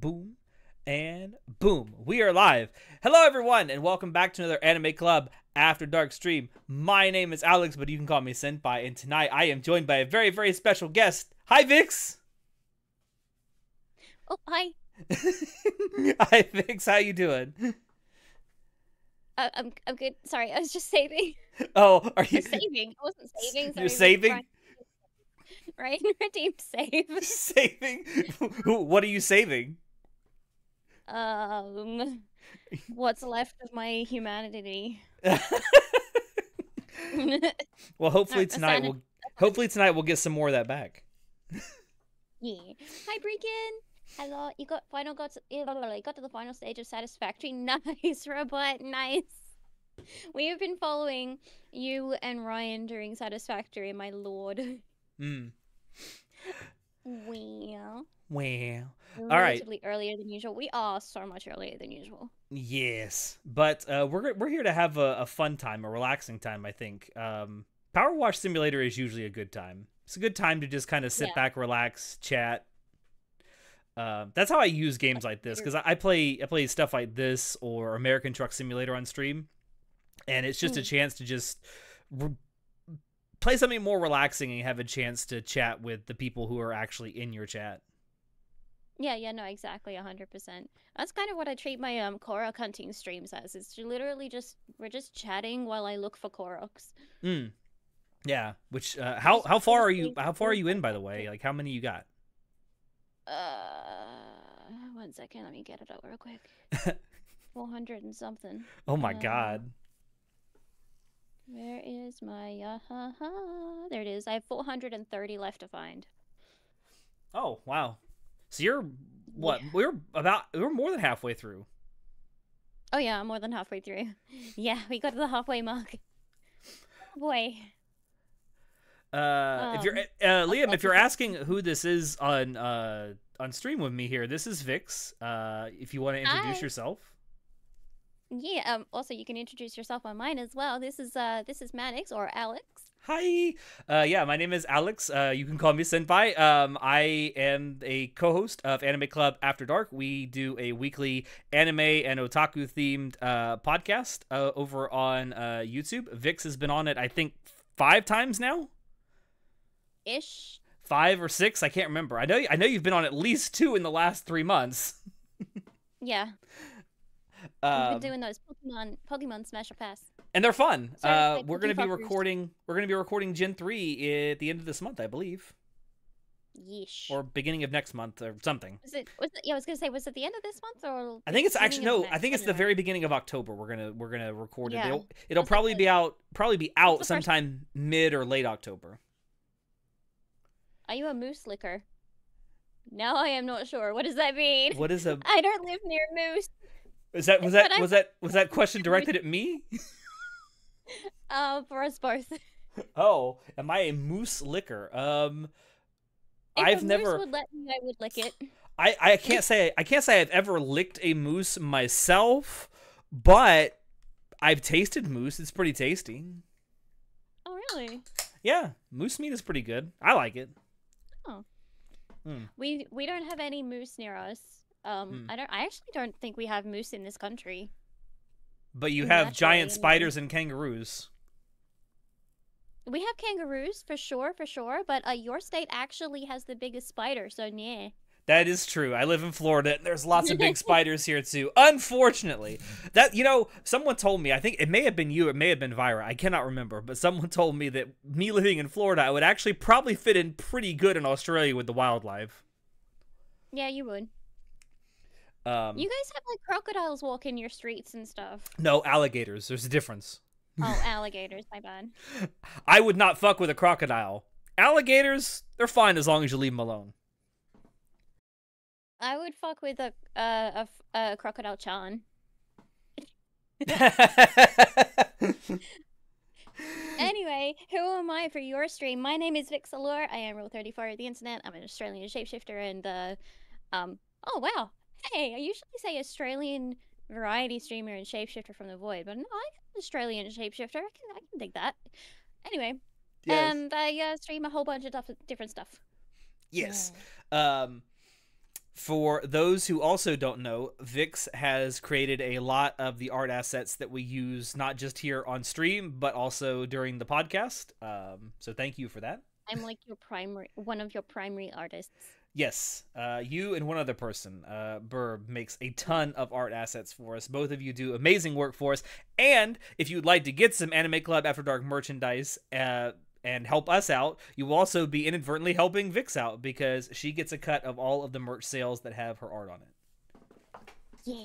boom, and boom. We are live. Hello, everyone, and welcome back to another Anime Club After Dark stream. My name is Alex, but you can call me Senpai, and tonight I am joined by a very, very special guest. Hi, Vix. Oh, hi. Hi, Vix. How you doing? Uh, I'm I'm good. Sorry, I was just saving. Oh, are you saving. I wasn't saving. You're saving? Right, redeem save. saving? what are you saving? Um, what's left of my humanity? well, hopefully tonight we'll hopefully tonight we'll get some more of that back. yeah. Hi, Breakin. Hello. You got final got to, you got to the final stage of satisfactory. Nice, robot. Nice. We have been following you and Ryan during satisfactory, my lord. Mm. Well, Well, right. relatively earlier than usual. We are so much earlier than usual. yes, but uh, we're we're here to have a, a fun time, a relaxing time. I think um, Power Wash Simulator is usually a good time. It's a good time to just kind of sit Yeah. back, relax, chat. Uh, that's how I use games like this because I, I play I play stuff like this or American Truck Simulator on stream, and it's just a Mm. chance to just re- play something more relaxing and have a chance to chat with the people who are actually in your chat. Yeah, yeah, no, exactly, a hundred percent. That's kind of what I treat my um Korok hunting streams as. It's literally just we're just chatting while I look for Koroks. Mm. Yeah. Which uh, how how far are you? How far are you in, by the way? Like how many you got? Uh, one second, let me get it out real quick. Four hundred and something. Oh my Uh, god. Where is my uh ha? There it is. I have four hundred and thirty left to find. Oh wow. So you're what? We're about we're more than halfway through. Oh yeah, I'm more than halfway through. Yeah, we got to the halfway mark. Boy. Uh, if you're Um, uh, Liam, okay. if you're asking who this is on uh on stream with me here, this is Vix. Uh, if you want to introduce Hi. yourself. Yeah, um also you can introduce yourself on mine as well. This is uh this is Maddox or Alex. Hi. Uh, yeah, my name is Alex. Uh, you can call me Senpai. Um, I am a co-host of Anime Club After Dark. We do a weekly anime and otaku themed uh, podcast uh, over on uh, YouTube. Vix has been on it, I think, five times now, Ish. five or six. I can't remember. I know. I know you've been on at least two in the last three months. Yeah. Um, been doing those Pokemon Pokemon Smash or Pass. and they're fun. Sorry, Uh, we're gonna be fuckers. recording. We're gonna be recording Gen three at the end of this month, I believe, Yeesh. or beginning of next month, or something. was it was it, yeah, I was gonna say was it the end of this month or I think it's actually no. I think it's the very beginning of October. We're gonna we're gonna record it. Yeah. It'll, it'll probably be out probably be out the first- sometime mid or late October. Are you a moose licker? No, I am not sure. What does that mean? What is a I don't live near moose. Is that was that was that was that question directed at me? Uh, for us both. Oh, am I a moose licker? Um, I've moose never would let me, I would lick it. I I can't say I can't say I've ever licked a moose myself, but I've tasted moose. It's pretty tasty. Oh really? Yeah, moose meat is pretty good. I like it. Oh. We we don't have any moose near us. Um, Hmm. I don't. I actually don't think we have moose in this country. But you have naturally, giant spiders and kangaroos. We have kangaroos for sure, for sure. But uh, your state actually has the biggest spider, so yeah. That is true. I live in Florida and there's lots of big spiders here too. Unfortunately. That you know, someone told me, I think it may have been you, it may have been Vira. I cannot remember, but someone told me that me living in Florida, I would actually probably fit in pretty good in Australia with the wildlife. Yeah, you would. Um You guys have like crocodiles walking your streets and stuff. no alligators. There's a difference. Oh, alligators. My bad. I would not fuck with a crocodile. Alligators, they're fine as long as you leave them alone. I would fuck with a uh, a, a crocodile Chan. Anyway, who am I for your stream? My name is Vix Elur. I am Rule 34 of the internet. I'm an Australian shapeshifter and uh um oh wow. Hey, I usually say Australian variety streamer and shapeshifter from the void, but no, I'm an Australian shapeshifter. I can I can dig that. Anyway, and I uh, stream a whole bunch of duff- different stuff. Yes. Um For those who also don't know, Vix has created a lot of the art assets that we use not just here on stream, but also during the podcast. Um, so thank you for that. I'm like your primary, one of your primary artists. Yes, uh, you and one other person, uh, Burb, makes a ton of art assets for us. Both of you do amazing work for us. And if you'd like to get some Anime Club After Dark merchandise uh, and help us out, you will also be inadvertently helping Vix out because she gets a cut of all of the merch sales that have her art on it. Yeah.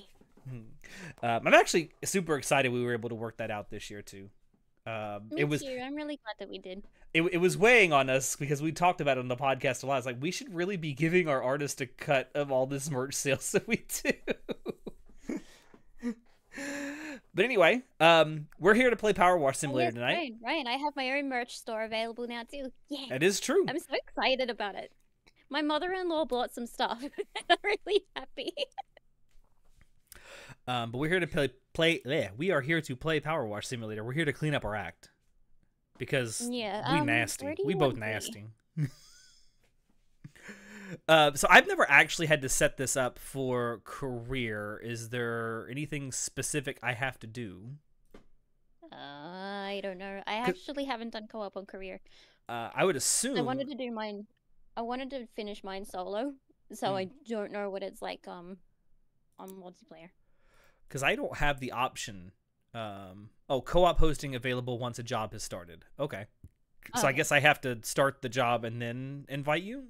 Um, I'm actually super excited we were able to work that out this year too. Um, it was too. I'm really glad that we did. it, it was weighing on us because we talked about it on the podcast a lot. It's like we should really be giving our artist a cut of all this merch sales that we do. but anyway, um, we're here to play Power Wash Oh, Simulator yes, tonight. Ryan, Ryan, I have my own merch store available now too. Yeah. That is true. I'm so excited about it. My mother-in-law bought some stuff. I'm really happy. Um, but we're here to play. Play. Yeah, we are here to play Power Wash Simulator. We're here to clean up our act because Yeah, we um, nasty. We both nasty. uh, so I've never actually had to set this up for career. Is there anything specific I have to do? Uh, I don't know. I actually haven't done co-op on career. Uh, I would assume. I wanted to do mine. I wanted to finish mine solo, so Hmm. I don't know what it's like um on multiplayer. Because I don't have the option. Um, oh, co-op hosting available once a job has started. Okay, so I guess I have to start the job and then invite you.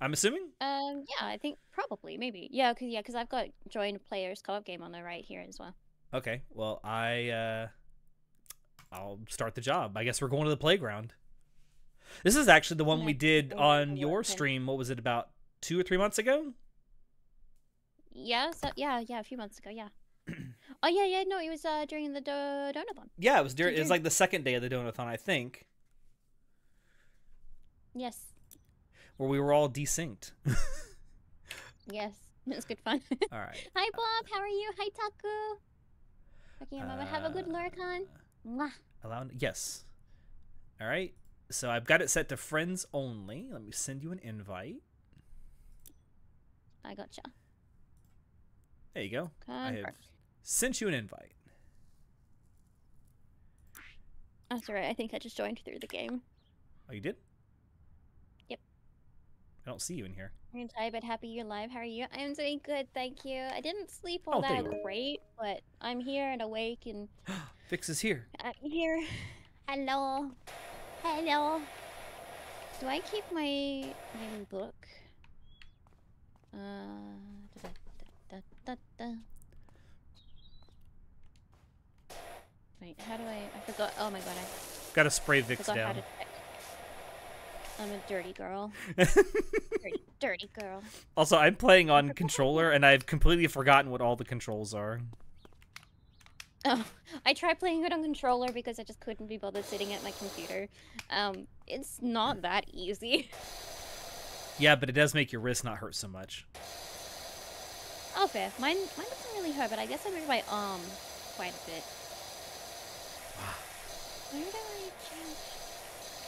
I'm assuming. Um, yeah, I think probably maybe yeah, cause yeah, cause I've got join players co-op game on the right here as well. Okay, well I uh, I'll start the job. I guess we're going to the playground. This is actually the one we did on your stream. What was it about two or three months ago? Yeah, so yeah, yeah, a few months ago, yeah. Oh yeah, yeah, no, it was uh during the do- donathon. Yeah, it was during. It was like the second day of the donathon, I think, Yes, where we were all desynced. yes, it was good fun. all right. Hi Bob, how are you? Hi Taku. Okay, Mama, have a good Uh, lurkon. Mwah. Allow yes. All right. So I've got it set to friends only. Let me send you an invite. I gotcha. There you go. I have. Sent you an invite. That's alright. I think I just joined through the game. Oh, you did? Yep. I don't see you in here. I'm but happy you're live. How are you? I'm doing good, thank you. I didn't sleep all Oh, that great, but I'm here and awake and Vix is here. I'm here. Hello. Hello. Do I keep my my book? Uh. Da, da, da, da, da. Wait, how do I? I forgot. Oh my god, I Got to spray Vix down. I'm a dirty girl. dirty, dirty girl. also, I'm playing on controller and I've completely forgotten what all the controls are. Oh, I tried playing it on controller because I just couldn't be bothered sitting at my computer. Um, it's not that easy. Yeah, but it does make your wrist not hurt so much. Oh, fair. Mine, mine doesn't really hurt, but I guess I moved my arm quite a bit. Where do I change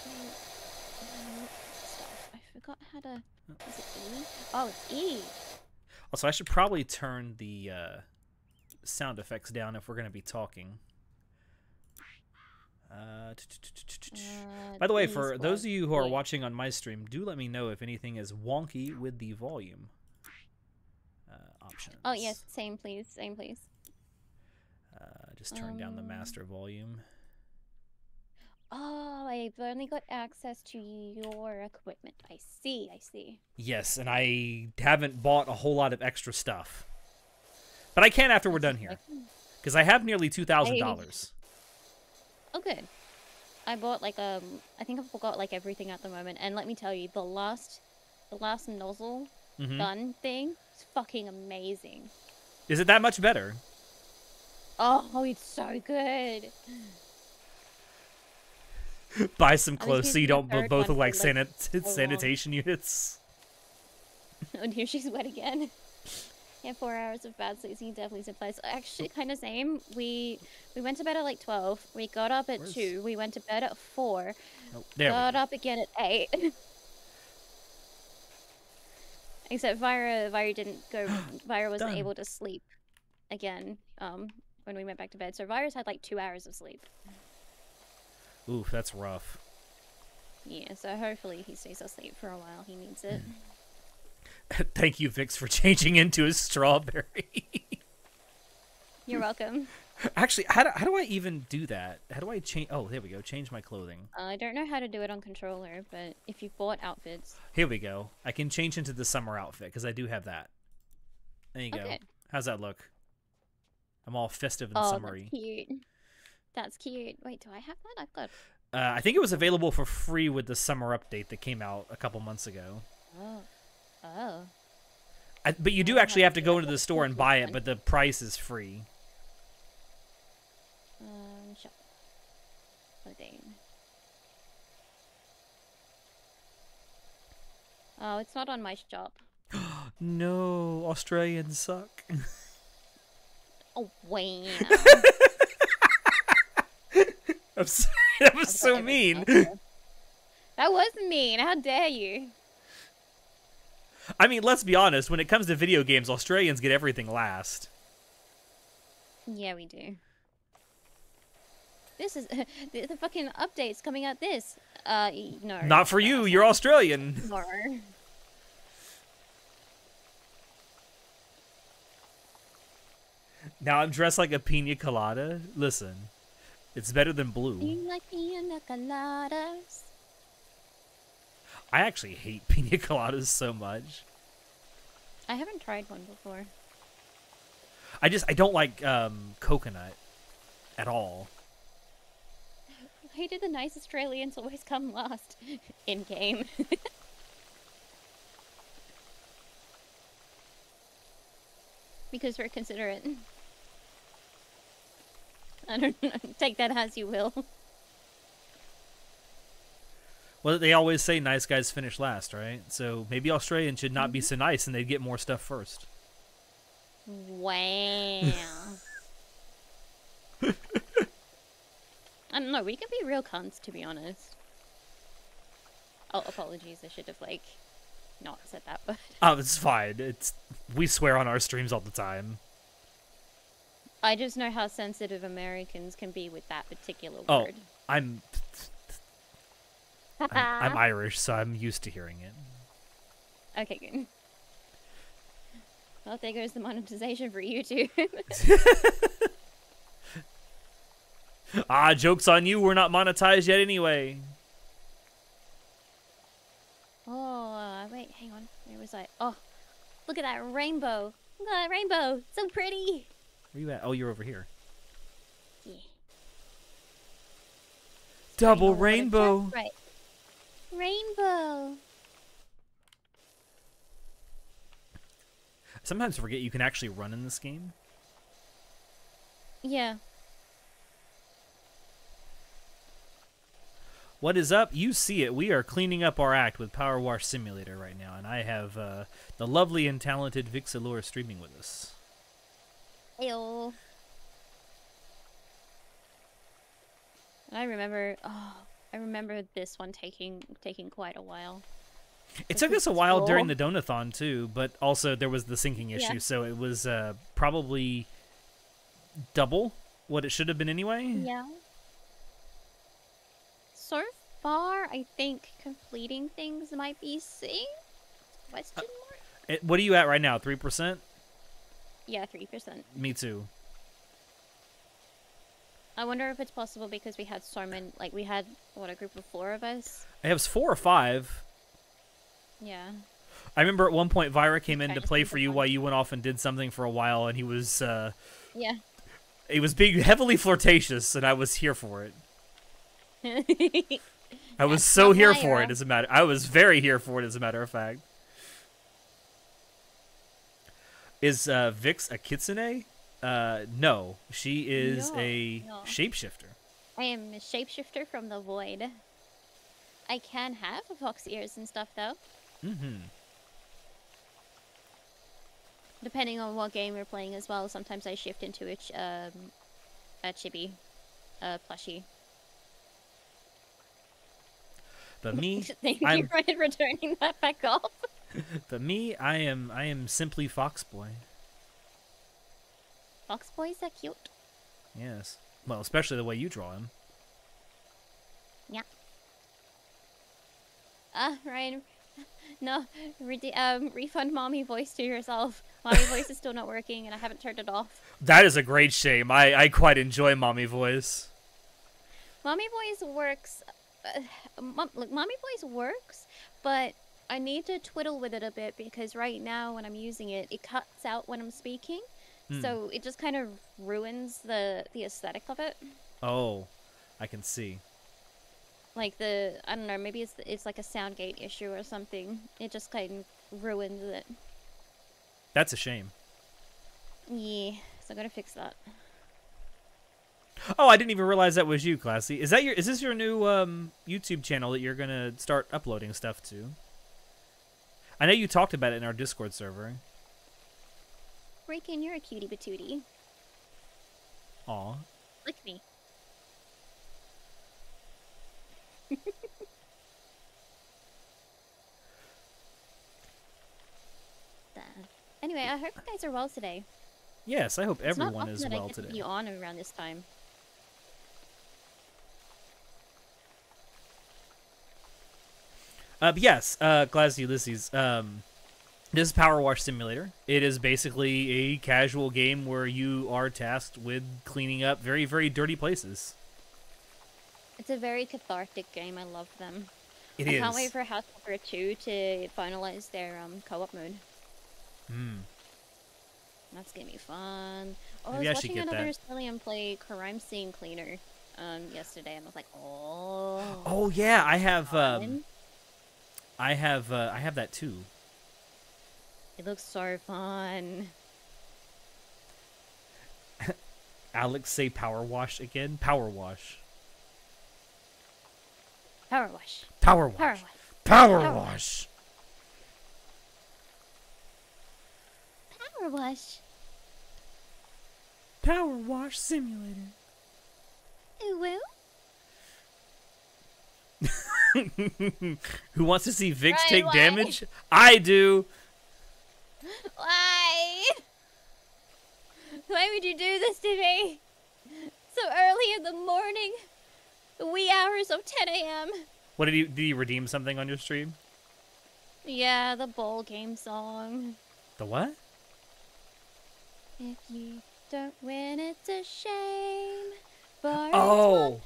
my stuff? I forgot how to. Is it E? Oh, it's E. Also, I should probably turn the uh, sound effects down if we're going to be talking. Uh, Uh, By the way, for those of you who are watching on my stream, do let me know if anything is wonky with the volume uh, options. Oh yes, same please, same please. Just turn down the Um, master volume. Oh, I've only got access to your equipment. I see, I see. Yes, and I haven't bought a whole lot of extra stuff, but I can after we're done here because I have nearly two thousand dollars. Oh, good. I bought like um, I think I've got like everything at the moment, and let me tell you, the last, the last nozzle hmm gun thing is fucking amazing. Is it that much better? Oh, it's so good. Buy some clothes so you don't both one look like for, like, sanit- so long. sanitation units. and here she's wet again. yeah, four hours of bad sleep. So you definitely sympathize. Actually, kind of same. We we went to bed at like twelve. We got up at Where's- two. We went to bed at four. Oh, there we got go. up again at eight. Except Vira, Vira didn't go. Vira wasn't Done. able to sleep again. Um, when we went back to bed, so Vira's had like two hours of sleep. Oof, that's rough. Yeah, so hopefully he stays asleep for a while. He needs it. Thank you, Vix, for changing into a strawberry. You're welcome. Actually, how do, how do I even do that? How do I change? Oh, there we go. Change my clothing. I don't know how to do it on controller, but if you've bought outfits, Here we go. I can change into the summer outfit because I do have that. There you go. How's that look? I'm all festive and oh, summery. that's cute. That's cute. Wait, do I have that? I've got. Uh, I think it was available for free with the summer update that came out a couple months ago. Oh, oh. I, but you do actually have to go into the store and buy it, but the price is free. Um, shop. Clothing. Oh, it's not on my shop. No, Australians suck. Oh, wow. I'm sorry, that was so mean. That was mean. How dare you? I mean, let's be honest. When it comes to video games, Australians get everything last. Yeah, we do. This is the, the fucking updates coming out. This, uh, no. Not for you. You're Australian. Tomorrow. Now I'm dressed like a pina colada. Listen, it's better than You blue. like pina coladas? I actually hate pina coladas so much. I haven't tried one before. I just I don't like um, coconut at all. Why do the nice Australians always come last in game? because we're considerate. I don't know. Take that as you will. Well, they always say nice guys finish last, right? So maybe Australians should not be mm-hmm. so nice and they'd get more stuff first. Wow. I don't know. We can be real cunts, to be honest. Oh, apologies. I should have like not said that, but Oh, it's fine. It's we swear on our streams all the time. I just know how sensitive Americans can be with that particular Oh, word. I'm I'm, I'm Irish, so I'm used to hearing it. okay, good. Well, there goes the monetization for YouTube. Ah, jokes on you. We're not monetized yet anyway. oh, uh, wait, hang on. Where was I? Oh, look at that rainbow. Look at that rainbow. So pretty. Where you at? Oh, you're over here. Yeah. Double what a rainbow. Right. Rainbow. Sometimes I forget you can actually run in this game. Yeah. What is up? You see it. We are cleaning up our act with Power Wash Simulator right now, and I have uh, the lovely and talented Vixalora streaming with us. Ayo. I remember. Oh, I remember this one taking taking quite a while. It This took us a while during the Donathon too, but also there was the sinking issue, Yeah. so it was uh, probably double what it should have been anyway. Yeah. So far, I think completing things might be C. Question mark? It, what are you at right now? Three percent? Yeah, three percent. Me too. I wonder if it's possible because we had so many. Like we had what a group of four of us. I have four or five. Yeah. I remember at one point Vira came in to play for you while you went off and did something for a while, and he was uh, Yeah. he was being heavily flirtatious, and I was here for it. I was That's so here for it. As a matter, I was very here for it. As a matter of fact, is uh, Vix a kitsune? Uh, no, she is No, a no. shapeshifter. I am a shapeshifter from the void. I can have fox ears and stuff though, Mm-hmm. depending on what game we're playing as well. Sometimes I shift into a ch- um, a chibi, a plushie. But me, Thank I'm- you for returning that back off. but me, I am I am simply Fox Boy. Fox boys are cute. Yes. Well, especially the way you draw him. Yeah. Ah, Ryan. No, re- um, refund mommy voice to yourself. Mommy voice is still not working, and I haven't turned it off. That is a great shame. I, I quite enjoy mommy voice. Mommy voice works. Uh, mom, look, mommy voice works, but I need to twiddle with it a bit because right now when I'm using it, it cuts out when I'm speaking, Hmm. so it just kind of ruins the the aesthetic of it. Oh, I can see. Like the I don't know, maybe it's it's like a sound gate issue or something. It just kind of ruins it. That's a shame. Yeah, so I gotta fix that. Oh, I didn't even realize that was you, Classy. Is that your? Is this your new um, YouTube channel that you're gonna start uploading stuff to? I know you talked about it in our Discord server. Breaking, you're a cutie patootie. Aw. Lick me. Anyway, I hope you guys are well today. Yes, I hope It's not everyone often is that I well today. be on around this time. Uh, but yes, uh, Glass Ulysses. Um, this is Power Wash Simulator. It is basically a casual game where you are tasked with cleaning up very, very dirty places. It's a very cathartic game. I love them. It I is. can't wait for House Flipper 2 to finalize their um, co-op mode. Hmm. That's gonna be fun. Oh, Maybe I I was should watching get another that. Australian play Crime Scene Cleaner um, yesterday, and I was like, oh. Oh yeah, I have. Um. I have. Uh, I have that too. It looks so fun. Alex say Power Wash again. Power Wash. Power wash. Power Wash. Power wash. Power Power Wash. Power wash. Power Wash Simulator. Ooh, woo. Who wants to see Vix take why? damage? I do. Why? Why would you do this to me? So early in the morning, the wee hours of 10 a.m. What did you did you redeem something on your stream? Yeah, the bowl game song. The what? If you don't win, it's a shame. It's Oh,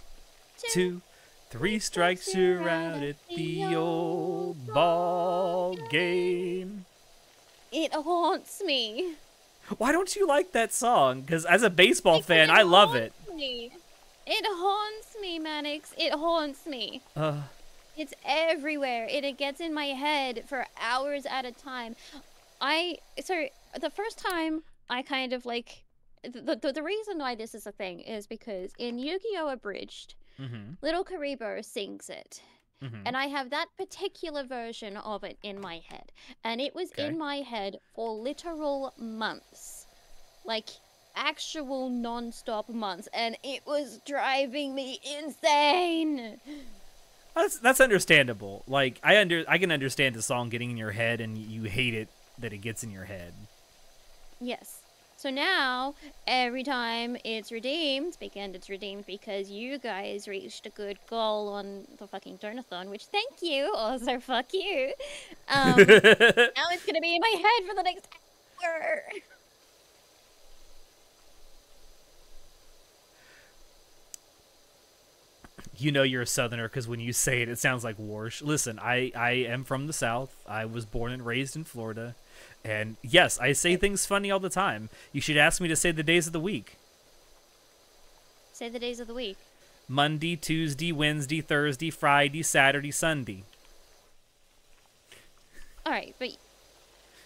two, three strikes you're out at the old ball game. It haunts me. Why don't you like that song? Because as a baseball Because fan, I love it. Me. It haunts me, Mannix. It haunts me. Uh, It's everywhere. It, it gets in my head for hours at a time. I so the first time I kind of like the, the the reason why this is a thing is because in Yu-Gi-Oh! Abridged, mhm, Little Kuriboh sings it. mhm. And I have that particular version of it in my head. And it was Okay. in my head for literal months. Like actual non-stop months and it was driving me insane. That's that's understandable. Like I under I can understand the song getting in your head and you hate it that it gets in your head. Yes. So now, every time it's redeemed, because it's redeemed because you guys reached a good goal on the fucking Donathon, which thank you, also fuck you. Um, now it's gonna be in my head for the next hour. you know you're a southerner because when you say it it sounds like warsh listen i i am from the south i was born and raised in florida and yes i say things funny all the time you should ask me to say the days of the week Say the days of the week. monday tuesday wednesday thursday friday saturday sunday All right, but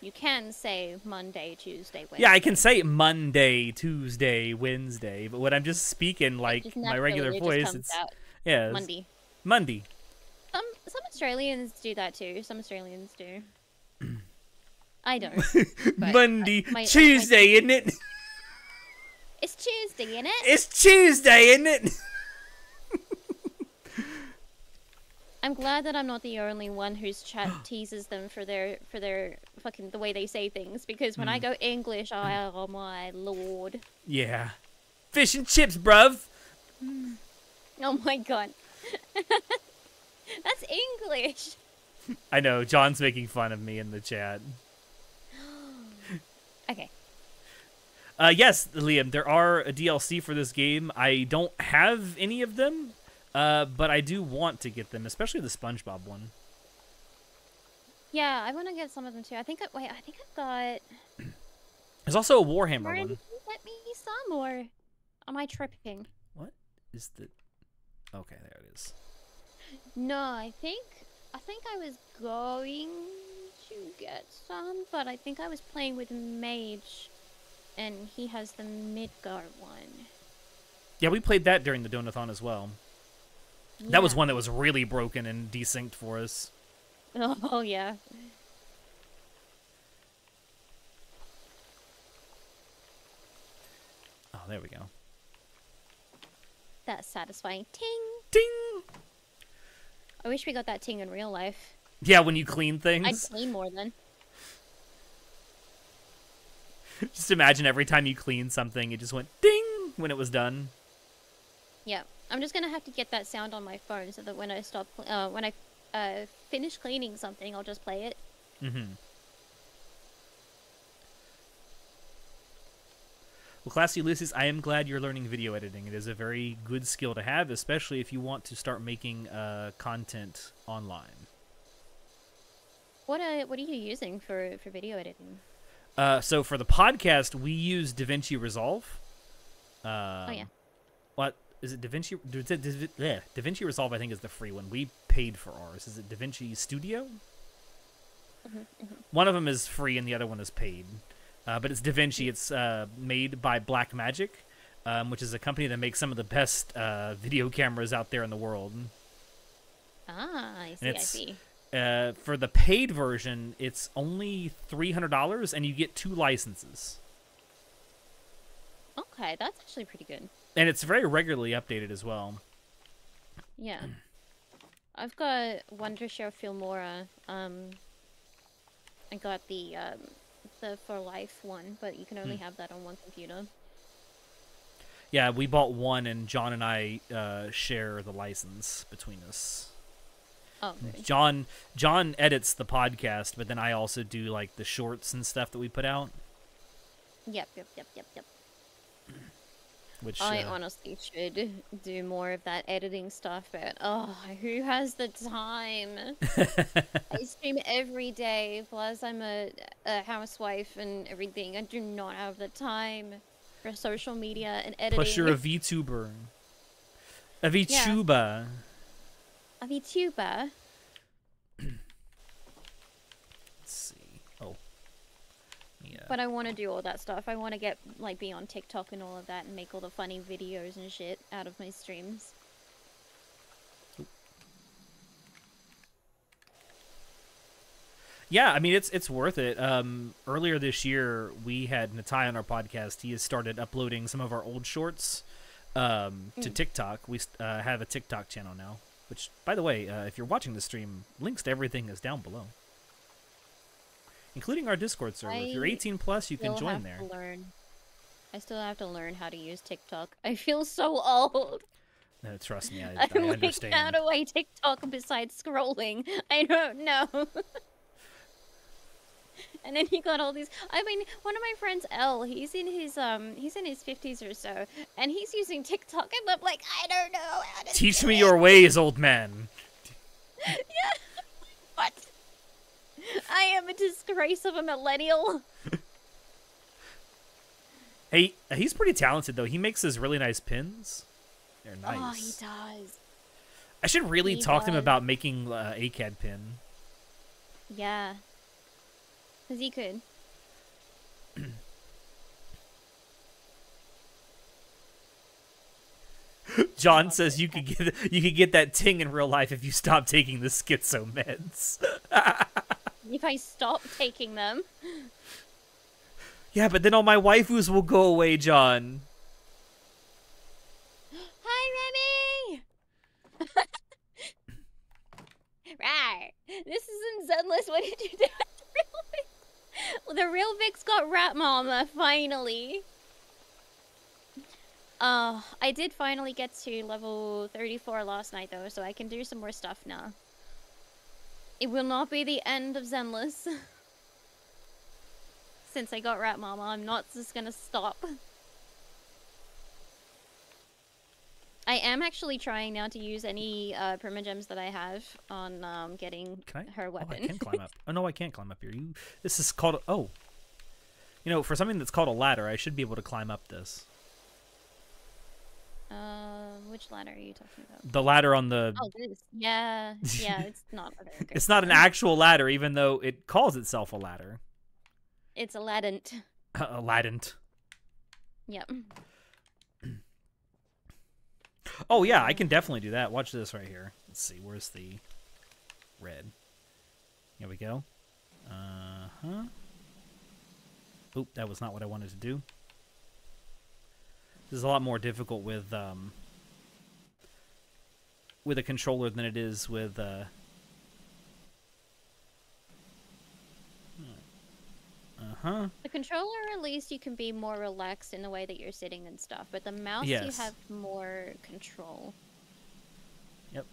you can say Monday, Tuesday, Wednesday. yeah i can say monday tuesday wednesday but when i'm just speaking like Just my regular naturally, it just voice it's out yeah it's Monday. monday Some some Australians do that too. Some Australians do. I don't. Uh, monday my- my- tuesday isn't it It's Tuesday, isn't it? it's tuesday isn't it I'm glad that I'm not the only one whose chat teases them for their for their fucking the way they say things. Because when I Mm. go English, I oh my lord, Yeah. Fish and chips, bruv. oh my god, that's English. I know, John's making fun of me in the chat. Okay, Uh, yes, Liam, there are a DLC for this game. I don't have any of them, uh, but I do want to get them, especially the SpongeBob one. yeah, I want to get some of them too. I think I, wait, I think I've got. There's also a Warhammer Ryan, one. get me some or am I tripping? What is the? Okay, there it is. No, I think I think I was going to get some, but I think I was playing with Mage, and he has the Midgar one. Yeah, we played that during the Donathon as well. That was one that was really broken and desynced for us. Oh yeah. Oh, there we go. That's satisfying. Ting. Ding. I wish we got that ting in real life. Yeah, when you clean things. I'd clean more then. just imagine every time you clean something, it just went ding when it was done. Yeah, I'm just gonna have to get that sound on my phone so that when I stop, uh, when I uh, finish cleaning something, I'll just play it. Mm-hmm. Well, Classy Ulysses, I am glad you're learning video editing. It is a very good skill to have, especially if you want to start making uh, content online. What uh, what are you using for for video editing? Uh, so for the podcast, we use DaVinci Resolve. Um, Oh, yeah. What is it? DaVinci? Da- Da- Da- yeah, DaVinci Resolve, I think, is the free one. We paid for ours. Is it DaVinci Studio? Mm-hmm, One of them is free and the other one is paid. Uh, but it's DaVinci. It's uh, made by Blackmagic, um, which is a company that makes some of the best uh, video cameras out there in the world. Ah, I see. I see. Uh, for the paid version, it's only three hundred dollars, and you get two licenses. Okay, that's actually pretty good. and it's very regularly updated as well. Yeah. I've got Wondershare Filmora. Um, I got the um, the for life one, but you can only Hmm. have that on one computer. Yeah, we bought one, and John and I uh, share the license between us. Oh, okay. John John edits the podcast, but then I also do like the shorts and stuff that we put out. Yep, yep, yep, yep, yep. Which I uh, honestly should do more of that editing stuff, but oh, who has the time? I stream every day, plus I'm a, a housewife and everything. I do not have the time for social media and editing. plus you're a VTuber, a VTuber. A VTuber. Let's see. Oh, yeah. But I want to do all that stuff. I want to get like be on TikTok and all of that and make all the funny videos and shit out of my streams. Yeah, I mean it's it's worth it. Um, earlier this year, we had Natai on our podcast. He has started uploading some of our old shorts um, to Mm. TikTok. We uh, have a TikTok channel now. Which, by the way, uh, if you're watching the stream, links to everything is down below, including our Discord server. if you're 18 plus, you can join have there. to learn. I still have to learn how to use TikTok. I feel so old. No, trust me, I, I I'm like, how understand. do I TikTok besides scrolling? I don't know. and then he got all these. I mean, one of my friends, L, he's in his um, he's in his fifties or so, and he's using TikTok, and I'm like, I don't know how to. Teach me it." your ways, old man. Yeah. What? I am a disgrace of a millennial. Hey, he's pretty talented though. He makes his really nice pins. They're nice. Oh, he does. I should really he talk to him about making uh, ACAD pin. Yeah. Cause he could. John says you could get you could get that ting in real life if you stop taking the schizo meds. If I stop taking them. yeah, but then all my waifus will go away, John. Hi, Remy. right. this isn't Zenless. What did you do? the real Vix got Rat Mama finally. Uh, I did finally get to level 34 last night though, so I can do some more stuff now. It will not be the end of Zenless. Since I got Rat Mama, I'm not just gonna stop. I am actually trying now to use any uh, primogems that I have on um, getting her Oh, weapon. I can climb up. Oh no, I can't climb up here. You. This is called. Oh. You know, for something that's called a ladder, I should be able to climb up this. uh, which ladder are you talking about? The ladder on the. Oh, this. Yeah, yeah, it's not a It's not an actual ladder, even though it calls itself a ladder. It's a ladent. a ladent. Yep. Oh yeah, I can definitely do that. Watch this right here. Let's see, where's the red? Here we go. Uh huh. Oop, that was not what I wanted to do. This is a lot more difficult with um with a controller than it is with uh Uh-huh. The controller, at least, you can be more relaxed in the way that you're sitting and stuff. But the mouse, Yes. you have more control. Yep.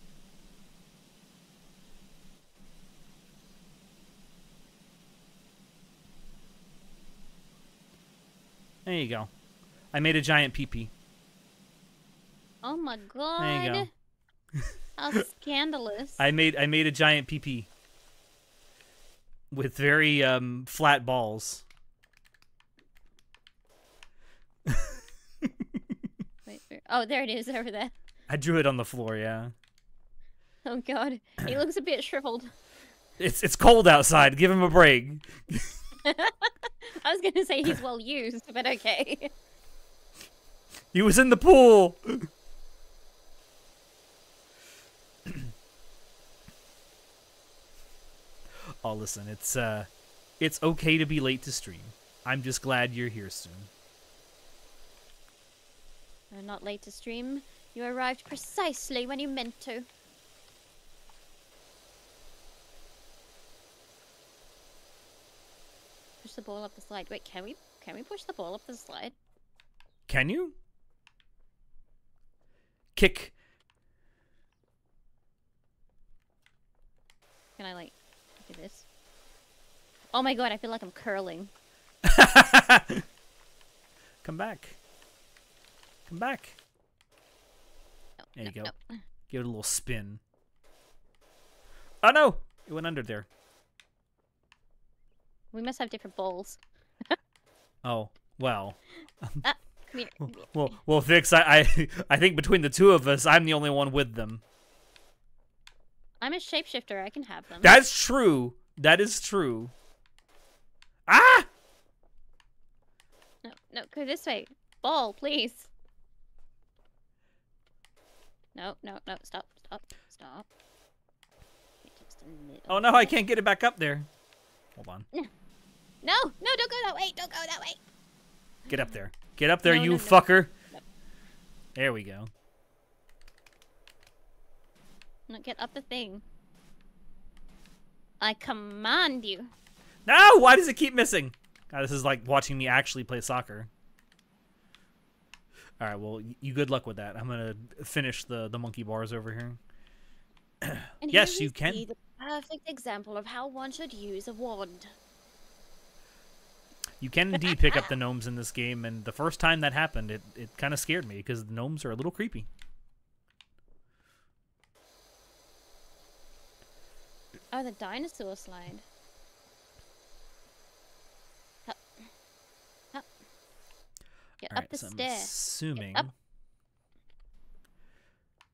There you go. I made a giant peepee. Oh my god! There you go. How scandalous! I made I made a giant peepee with very um, flat balls. Wait, where- oh, there it is over there. I drew it on the floor. Yeah, Oh god, he looks a bit shriveled. it's it's cold outside. Give him a break. I was gonna say he's well used, but okay. He was in the pool. oh, listen, it's uh, it's okay to be late to stream. I'm just glad you're here soon. You're not late to stream. You arrived precisely when you meant to. Push the ball up the slide. Wait, can we can we push the ball up the slide? Can you? Kick. Can I like do this? Oh my god, I feel like I'm curling. Come back. Come back. No, There you go. no. Give it a little spin. Oh no! It went under there. We must have different balls. Oh, well. Ah, come here. come here. Well, well, Vix, I, I, I think between the two of us, I'm the only one with them. I'm a shapeshifter. I can have them. That's true. That is true. Ah! No, no, go this way. Ball, please. No, no, no. Stop, stop, stop. Oh no, I can't get it back up there. Hold on. No, no, don't go that way. Don't go that way. Get up there. Get up there, No, you no, fucker. There we go. No, get up the thing. I command you. No! Why does it keep missing? God, this is like watching me actually play soccer. All right, well, you good luck with that. I'm gonna finish the the monkey bars over here. And Yes, here you can. The perfect example of how one should use a wand. You can indeed pick up the gnomes in this game, and the first time that happened, it, it kind of scared me because the gnomes are a little creepy. Oh, the dinosaur slide. Hup. Hup. Get All up right, the so I'm stair. assuming up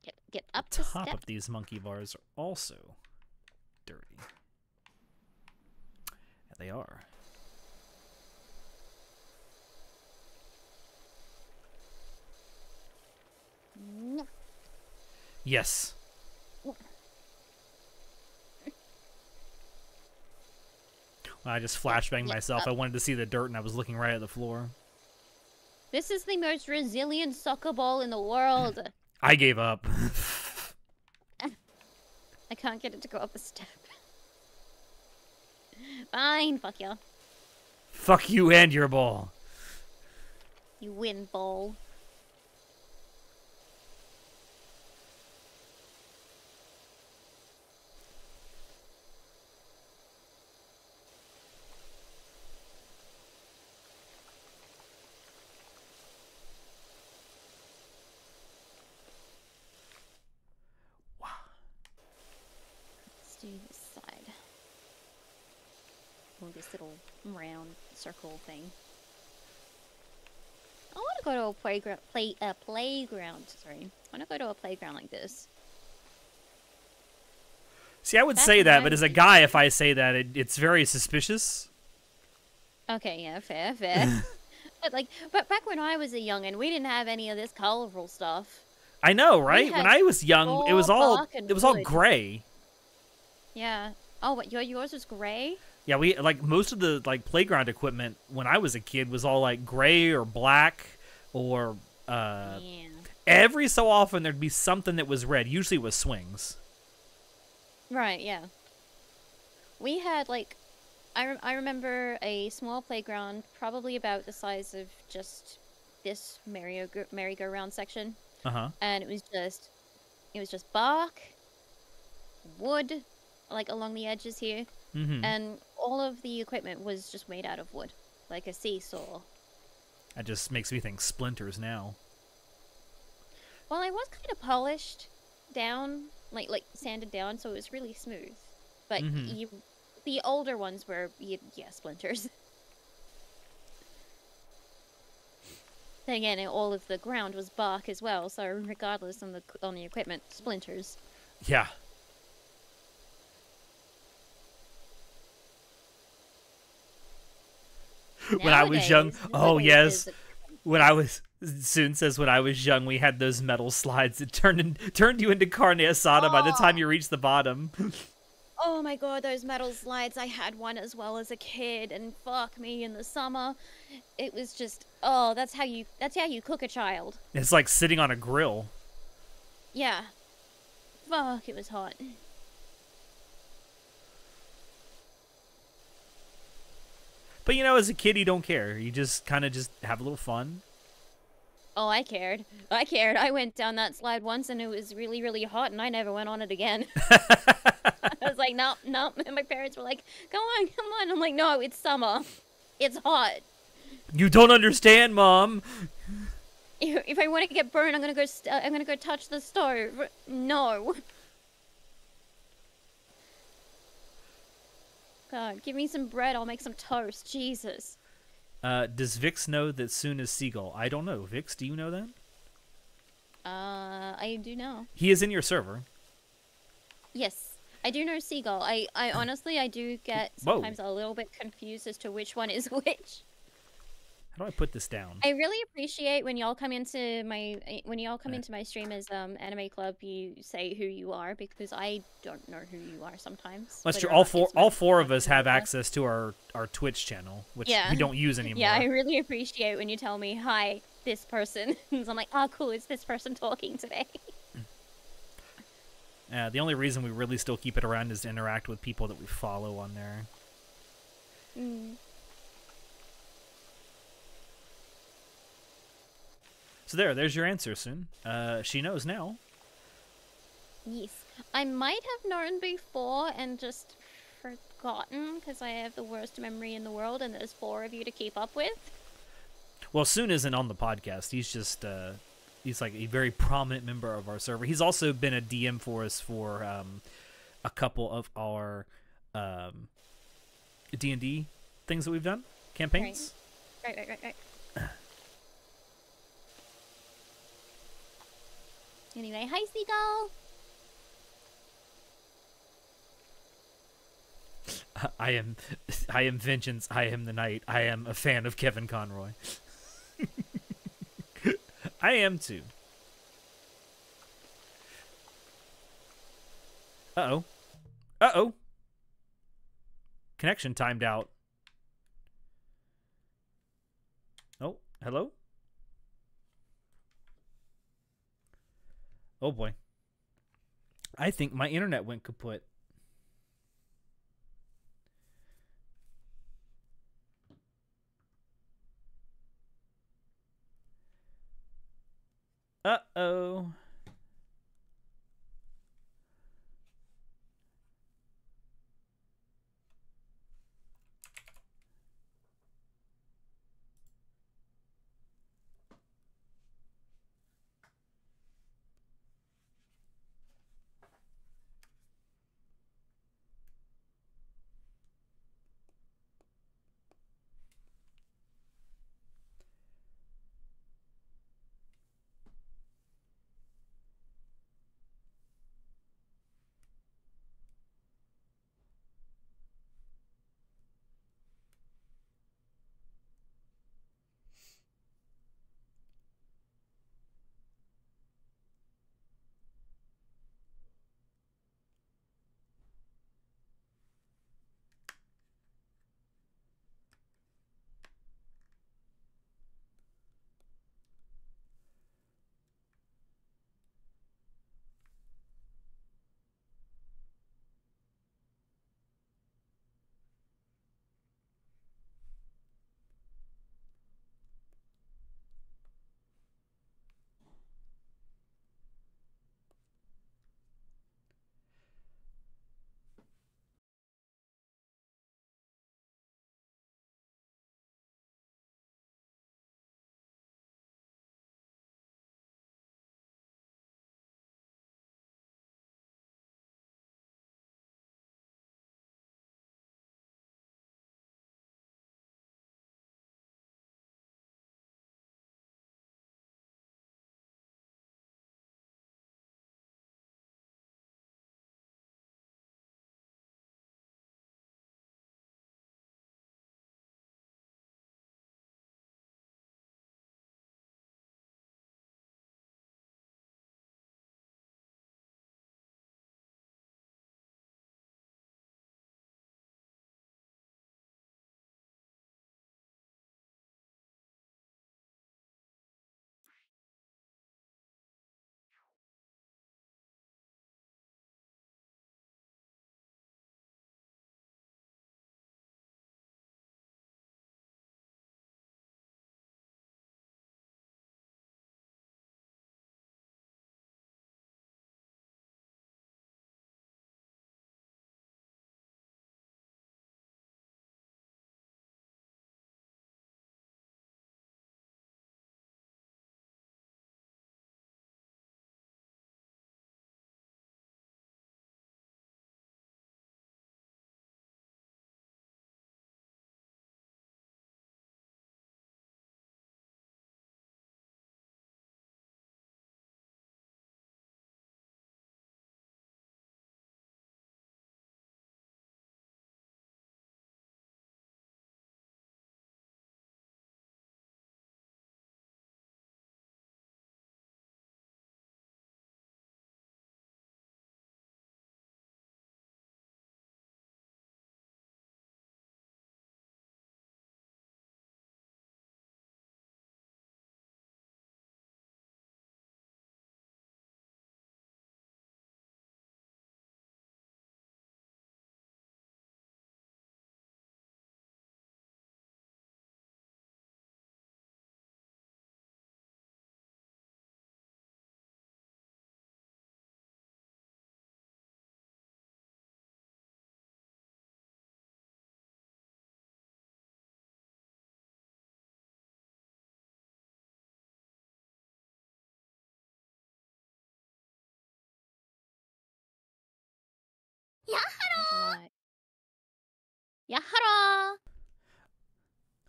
Get get up the the top step. of these monkey bars are also dirty. Yeah, they are. Yes. I just flashbanged yeah, myself. I wanted to see the dirt, and I was looking right at the floor. This is the most resilient soccer ball in the world. I gave up. I can't get it to go up a step. Fine, fuck you. Fuck you and your ball. You win, ball. Let's do this side. Oh, this little round circle thing. I want to go to a playground. Play a playground. Sorry, I want to go to a playground like this. See, I would Back say that, but as a guy, if I say that, it, it's very suspicious. Okay, yeah, fair, fair. but like, but back when I was a youngin', we didn't have any of this colorful stuff. I know, right? When I was young, it was all all bark and it was all gray. Yeah. Oh, what your yours was gray? Yeah, we like most of the like playground equipment when I was a kid was all like gray or black or uh yeah. every so often there'd be something that was red. Usually it was swings. Right. Yeah. We had like, I rem- I remember a small playground, probably about the size of just this merry merry-go-round section. Uh-huh. and it was just it was just bark wood like along the edges here Mhm. and all of the equipment was just made out of wood like a seesaw That just makes me think splinters now. well i was kind of polished down like like sanded down so it was really smooth but Mhm. you the older ones were yeah splinters then again all of the ground was bark as well so regardless on the on the equipment splinters Yeah. When I was young- oh, yes. When I was Soon says when I was young we had those metal slides that turned in, turned you into carne asada by the time Oh. you reached the bottom. Oh my god, those metal slides! I had one as well as a kid, and fuck me, in the summer, it was just oh, that's how you that's how you cook a child. It's like sitting on a grill. Yeah, fuck, it was hot. But you know, as a kid, you don't care. You just kind of just have a little fun. Oh, I cared. I cared. I went down that slide once, and it was really, really hot, and I never went on it again. I was like, nope, nope. And my parents were like, come on, come on." I'm like, "No, it's summer. It's hot. You don't understand, mom. If if I want to get burned, I'm gonna go. St- uh, I'm gonna go touch the stove. No. God, give me some bread. I'll make some toast. Jesus. Uh, does Vix know that Soon is Seagull? I don't know. Vix, do you know that? Uh, I do know. He is in your server. Yes, I do know seagull. I, I honestly, I do get Whoa. sometimes a little bit confused as to which one is which. How do I put this down? I really appreciate when y'all come into my eh, when y'all come Uh. into my stream as um anime club. You say who you are because I don't know who you are sometimes. That's true. All four, all four of us have access to our, our Twitch channel, which Yeah. we don't use anymore. Yeah, I really appreciate when you tell me, "Hi, this person." so I'm like, "Oh, cool. It's this person talking today." Uh, the only reason we really still keep it around is to interact with people that we follow on there. Mm. So there, there's your answer, Soon. Uh, she knows now. Yes, I might have known before and just forgotten because I have the worst memory in the world, and there's four of you to keep up with. Well, Soon isn't on the podcast. He's just uh, he's like a very prominent member of our server. He's also been a DM for us for um, a couple of our um, D and D things that we've done campaigns. Right, right, right, right. anyway, hi, Seagull. I am, I am vengeance. I am the night, I am a fan of Kevin Conroy. I am too. Uh oh. Uh oh. Connection timed out. Oh, hello? Oh boy. I think my internet went kaput. Uh oh. Yahara!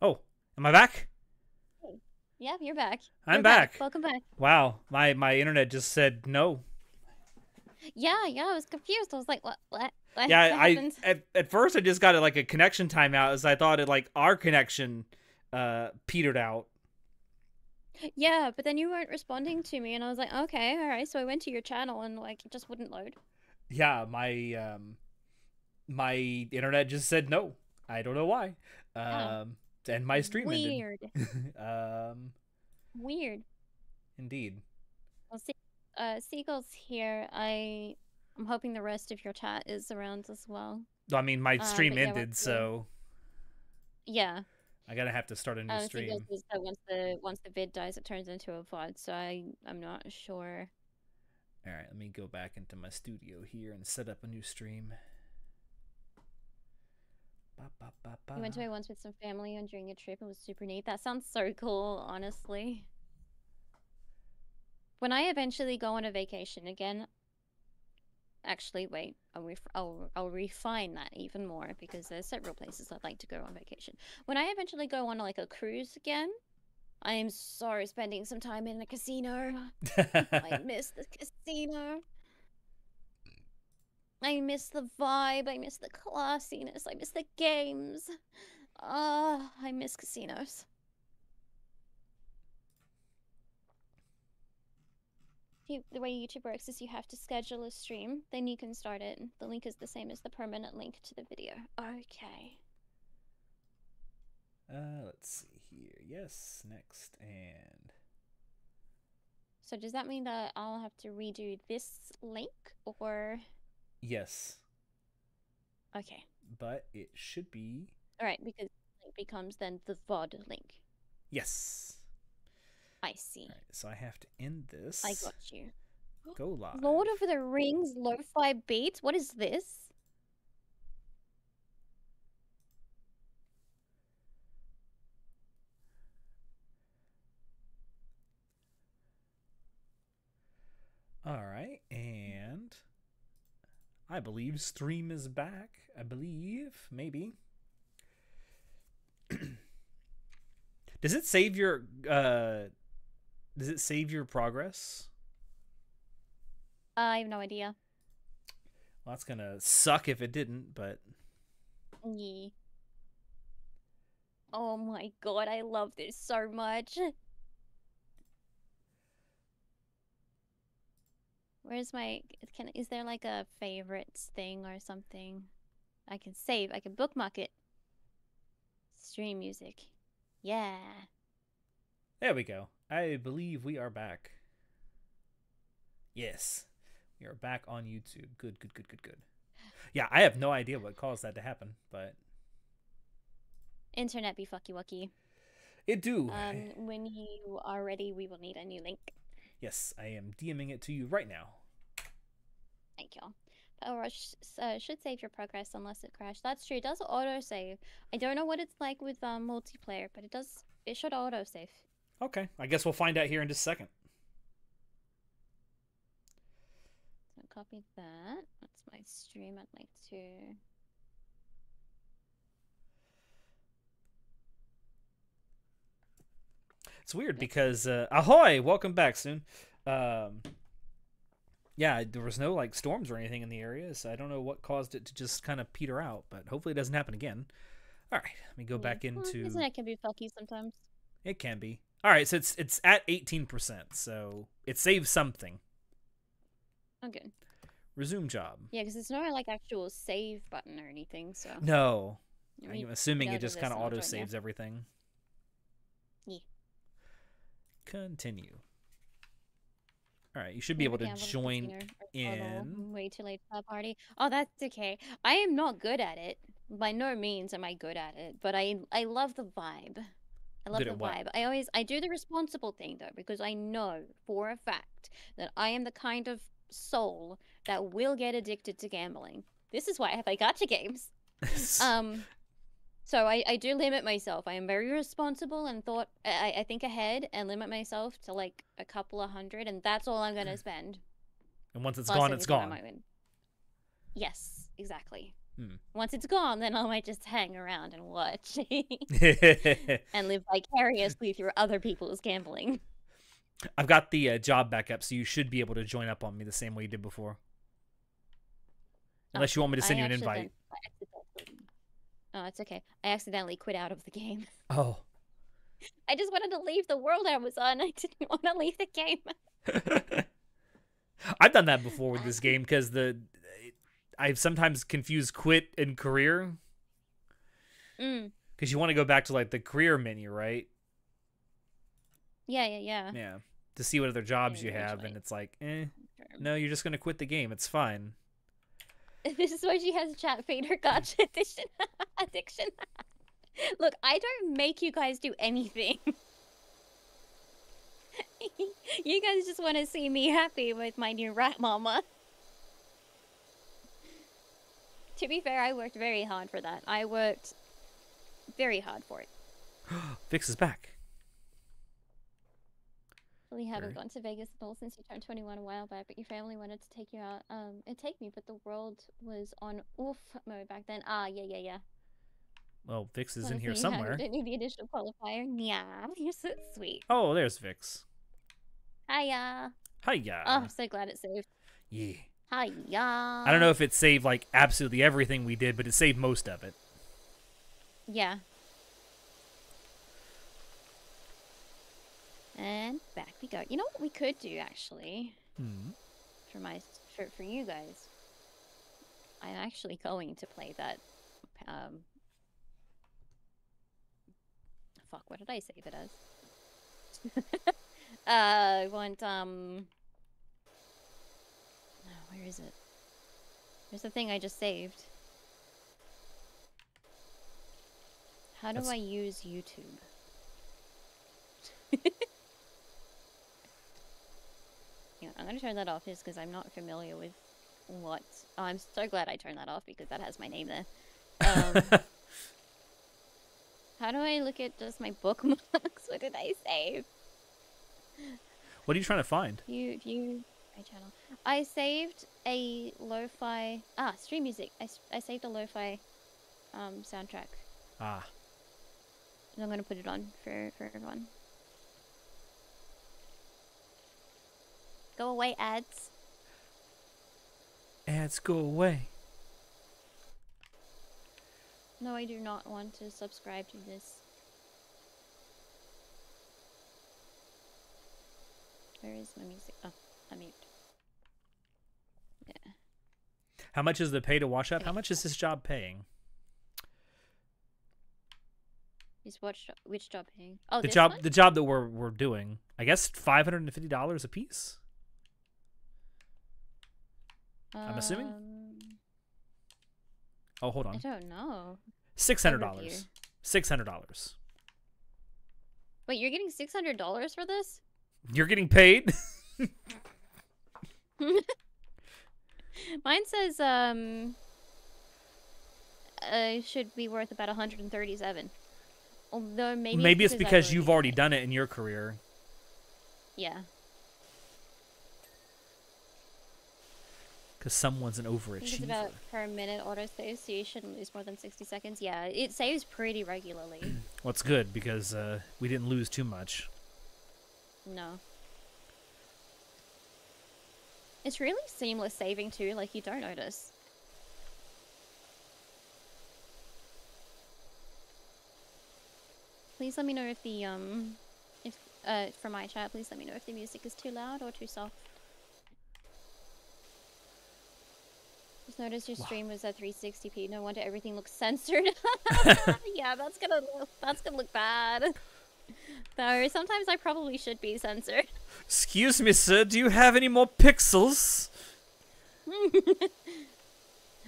Oh, am I back? Yep, you're back. I'm You're back. Welcome back. Wow, my my internet just said no. Yeah, yeah, I was confused. I was like, what? What? what Yeah, I at, at first I just got it like a connection timeout as I thought it like our connection uh petered out. Yeah, but then you weren't responding to me, and I was like, okay, all right. So I went to your channel, and like, it just wouldn't load. Yeah, my um my internet just said no. I don't know why. Yeah. Um and my stream Weird. ended. um Weird. indeed. Well, see, uh, Seagull's here. I, I'm hoping the rest of your chat is around as well. I mean my Uh, stream but yeah, ended, so Yeah. I gotta have to start a new Um, stream. that once the once the vid dies, it turns into a VOD. So I I'm not sure. All right, let me go back into my studio here and set up a new stream. Ba, ba, ba, We went away once with some family and during a trip. It was super neat. That sounds so cool, honestly. When I eventually go on a vacation again, actually, wait, I'll, ref- I'll, I'll refine that even more because there's several places I'd like to go on vacation. When I eventually go on like a cruise again, I am so spending some time in a casino. I miss the casino. I miss the vibe. I miss the classiness. I miss the games. Ah, I miss casinos. The way YouTube works is you have to schedule a stream, then you can start it. The link is the same as the permanent link to the video. Okay. uh, let's see here. Yes, next, and So does that mean that I'll have to redo this link or yes, okay. but it should be All right, because link becomes then the VOD link. yes. I see. All right, so I have to end this. I got you. Go live. Lord of the Rings lo-fi beats. What is this? All right, and I believe stream is back. I believe, maybe. does it save your uh does it save your progress? I have no idea. Well, that's going to suck if it didn't, but Yeah. Oh my god, I love this so much. Where's my can is there like a favorites thing or something? I can save, I can bookmark it. Stream music. Yeah. there we go. I believe we are back. Yes. We are back on YouTube. Good, good, good, good, good. Yeah, I have no idea what caused that to happen, but Internet be fucky wucky. it do. Um when you are ready we will need a new link. Yes, I am DMing it to you right now. Thank you. Battle Rush uh, should save your progress unless it crashed. That's true. It does auto save. I don't know what it's like with um, multiplayer, but it does. It should auto save. Okay, I guess we'll find out here in just a second. So copy that. That's my stream. I'd like to. It's weird because uh, ahoy, welcome back soon. Um, yeah, there was no like storms or anything in the area, so I don't know what caused it to just kind of peter out, but hopefully it doesn't happen again. All right, let me go Yeah. back into. Internet can be fucky sometimes. It can be. All right, so it's it's at eighteen percent, so it saves something. Good. Resume job. Yeah, because there's no like actual save button or anything. So No, I'm assuming it just kind of auto saves everything. Continue. All right, you should be able to Never gambled at join casino or total. in. Way too late for that party. Oh, that's okay. I am not good at it. By no means am I good at it, but I I love the vibe. I love Good the vibe. I always I do the responsible thing though because I know for a fact that I am the kind of soul that will get addicted to gambling. This is why I have like gacha games. Um, so I, I do limit myself. I am very responsible and thought I, I think ahead and limit myself to like a couple of hundred, and that's all I'm gonna spend. and once it's Plus gone, it's gone. Yes, exactly. Hmm. Once it's gone, then I might just hang around and watch and live vicariously through other people's gambling. I've got the uh, job back up, so you should be able to join up on me the same way you did before. Unless you want me to I send you an invite. I Oh, it's okay. I accidentally quit out of the game. Oh. I just wanted to leave the world I was on. I didn't want to leave the game. I've done that before with this game because the I've sometimes confused quit and career Mm. because you want to go back to like the career menu, right? Yeah, yeah, yeah. Yeah, to see what other jobs Yeah, you have, and it's like, eh, no, you're just gonna quit the game. It's fine. This is why she has chat feeder gacha addiction. addiction. Look, I don't make you guys do anything. you guys just want to see me happy with my new rat mama. to be fair, I worked very hard for that. I worked very hard for it. Vix is back. We haven't Very- gone to Vegas at all since you turned 21 a while back, but your family wanted to take you out. Um, and take me, but the world was on oof mode back then. Ah, yeah, yeah, yeah. Well, Vix is in here see you have- somewhere. Didn't need the additional qualifier. Yeah, you're so sweet. Oh, there's Vix. Hiya. Hiya. Oh, I'm so glad it saved. Yeah. Hiya. I don't know if it saved like absolutely everything we did, but it saved most of it. Yeah. And back we go. You know what we could do actually Hmm. for my for for you guys. I'm actually going to play that. Um. Fuck! What did I save it as? uh, I want um. oh, where is it? There's the thing I just saved. How do That's- I use YouTube? Yeah, I'm gonna turn that off just because I'm not familiar with what. Oh, I'm so glad I turned that off because that has my name there. Um, how do I look at just my bookmarks? what did I save? what are you trying to find? View, view, my channel. I saved a lo-fi. Ah, stream music. I, I saved a lo-fi um, soundtrack. Ah. And I'm gonna put it on for for everyone. Go away, ads. Ads go away. No, I do not want to subscribe to this. Where is my music? Oh, I'm mute. Yeah. How much is the pay to wash up? How much is this job paying? Is watch which job paying? Oh, the this job one? the job that we're we're doing. I guess five hundred and fifty dollars a piece. I'm assuming? Um, Oh, hold on. I don't know. Six hundred dollars. Six hundred dollars. Wait, you're getting six hundred dollars for this? You're getting paid. Mine says um uh should be worth about 137. Although maybe Maybe it's I've because you've already done it in your career. Yeah. Because someone's an think it's overachiever. about per minute auto save, so you shouldn't lose more than 60 seconds. Yeah, it saves pretty regularly. Well, it's good because uh, we didn't lose too much. no. It's really seamless saving too, like you don't notice. Please let me know if the um if uh from my chat, please let me know if the music is too loud or too soft. Just noticed your Wow. stream was at 360p. No wonder everything looks censored. yeah, that's gonna look, that's gonna look bad. Though sometimes I probably should be censored. Excuse me, sir. Do you have any more pixels?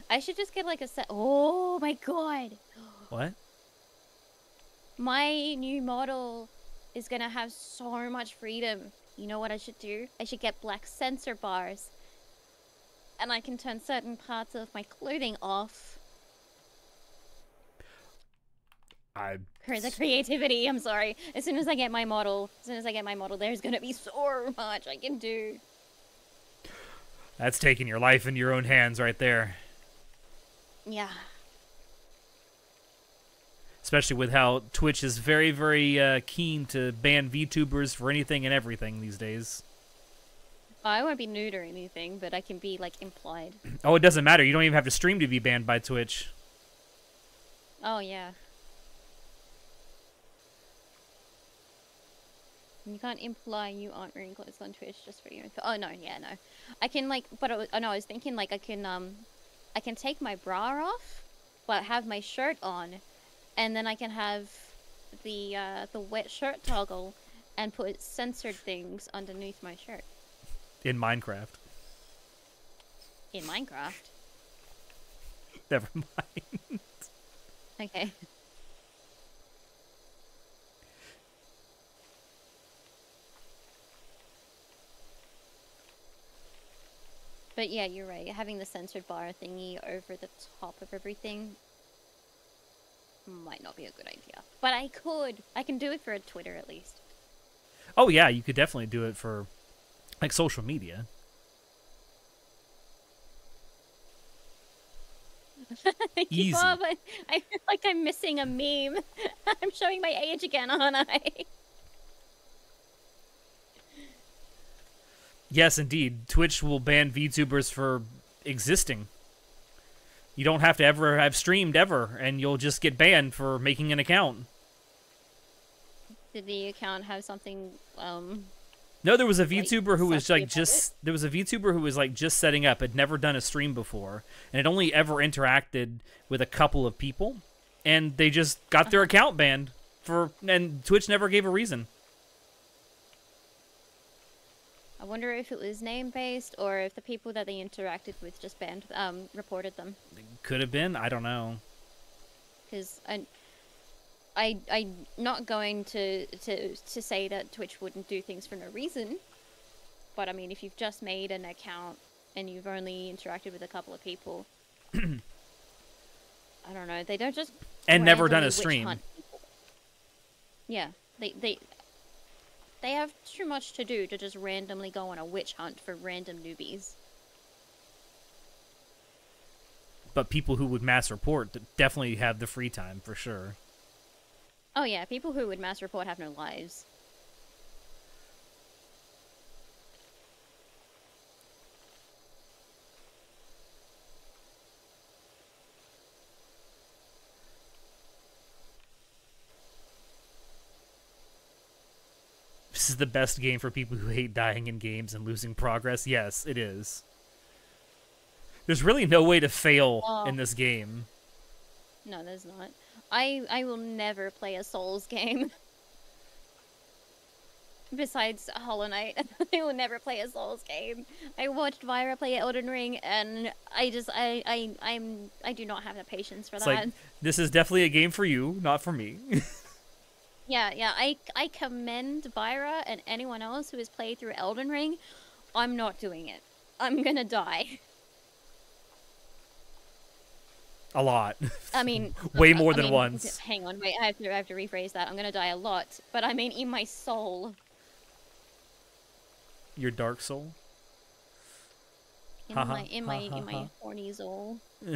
I should just get like a set. Oh my god, What? my new model is gonna have so much freedom. You know what I should do? I should get black censor bars, and I can turn certain parts of my clothing off. I. For the creativity, I'm sorry. As soon as I get my model, as soon as I get my model, there's gonna be so much I can do. That's taking your life into your own hands right there. Yeah. Especially with how Twitch is very, very uh, keen to ban VTubers for anything and everything these days. I won't be nude or anything, but I can be like implied. Oh, it doesn't matter. You don't even have to stream to be banned by Twitch. Oh yeah. You can't imply you aren't wearing clothes on Twitch just for your. Oh no, yeah, no. I can like, but I was, oh no, I was thinking like I can um, I can take my bra off, but have my shirt on, and then I can have the uh, the wet shirt toggle, and put censored things underneath my shirt in Minecraft. In Minecraft? Never mind. Okay. But yeah, you're right. Having the censored bar thingy over the top of everything might not be a good idea. But I could. I can do it for a Twitter at least. Oh yeah, you could definitely do it for like social media. Easy. Bob. I, I feel like I'm missing a meme. I'm showing my age again, aren't I? Yes, indeed. Twitch will ban VTubers for existing. You don't have to ever have streamed ever, and you'll just get banned for making an account. Did the account have something? Um, No, there was a VTuber who was like just there was a VTuber who was like just setting up, had never done a stream before, and had only ever interacted with a couple of people, and they just got their account banned for, and Twitch never gave a reason. I wonder if it was name based or if the people that they interacted with just banned, um, reported them. Could have been, I don't know. Because I, I, I'm not going to, to to say that Twitch wouldn't do things for no reason. But I mean, if you've just made an account and you've only interacted with a couple of people, I don't know. They don't just And never done a stream. Yeah, they they they have too much to do to just randomly go on a witch hunt for random newbies. But people who would mass report definitely have the free time for sure. Oh yeah, people who would mass report have no lives. This is the best game for people who hate dying in games and losing progress. Yes, it is. There's really no way to fail Oh. in this game. No, there's not. I I will never play a Souls game. Besides Hollow Knight, I will never play a Souls game. I watched Vyra play Elden Ring, and I just I I I'm I do not have the patience for It's that. like this is definitely a game for you, not for me. Yeah, yeah. I I commend Vyra and anyone else who has played through Elden Ring. I'm not doing it. I'm gonna die. a lot. I mean, Way more I than mean, once. Hang on, wait. I have to I have to rephrase that. I'm gonna die a lot, but I mean in my soul, Your Dark Soul. in Ha ha, my in my ha in my horny soul.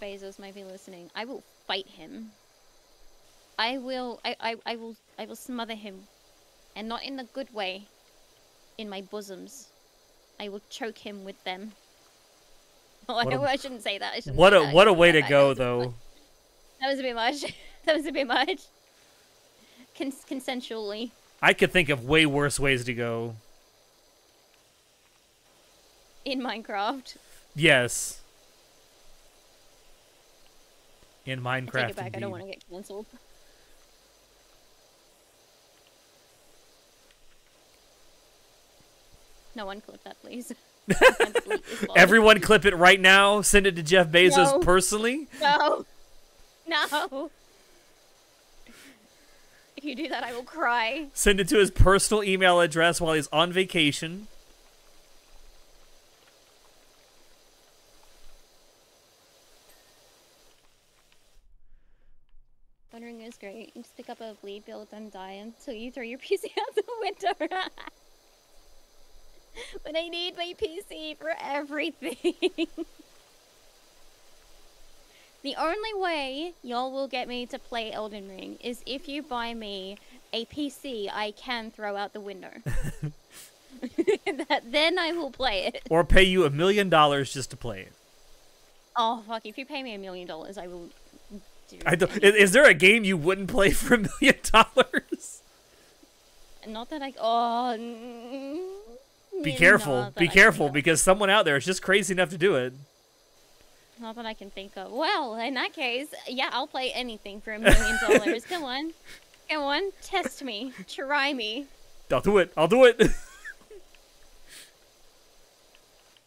Bezos might be listening. I will fight him. I will. I, I. I will. I will smother him, and not in a good way. In my bosoms, I will choke him with them. Oh, I, a- I shouldn't say that. I shouldn't What say a that. What a way to go That was a bit though. That was a bit much. that was a bit much. Cons- consensually. I could think of way worse ways to go. In Minecraft. Yes. In I Minecraft. take it back. I don't want to get cancelled. No one clip that, please. I'm delete this vlog. Everyone clip it right now. Send it to Jeff Bezos No. personally. No. No. If you do that, I will cry. Send it to his personal email address while he's on vacation. Wondering is great. You just pick up a bleed build and die until you throw your PC out the window. but I need my PC for everything. the only way y'all will get me to play Elden Ring is if you buy me a PC I can throw out the window. that, then I will play it. Or pay you a million dollars just to play it. Oh fuck! If you pay me a million dollars, I will do. I don't, is, is there a game you wouldn't play for a million dollars? Not that I. Oh. Be careful. Be I careful because someone out there is just crazy enough to do it. Not that I can think of. Well, in that case, yeah, I'll play anything for a million dollars. Come on. Come on. Test me. Try me. I'll do it. I'll do it.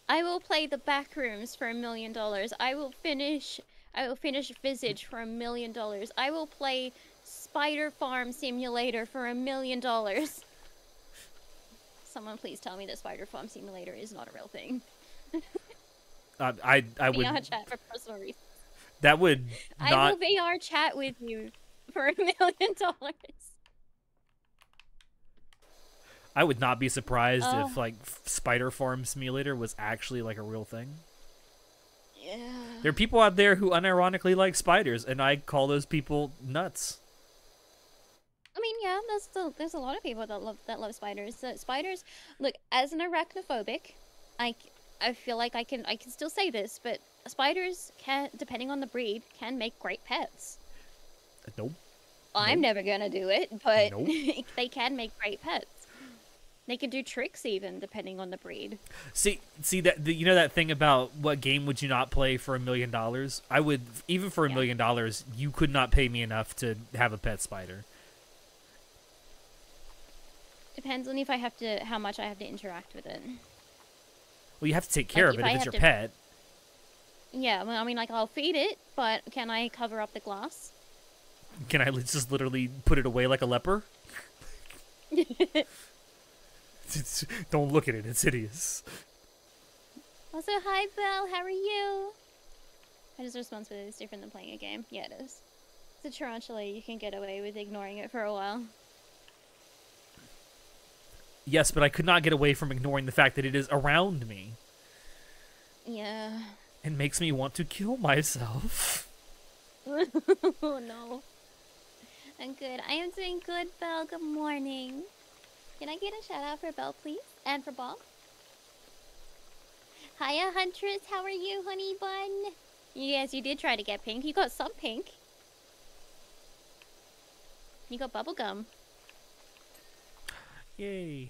I will play the back rooms for a million dollars. I will finish. I will finish Visage for a million dollars. I will play Spider Farm Simulator for a million dollars. Someone please tell me that Spider Farm Simulator is not a real thing. Uh, I I would VR chat for personal reasons. that would I not will VR chat with you for a million dollars. I would not be surprised Oh. if like Spider Farm Simulator was actually like a real thing. Yeah. There are people out there who unironically like spiders, and I call those people nuts. I mean, yeah, there's still, there's a lot of people that love that love spiders. So spiders, look, as an arachnophobic, i feel like I can I can still say this, but spiders can, depending on the breed, can make great pets. Nope. I'm Nope. never gonna do it, but Nope. they can make great pets. They can do tricks even depending on the breed. See, see that the, you know that thing about what game would you not play for a million dollars? I would even for a Yeah. million dollars, you could not pay me enough to have a pet spider. Depends on if I have to, how much I have to interact with it. Well, you have to take care Like, of it I if it's your to- pet. Yeah, well, I mean, like I'll feed it, but can I cover up the glass? Can I just literally put it away like a leper? It's- don't look at it; it's hideous. Also, hi Belle, how are you? How does responsibility is different than playing a game? Yeah, it is. It's a tarantula, you can get away with ignoring it for a while. Yes, but I could not get away from ignoring the fact that it is around me. Yeah. It makes me want to kill myself. oh no. I'm good. I am doing good, Belle. Good morning. Can I get a shout out for Belle, please? And for Bob? Hiya, Huntress. How are you, honey bun? Yes, you did try to get pink. You got some pink. You got bubblegum. Yay.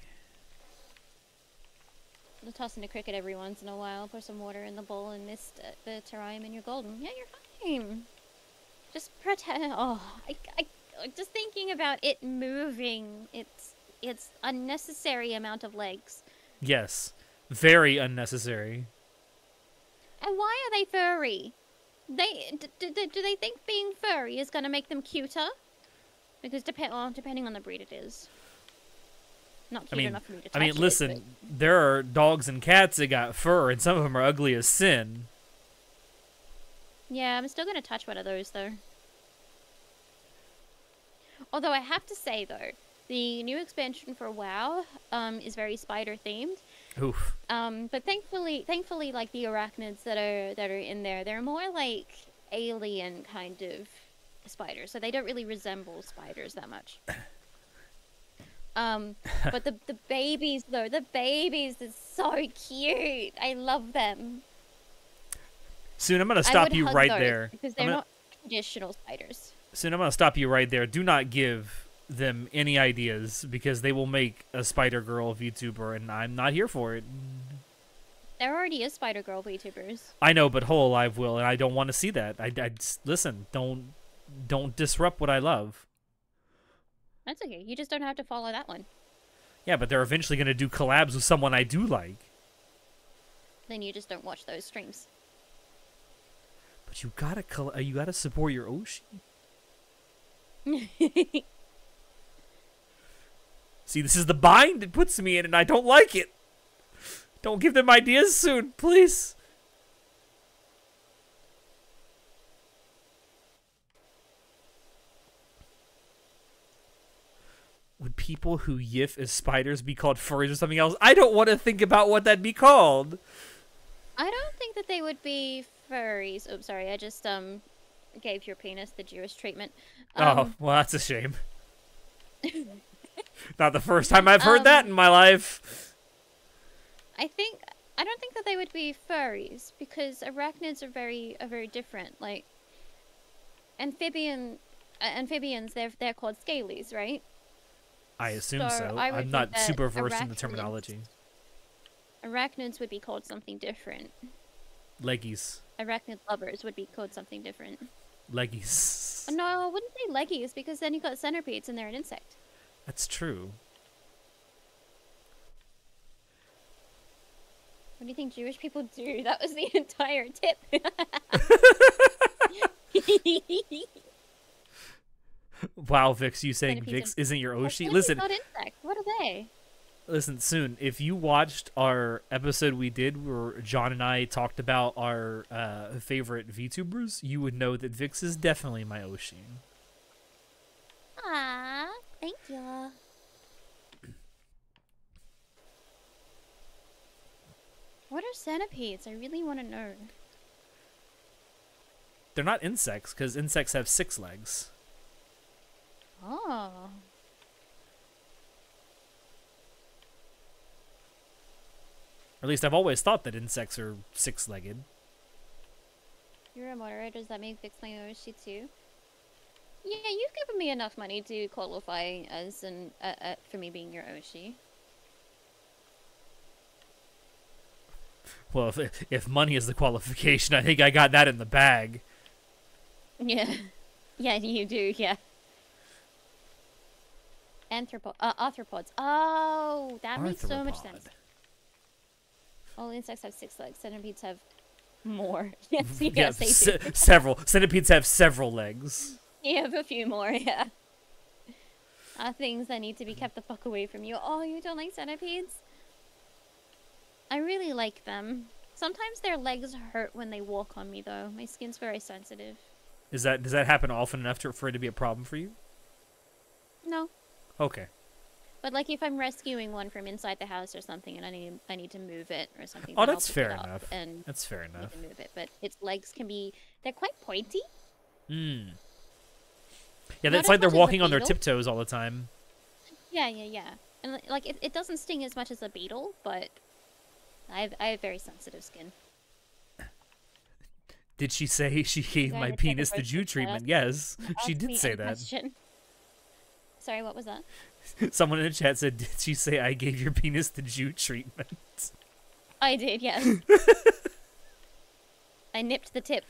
I'll toss in a cricket every once in a while. Pour some water in the bowl and mist uh, the terrarium and you're golden. Yeah, you're fine. Just pretend. Oh, I, I, just thinking about it moving. It's it's unnecessary amount of legs. Yes. Very unnecessary. And why are they furry? They d- d- d- do they think being furry is gonna make them cuter? Because depend well, depending on the breed, it is. Not cute I mean, enough for me to touch I mean, it, listen, there are dogs and cats that got fur, and some of them are ugly as sin. Yeah, I'm still gonna touch one of those though. Although I have to say though, the new expansion for WoW um, is very spider themed. Oof. Um, but thankfully, thankfully, like the arachnids that are that are in there, they're more like alien kind of spiders, so they don't really resemble spiders that much. Um, but the the babies though, the babies are so cute. I love them. Soon, I'm gonna stop you right there. because they're gonna- not traditional spiders. Soon, I'm gonna stop you right there. Do not give them any ideas because they will make a Spider Girl VTuber, and I'm not here for it. There already is Spider Girl VTubers. I know, but Hololive will, and I don't want to see that. I, I listen. Don't don't disrupt what I love. That's okay. You just don't have to follow that one. Yeah, but they're eventually gonna do collabs with someone I do like. Then you just don't watch those streams. But you gotta uh, you gotta support your Oshi. See, this is the bind it puts me in, and I don't like it. Don't give them ideas soon, please. Would people who yiff as spiders be called furries or something else? I don't want to think about what that'd be called. I don't think that they would be furries. Oops, sorry. I just um gave your penis the Jewish treatment. oh, Um, well, that's a shame. Not the first time I've heard Um, that in my life. I think I don't think that they would be furries because arachnids are very are very different. Like amphibian uh, amphibians, they're they're called scalies, right? I assume so so. I I'm not super versed in the terminology. Arachnids would be called something different. Leggies. Arachnid lovers would be called something different. Leggies. No, I wouldn't say leggies because then you got centipedes and they're an insect. That's true. What do you think Jewish people do? That was the entire tip. Wow, Vix, you saying Vix isn't your Oshi? Listen. What are they? Listen, soon, if you watched our episode we did where John and I talked about our uh, favorite VTubers, you would know that Vix is definitely my Oshin. Ah, thank you. What are centipedes? I really want to know. They're not insects, because insects have six legs. Oh. At least I've always thought that insects are six legged. You're a moderator. Does that make Vix my Oshi too? Yeah, you've given me enough money to qualify as an uh, uh, for me being your Oshi. Well, if, if money is the qualification, I think I got that in the bag. Yeah, yeah, you do. Yeah. Anthropo uh, arthropods. Oh, that makes so much sense. All insects have six legs. Centipedes have more. yes, you yeah, se- several. Centipedes have several legs. You have a few more, yeah. Are things that need to be kept the fuck away from you. Oh, you don't like centipedes? I really like them. Sometimes their legs hurt when they walk on me, though. My skin's very sensitive. Is that does that happen often enough to, for it to be a problem for you? No. Okay. But like if I'm rescuing one from inside the house or something and I need I need to move it or something. Oh, that's fair enough. And That's fair need enough. to move it. But its legs can be they're quite pointy. Hmm. Yeah, Not that's like they're much as a walking on their tiptoes all the time. Yeah, yeah, yeah. And like it, it doesn't sting as much as a beetle, but I have I have very sensitive skin. Did she say she gave my to take a penis the Jew treatment? Yes, she did say that. question. Sorry, what was that? Someone in the chat said, "Did you say I gave your penis the Jew treatment?" I did, yes. I nipped the tip.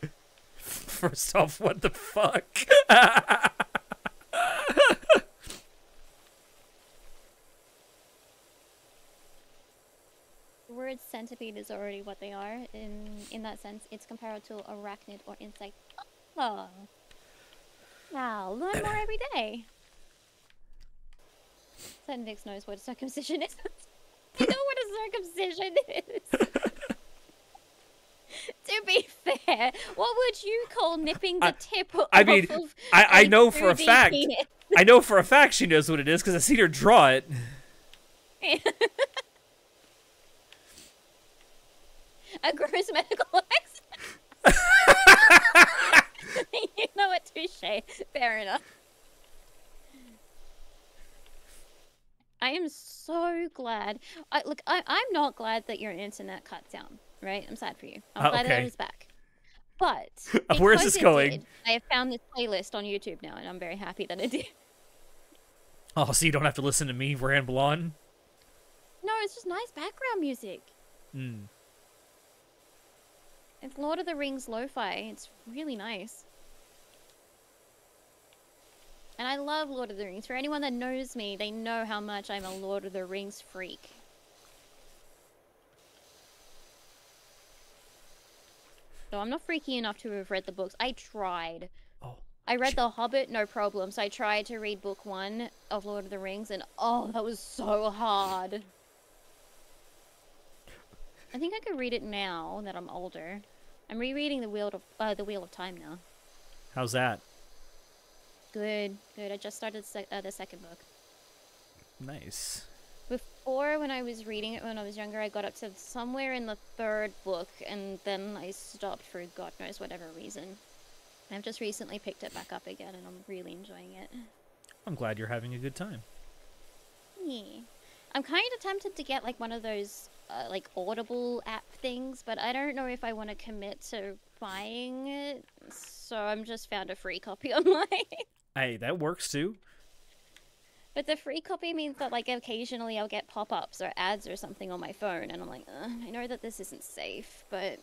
First off, what the fuck? word centipede is already what they are. In in that sense, it's comparable to arachnid or insect. Oh. Wow, learn more every day. Senvix knows what circumcision is. you know what a circumcision is. to be fair, what would you call nipping the I- tip I off mean, of I, I know for a fact. penis? I know for a fact she knows what it is because I seen her draw it. a gross medical accident. you know what? Touche. Fair enough. I am so glad. I look. I, I'm not glad that your internet cut down. Right? I'm sad for you. I'm Uh, glad that okay. it's back. But Where is this going? did, I have found this playlist on YouTube now, and I'm very happy that I did. Oh, so you don't have to listen to me ramble on. No, it's just nice background music. Hmm. It's Lord of the Rings lo-fi. It's really nice. And I love Lord of the Rings. For anyone that knows me, they know how much I'm a Lord of the Rings freak. So I'm not freaky enough to have read the books. I tried. Oh. I read The Hobbit, no problem. So I tried to read book one of Lord of the Rings, and oh, that was so hard. I think I could read it now that I'm older. I'm rereading the Wheel of uh, the Wheel of Time now. How's that? Good, good. I just started sec- uh, the second book. Nice. Before, when I was reading it when I was younger, I got up to somewhere in the third book, and then I stopped for God knows whatever reason. I've just recently picked it back up again, and I'm really enjoying it. I'm glad you're having a good time. Yeah. I'm kind of tempted to get like one of those uh, like Audible app things, but I don't know if I want to commit to buying it. So I'm just found a free copy online. Hey, that works too. but the free copy means that like occasionally I'll get pop-ups or ads or something on my phone, and I'm like, I know that this isn't safe, but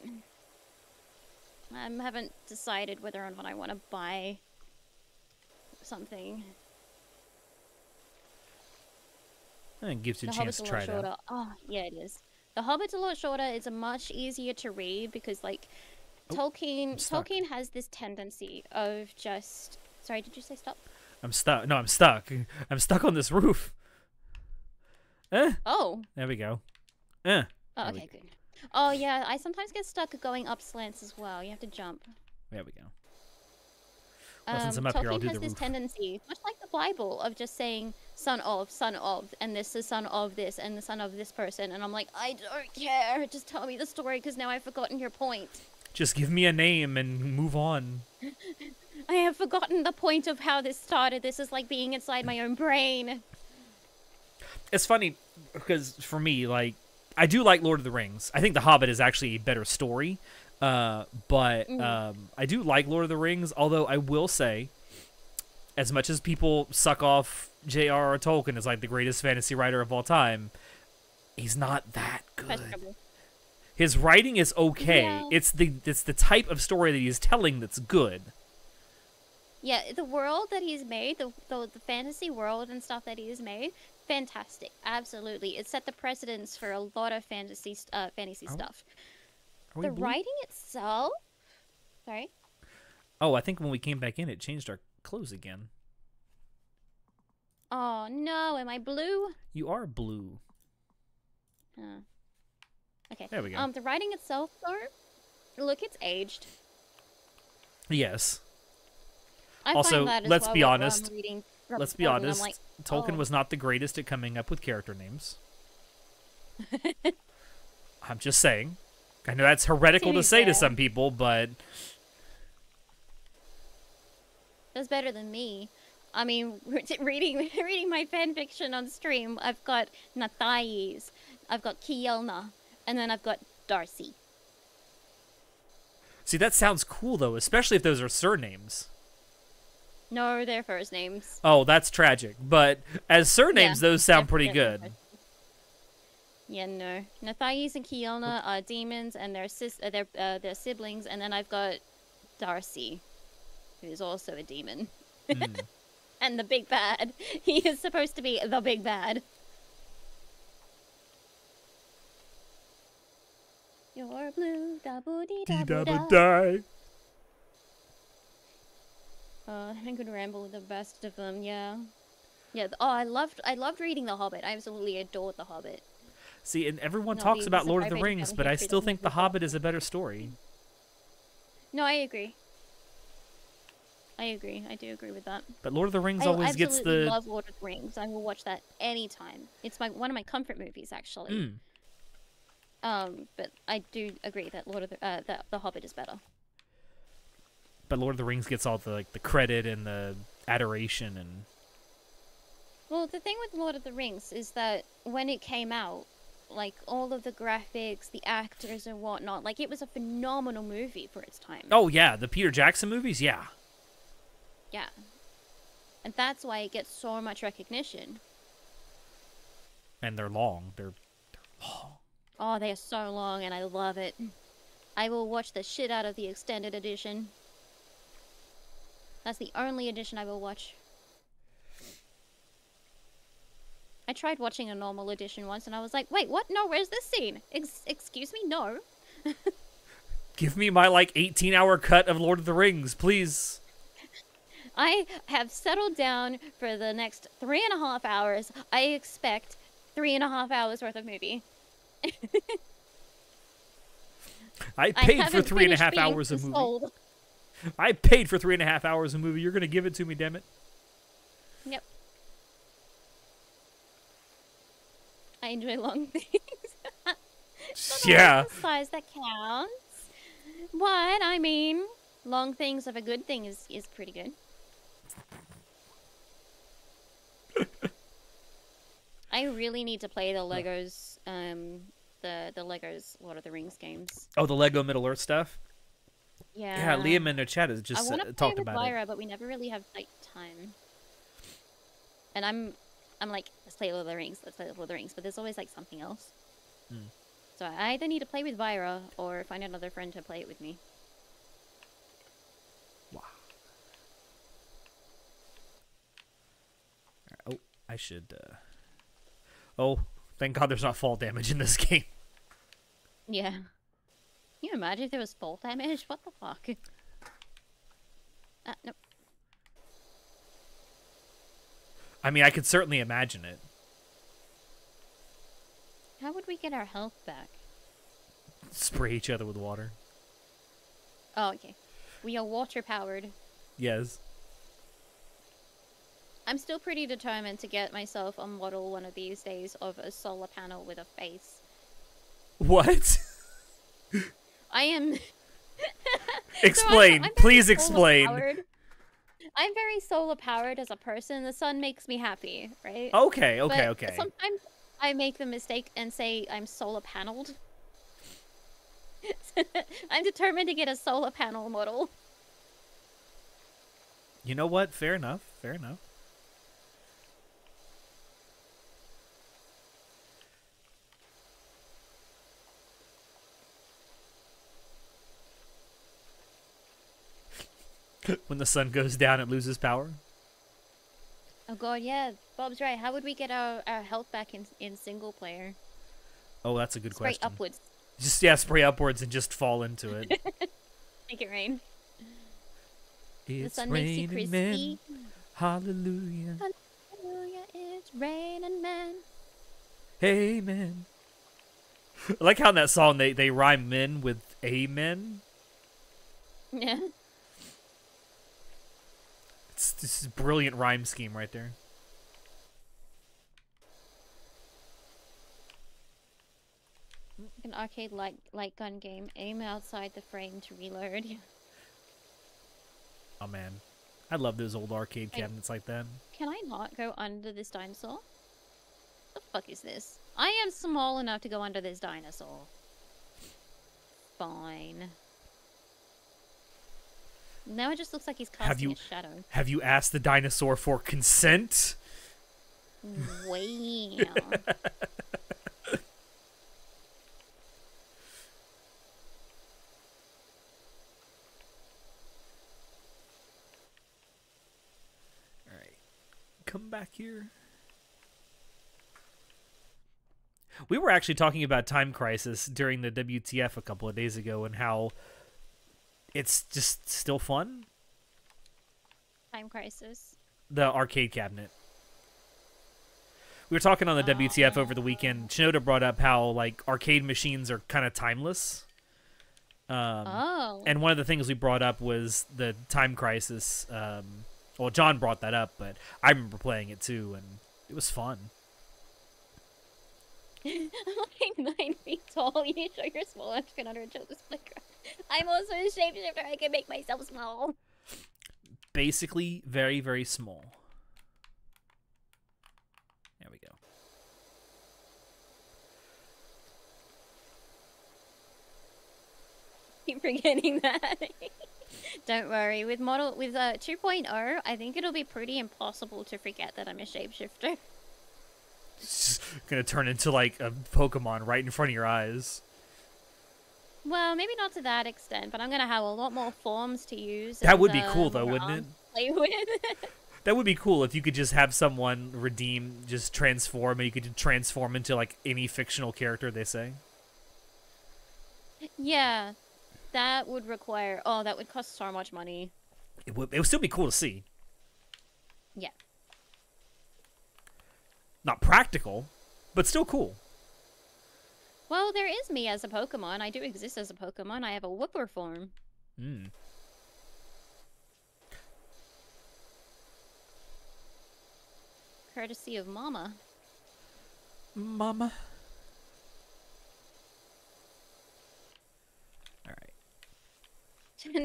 I haven't decided whether or not I want to buy something. And it gives you a chance to try it shorter. out. Oh, yeah, it is. The Hobbit's a lot shorter. It's a much easier to read because, like, Oh, Tolkien Tolkien has this tendency of just. Sorry, did you say stop? I'm stuck. No, I'm stuck. I'm stuck on this roof. Eh, Oh. there we go. Eh. Oh, we okay, good. Oh yeah, I sometimes get stuck going up slants as well. You have to jump. There we go. Well, Um, up here, I'll do has the this roof. tendency, much like the Bible, of just saying "son of," "son of," and this is son of this, and the son of this person, and I'm like, I don't care. Just tell me the story, because now I've forgotten your point. Just give me a name and move on. I have forgotten the point of how this started. This is like being inside my own brain. It's funny because for me, like, I do like Lord of the Rings. I think The Hobbit is actually a better story. Uh, but Mm. um, I do like Lord of the Rings. Although I will say, as much as people suck off J.R.R. Tolkien as like the greatest fantasy writer of all time, he's not that good. His writing is okay. Yeah. It's the it's the type of story that he's telling that's good. Yeah, the world that he's made, the, the the fantasy world and stuff that he's made, fantastic. Absolutely, it set the precedence for a lot of fantasy uh, fantasy Oh, stuff. The blue? writing itself, sorry. Oh, I think when we came back in, it changed our clothes again. Oh no, am I blue? You are blue. Uh, okay. There we go. Um, the writing itself, though, look, it's aged. Yes. I Also, find that as let's well be honest- reading Let's be Jordan, I'm honest. like, Tolkien oh. was not the greatest at coming up with character names. I'm just saying. I know that's heretical To to, say to some people, but That's better than me. I mean, reading reading my fan fiction on stream, I've got Nathais, I've got Kielna, and then I've got Darcy. see that sounds cool though, especially if those are surnames. No, they're first names. Oh, that's tragic. But as surnames, Yeah, those sound pretty good. Yeah, no. Nathais and Kiona are demons, and their sis, uh, their uh, their siblings, and then I've got Darcy, who is also a demon, Mm. and the big bad. He is supposed to be the big bad. You're blue, boo dee da. die. Uh, I could ramble with the best of them. Yeah, yeah. Oh, I loved, I loved reading The Hobbit. I absolutely adored The Hobbit. See, and everyone No, talks about Lord of the Rings, but I still think The. Hobbit is a better story. No, I agree. I agree. I do agree with that. But Lord of the Rings I always gets the love Lord of the Rings. I will watch that anytime. It's my one of my comfort movies, actually. Mm. Um, but I do agree that Lord of the uh, that The Hobbit is better. But Lord of the Rings gets all the like the credit and the adoration and Well, the thing with Lord of the Rings is that when it came out, like all of the graphics, the actors, and whatnot, like it was a phenomenal movie for its time. oh yeah, the Peter Jackson movies, yeah. Yeah. And that's why it gets so much recognition. And they're long. They're long. Oh, they are so long, and I love it. I will watch the shit out of the extended edition. That's the only edition I will watch. I tried watching a normal edition once, and I was like, wait, what? No, where's this scene? Ex- excuse me? No. give me my like 18 hour cut of Lord of the Rings, please. I have settled down for the next three and a half hours. I expect three and a half hours worth of movie. I I paid for haven't three and a half hours of movie. sold. I paid for three and a half hours of movie. You're gonna give it to me, damn it. I enjoy long things. Yeah. size that counts. What? I mean, long things of a good thing is, is pretty good. I really need to play the Legos, um, the the Legos Lord of the Rings games. Oh, the Lego Middle Earth stuff. Yeah. Yeah, Liam in the chat has just want uh, play talked with about it. But we never really have like time. And I'm, I'm like, let's play Lord of the Rings, let's play Lord of the Rings, but there's always like something else. Hmm. So I either need to play with Vyra or find another friend to play it with me. Wow. Oh, I should. Uh... Oh, thank God there's not fall damage in this game. Yeah. Can you imagine if there was fall damage? What the fuck? Uh, nope. I mean, I could certainly imagine it. How would we get our health back? Spray each other with water. Oh, okay. We are water powered. Yes. I'm still pretty determined to get myself a model one of these days of a solar panel with a face. What? I am. explain. I'm very Please explain. I'm very solar powered as a person. The sun makes me happy, right? Okay, okay, But okay. Sometimes I make the mistake and say I'm solar paneled. I'm determined to get a solar panel model. You know what? Fair enough. Fair enough. When the sun goes down, it loses power. Oh god, yeah, Bob's right. How would we get our, our health back in in single player? Oh, that's a good Straight question. Spray upwards. Just yeah, spray upwards and just fall into it. Make it rain. The it's sun makes you crispy. men. Hallelujah. Hallelujah, it's raining man. Amen. I like how in that song they, they rhyme men with amen. Yeah. It's this is brilliant rhyme scheme right there. An arcade light light gun game. Aim outside the frame to reload. Oh man. I love those old arcade cabinets like that. Can I not go under this dinosaur? The fuck is this? I am small enough to go under this dinosaur. Fine. Now it just looks like he's casting you- a shadow. Have you asked the dinosaur for consent? Wow. Alright. Come back here. We were actually talking about Time Crisis during the WTF a couple of days ago and how it's just still fun. Time crisis. The arcade cabinet. We were talking on the WTF over the weekend. Shinoda brought up how like arcade machines are kind of timeless. Um, Oh. and one of the things we brought up was the time crisis um well john brought that up but i remember playing it too and it was fun I'm like nine feet tall. You show you're small enough under a children's playground. I'm also a shapeshifter. I can make myself small. basically very very small there we go Keep forgetting that. Don't worry. With model with uh 2.0, I think it'll be pretty impossible to forget that I'm a shapeshifter. it's just gonna turn into like a pokemon right in front of your eyes Well, maybe not to that extent, but I'm gonna have a lot more forms to use. that would be cool um, though wouldn't it Play with. that would be cool if you could just have someone redeem just transform and you could transform into like any fictional character they say yeah, that would require. Oh, that would cost so much money. it would, it would still be cool to see Yeah. not practical but still cool Well, there is me as a Pokemon. I do exist as a Pokemon. I have a Wooper form. mm. Courtesy of Mama. Mama. All right.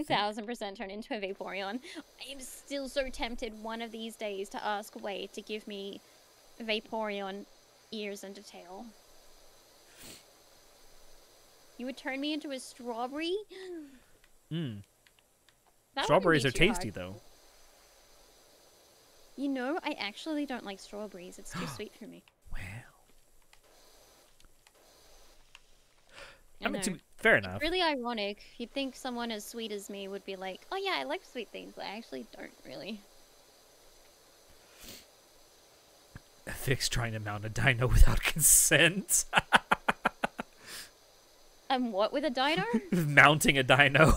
10,000% turn into a Vaporeon. I am still so tempted one of these days to ask Wade to give me Vaporeon ears and a tail. You would turn me into a strawberry? Mm. Strawberries are too hard. tasty though. You know, I actually don't like strawberries. It's too sweet for me. Wow. I I mean, to fair enough. Really ironic. You'd think someone as sweet as me would be like, oh yeah, I like sweet things, but I actually don't really. Fix trying to mount a dino without consent. Um, what with a dino? Mounting a dino.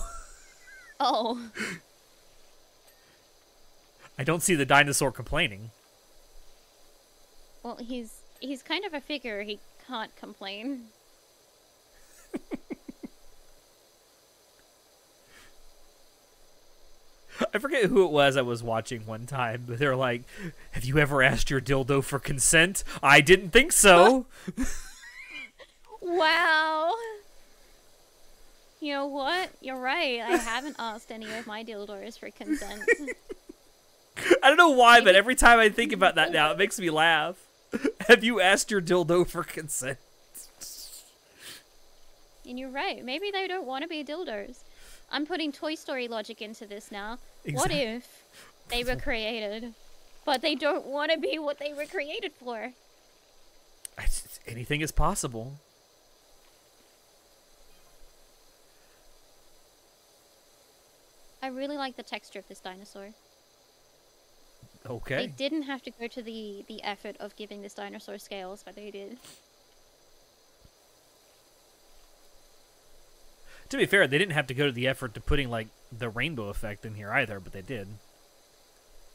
oh. I don't see the dinosaur complaining. Well, he's he's kind of a figure. He can't complain. I forget who it was I was watching one time, but they're like, "Have you ever asked your dildo for consent?" I didn't think so. wow. You know what? You're right. I haven't asked any of my dildos for consent. I don't know why, but every time I think about that now, it makes me laugh. Have you asked your dildo for consent? And you're right. Maybe they don't want to be dildos. I'm putting Toy Story logic into this now. What if they were created, but they don't want to be what they were created for? Anything is possible. I really like the texture of this dinosaur. Okay. They didn't have to go to the the effort of giving this dinosaur scales, but they did. To be fair, they didn't have to go to the effort to putting like the rainbow effect in here either, but they did.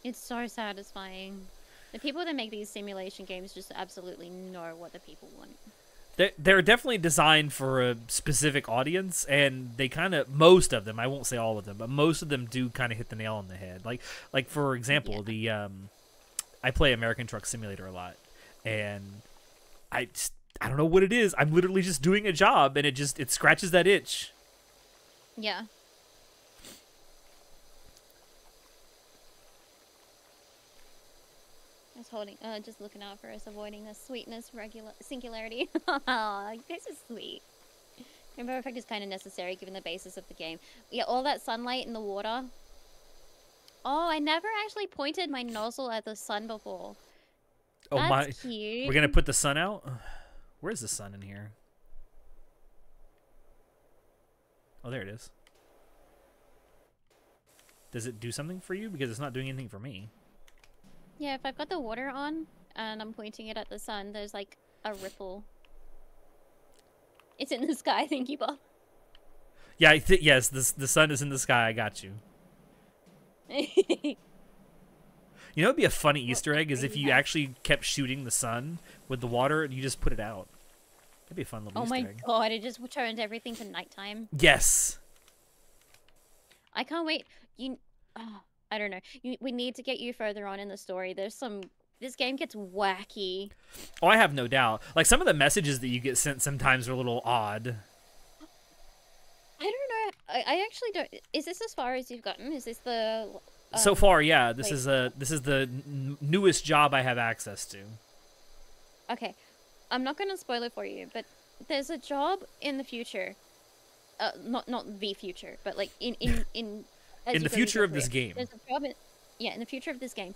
It's so satisfying. The people that make these simulation games just absolutely know what the people want. They're, they're definitely designed for a specific audience, and they kind of most of them. I won't say all of them, but most of them do kind of hit the nail on the head. Like, like for example, the um, I play American Truck Simulator a lot, and I just, I don't know what it is. I'm literally just doing a job, and it just it scratches that itch. Yeah. Was holding, uh, just looking out for us, avoiding the sweetness regular singularity. You guys are sweet. Rainbow effect is kind of necessary given the basis of the game. Yeah, all that sunlight in the water. Oh, I never actually pointed my nozzle at the sun before. Oh That's my! cute. We're gonna put the sun out. Where's the sun in here? Oh, there it is. Does it do something for you? Because it's not doing anything for me. Yeah, if I've got the water on and I'm pointing it at the sun, there's like a ripple. It's in the sky, thank you, Bob. Yeah, th- yes, the the sun is in the sky. I got you. You know, it'd be a funny Easter egg is if you actually kept shooting the sun with the water and you just put it out. That'd be a fun little oh Easter my egg. god, it just turned everything to nighttime. Yes. I can't wait. You, oh, I don't know. You, we need to get you further on in the story. There's some. This game gets wacky. Oh, I have no doubt. Like some of the messages that you get sent sometimes are a little odd. I don't know. I, I actually don't. Is this as far as you've gotten? Is this the? so um, far, yeah, this is a this is the n- newest job I have access to. Okay, I'm not gonna spoil it for you, but there's a job in the future. Uh, not not the future, but like in in in. In the future of this game. There's a job in, yeah, in the future of this game,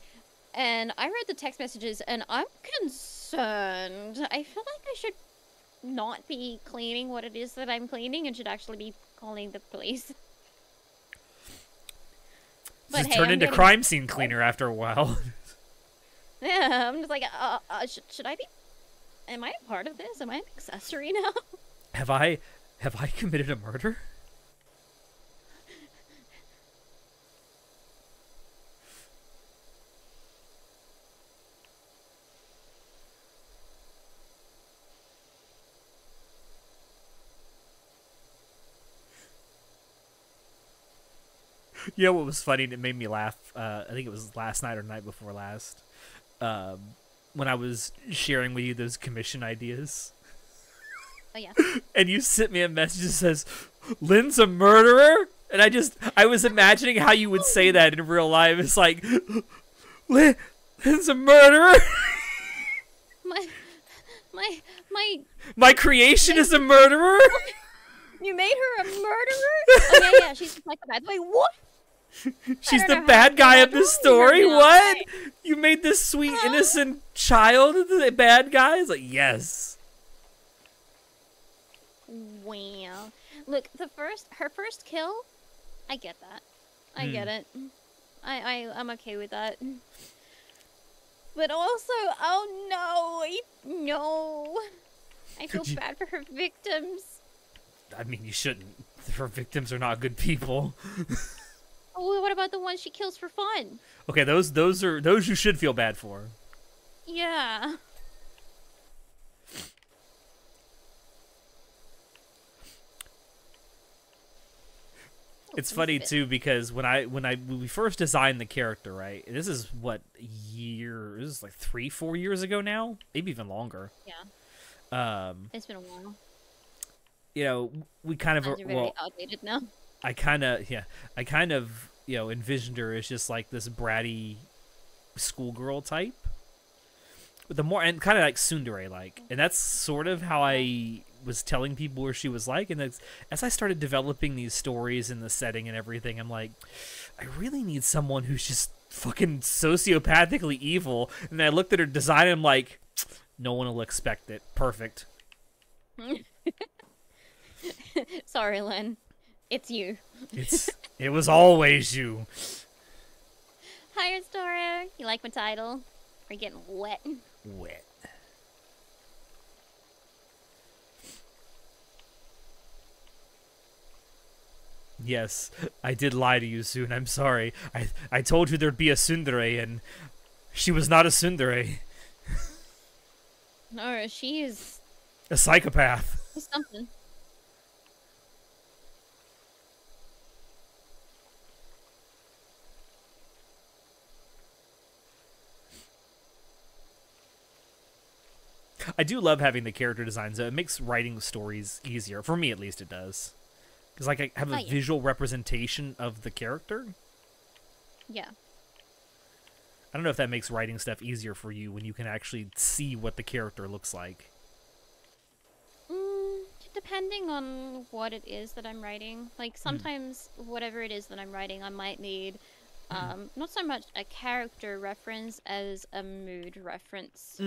and I read the text messages, and I'm concerned. I feel like I should not be cleaning what it is that I'm cleaning, and should actually be calling the police. But hey, turn I'm into getting- crime scene cleaner after a while. Yeah, I'm just like, uh, uh, should, should I be? Am I a part of this? Am I an accessory now? have I have I committed a murder? You know what was funny and it made me laugh? Uh, I think it was last night or night before last. Um, when I was sharing with you those commission ideas. Oh yeah. and you sent me a message that says, "Lynn's a murderer," and I just I was imagining how you would say that in real life. It's like, Lynn, Lynn's a murderer. My, my, my. My creation is a murderer. You made her a murderer? oh yeah, yeah. She's a psychopath. Wait, what? She's the bad guy of the story. What? You made this sweet Huh? innocent child the bad guy? It's like yes. Wow. Look, the first, her first kill. I get that. I Hmm. get it. I, I, I'm okay with that. But also, oh no, I- no. I feel you- bad for her victims. I mean, you shouldn't. Her victims are not good people. Oh, what about the ones she kills for fun? Okay, those those are those you should feel bad for. Yeah. It's funny too because when I when I when we first designed the character, right? This is what years like 3 4 years ago now, maybe even longer. Yeah. Um It's been a while. You know, we kind of are, well, outdated now I kind of yeah, I kind of you know envisioned her as just like this bratty schoolgirl type, with the more and kind of like tsundere like, and mm-hmm. that's sort of how I was telling people where she was like, and as, as I started developing these stories and the setting and everything, I'm like, I really need someone who's just fucking sociopathically evil, and I looked at her design and I'm like, no one will expect it. Perfect. Sorry, Len. It's you. It's it was always you. Hi, Restorer. You like my title? Are you getting wet? Wet. Yes, I did lie to you soon. I'm sorry. I I told you there'd be a tsundere, and she was not a tsundere. No, she is A psychopath. something. I do love having the character designs. though. It makes writing stories easier. For me, at least, it does. Because like I have a Oh, yeah. visual representation of the character. Yeah. I don't know if that makes writing stuff easier for you when you can actually see what the character looks like. Mm, depending on what it is that I'm writing. Like Hmm. sometimes whatever it is that I'm writing, I might need Hmm. um, not so much a character reference as a mood reference.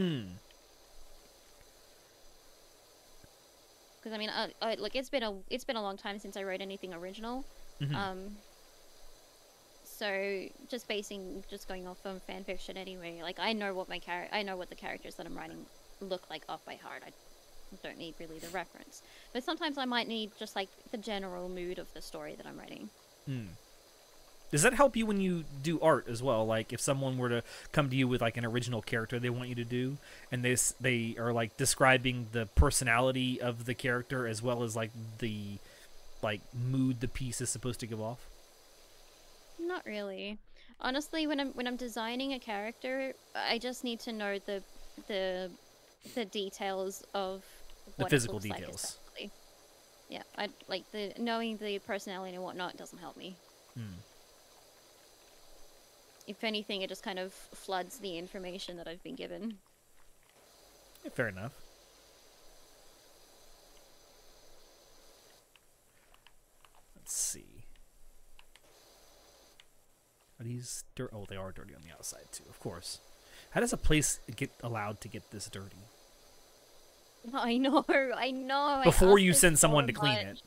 Because I mean, uh, uh, like it's been a it's been a long time since I wrote anything original. Mhm. Um, so just basing, just going off of fan fiction anyway. Like I know what my char- I know what the characters that I'm writing look like off by heart. I don't need really the reference, but sometimes I might need just like the general mood of the story that I'm writing. Mm. Does that help you when you do art as well? Like if someone were to come to you with like an original character they want you to do, and they they are like describing the personality of the character as well as like the like mood the piece is supposed to give off. Not really. Honestly, when I'm when I'm designing a character, I just need to know the the the details of The physical details. Like yeah, I like the knowing the personality and whatnot doesn't help me. Hmm. If anything, it just kind of floods the information that I've been given. Yeah, fair enough. Let's see. Are these dirt? Oh, they are dirty on the outside too. Of course. How does a place get allowed to get this dirty? I know, I know. Before ask you send so someone to clean much. it.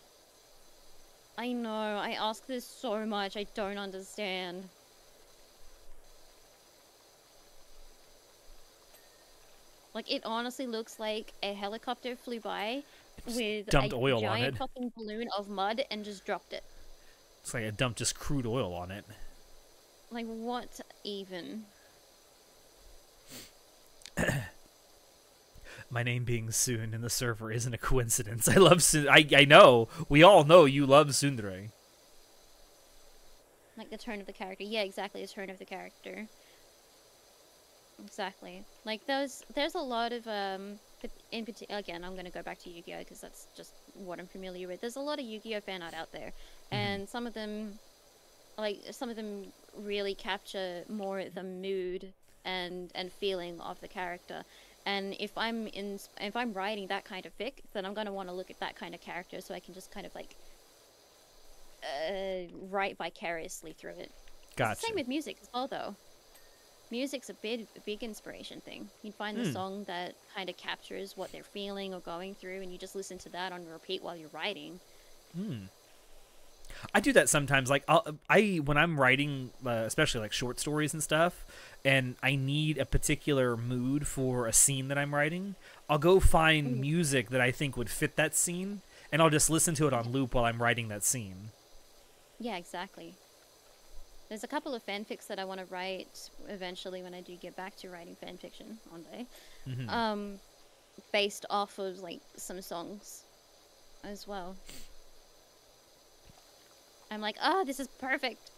I know. I ask this so much. I don't understand. Like it honestly looks like a helicopter flew by Just with dumped a oil on giant it. fucking balloon of mud and just dropped it. It's like a dump just crude oil on it. Like what even? My name being Soon in the server isn't a coincidence. I love Sun. I I know. We all know you love Sundere. Like the tone of the character. Yeah, exactly. The tone of the character. Exactly. Like those. There's a lot of um. In particular, again, I'm gonna go back to Yu-Gi-Oh because that's just what I'm familiar with. There's a lot of Yu-Gi-Oh fan art out there, and some of them, like some of them, really capture more the mood and and feeling of the character. And if I'm in, if I'm writing that kind of fic, then I'm gonna want to look at that kind of character so I can just kind of like uh, write vicariously through it. Gotcha. Same with music as well, though. Music's a big, a big inspiration thing. You'd find the Hmm. song that kind of captures what they're feeling or going through, and you just listen to that on repeat while you're writing. Hmm. I do that sometimes. Like I'll, I when I'm writing, uh, especially like short stories and stuff, and I need a particular mood for a scene that I'm writing. I'll go find Mm. music that I think would fit that scene, and I'll just listen to it on loop while I'm writing that scene. Yeah, exactly. There's a couple of fanfics that I want to write eventually when I do get back to writing fanfiction one day. Mhm. Um, based off of like some songs as well. I'm like, oh, this is perfect.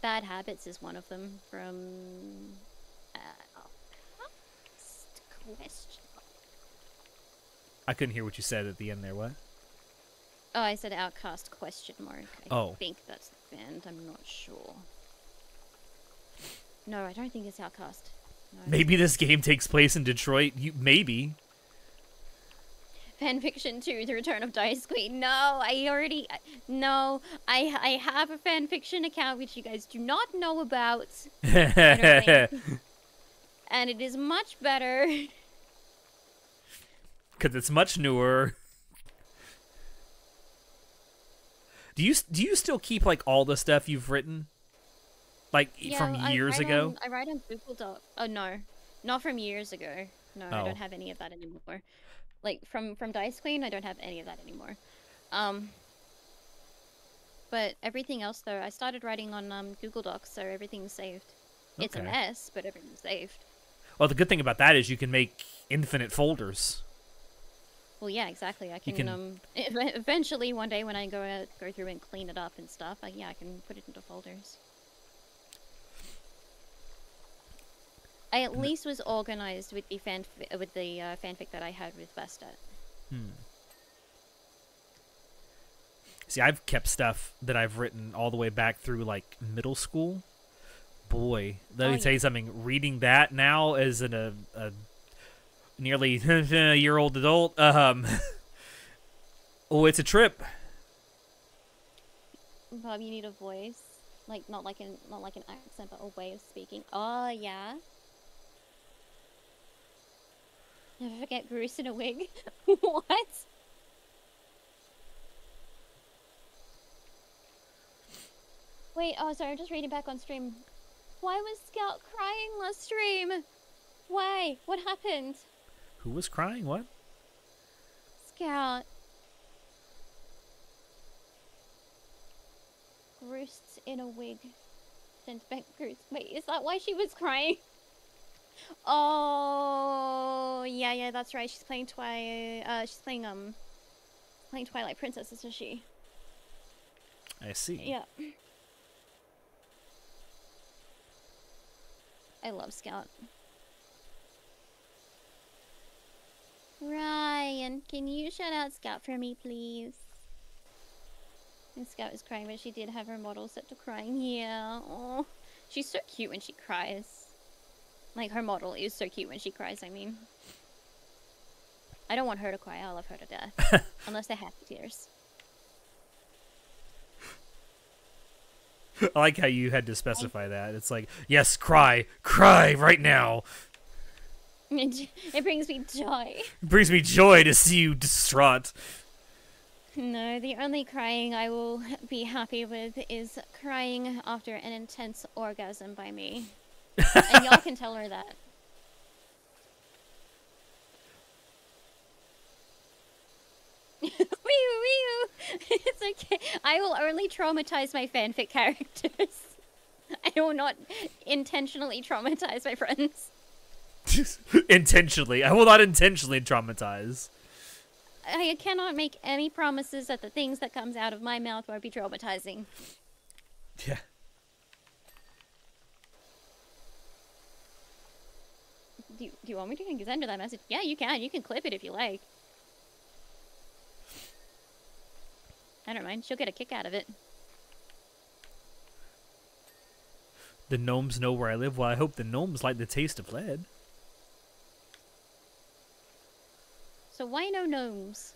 Bad habits is one of them from. Uh, oh, question. I couldn't hear what you said at the end there. What? Oh, I said OutKast question mark. I Oh. think that's the band. I'm not sure. No, I don't think it's OutKast. No. Maybe this game takes place in Detroit. You maybe. Fanfiction 2, The Return of Dice Queen. No, I already. I- No, I I have a fanfiction account which you guys do not know about, and it is much better. Cause it's much newer. Do you do you still keep like all the stuff you've written, like Yeah, from years write ago? on- I write on Google Doc. Oh no, not from years ago. No, I Oh. don't have any of that anymore. Like from from Dice Queen, I don't have any of that anymore. Um, but everything else though, I started writing on um, Google Docs, so everything's saved. It's a mess, but everything's saved. Well, the good thing about that is you can make infinite folders. Well, yeah, exactly. I can, can- um eventually one day when I go uh, go through and clean it up and stuff, I, yeah, I can put it into folders. I at least was organized with the fan with the uh, fanfic that I had with Bastet. See, I've kept stuff that I've written all the way back through like middle school. Boy, let Oh, me tell you something. Reading that now as an, a, a nearly a year old adult, um, oh, it's a trip. Bob, you need a voice, like not like an not like an accent, but a way of speaking. Oh yeah. Never forget Bruce in a wig. what? Wait, oh sorry, I'm just reading back on stream. Why was Scout crying last stream? Why? What happened? Who was crying? What? Scout. Bruce in a wig. Sent back Bruce. Wait, is that why she was crying? Oh, yeah, yeah, that's right. She's playing Twilight. Uh, she's playing um, playing Twilight Princess, isn't she? I see. Yeah. I love Scout. Ryan, can you shout out Scout for me, please? And Scout is crying, but she did have her model set to crying. Yeah. Oh, she's so cute when she cries. Like her model is so cute when she cries. I mean, I don't want her to cry. I love her to death, unless they're happy tears. I like how you had to specify that. It's like, yes, cry, cry right now. It, it brings me joy. It brings me joy to see you distraught. No, the only crying I will be happy with is crying after an intense orgasm by me. and y'all can tell her that. wee wee It's okay. I will only traumatize my fanfic characters. I will not intentionally traumatize my friends. intentionally. I will not intentionally traumatize. I cannot make any promises that the things that comes out of my mouth won't be traumatizing. Yeah. Do you, do you want me to send her that message? Yeah, you can. You can clip it if you like. I don't mind. She'll get a kick out of it. The gnomes know where I live. Well, I hope the gnomes like the taste of lead. So why no gnomes?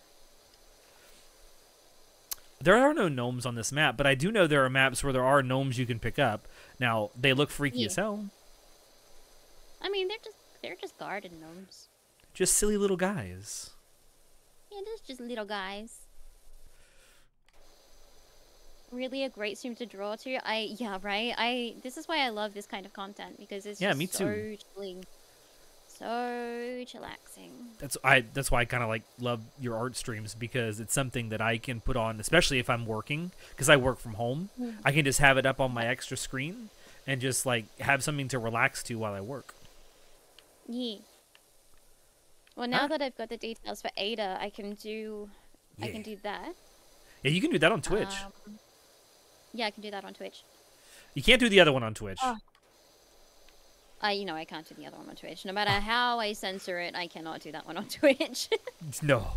There are no gnomes on this map, but I do know there are maps where there are gnomes you can pick up. Now, they look freaky Yeah. as hell. I mean, they're just they're just garden gnomes. Just silly little guys. Yeah, they're just little guys. Really a great stream to draw to. I yeah right. I this is why I love this kind of content because it's Yeah, me so too. chilling, so chillaxing. That's I. That's why I kind of like love your art streams because it's something that I can put on, especially if I'm working, because I work from home. Mm. I can just have it up on my extra screen and just like have something to relax to while I work. Yeah. Well, now Ah. that I've got the details for Ada, I can do Yeah. I can do that. Yeah, you can do that on Twitch. Um, yeah, I can do that on Twitch. you can't do the other one on Twitch. Oh. I, you know, I can't do the other one on Twitch. No matter how I censor it, I cannot do that one on Twitch. No.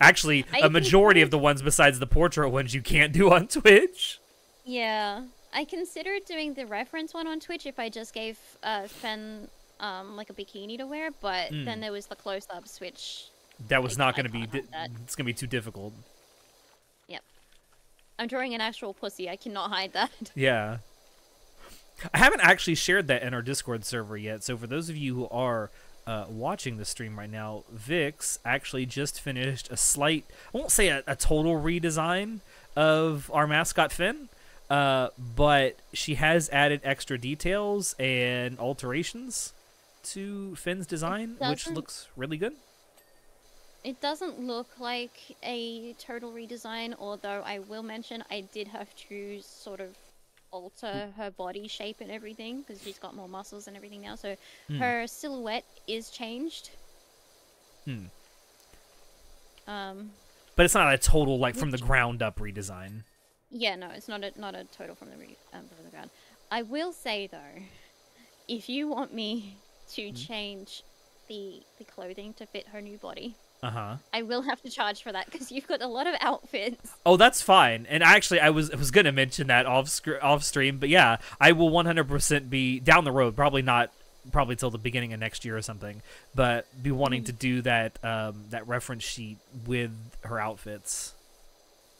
Actually, I a majority of the ones besides the portrait ones you can't do on Twitch. yeah, I considered doing the reference one on Twitch if I just gave uh, Finn um like a bikini to wear, but Mm. then there was the close-ups, which That was I- not going to be. It's going to be too difficult. Yep. I'm drawing an actual pussy. I cannot hide that. Yeah. I haven't actually shared that in our Discord server yet. So for those of you who are uh, watching the stream right now, Vix actually just finished a slight, I won't say a, a total redesign of our mascot Finn, uh, but she has added extra details and alterations to Finn's design, which looks really good. It doesn't look like a total redesign, although I will mention I did have to sort of alter her body shape and everything because she's got more muscles and everything now. So Hmm. her silhouette is changed. Hmm. Um, But it's not a total like from the ground up redesign. yeah, no, it's not a not a total from the re- um, from the ground. I will say though, if you want me to change the the clothing to fit her new body, Uh huh. I will have to charge for that because you've got a lot of outfits. Oh, that's fine. And actually, I was I was gonna mention that off scr- off stream, but yeah, I will 100% be down the road. Probably not, probably till the beginning of next year or something. But be wanting to do that um, that reference sheet with her outfits.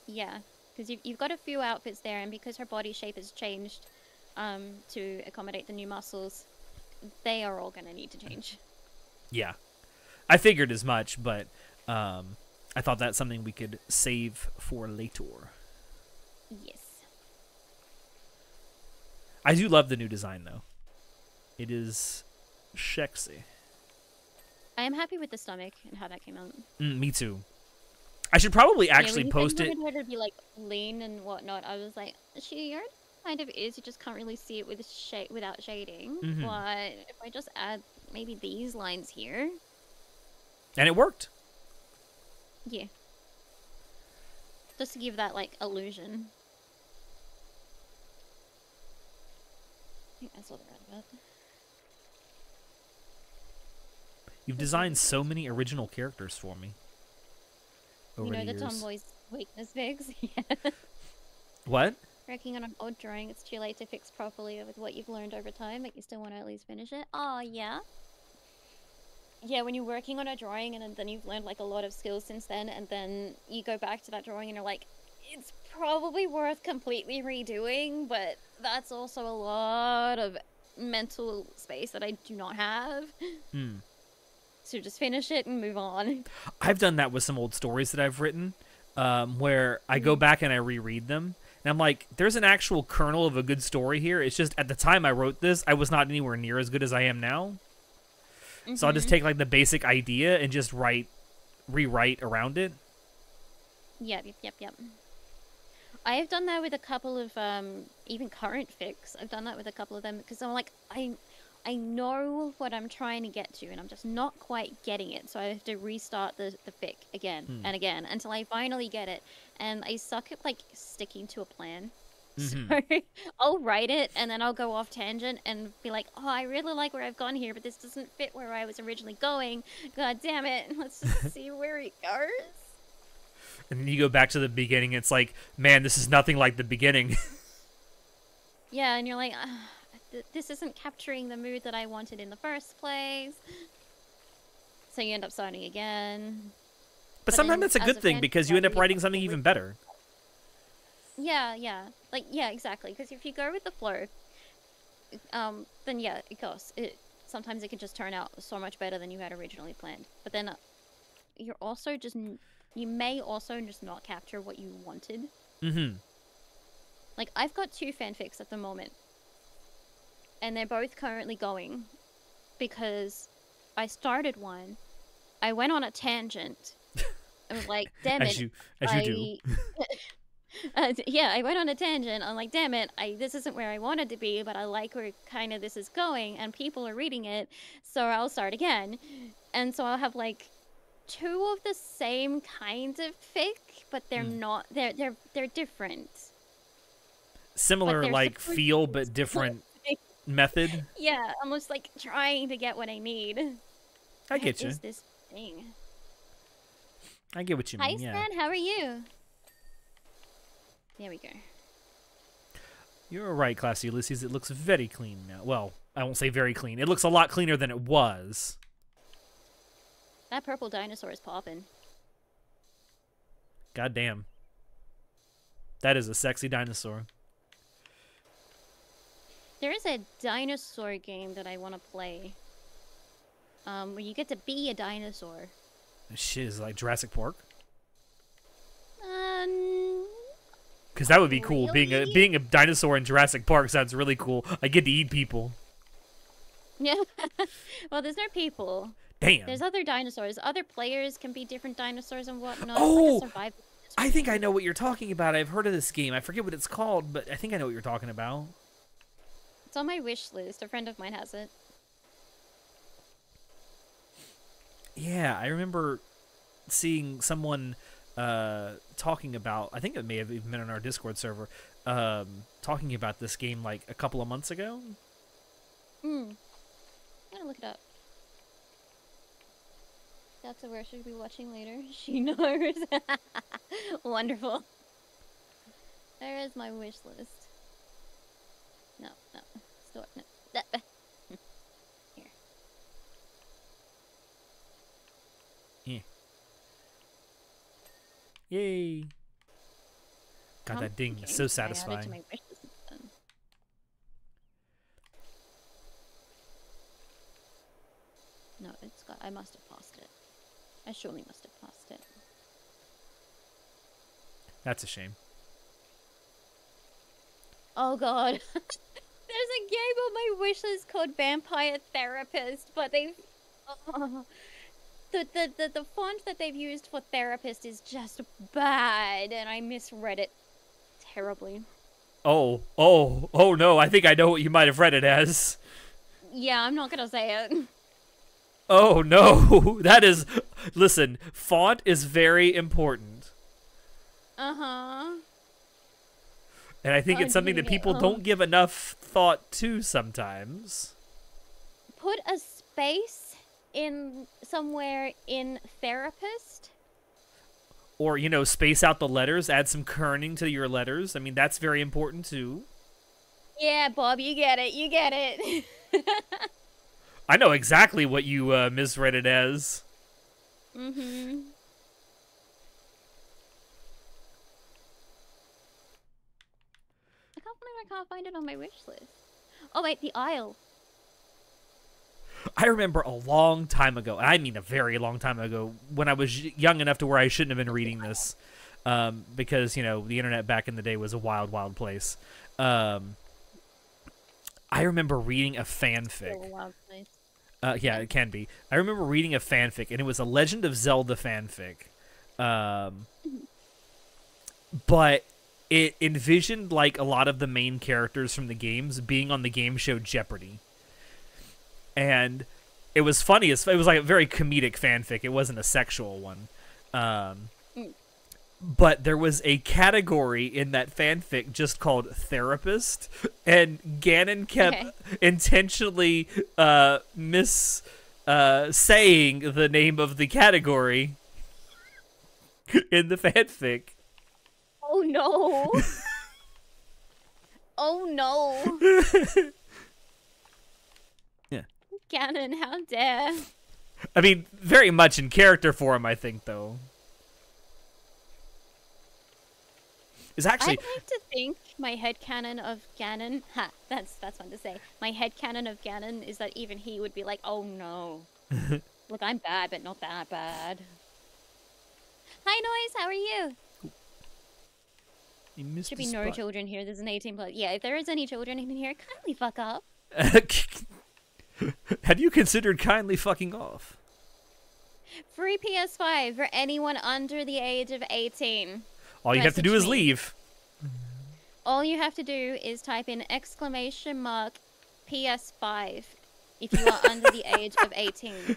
Yeah, because you've, you've got a few outfits there, and because her body shape has changed um, to accommodate the new muscles, they are all going to need to change. Yeah, I figured as much, but um, I thought that's something we could save for later. Yes. I do love the new design though. It is sexy. I am happy with the stomach and how that came out. Mm, me too. I should probably actually you post it. her to be like lean and whatnot. I was like, she already kind of is. You just can't really see it with shade without shading. Mhm. But if I just add maybe these lines here, and it worked. yeah, just to give that like illusion. I think that's what about. You've designed so many original characters for me. Over you know the the years. tomboy's weakness fix. yeah. What? Working on an odd drawing, it's too late to fix properly with what you've learned over time, but you still want to at least finish it. Oh yeah. Yeah, when you're working on a drawing and then you've learned like a lot of skills since then, and then you go back to that drawing and you're like, it's probably worth completely redoing, but that's also a lot of mental space that I do not have. Hmm. So just finish it and move on. I've done that with some old stories that I've written, um, where I go back and I reread them, and I'm like, "There's an actual kernel of a good story here." It's just at the time I wrote this, I was not anywhere near as good as I am now. So I'll just Mhm. take like the basic idea and just write, rewrite around it. Yep, yep, yep, yep. I have done that with a couple of um even current fics. I've done that with a couple of them because I'm like I I know what I'm trying to get to and I'm just not quite getting it. So I have to restart the the fic again Hmm. and again until I finally get it. And I suck at like sticking to a plan. Mhm. So I'll write it and then I'll go off tangent and be like, "Oh, I really like where I've gone here, but this doesn't fit where I was originally going. God damn it. Let's just see where it goes." And then you go back to the beginning. It's like, man, this is nothing like the beginning. Yeah, and you're like, "Ah, th- this isn't capturing the mood that I wanted in the first place. So you end up starting again. but But sometimes that's a good thing because you end up writing something even better. Yeah, yeah, like yeah, exactly. Because if you go with the flow, um, then yeah, it goes. It sometimes it can just turn out so much better than you had originally planned. But then uh, you're also just n- you may also just not capture what you wanted. Mm-hmm. Like I've got two fanfics at the moment. And they're both currently going because I started one. I went on a tangent. I was like, damn As it. you as you do. Uh, yeah, I went on a tangent. I'm like, damn it, I this isn't where I wanted to be, but I like where kind of this is going, and people are reading it, so I'll start again. And so I'll have like two of the same kind of fic, but they're Mm. not. They're they're they're different. Similar they're like feel but different method. Yeah, almost like trying to get what I need. I What get you. is this thing? I get what you mean. Hi. Yeah. Stan. How are you? There we go. You're right, classy Ulysses. It looks very clean now. Well, I won't say very clean. It looks a lot cleaner than it was. That purple dinosaur is popping. God damn. That is a sexy dinosaur. There is a dinosaur game that I want to play. Um, where you get to be a dinosaur. Shit is like Jurassic Park. Um, Because that would be cool. Being a being a dinosaur in Jurassic Park sounds really cool. I get to eat people. yeah. well, there's no people. Damn. There's other dinosaurs. Other players can be different dinosaurs and whatnot. Oh, like I think I know what you're talking about. I've heard of this game. I forget what it's called, but I think I know what you're talking about. It's on my wish list. A friend of mine has it. Yeah, I remember seeing someone uh, talking about. I think it may have even been on our Discord server. Um, talking about this game like a couple of months ago. Hmm. I'm gonna look it up. That's where should be watching later. She knows. Wonderful. There is my wish list. No, no. Store. No. that- that- Here. Yay! God, Huh? that ding Okay, is so I added to satisfying. my wish list then. No, it's got. I must have passed it. I surely must have passed it. That's a shame. Oh god. There's a game on my wish list called Vampire Therapist, but they've oh, the, the the the font that they've used for therapist is just bad, and I misread it terribly. Oh, oh, oh no! I think I know what you might have read it as. Yeah, I'm not gonna say it. Oh no, that is. Listen, font is very important, Uh huh. and I think Oh, it's something that people oh. don't give enough thought to sometimes. Put a space in somewhere in therapist. Or you know, space out the letters, add some kerning to your letters. I mean, that's very important too. Yeah, Bob, you get it. You get it. I know exactly what you uh, misread it as. mm-hmm. I can't believe I can't find it on my wish list. Oh wait, the Isle. I remember a long time ago, and I mean a very long time ago, when I was young enough to where I shouldn't have been reading this, um, because you know the internet back in the day was a wild, wild place. Um, I remember reading a a fanfic. wild place. Uh, yeah, it can be. I remember reading a fanfic, and it was a Legend of Zelda fanfic. Um, but it envisioned like a lot of the main characters from the games being on the game show Jeopardy, and it was funny. It was like a very comedic fanfic. It wasn't a sexual one. Um, but there was a category in that fanfic just called therapist, and Ganon kept Okay. intentionally uh, miss uh, saying the name of the category in the fanfic. Oh no. oh no. Ganon, how dare. I mean, very much in character form, I think, though. Is actually I'd like to think my head headcanon of Ganon. Ha, that's that's fun to say. My head headcanon of Ganon is that even he would be like, "Oh no, look, I'm bad, but not that bad." Hi, noise. How are you? you missed Should be no spot. children here. There's an 18 plus. Yeah, if there is any children in here, kindly fuck up. Have you considered kindly fucking off? Free PS5 for anyone under the age of 18. All you have to do is me. leave. All you have to do is type in exclamation mark PS5 if you are under the age of 18.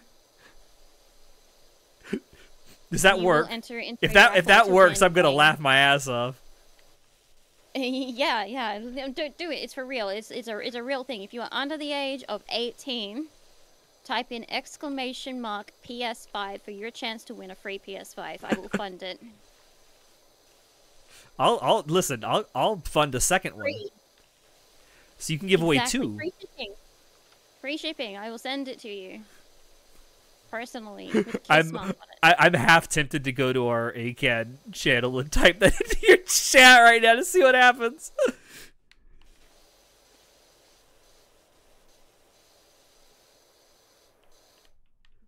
Does that work? Enter If that if that works, I'm gonna laugh my ass off. yeah, yeah. Don't do it. It's for real. It's it's a it's a real thing. If you are under the age of 18, type in exclamation mark PS5 for your chance to win a free PS5. I will fund it. I'll I'll listen. I'll I'll fund a second one, so you can give away two. Free shipping. Free shipping. I will send it to you personally I'm mark on it. I, I'm half tempted to go to our ACAD channel and type that into your chat right now to see what happens.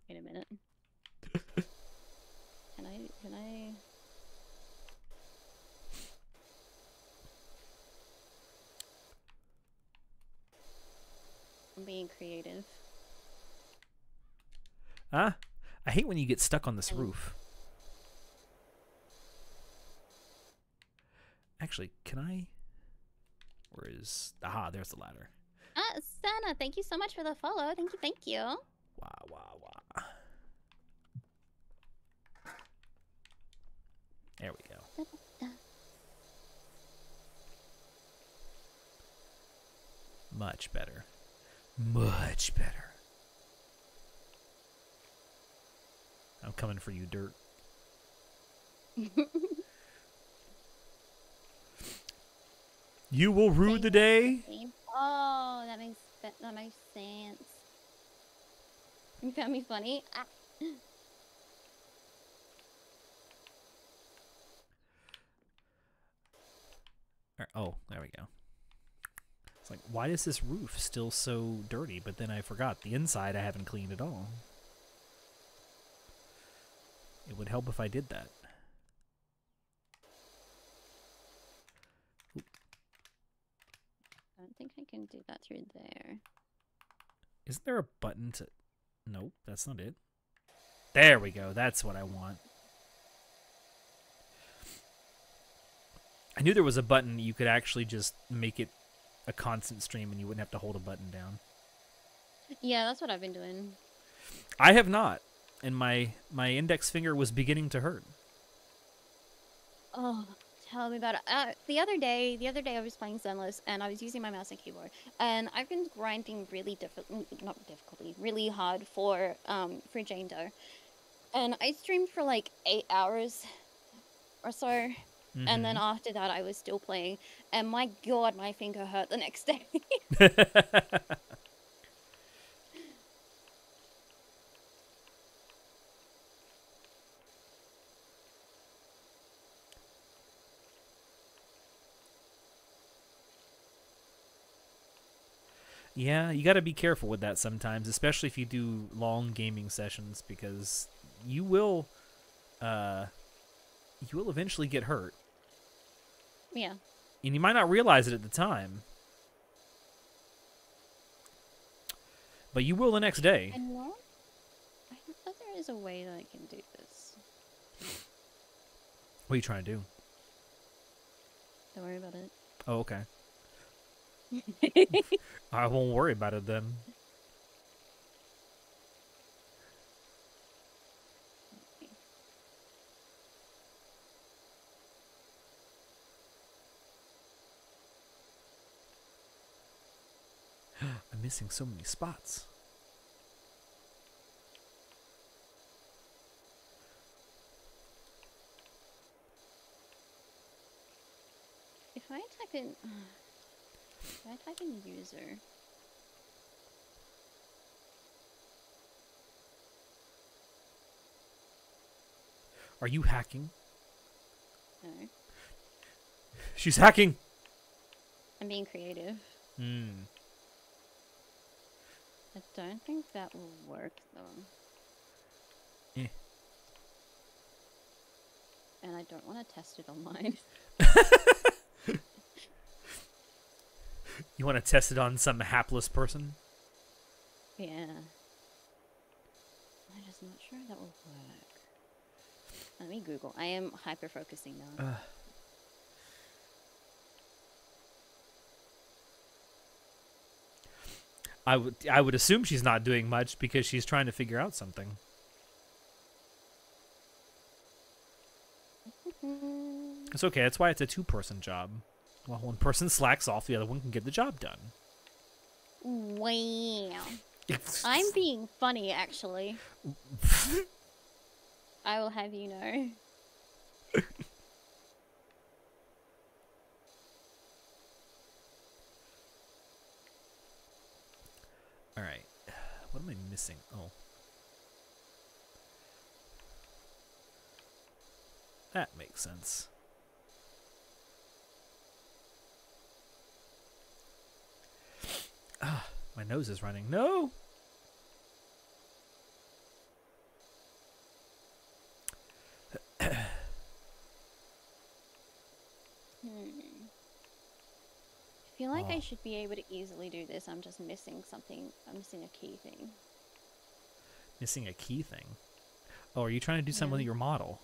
Wait a minute. Can I? Can I? I'm being creative. Huh? I hate when you get stuck on this roof. Actually, can I? Where is? Aha, there's the ladder. Ah, Sana, thank you so much for the follow. Thank you, thank you. Wow, wow, wow. There we go. Much better. Much better. I'm coming for you, dirt. You will rue the day. Oh, that makes that makes sense. You found me funny. Ah. Oh, there we go. It's like, why is this roof still so dirty? But then I forgot the inside I haven't cleaned at all. It would help if I did that. I don't think I can do that through there. Isn't there a button to. Nope, that's not it. There we go. That's what I want. I knew there was a button you could actually just make it a constant stream and you wouldn't have to hold a button down. Yeah, that's what I've been doing. I have not, and my my index finger was beginning to hurt. Oh, tell me about it. Uh, the other day, the other day I was playing Zenless and I was using my mouse and keyboard, and I've been grinding really difficult, not difficultly, really hard for um for Jane Doe, and I streamed for like eight hours or so, and then Mhm. after that I was still playing, and my god, my finger hurt the next day. yeah, you got to be careful with that sometimes, especially if you do long gaming sessions, because you will, uh, you will eventually get hurt, yeah. and you might not realize it at the time, but you will the next day. I know. I know there is a way that I can do this. What are you trying to do? Don't worry about it. Oh, okay. I won't worry about it then. I'm missing so many spots. If I type in, type in user, Are you hacking? no, She's hacking. I'm being creative. Hmm. I don't think that will work though. Eh. And I don't want to test it online. You want to test it on some hapless person? yeah. I'm just not sure that will work. Let me Google. I am hyper focusing now. Uh. I would I would assume she's not doing much because she's trying to figure out something. It's okay. That's why it's a two-person job. While one person slacks off, the other one can get the job done. wow. I'm being funny, actually. I will have you know. All right. What am I missing? Oh. That makes sense. Ah, my nose is running. No. Hmm. I feel like I Oh. should be able to easily do this. I'm just missing something. I'm missing a key thing. Missing a key thing. Oh, are you trying to do something with your model?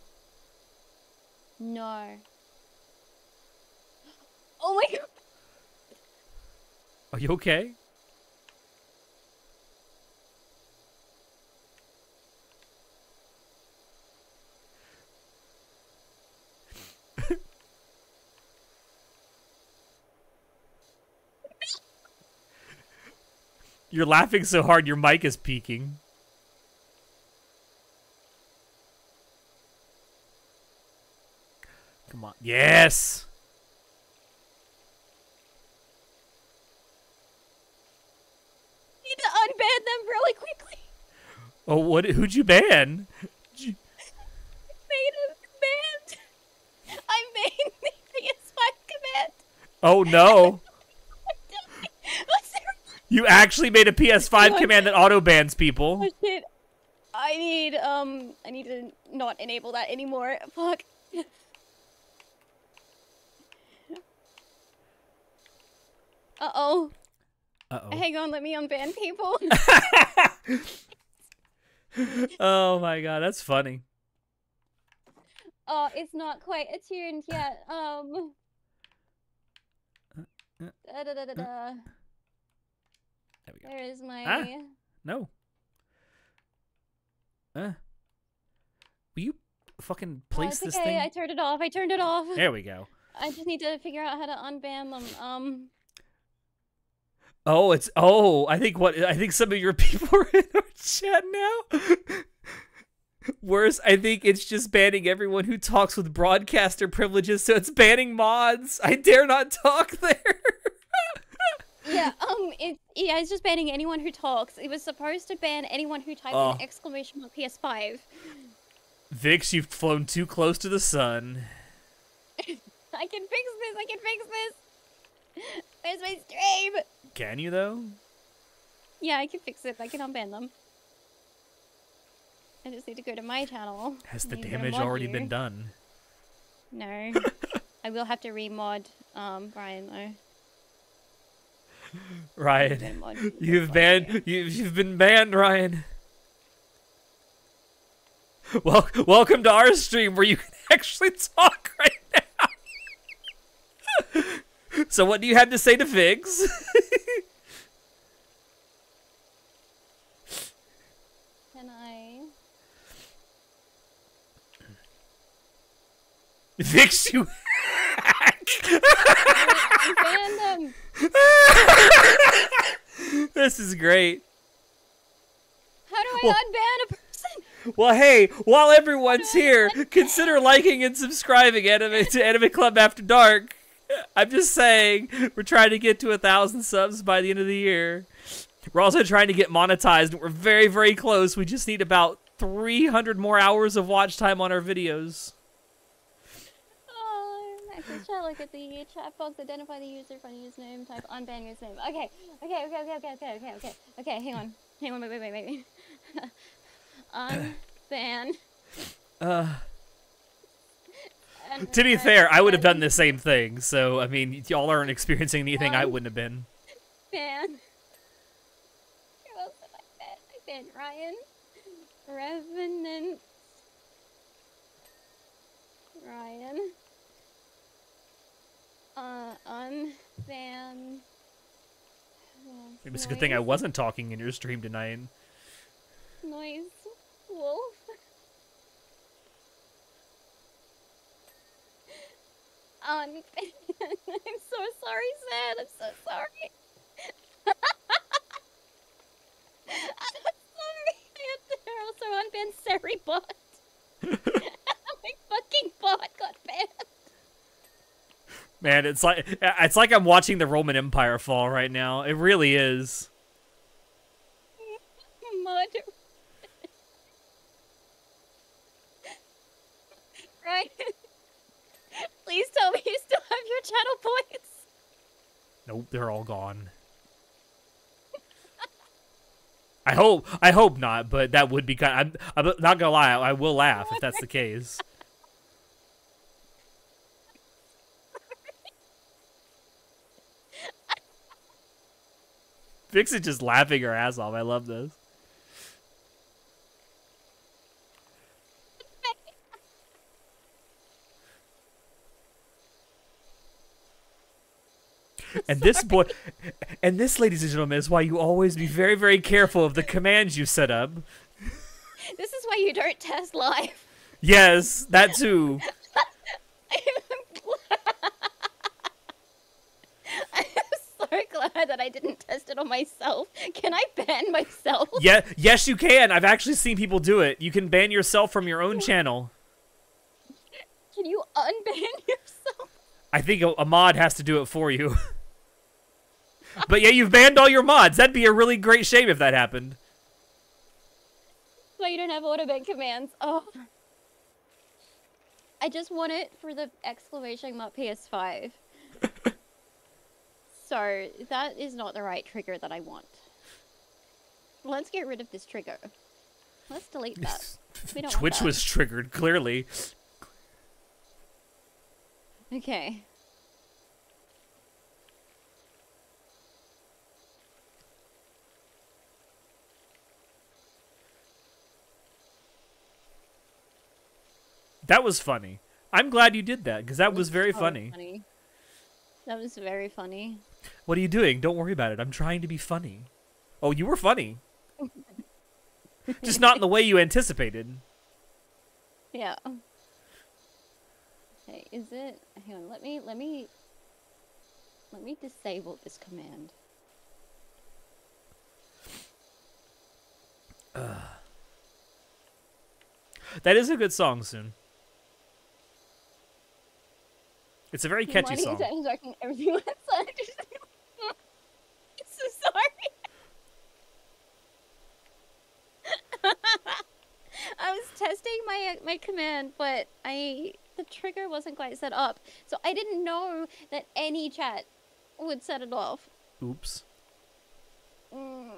No. Oh my god! Are you okay? You're laughing so hard your mic is peaking. Come on. Yes. need to unban them really quickly. Oh, what? Who'd you ban? Made a command. I made the PS5 command. Oh no! You actually made a PS5 What? command that auto bans people. Oh shit. I need um I need to not enable that anymore. Fuck. Uh oh. Uh oh. Hang on, let me unban people. Oh my god, that's funny. oh, it's not quite attuned yet. Um. uh, Da, da, da, da, da. There we go. There is my. Ah. No. Uh. Will you fucking Oh, place it's this okay. thing? I turned it off. I turned it off. There we go. I just need to figure out how to unban them. Um. Oh, it's oh. I think what I think some of your people are in our chat now. Worse, I think it's just banning everyone who talks with broadcaster privileges, so it's banning mods. I dare not talk there. Yeah, um, it, yeah, it's just banning anyone who talks. It was supposed to ban anyone who types Oh. in exclamation mark PS5. Vix, you've flown too close to the sun. I can fix this. I can fix this. Where's my stream? Can you though? Yeah, I can fix it. I can unban them. I just need to go to my channel. Has the damage already you. been done? No, I will have to remod um Brian though. Ryan, you. you've Fuck banned. you. You've, you've been banned, Ryan. Well, welcome to our stream where you can actually talk right now. so, what do you have to say to Vix? Can I? Vix, you hack. Unban them. this is great. How do I Well- unban a person? Well, hey, while everyone's here, consider liking and subscribing anime to Anime Club After Dark. I'm just saying, we're trying to get to a thousand subs by the end of the year. We're also trying to get monetized. We're very, very close. We just need about 300 more hours of watch time on our videos. Oh, chat, look at the chat box, identify the user, find the username, type unban username. Okay, okay, okay, okay, okay, okay, okay, okay, okay, hang on. Hang on, wait, wait, wait, wait, unban. Uh, and to be fair, I would have done the same thing. So, I mean, y'all aren't experiencing anything I Um, wouldn't have been. Ban. Who else did I ban? I banned Ryan. Revenant. Ryan. Uh, unban. Maybe it's a good thing I wasn't talking in your stream tonight. Noise. Wolf. un. I'm so sorry, Sad. I'm so sorry. I'm sorry. I had to also unban Sery bot. My fucking bot got banned. Man, it's like it's like I'm watching the Roman Empire fall right now. It really is. Mud. right. Please tell me you still have your channel points. Nope, they're all gone. I hope I hope not, but that would be kind. I'm, I'm not gonna lie. I will laugh if that's the case. Vix is just laughing her ass off. I love this. And this boy, and this, ladies and gentlemen, is why you always be very, very careful of the commands you set up. This is why you don't test live. Yes, that too. I'm so glad that I didn't test it on myself. Can I ban myself? Yeah, yes, you can. I've actually seen people do it. You can ban yourself from your own channel. Can you unban yourself? I think a, a mod has to do it for you. but yeah, you've banned all your mods. That'd be a really great shame if that happened. Why you don't have auto ban commands? Oh. I just want it for the exclamation mark PS5. So that is not the right trigger that I want. Let's get rid of this trigger. Let's delete that. We don't want Twitch that. was triggered, clearly. Okay. That was funny. I'm glad you did that, because that was very so funny. That was very funny. What are you doing? Don't worry about it. I'm trying to be funny. Oh, you were funny. Just not in the way you anticipated. Yeah. Okay, is it? Hang on. Let me. Let me. Let me disable this command. That is a good song, soon. It's a very catchy Money song. I'm so sorry. I was testing my uh, my command, but I the trigger wasn't quite set up, so I didn't know that any chat would set it off. Oops. Mm.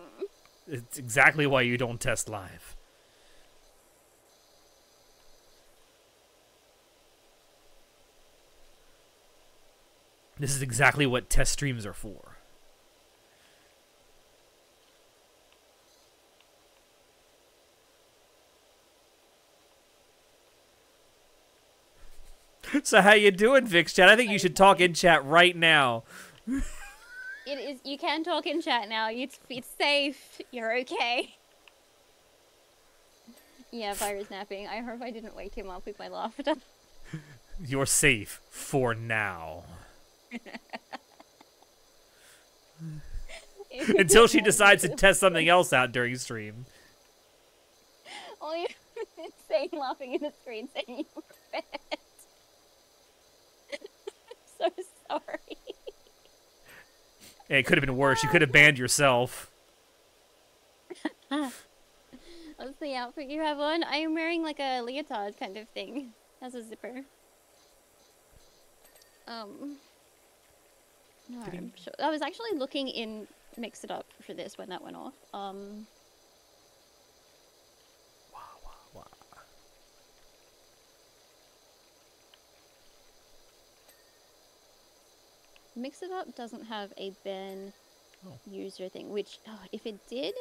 It's exactly why you don't test live. This is exactly what test streams are for. So how you doing, Vix Chat? I think you should talk in chat right now. It is. You can talk in chat now. It's it's safe. You're okay. Yeah, Vira's napping. I hope I didn't wake him up with my laughter. You're safe for now. Until she decides to test something else out during stream. Only insane laughing in the screen saying you were fed. so sorry. It could have been worse. You could have banned yourself. What's the outfit you have on? I am wearing like a leotard kind of thing. Has a zipper. Um. No, I'm sure. I was actually looking in Mix It Up for this when that went off. Um. Mix It Up doesn't have a ban Oh. user thing, which oh, if it did,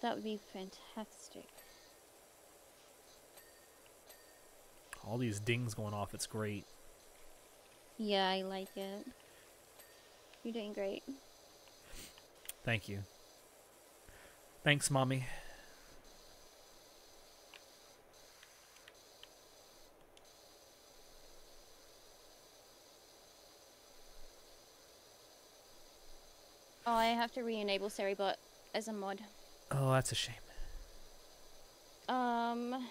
that would be fantastic. All these dings going off. It's great. Yeah, I like it. You're doing great. Thank you. Thanks, Mommy. Oh, I have to re-enable Seribot as a mod. Oh, that's a shame. Um.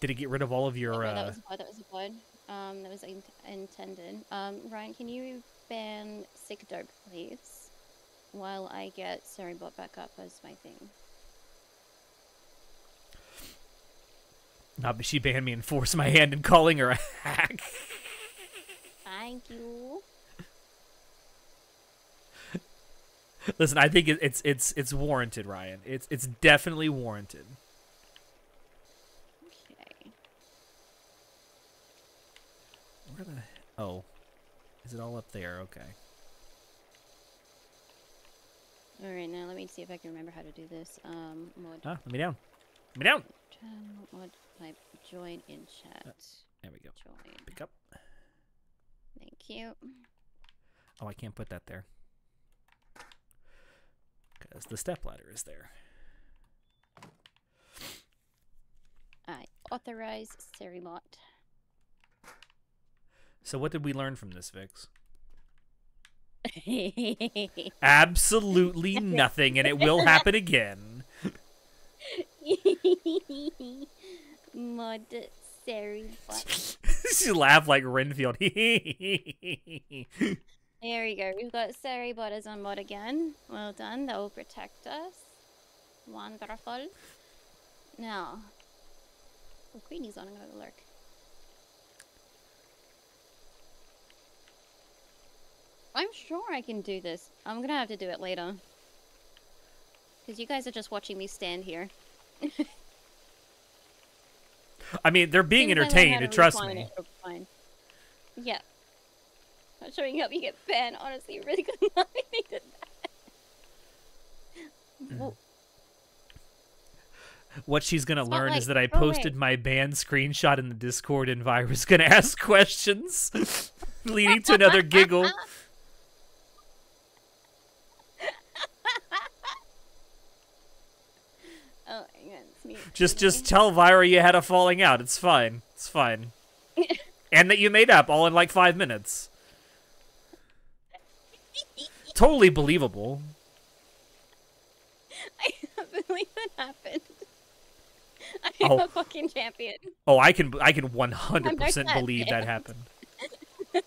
Did it get rid of all of your? Oh, uh, no, that was a pod. That was a pod. Um, that was in- intended. Um, Ryan, can you ban sick dope, please, while I get Seribot back up as my thing? Not, but she banned me and forced my hand in calling her a hack. Thank you. Listen, I think it's it's it's warranted, Ryan. It's it's definitely warranted. Okay. Where the? Oh, is it all up there? Okay. All right, now let me see if I can remember how to do this. Um, mod Ah, let me down. Let me down. mod type join in chat. There we go. Join. Pick up. Thank you. Oh, I can't put that there. Because the step ladder is there. I authorize Seribot. So what did we learn from this, Vix? Absolutely nothing, and it will happen again. mod Seribot. she laughed like Renfield. There we go. We've got Seribot as on mod again. Well done. That will protect us. Wonderful. Now. Oh, Queenie's on. I'm gonna lurk. I'm sure I can do this. I'm gonna have to do it later. Because you guys are just watching me stand here. I mean, they're being Soon as I learn how entertained. to Trust me. it, it'll be fine. Yeah. Not showing up, you get banned. Honestly, a really good. I that. Mm. Well, What she's gonna learn is that I oh, away. posted my banned screenshot in the Discord, and Vira's gonna ask questions, leading to another giggle. Oh, hang on, it's me. Just, just tell Vira you had a falling out. It's fine. It's fine. and that you made up all in like five minutes. Totally believable. I can't believe that happened. I'm Oh. a fucking champion. Oh, I can, I can one hundred percent believe that happened.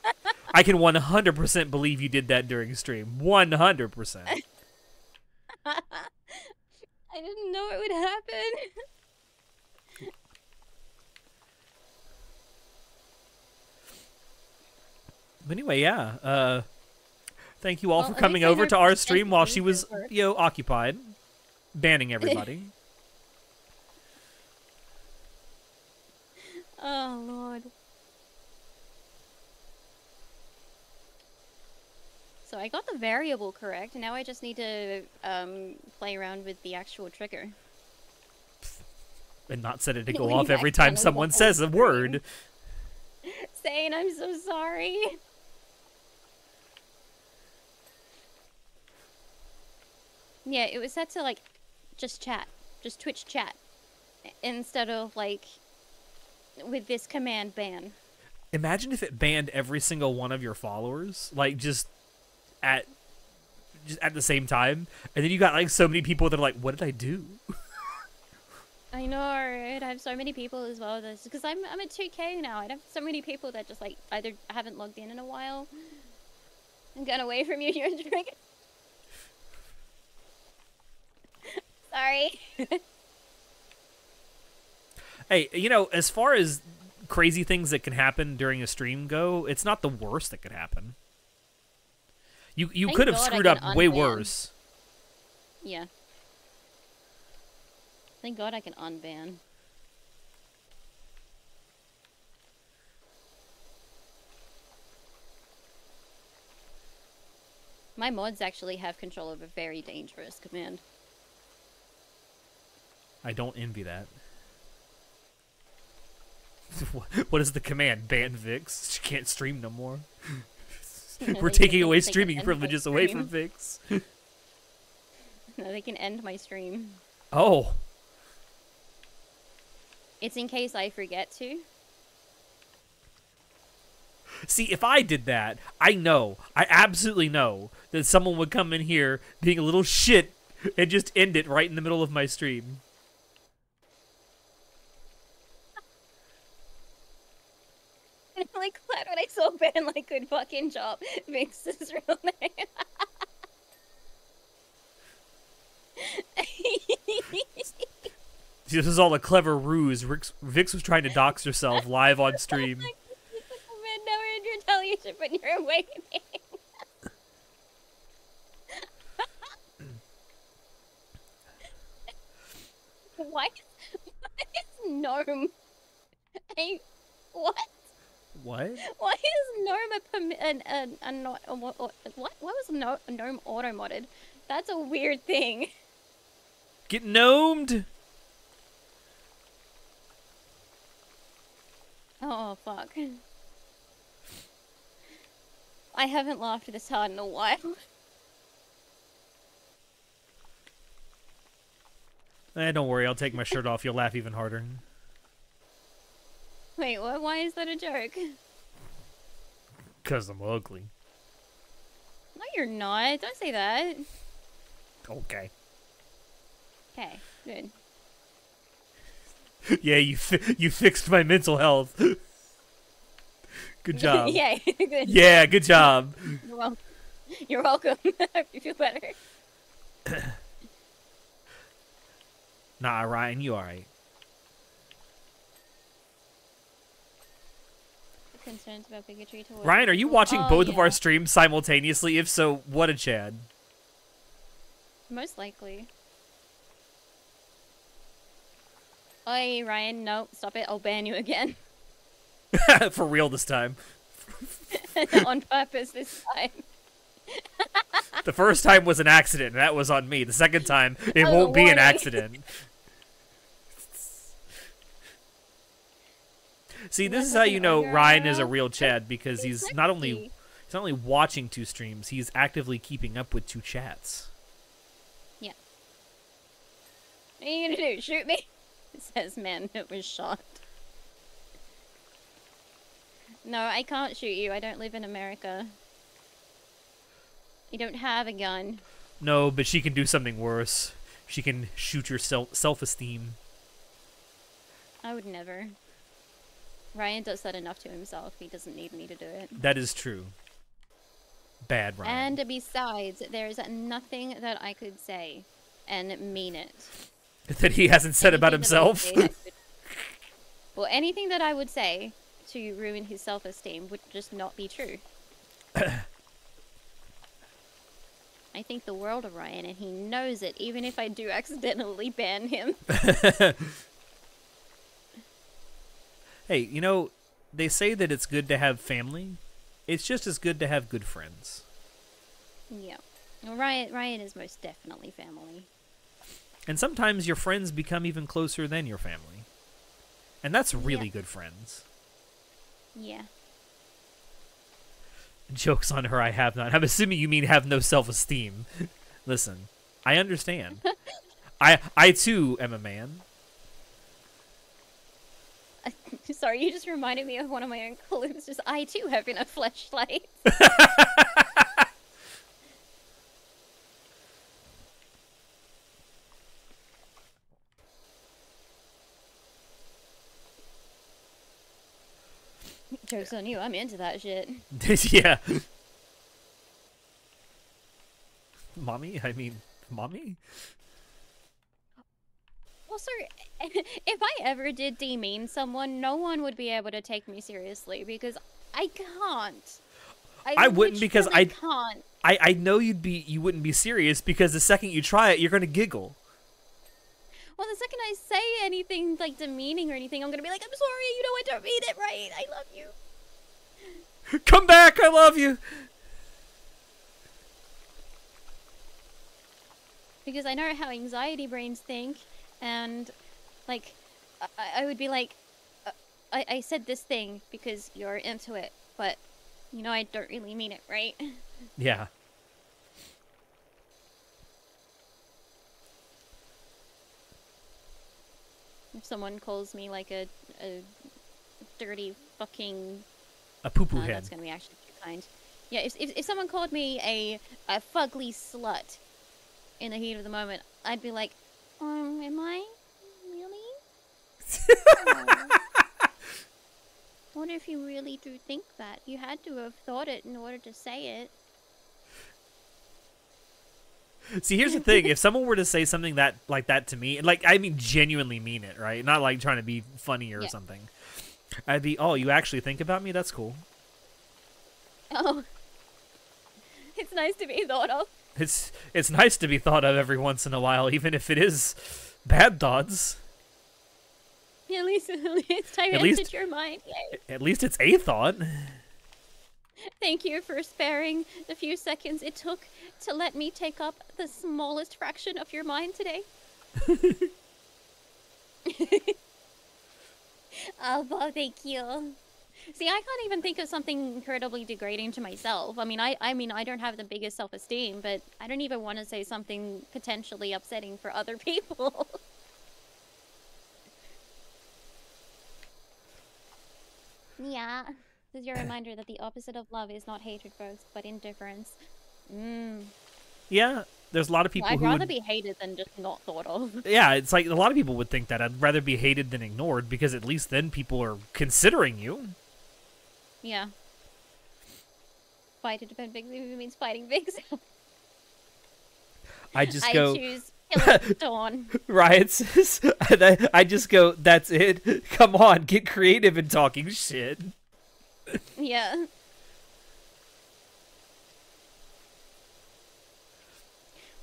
I can one hundred percent believe you did that during stream. One hundred percent. I didn't know it would happen. But anyway, yeah. Uh, thank you all Well, for coming over to our stream while she was, it you know, occupied, banning everybody. Oh lord. So I got the variable correct. Now I just need to um, play around with the actual trigger. and not set it to go off every time someone says a word. Saying I'm so sorry. Yeah, it was set to like just chat, just Twitch chat, instead of like with this command ban. Imagine if it banned every single one of your followers, like just at just at the same time, and then you got like so many people that are like, "What did I do?" I know, right? I have so many people as well. That's because I'm I'm at 2K now. I have so many people that just like either haven't logged in in a while, and gone away from you. You're drinking. Sorry. Hey, you know, as far as crazy things that can happen during a stream go, it's not the worst that could happen. You you Thank could have God screwed up way worse. Yeah. Thank God I can unban. My mods actually have control of a very dangerous command. I don't envy that. What- what is the command? Ban Vix. She can't stream no more. We're taking away streaming privileges away from Vix. No, they can end my stream. Oh, It's in case I forget to. See, if I did that, I know, I absolutely know that someone would come in here being a little shit and just end it right in the middle of my stream. I'm like glad when I saw Ben like good fucking job. Vix's real name. This is all a clever ruse. Vix, Vix was trying to dox herself live on stream. Ben, now we're in retaliation, but you're awakening. why, why is Gnome a what? What? Why is Gnome a permi- an, an, an, a, a, what, what was no, Gnome auto modded? That's a weird thing. Get gnomed? Oh fuck. I haven't laughed this hard in a while. Eh, don't worry, I'll take my shirt off. You'll laugh even harder. Wait, what? Why is that a joke? Because I'm ugly. No, you're not. Don't say that. Okay. Okay, good. yeah, you fi- you fixed my mental health. good job. yeah, good. Yeah, good job. You're welcome. You're welcome. Hope you feel better. Nah, Ryan, you alright. Concerns about bigotry towards Ryan, are you watching Oh, both of our streams simultaneously? If so, what a Chad. Most likely. Oi, Ryan, no, stop it. I'll ban you again. For real this time. On purpose this time. The first time was an accident, and that was on me. The second time, it Oh, won't be an accident. See, this is how you know Ryan is a real Chad because he's not only he's not only watching two streams, he's actively keeping up with two chats. Yeah. What are you gonna do? Shoot me? It says man that was shot. No, I can't shoot you. I don't live in America. You don't have a gun. No, but she can do something worse. She can shoot your self self esteem. I would never. Ryan does that enough to himself. He doesn't need me to do it. That is true. Bad Ryan. And besides, there is nothing that I could say and mean it. that he hasn't said about Anything would himself. say could- well, anything that I would say to ruin his self-esteem would just not be true. I think the world of Ryan, and he knows it, even if I do accidentally ban him. hey, you know, they say that it's good to have family. It's just as good to have good friends. yeah. Well, Ryan, Ryan is most definitely family. And sometimes your friends become even closer than your family. And that's really good friends. Yeah. Jokes on her, I have not. I'm assuming you mean have no self esteem. Listen, I understand. I I too am a man. Sorry, you just reminded me of one of my own clues. Just I too have been a flashlight. Joke's on you, I'm into that shit. yeah. Mommy? I mean, mommy? Also, if I ever did demean someone, no one would be able to take me seriously because I can't. I wouldn't because I- can't. I, I know you'd be you wouldn't be serious because the second you try it, you're gonna giggle. Well, the second I say anything like demeaning or anything, I'm gonna be like, I'm sorry, you know I don't mean it right. I love you. Come back, I love you. Because I know how anxiety brains think, and like, I, I would be like, uh, I, I said this thing because you're into it, but you know I don't really mean it, right? Yeah. If someone calls me like a, a dirty fucking A poo poo Uh, head. that's gonna be actually too kind. Yeah, if, if if someone called me a a fugly slut in the heat of the moment, I'd be like, um, am I really? Oh. What if you really do think that? You had to have thought it in order to say it. See, here's the thing: if someone were to say something that like that to me, like I mean, genuinely mean it, right? Not like trying to be funny or Yeah. something. I'd be, oh, you actually think about me? That's cool. Oh, it's nice to be thought of. It's it's nice to be thought of every once in a while, even if it is bad thoughts. At least, at least I At entered least- your mind. Yay. At least it's a thought. Thank you for sparing the few seconds it took to let me take up the smallest fraction of your mind today. oh, well, thank you. See, I can't even think of something incredibly degrading to myself. I mean, I, I mean, I don't have the biggest self-esteem, but I don't even want to say something potentially upsetting for other people. yeah. This is your reminder that the opposite of love is not hatred, folks, but indifference. Mm. Yeah, there's a lot of people I'd rather would, be hated than just not thought of. yeah, it's like a lot of people would think that I'd rather be hated than ignored because at least then people are considering you. Yeah. Fight to defend Big means fighting Big. I just I go choose Dawn. Riot says I I just go that's it. Come on, get creative in talking shit. Yeah.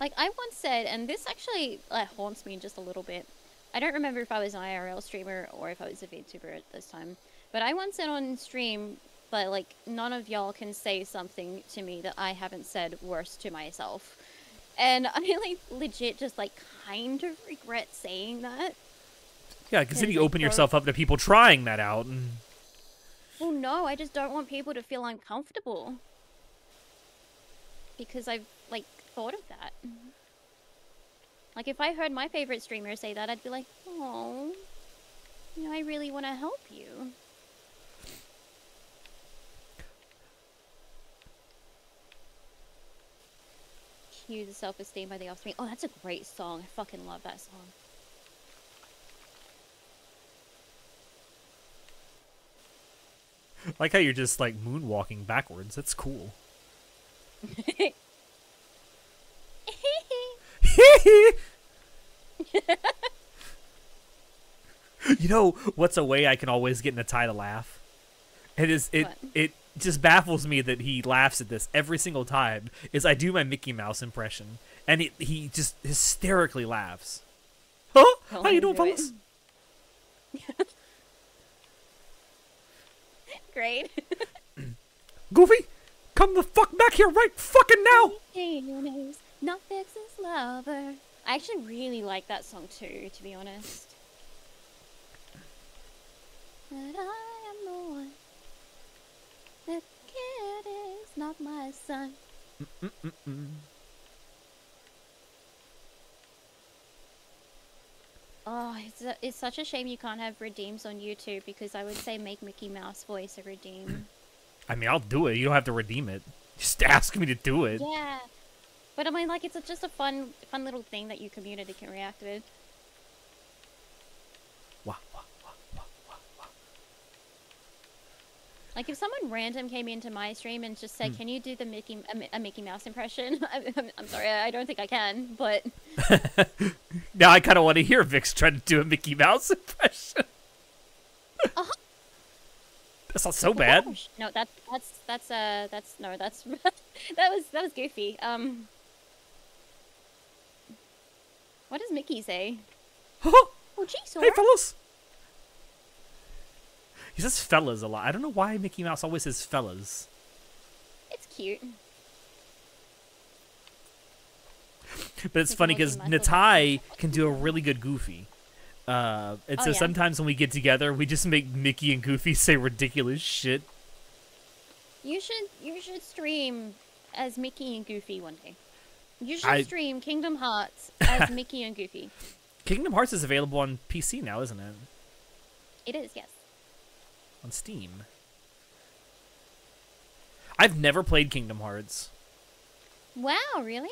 Like I once said, and this actually uh, haunts me just a little bit. I don't remember if I was an IRL streamer or if I was a VTuber at this time, but I once said on stream that like none of y'all can say something to me that I haven't said worse to myself, and I like legit just like kind of regret saying that. Yeah, because then you open yourself up to people trying that out. And Well, no, I just don't want people to feel uncomfortable. Because I've, like, thought of that. Like, if I heard my favorite streamer say that, I'd be like, oh, you know, I really want to help you. Cue the self esteem by the offspring. Oh, that's a great song. I fucking love that song. like how you're just like moonwalking backwards. That's cool. you know what's a way I can always get Natai to laugh? It is it What? it just baffles me that he laughs at this every single time. Is I do my Mickey Mouse impression, and he he just hysterically laughs. Huh? Don't How you doing, do fellas? Great. Goofy, come the fuck back here right fucking now! Not Vixen's lover. I actually really like that song too, to be honest. But I am the one. The kid is not my son. Oh, it's, a, it's such a shame you can't have redeems on YouTube because I would say make Mickey Mouse voice a redeem. I mean, I'll do it. You don't have to redeem it. Just ask me to do it. Yeah, but I mean, like, it's a, just a fun, fun little thing that your community can react with. Wah, wah, wah, wah, wah, wah. Like, if someone random came into my stream and just said, "Can you do the Mickey a, a Mickey Mouse impression?" I'm, I'm, I'm sorry, I don't think I can, but Now I kind of want to hear Vix try to do a Mickey Mouse impression. Uh-huh. That's not so bad. Gosh. No, that's that's that's uh that's no, that's that was that was goofy. Um, what does Mickey say? Oh, gee, Sora. fellas. He says fellas a lot. I don't know why Mickey Mouse always says fellas. It's cute. But it's funny because Natai can do a really good Goofy. Uh, and Oh, so yeah. sometimes when we get together, we just make Mickey and Goofy say ridiculous shit. You should you should stream as Mickey and Goofy one day. You should I- stream Kingdom Hearts as Mickey and Goofy. Kingdom Hearts is available on PC now, isn't it? It is, yes. On Steam. I've never played Kingdom Hearts. Wow, really?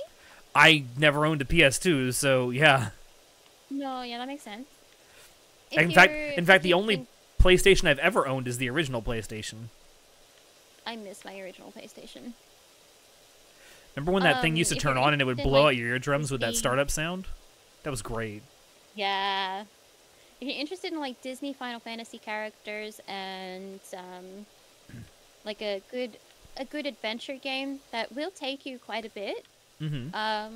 I never owned a PS2, so yeah. No, yeah, that makes sense. in fact, in fact, the only PlayStation I've ever owned is the original PlayStation. I miss my original PlayStation. Remember when that thing Um, used to turn on and it would blow like, out your eardrums with that startup sound? That was great. Yeah. If you're interested in like Disney Final Fantasy characters and um, like a good a good adventure game that will take you quite a bit, Mm-hmm. um,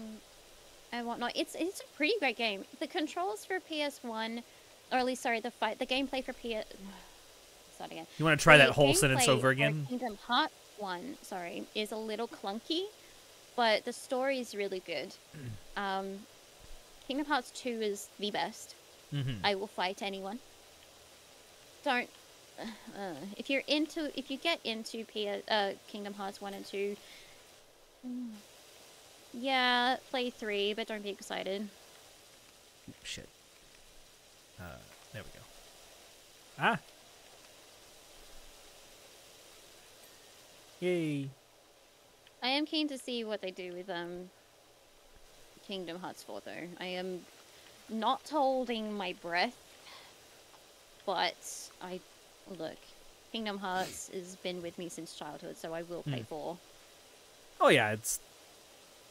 and whatnot. It's it's a pretty great game. The controls for PS1, or at least sorry, the fight, the gameplay for PS. Start again. You want to try The that whole sentence over again? Kingdom Hearts one, sorry, is a little clunky, but the story is really good. um, Kingdom Hearts two is the best. Mm-hmm. I will fight anyone. Don't. Uh, if you're into, if you get into P- uh, Kingdom Hearts one and two, mm, yeah, play three, but don't be excited. Shit. Uh, there we go. Ah. Yay. I am keen to see what they do with um Kingdom Hearts 4 though. I am not holding my breath, but I look. Kingdom Hearts has been with me since childhood, so I will play Hmm. 4. Oh yeah, it's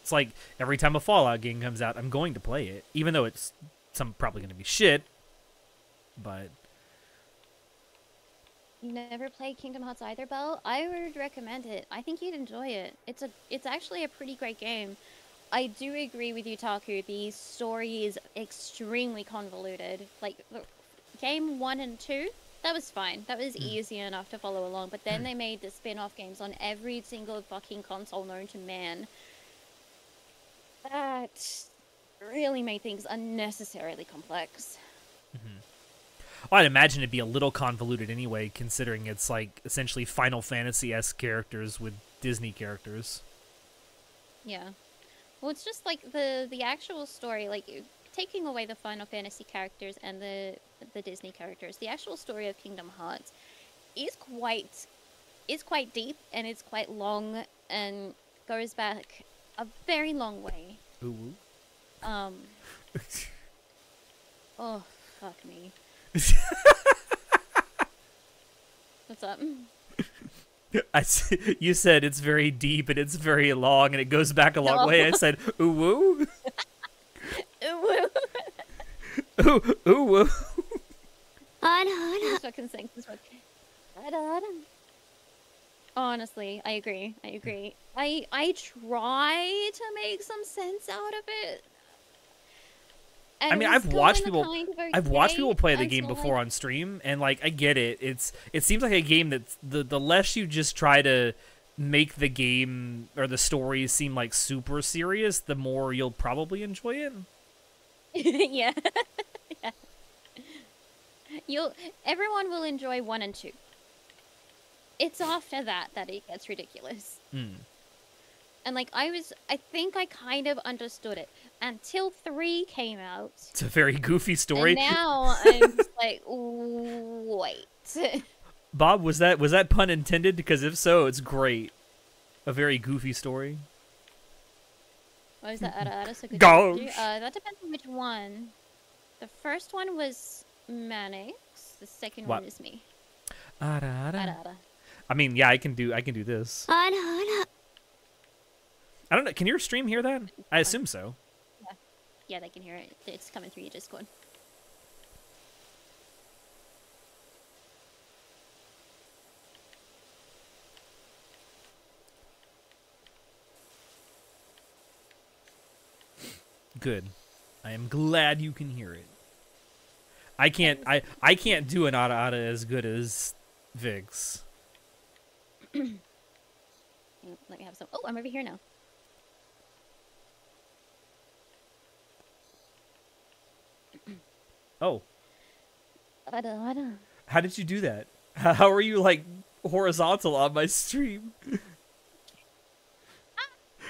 it's like every time a Fallout game comes out, I'm going to play it, even though it's some probably going to be shit. But You never played Kingdom Hearts either, Belle? I would recommend it. I think you'd enjoy it. It's a it's actually a pretty great game. I do agree with you, Taku. The story is extremely convoluted. Like game one and two, that was fine. That was hmm. easy enough to follow along. But then hmm. they made the spin-off games on every single fucking console known to man. That really made things unnecessarily complex. Mm-hmm. well, I'd imagine it'd be a little convoluted anyway, considering it's like essentially Final Fantasy s characters with Disney characters. Yeah. Well, it's just like the the actual story, like taking away the Final Fantasy characters and the the Disney characters, the actual story of Kingdom Hearts is quite is quite deep and it's quite long and goes back a very long way. Ooh. Um. oh fuck me. What's up? I s- you said it's very deep and it's very long and it goes back a long No. way. I said ooh woo Ooh, ooh ooh woo. This fucking sings this fucking. Honestly, I agree. I agree. I I try to make some sense out of it. And I mean, I've watched people. I've watched people play the game before like- on stream, and like I get it. It's it seems like a game that the the less you just try to make the game or the story seem like super serious, the more you'll probably enjoy it. yeah. yeah. You'll everyone will enjoy one and two. It's after that that it gets ridiculous. Hmm. And like I was I think I kind of understood it until 3 came out. It's a very goofy story. And now I'm like wait. Bob, was that was that pun intended? Because if so, it's great. A very goofy story. What was that? Ada, Ada, so good Gosh. to meet you. Uh, that depends on which one. The first one was Manix. The second What? one is me. Ah, Ada. Ada, ah, Ada. I mean, yeah, I can do I can do this. Ah, I don't know. Can your stream hear that? I assume so. Yeah, they can hear it. It's coming through your Discord. Good. I am glad you can hear it. I can't I I can't do an Ada Ada as good as Vix. Let me have some. Oh, I'm over here now. Oh, Ada, Ada. how did you do that? How are you like horizontal on my stream?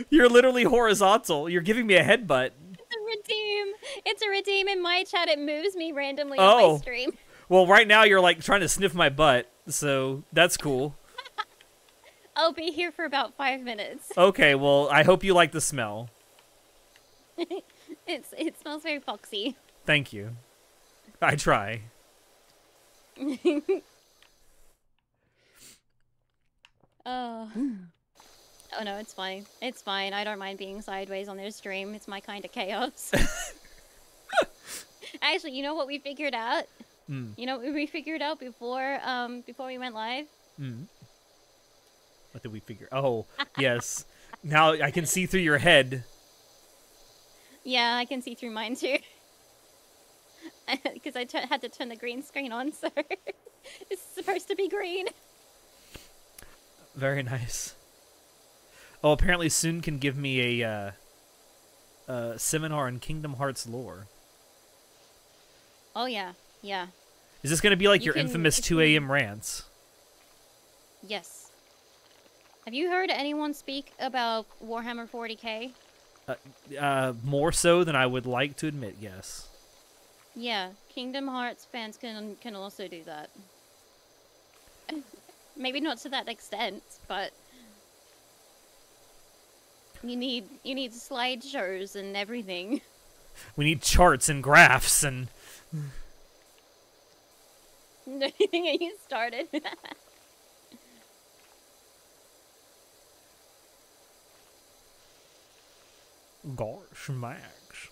You're literally horizontal. You're giving me a headbutt. It's a redeem. It's a redeem in my chat. It moves me randomly Oh. on my oh. stream. Well, right now you're like trying to sniff my butt, so that's cool. I'll be here for about five minutes. Okay, well, I hope you like the smell. it's it smells very foxy. Thank you. I try. Oh. oh no, it's fine. It's fine. I don't mind being sideways on this stream. It's my kind of chaos. Actually, you know what we figured out? Mm. You know what we figured out before um before we went live? Mm. What did we figure? Oh, yes. Now I can see through your head. Yeah, I can see through mine too. I had to turn the green screen on, so it's supposed to be green. Very nice. Oh, apparently Soon can give me a uh, uh, seminar on Kingdom Hearts lore. Oh yeah, yeah. Is this going to be like You your can- infamous two a.m. rants? Yes. Have you heard anyone speak about Warhammer 40k? Uh, more so than I would like to admit, yes. Yeah, Kingdom Hearts fans can can also do that. Maybe not to that extent, but you need you need slideshows and everything. We need charts and graphs and Anything that you started. gosh, Max.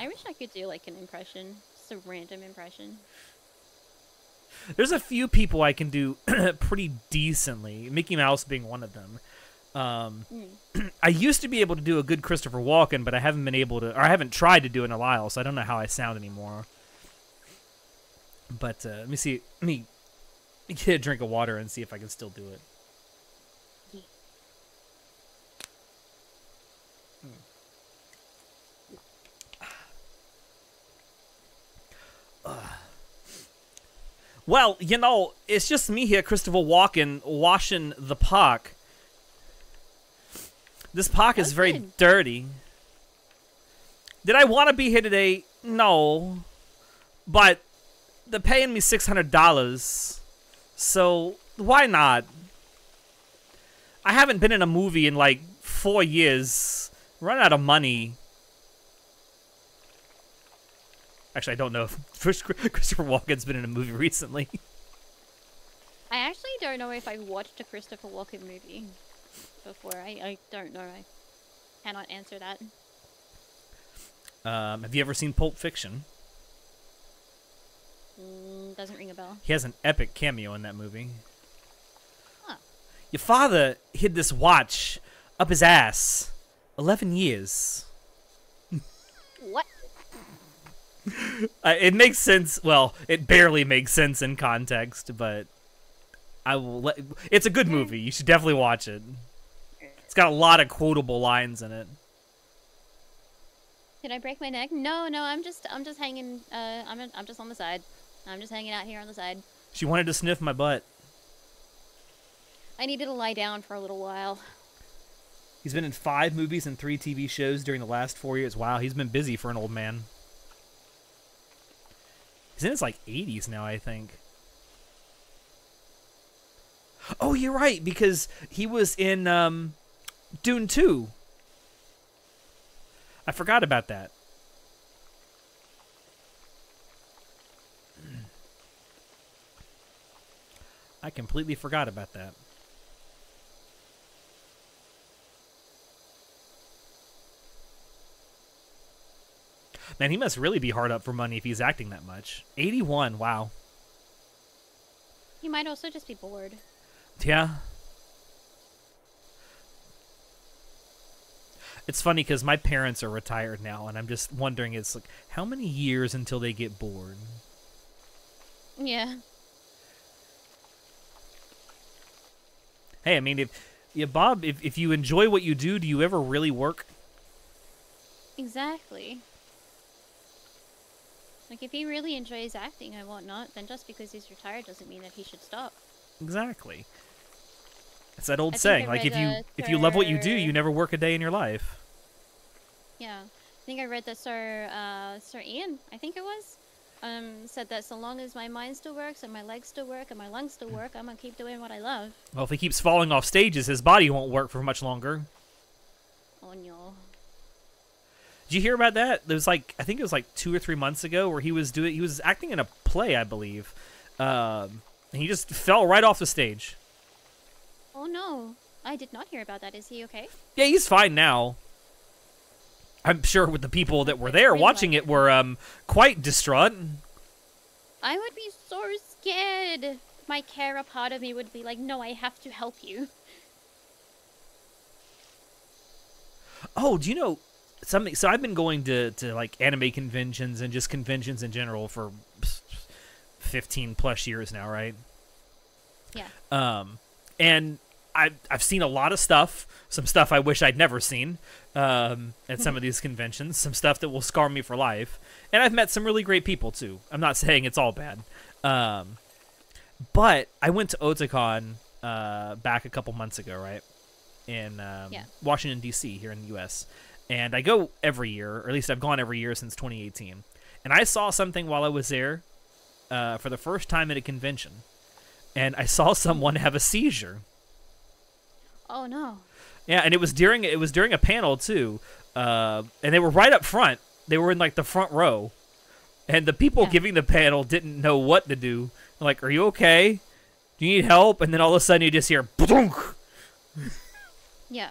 I wish I could do like an impression, just a random impression. There's a few people I can do pretty decently, Mickey Mouse being one of them. Um, Mm. I used to be able to do a good Christopher Walken, but I haven't been able to, or I haven't tried to do it in a while, so I don't know how I sound anymore. But uh, let me see. Let me get a drink of water and see if I can still do it. Well, you know, it's just me here, Christopher Walken, washing the park. This park is very dirty. Did I want to be here today? No. But they're paying me $600. So why not? I haven't been in a movie in like four years. Run out of money. Actually, I don't know if Christopher Walken's been in a movie recently. I actually don't know if I've watched a Christopher Walken movie before. I, I don't know. I cannot answer that. Um, have you ever seen Pulp Fiction? Mm, doesn't ring a bell. He has an epic cameo in that movie. Huh. Your father hid this watch up his ass. 11 years. What? Uh, it makes sense. Well, it barely makes sense in context, but I will let. It's a good movie. You should definitely watch it. It's got a lot of quotable lines in it. Did I break my neck? No, no. I'm just I'm just hanging. Uh, I'm I'm just on the side. I'm just hanging out here on the side. She wanted to sniff my butt. I needed to lie down for a little while. He's been in five movies and three TV shows during the last four years. Wow, he's been busy for an old man. He's in his like 80s now, I think. Oh, you're right because he was in um, Dune 2. I forgot about that. I completely forgot about that. Man, he must really be hard up for money if he's acting that much. 81, wow. He might also just be bored. Yeah. It's funny because my parents are retired now, and I'm just wondering, it's like, how many years until they get bored? Yeah. Hey, I mean, if, yeah, Bob, if, if you enjoy what you do, do you ever really work? Exactly. Like if he really enjoys acting and whatnot, then just because he's retired doesn't mean that he should stop. Exactly. It's that old I saying, like if you if you love what you do, you never work a day in your life. Yeah. I think I read that Sir uh Sir Ian, I think it was, um, said that so long as my mind still works and my legs still work and my lungs still work, I'm gonna keep doing what I love. Well, if he keeps falling off stages, his body won't work for much longer. Oh no. Did you hear about that? There was like I think it was like two or three months ago where he was doing he was acting in a play, I believe. Um, and he just fell right off the stage. Oh no. I did not hear about that. Is he okay? Yeah, he's fine now. I'm sure with the people that were there watching it were um quite distraught. I would be so scared. My carer part of me would be like, no, I have to help you. Oh, do you know something? So I've been going to to like anime conventions and just conventions in general for 15 plus years now, right? Yeah. Um, and I've I've seen a lot of stuff. Some stuff I wish I'd never seen. Um, at some of these conventions, some stuff that will scar me for life. And I've met some really great people too. I'm not saying it's all bad. Um, but I went to Otakon uh, back a couple months ago, right? In um, Yeah. Washington D.C. here in the U.S. And I go every year, or at least I've gone every year since 2018. And I saw something while I was there uh, for the first time at a convention, and I saw someone have a seizure. Oh no. Yeah, and it was during it was during a panel too, uh, and they were right up front. They were in like the front row, and the people Yeah. giving the panel didn't know what to do. They're like, "Are you okay? Do you need help?" And then all of a sudden, you just hear, "Badunk!" Yeah.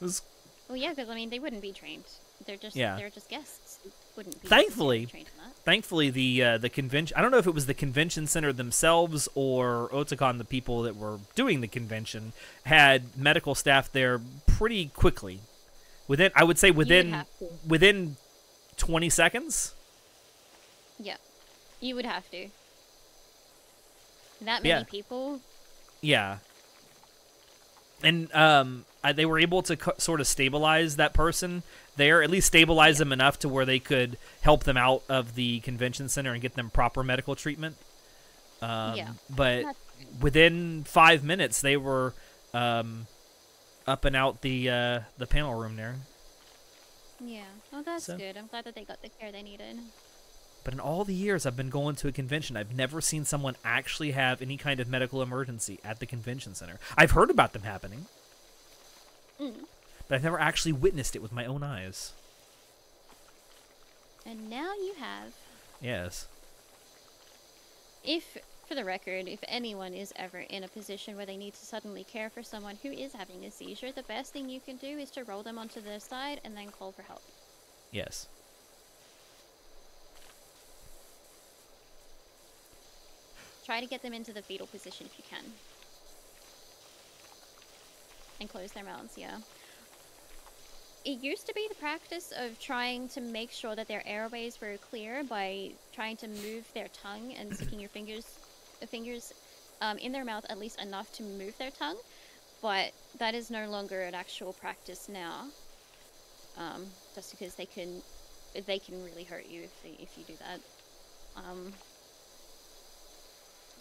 It was Well, yeah, because I mean, they wouldn't be trained. They're just Yeah. they're just guests. Wouldn't be Thankfully- necessarily trained in that. thankfully the uh, the convention. I don't know if it was the convention center themselves or Otakon, the people that were doing the convention, had medical staff there pretty quickly. Within, I would say You would within within twenty seconds. Yeah. You would have to. That many Yeah. people. Yeah. And um, I, they were able to sort of stabilize that person there, at least stabilize them enough to where they could help them out of the convention center and get them proper medical treatment. Um, Yeah. But That's within five minutes, they were um, up and out the uh, the panel room there. Yeah. Oh, that's So- good. I'm glad that they got the care they needed. But in all the years I've been going to a convention, I've never seen someone actually have any kind of medical emergency at the convention center. I've heard about them happening, Mm. but I've never actually witnessed it with my own eyes. And now you have. Yes. If, for the record, if anyone is ever in a position where they need to suddenly care for someone who is having a seizure, the best thing you can do is to roll them onto their side and then call for help. Yes. Try to get them into the fetal position if you can. And close their mouths, yeah. It used to be the practice of trying to make sure that their airways were clear by trying to move their tongue and sticking your fingers uh, fingers um, in their mouth at least enough to move their tongue. But that is no longer an actual practice now. Um, just because they can they can really hurt you if, they, if you do that. Um,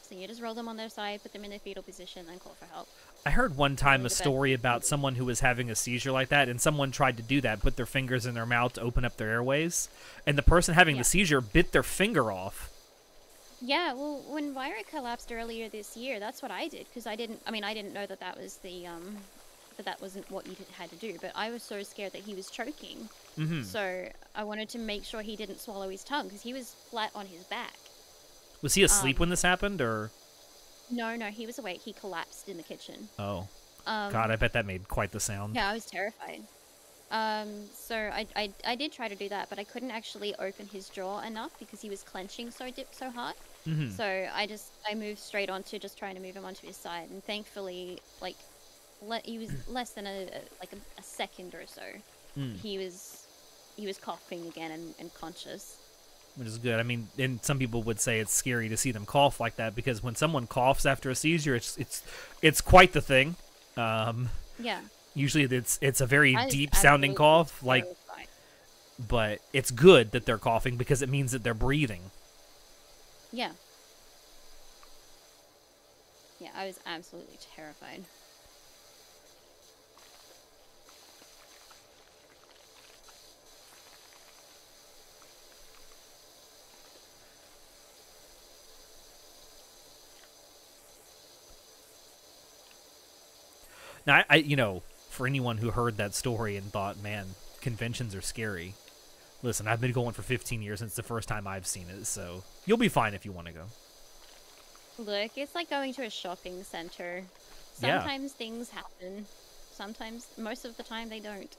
so you just roll them on their side, put them in a fetal position, then call for help. I heard one time a story about someone who was having a seizure like that, and someone tried to do that, put their fingers in their mouth to open up their airways, and the person having Yeah. the seizure bit their finger off. Yeah, well, when Vira collapsed earlier this year, that's what I did because I didn't. I mean, I didn't know that that was the um, that that wasn't what you had to do. But I was so scared that he was choking, hmm so I wanted to make sure he didn't swallow his tongue because he was flat on his back. Was he asleep Um, when this happened, or No, no, he was awake. He collapsed in the kitchen. oh Um, god, I bet that made quite the sound. Yeah, I was terrified. Um, so I, I, I did try to do that, but I couldn't actually open his jaw enough because he was clenching so dip so hard. hmm So I just I moved straight on to just trying to move him onto his side, and thankfully, like, le- he was less than a, a like a, a second or so. Mm. He was he was coughing again and, and conscious. Which is good. I mean, and some people would say it's scary to see them cough like that because when someone coughs after a seizure, it's it's it's quite the thing. Um, Yeah. usually it's it's a very I deep sounding cough, like, but it's good that they're coughing because it means that they're breathing. Yeah. Yeah, I was absolutely terrified. Now, I, I, you know, for anyone who heard that story and thought, man, conventions are scary. Listen, I've been going for 15 years, and it's the first time I've seen it, so you'll be fine if you want to go. Look, it's like going to a shopping center. Yeah. Sometimes things happen. Sometimes, most of the time, they don't.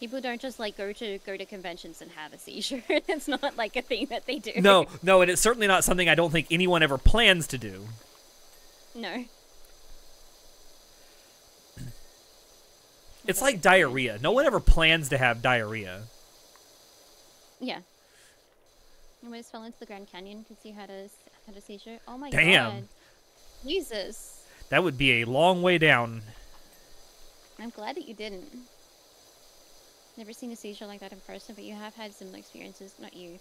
People don't just like go to go to conventions and have a seizure. it's not like a thing that they do. No, no, and it's certainly not something I don't think anyone ever plans to do. No. It's like diarrhea. No one ever plans to have diarrhea. Yeah. I almost fell into the Grand Canyon because you had a had a seizure. Oh my Damn. god. Jesus. That would be a long way down. I'm glad that you didn't. Never seen a seizure like that in person, but you have had similar experiences, not you.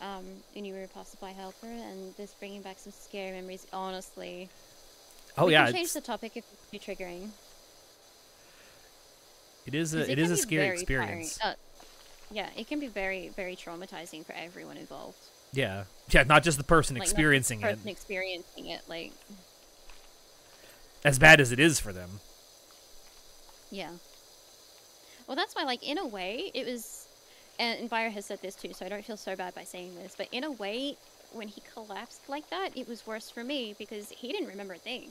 Um, when you were a passerby helper, and this bringing back some scary memories. Honestly, Oh we yeah, can change it's, the topic if it's too triggering. it is a it is a scary experience. Uh, yeah, it can be very, very traumatizing for everyone involved. Yeah, yeah, not just the person Like, experiencing the it. person experiencing it, like, As bad as it is for them. yeah. Well, that's why, like, in a way, it was, and Enviro has said this too, so I don't feel so bad by saying this, but in a way, when he collapsed like that, it was worse for me because he didn't remember a thing.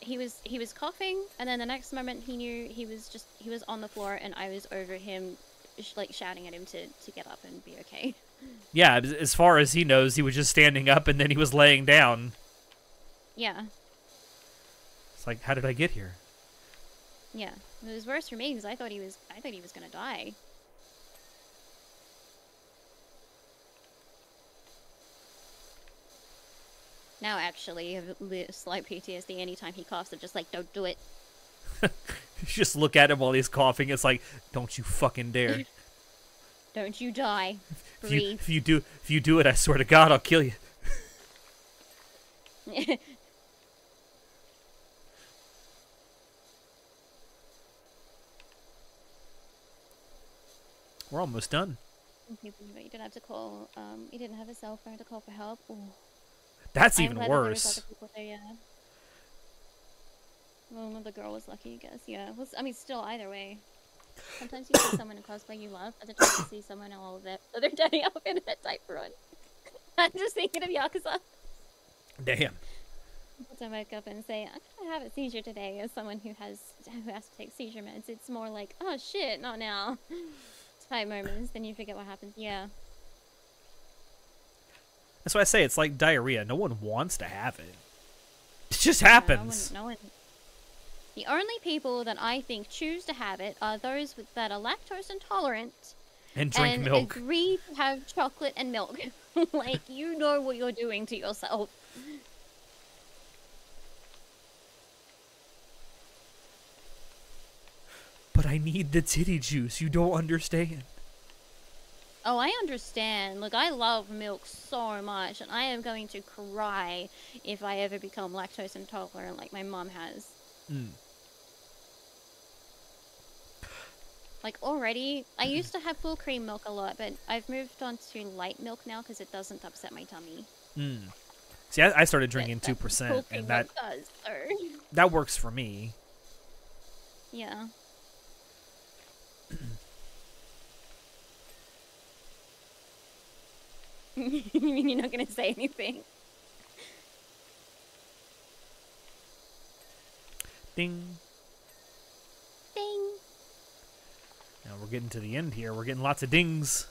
He was he was coughing, and then the next moment he knew he was just he was on the floor, and I was over him, sh- like shouting at him to to get up and be okay. Yeah, as- as far as he knows, he was just standing up and then he was laying down. Yeah, It's like, how did I get here? yeah. It was worse for me because I thought he was I thought he was gonna die. Now, actually, have slight PTSD. Anytime he coughs, I'm just like, don't do it. Just look at him while he's coughing. It's like, don't you fucking dare. Don't you die. if, you, if you do, if you do it, I swear to God, I'll kill you. We're almost done. But you didn't have to call. Um, you didn't have a cell phone to call for help. Ooh. That's I'm even glad that there was worse. there, yeah. Well, the girl was lucky, I guess. Yeah. I mean, still, either way. Sometimes you see someone in cosplay you love. Other times you see someone in all of their other daddy outfit and a type run. I'm just thinking of Yakuza. Damn. Once I wake up and say, I'm gonna have a seizure today. As someone who has who has to take seizure meds, it's more like, oh shit, not now. Type moments. Then you forget what happens. Yeah. That's why I say it's like diarrhea. No one wants to have it. It just No, happens. No one, no one. The only people that I think choose to have it are those with, that are lactose intolerant and drink and milk. agree to have chocolate and milk. like you know what you're doing to yourself. But I need the titty juice. You don't understand. Oh, I understand. Look, I love milk so much, and I am going to cry if I ever become lactose intolerant like my mom has. Mm. Like already, I used to have full cream milk a lot, but I've moved on to light milk now because it doesn't upset my tummy. Mm. See, I, I started drinking two percent, and that does. That works for me. Yeah. you mean you're not gonna say anything? Ding. Ding. Now we're getting to the end here. We're getting lots of dings.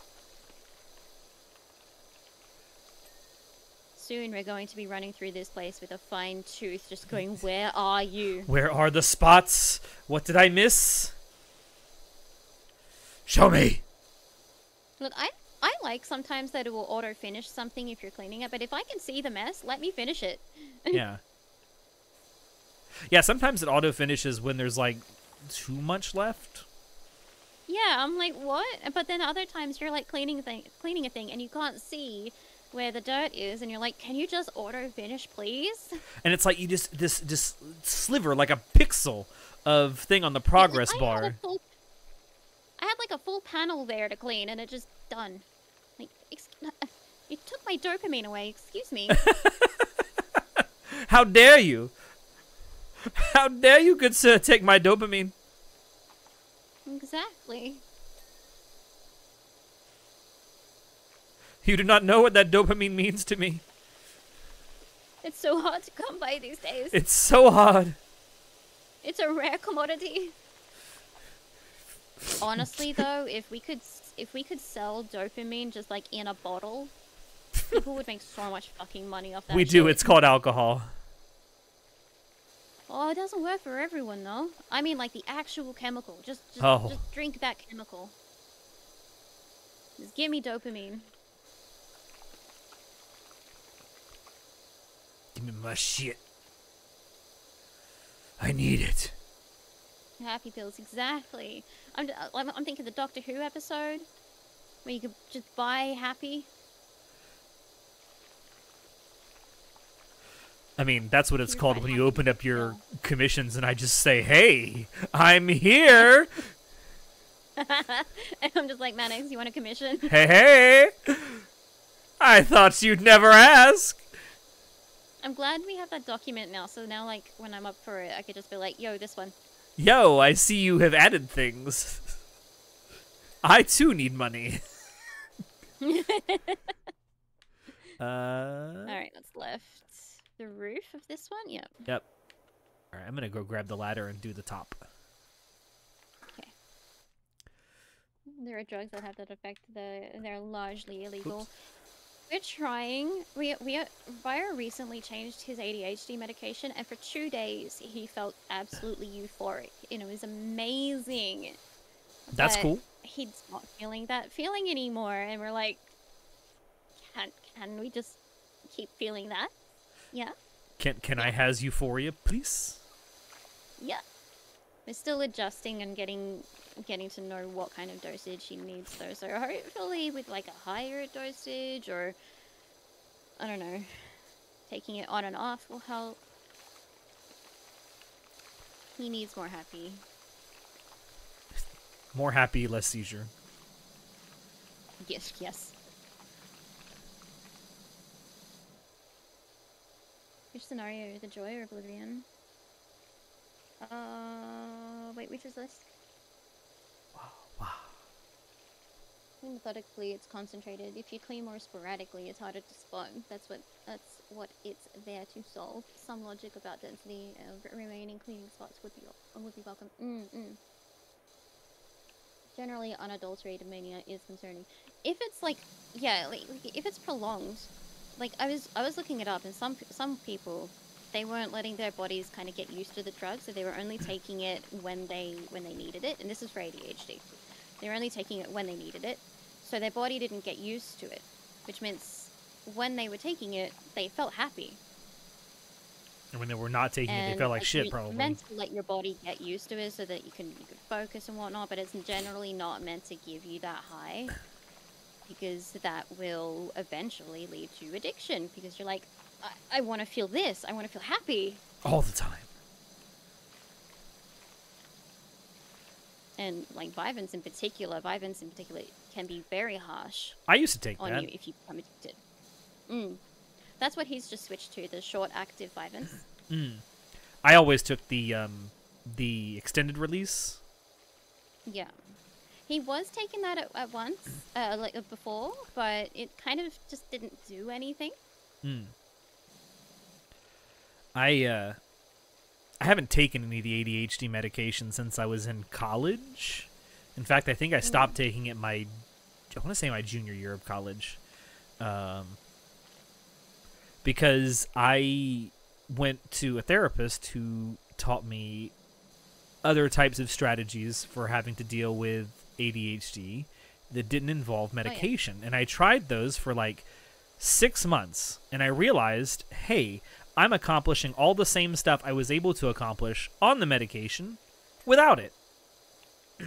Soon we're going to be running through this place with a fine tooth, just going, "Where are you?" Where are the spots? What did I miss? Show me. Look, I I like sometimes that it will auto finish something if you're cleaning it, but if I can see the mess, let me finish it. yeah. Yeah, sometimes it auto finishes when there's like too much left. Yeah, I'm like, what? But then other times you're like cleaning thing, cleaning a thing, and you can't see where the dirt is, and you're like, can you just auto finish, please? And it's like you just this this sliver like a pixel of thing on the progress I Had bar. full, I had like a full panel there to clean, and it just done. Like, ex- uh, you took my dopamine away. Excuse me. How dare you? How dare you, good sir, take my dopamine? Exactly. You do not know what that dopamine means to me. It's so hard to come by these days. It's so hard. It's a rare commodity. Honestly, though, if we could, if we could sell dopamine just like in a bottle, people would make so much fucking money off that. we do. It's called alcohol. Oh, it doesn't work for everyone though. I mean, like the actual chemical. Just, just, Oh. just drink that chemical. Just give me dopamine. Give me my shit. I need it. Happy pills, exactly. I'm, uh, I'm, I'm thinking the Doctor Who episode where you could just buy happy. I mean, that's what it's You're called when you open up your pill. commissions and I just say, "Hey, I'm here." and I'm just like, Mannix, you want a commission? hey, hey. I thought you'd never ask. I'm glad we have that document now. So now, like, when I'm up for it, I could just be like, yo, this one. Yo, I see you have added things. I too need money. uh, Alright, what's left? The roof of this one? Yep. Yep. All right, I'm gonna go grab the ladder and do the top. Okay. There are drugs that have that effect. The, they're largely illegal. We're trying. We we Vira recently changed his ADHD medication, and for two days he felt absolutely euphoric, and it was amazing. That's But cool. He's not feeling that feeling anymore, and we're like, can can we just keep feeling that? Yeah, Can can I has euphoria, please? yeah. We're still adjusting and getting getting to know what kind of dosage he needs though. So hopefully with like a higher dosage or I don't know, taking it on and off will help. He needs more happy. More happy, less seizure. Yes, yes. Which scenario? The joy or oblivion? Uh, wait, which is this? Wow. Methodically, it's concentrated. If you clean more sporadically, it's harder to spot. That's what that's what it's there to solve. Some logic about density of remaining cleaning spots would be would be welcome. Mm mm. Generally, unadulterated mania is concerning. If it's like, yeah, like like, if it's prolonged, like I was I was looking it up, and some some people they weren't letting their bodies kind of get used to the drug, so they were only taking it when they when they needed it, and this is for ADHD. They were only taking it when they needed it, so their body didn't get used to it, which means when they were taking it, they felt happy. And when they were not taking it, they felt like shit, you're probably. meant to let your body get used to it so that you can you can focus and whatnot, but it's generally not meant to give you that high because that will eventually lead to addiction because you're like, I, I want to feel this, I want to feel happy, All the time. And like Vyvanse in particular, Vyvanse in particular can be very harsh I used to take on that. you if you become addicted. Mm. That's what he's just switched to, the short active Vyvanse. Mm. I always took the um the extended release. Yeah. He was taking that at, at once, uh, like uh, before, but it kind of just didn't do anything. Mm. I uh I haven't taken any of the ADHD medication since I was in college. In fact, I think I stopped taking it my I want to say my junior year of college. Um because I went to a therapist who taught me other types of strategies for having to deal with ADHD that didn't involve medication. And I tried those for like six months and I realized, hey, I'm accomplishing all the same stuff I was able to accomplish on the medication without it.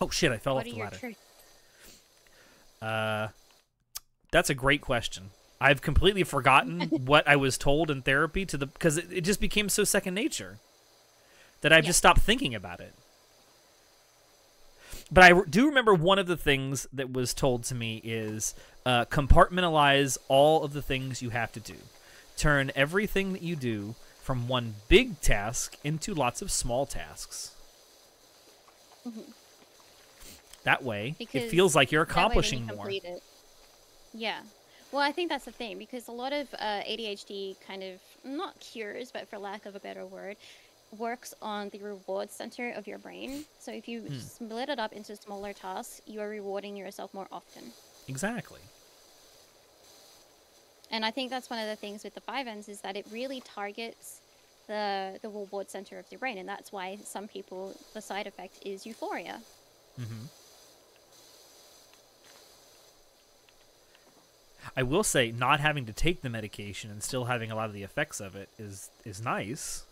oh shit, I fell what off the ladder. Uh, that's a great question. I've completely forgotten what I was told in therapy to the because it, it just became so second nature that I've Yeah. just stopped thinking about it. But I do remember one of the things that was told to me is uh, compartmentalize all of the things you have to do. Turn everything that you do from one big task into lots of small tasks. Mhm. That way, it feels like you're accomplishing more. it- Yeah. Well, I think that's the thing because a lot of uh, ADHD kind of not cures, but for lack of a better word, works on the reward center of your brain. So if you Hmm. split it up into smaller tasks, you are rewarding yourself more often. Exactly. And I think that's one of the things with the Vyvanse is that it really targets the the reward center of the brain, and that's why some people the side effect is euphoria. hmm I will say, not having to take the medication and still having a lot of the effects of it is is nice.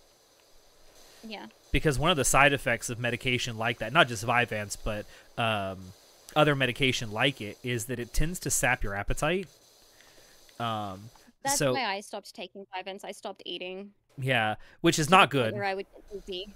Yeah. because one of the side effects of medication like that, not just Vyvanse, but um, other medication like it, is that it tends to sap your appetite. Um, That's so why I stopped taking Vyvanse. I stopped eating. yeah, which is not good. Or I would get dizzy.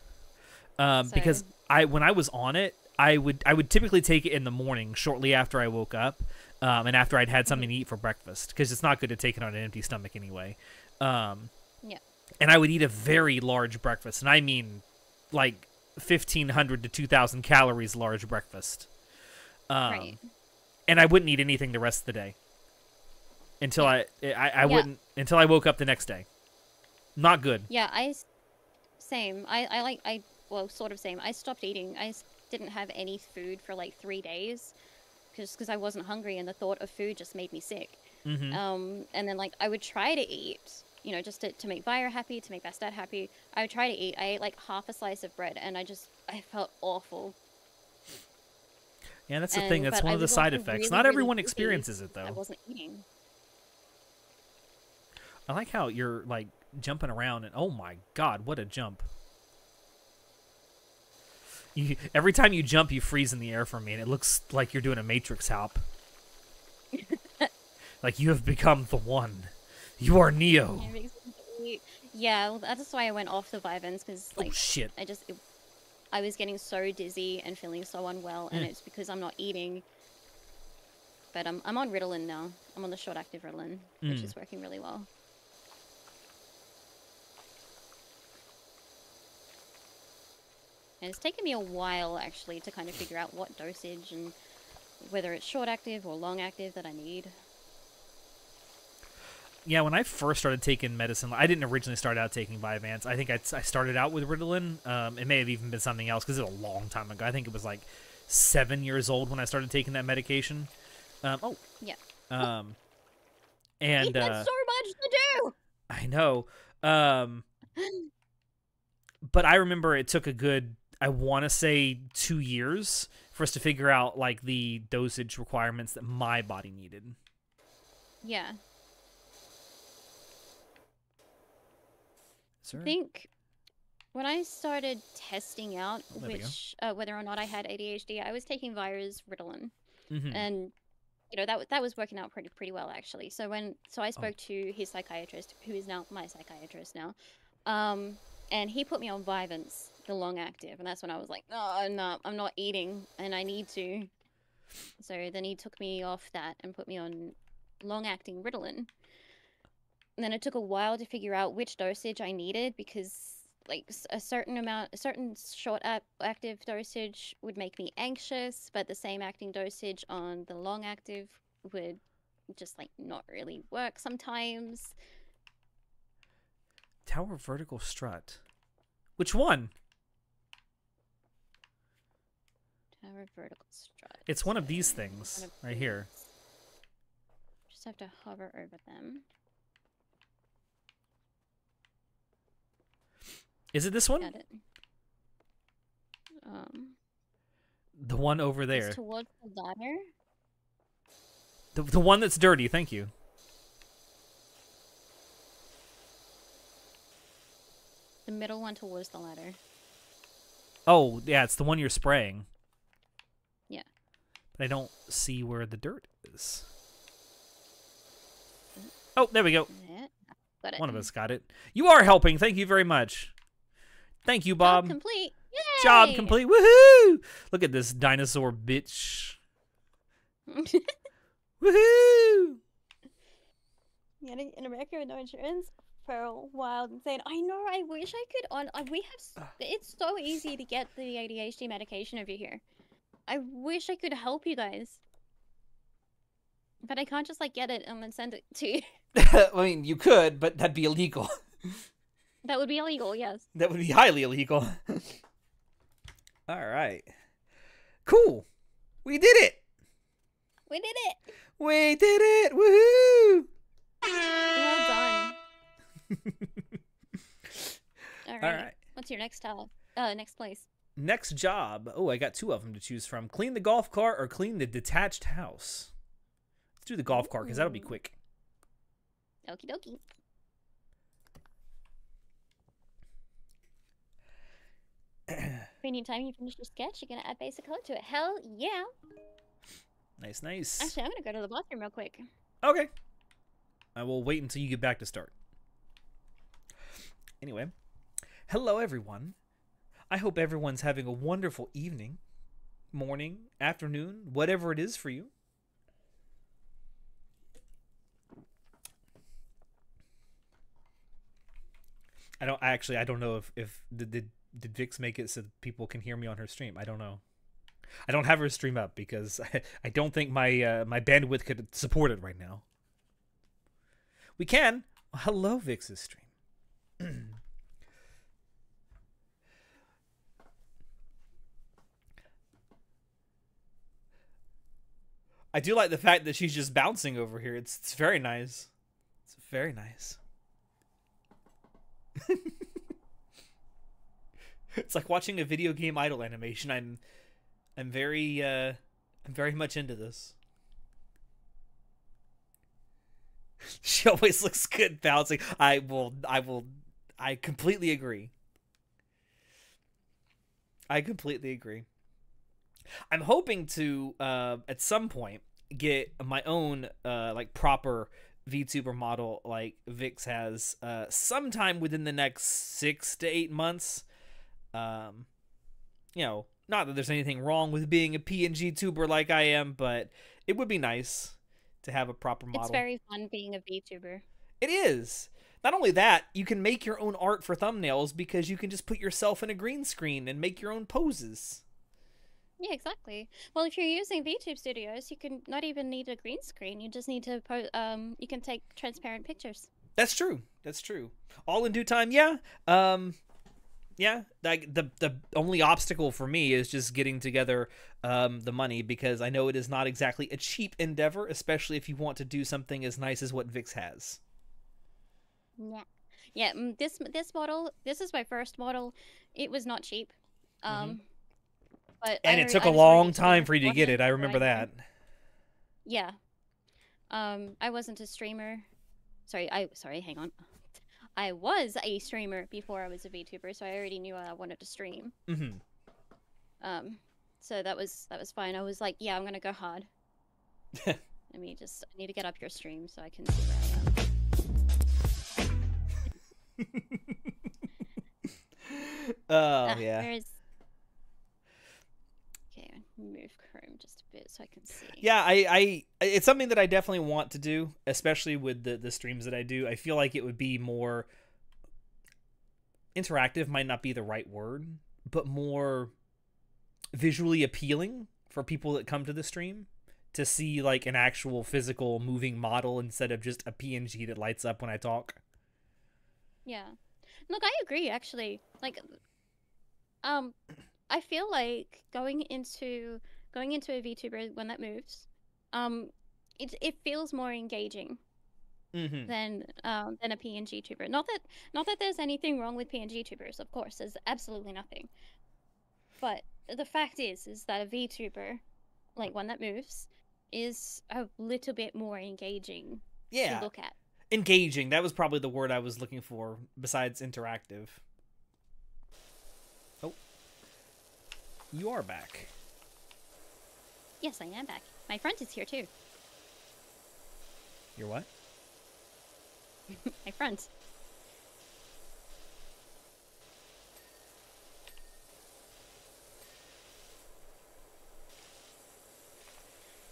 Um, because I when I was on it, I would I would typically take it in the morning, shortly after I woke up, um, and after I'd had something to eat for breakfast, because it's not good to take it on an empty stomach anyway. Um, Yeah. and I would eat a very large breakfast, and I mean like fifteen hundred to two thousand calories large breakfast. Um, right. and I wouldn't eat anything the rest of the day until I I, I wouldn't until I woke up the next day. Not good. Yeah, I same. I I like I well sort of same. I stopped eating. I didn't have any food for like three days, just because I wasn't hungry and the thought of food just made me sick. hmm Um, and then like I would try to eat, you know, just to, to make Vira happy, to make Bastet happy. I would try to eat. I ate like half a slice of bread, and I just I felt awful. Yeah, that's the And- thing. That's one I of the side effects. really, Not everyone experiences it though. I wasn't eating. I like how you're like jumping around and oh my god, what a jump. You, every time you jump, you freeze in the air for me, and it looks like you're doing a Matrix hop. like you have become the one. You are Neo. It makes me eat. Yeah, well, that's why I went off the Vyvanse because Oh like shit. I just it, I was getting so dizzy and feeling so unwell, and Mm. it's because I'm not eating. But I'm I'm on Ritalin now. I'm on the short active Ritalin, which Mm. is working really well. And it's taken me a while actually to kind of figure out what dosage and whether it's short active or long active that I need. Yeah, when I first started taking medicine, I didn't originally start out taking Vyvanse. I think I, I started out with Ritalin. Um, it may have even been something else because it was a long time ago. I think it was like seven years old when I started taking that medication. Um, oh, Yeah. Um, and had uh, so much to do. I know. Um, but I remember it took a good, I want to say, two years for us to figure out like the dosage requirements that my body needed. Yeah. Sir? I think when I started testing out Oh, there which uh, whether or not I had ADHD, I was taking Vira's Ritalin, Mhm. and you know that that was working out pretty pretty well actually. So when so Oh. I spoke to his psychiatrist, who is now my psychiatrist now, um, and he put me on Vyvanse, the long active, and that's when I was like, no, oh no, I'm not eating, and I need to. So then he took me off that and put me on long acting Ritalin. And then it took a while to figure out which dosage I needed because like a certain amount a certain short active dosage would make me anxious but the same acting dosage on the long active would just like not really work sometimes Tower vertical strut. Which one? Tower vertical strut It's one of these things of right here. just have to hover over them Is it this one? got it um The one over there. towards the ladder The, the one that's dirty. Thank you. the middle one towards the ladder Oh, yeah, it's the one you're spraying. But I don't see where the dirt is. Oh, there we go. got it One of us got it. You are helping. Thank you very much. Thank you, Bob. Job complete Yay! Job complete. Woohoo! Look at this dinosaur bitch. Woohoo! getting in America with no insurance for wild and insane. I know. I wish I could. On we have. Ah. It's so easy to get the ADHD medication over here. I wish I could help you guys, but I can't just like get it and then send it to you. I mean, you could, but that'd be illegal. That would be illegal. Yes. that would be highly illegal. All right. Cool. We did it. We did it. We did it. Woohoo! Well done. All right. All right. What's your next uh, uh next place? Next job. Oh, I got two of them to choose from. Clean the golf cart or clean the detached house. Let's do the golf cart because that'll be quick. Okie dokie. Anytime you finish your sketch, you're gonna add basic color to it. Hell yeah! Nice, nice. Actually, I'm gonna go to the bathroom real quick. Okay. I will wait until you get back to start. Anyway, hello everyone. I hope everyone's having a wonderful evening, morning, afternoon, whatever it is for you. I don't actually I don't know if if did did, did Vix make it so people can hear me on her stream. I don't know. I don't have her stream up because I, I don't think my uh, my bandwidth could support it right now. We can. Hello, Vix's stream. I do like the fact that she's just bouncing over here. It's it's very nice. It's very nice. it's like watching a video game idle animation. I'm I'm very uh I'm very much into this. She always looks good bouncing. I will I will I completely agree. I completely agree. I'm hoping to uh at some point get my own uh like proper VTuber model like Vix has uh sometime within the next 6 to 8 months. Um you know, not that there's anything wrong with being a PNG tuber like I am, but it would be nice to have a proper model. It's very fun being a VTuber. It is. Not only that, you can make your own art for thumbnails because you can just put yourself in a green screen and make your own poses. Yeah, exactly. Well, if you're using VTube Studios, you can not even need a green screen. You just need to po- um, you can take transparent pictures. That's true. That's true. All in due time, yeah. Um yeah, like the the only obstacle for me is just getting together um the money because I know it is not exactly a cheap endeavor, especially if you want to do something as nice as what Vix has. Yeah. Yeah. mm, This this model, this is my first model. It was not cheap. Um, but I Mm-hmm. And it took I a long time for you to get it. I remember that. Yeah. Um, I wasn't a streamer. Sorry, I sorry, hang on. I was a streamer before I was a VTuber, so I already knew I wanted to stream. Mhm. Um, so that was that was fine. I was like, yeah, I'm gonna go hard. Let me just I need to get up your stream so I can see where I am. Oh Ah, yeah. Where is? Okay, move Chrome just a bit so I can see. Yeah, I, I it's something that I definitely want to do, especially with the the streams that I do. I feel like it would be more interactive might not be the right word, but more visually appealing for people that come to the stream to see like an actual physical moving model instead of just a PNG that lights up when I talk. Yeah. Look, I agree actually. Like um I feel like going into going into a VTuber when that moves, um it it feels more engaging Mhm. than um than a PNG tuber. Not that not that there's anything wrong with PNG tubers, of course, there's absolutely nothing. But the fact is is that a VTuber, like one that moves, is a little bit more engaging Yeah. to look at. Engaging. That was probably the word I was looking for besides interactive. You are back. Yes, I am back. My friend is here too. You're what? My friend.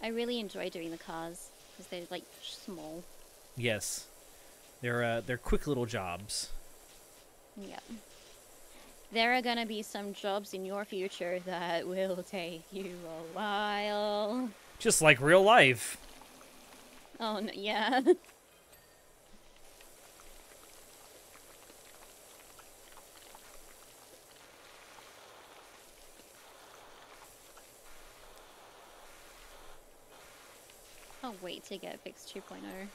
I really enjoy doing the cars because they're like small. Yes. They're uh, they're quick little jobs. Yep. There are gonna be some jobs in your future that will take you a while. Just like real life. Oh, no, yeah. I'll wait to get Vix 2.0.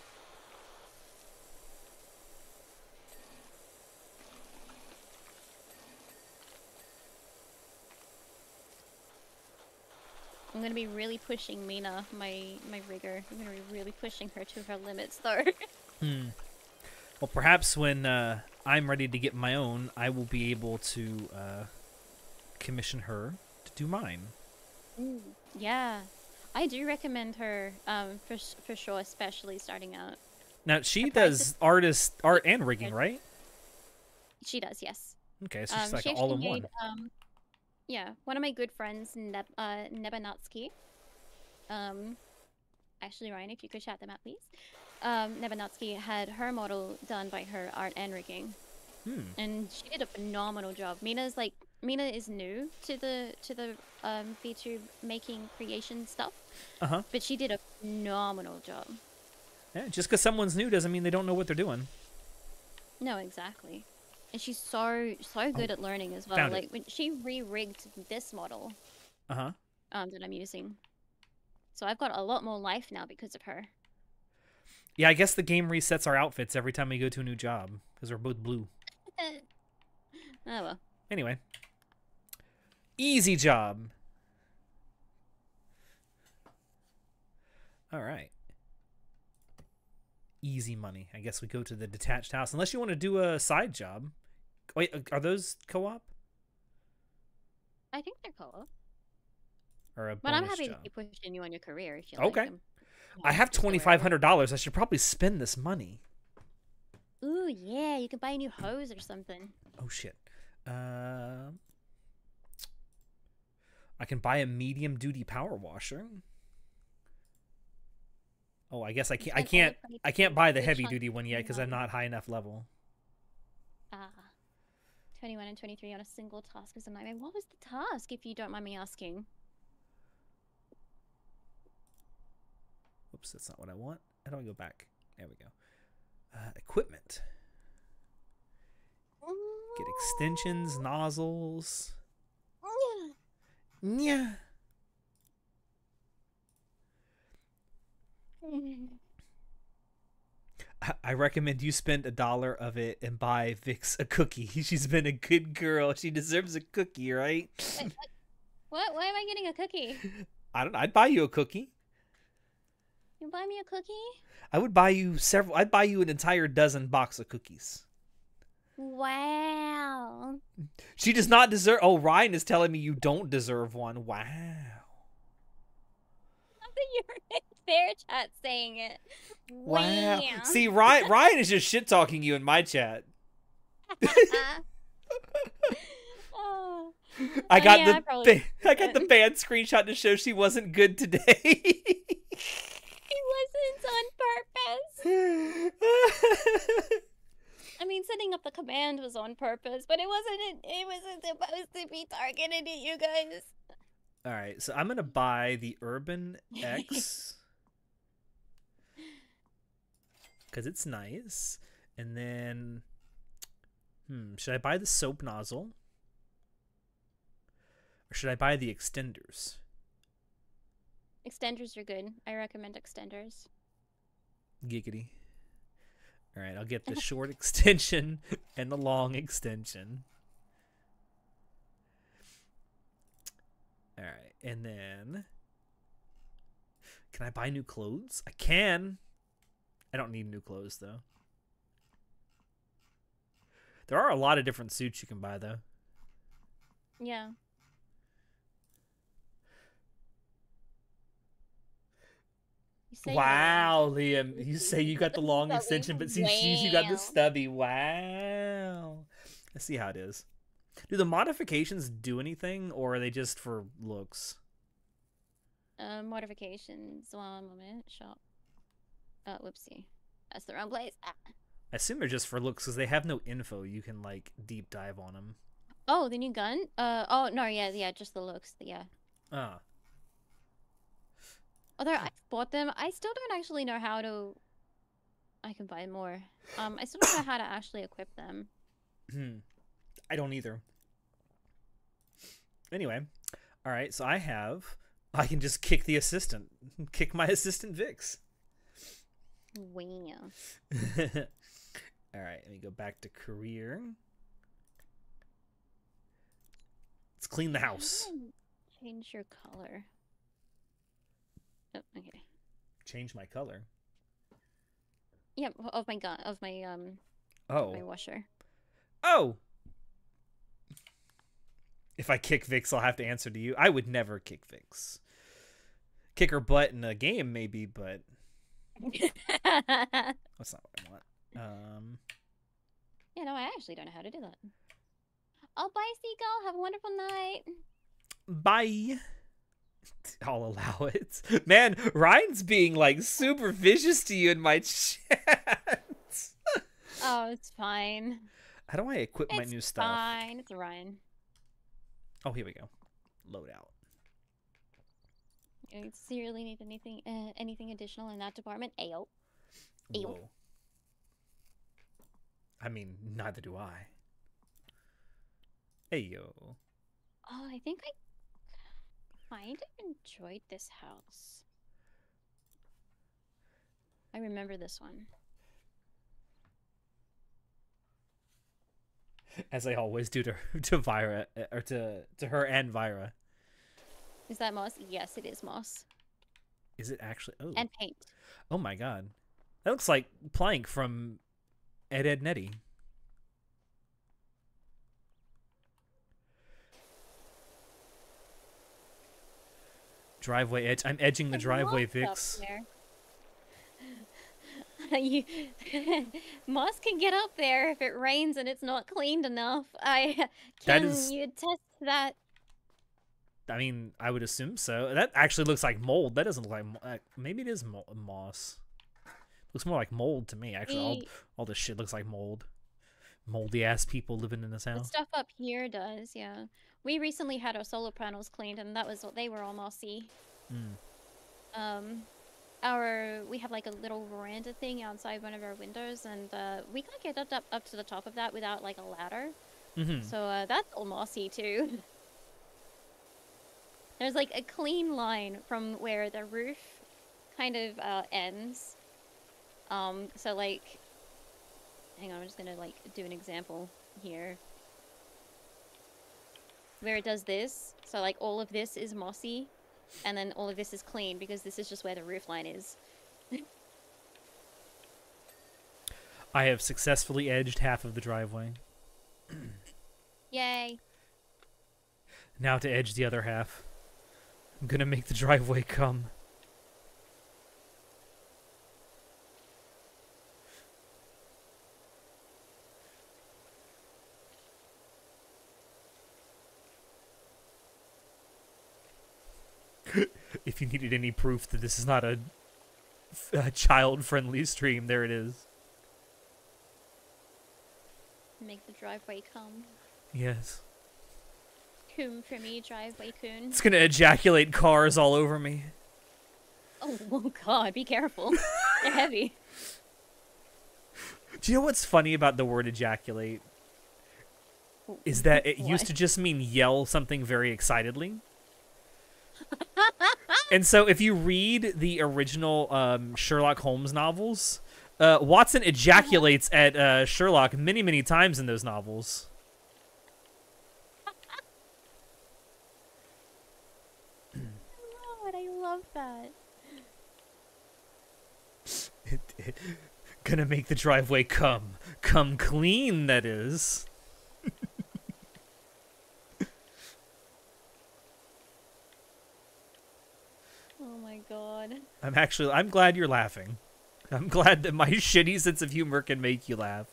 I'm gonna be really pushing Mina, my my rigger. I'm gonna be really pushing her to her limits, though. Hmm. Well, perhaps when uh, I'm ready to get my own, I will be able to uh, commission her to do mine. Ooh, yeah, I do recommend her um, for for sure, especially starting out. Now she The price does is- artist art and rigging, right? She does, yes. Okay, so she's Um, like she all actually in made, one. um, yeah, one of my good friends, Neb uh, Nebanatsky. Um, actually, Ryan, if you could shout them out, please. Um, Nebanatsky had her model done by her art and rigging, Hmm. and she did a phenomenal job. Mina's like Mina is new to the to the um, VTube making creation stuff, Uh huh. but she did a phenomenal job. Yeah, just because someone's new doesn't mean they don't know what they're doing. No, exactly. And she's so so good at learning as well. Oh, found it. Like when she re-rigged this model Uh huh. um, that I'm using, so I've got a lot more life now because of her. Yeah, I guess the game resets our outfits every time we go to a new job because we're both blue. oh well. Anyway, easy job. All right. Easy money. I guess we go to the detached house unless you want to do a side job. Wait, uh, are those co-op I think they're co-op, or a but I'm happy job? to keep pushing you on your career if you Okay. like. I have twenty five hundred dollars. I should probably spend this money. Ooh yeah, you can buy a new hose or something. Oh shit. Um, I can buy a medium duty power washer. Oh, I guess I can't. I can't. I can't buy the heavy duty one yet because I'm not high enough level. Ah. 21 and 23 on a single task is a nightmare. What was the task, if you don't mind me asking? Oops, that's not what I want. How do I go back? There we go. Uh, equipment. Get extensions, nozzles. Yeah. I- I recommend you spend a dollar of it and buy Vix a cookie. She's been a good girl. She deserves a cookie, right? What? Why am I getting a cookie? I don't know. I'd buy you a cookie. You buy me a cookie? I would buy you several. I'd buy you an entire dozen box of cookies. Wow. She does not deserve. Oh, Ryan is telling me you don't deserve one. Wow. Their chat saying it. Wow. See, Ryan. Ryan is just shit talking you in my chat. oh. I got yeah, the ba- I got the band screenshot to show she wasn't good today. It wasn't on purpose. I mean, setting up the command was on purpose, but it wasn't. It wasn't supposed to be targeted at you guys. All right, so I'm gonna buy the Urban X because it's nice, and then, hmm, should I buy the soap nozzle or should I buy the extenders? Extenders are good. I recommend extenders. Giggity. All right, I'll get the short extension and the long extension. All right, and then can I buy new clothes? I can. I don't need new clothes though. There are a lot of different suits you can buy though. Yeah. Wow, Liam, you say you got the long Stubby. extension, but see, she's you got the stubby. Wow. Let's see how it is. Do the modifications do anything, or are they just for looks? Uh, modifications. One moment. Shop. Uh, whoopsie. That's the wrong place. Ah. I assume they're just for looks because they have no info. You can like deep dive on them. Oh, the new gun? Uh oh no, yeah, yeah, just the looks. Yeah. Ah, Although I bought them, I still don't actually know how to. I can buy more. Um, I still don't know how to actually equip them. Hmm. I don't either. Anyway, all right. So I have. I can just kick the assistant. Kick my assistant Vix. Wow. all right. Let me go back to career. Let's clean the house. Change your color. Oh, okay. Change my color. Yeah, of my gun, of my um, Oh. my washer. Oh. If I kick Vix, I'll have to answer to you. I would never kick Vix. Kick her butt in a game, maybe, but that's not what I want. Um, yeah, no, I actually don't know how to do that. Oh, bye, seagull. Have a wonderful night. bye. I'll allow it. Man, Ryan's being like super vicious to you in my chat. Oh, it's fine. How do I equip my new stuff? It's fine. It's Ryan. Oh, here we go. Load out. You sincerely need anything, uh, anything additional in that department? Ayo. Ew. Whoa. I mean, neither do I. Hey yo. Oh, I think I kind of enjoyed this house. I remember this one. As I always do to to Vira uh, or to to her and Vira. Is that moss? Yes, it is moss. Is it actually? Oh, And paint. oh my god, that looks like Plank from Ed Edd n Eddy. Driveway edge. I'm edging the driveway, Vix. you, moss can get up there if it rains and it's not cleaned enough. I can is- you attest to that? I mean, I would assume so. That actually looks like mold. That doesn't look like uh, maybe it is mo- moss. Looks more like mold to me. Actually, all The- all this shit looks like mold. Moldy ass people living in this The house. stuff up here does, yeah. We recently had our solar panels cleaned, and that was what they were all mossy. Mm. Um, our we have like a little veranda thing outside one of our windows, and uh, we can't get up, up up to the top of that without like a ladder. hmm So uh, that's all mossy too. There's like a clean line from where the roof kind of uh, ends. Um, so like, hang on, I'm just gonna like do an example here. Where it does this, so like all of this is mossy, and then all of this is clean because this is just where the roof line is. I have successfully edged half of the driveway. Yay! Now to edge the other half. I'm gonna make the driveway come. if you needed any proof that this is not a, a child-friendly stream, there it is. Make the driveway come. Yes. Coon for me, driveway coon. It's gonna ejaculate cars all over me. Oh, oh god, be careful. They're heavy. Do you know what's funny about the word ejaculate? Is that it used to just mean yell something very excitedly. and so if you read the original um, Sherlock Holmes novels, uh, Watson ejaculates at uh, Sherlock many, many times in those novels. God, I love that. Gonna make the driveway come. Come clean, that is. Oh my god. I'm actually I'm glad you're laughing. I'm glad that my shitty sense of humor can make you laugh.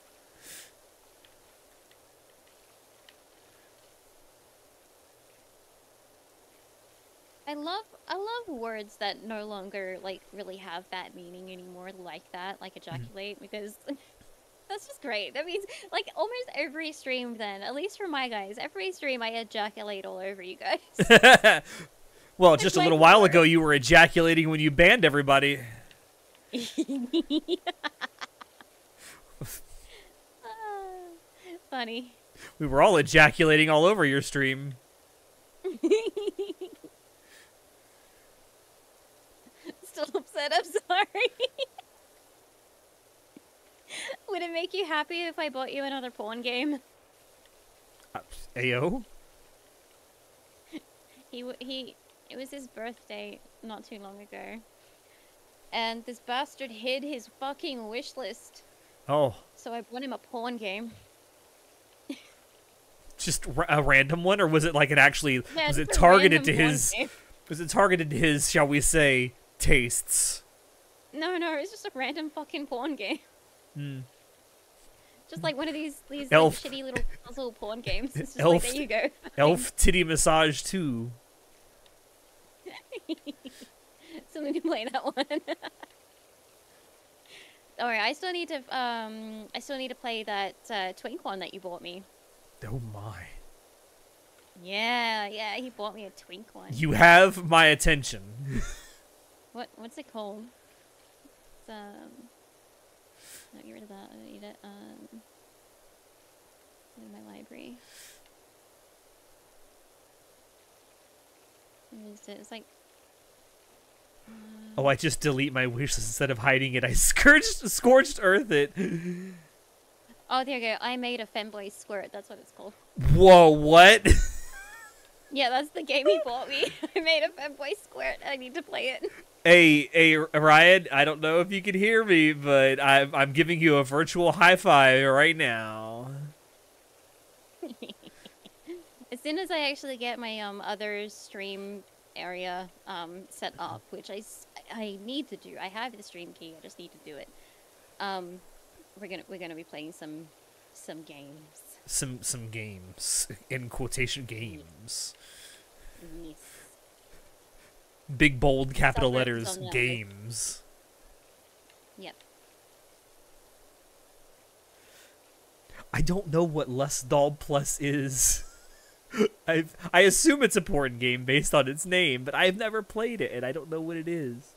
I love I love words that no longer like really have that meaning anymore like that, like ejaculate because That's just great. That means like almost every stream then, at least for my guys, every stream I ejaculate all over you guys. well, just a little while ago, you were ejaculating when you banned everybody. Ah, Funny. We were all ejaculating all over your stream. Still upset, I'm sorry. Would it make you happy if I bought you another porn game? Uh, Ayo. He he it was his birthday not too long ago. And this bastard hid his fucking wish list. Oh, So I bought him a porn game. just a random one, or was it like it actually Yeah, was it targeted to his? game. Was it targeted to his? Shall we say tastes? No, no, it's just a random fucking porn game. Hmm. Just like one of these these Elf. like, shitty little puzzle porn games. It's just Elf. like there you go. Elf titty massage two. Still need to play that one. Alright, I still need to um I still need to play that uh, twink one that you bought me. Oh my! Yeah, yeah, he bought me a twink one. You have my attention. What what's it called? It's um no, get rid of that. I don't need it. Um in my library. Where is it? It's like Oh, I just delete my wish list instead of hiding it. I scourged, scorched earth it. Oh, there you go. I made a femboy squirt. That's what it's called. Whoa, what? Yeah, that's the game he bought me. I made a femboy squirt. I need to play it. Hey, hey, Ryan. I don't know if you can hear me, but I'm I'm giving you a virtual high five right now. As soon as I actually get my um other stream area um set up, which I, I need to do. I have the stream key. I just need to do it. Um, we're gonna we're gonna be playing some some games. Some some games in quotation games. Yes. Big bold capital letters games. Yep. I don't know what Less Doll Plus is. I I assume it's a porn game based on its name, but I've never played it and I don't know what it is.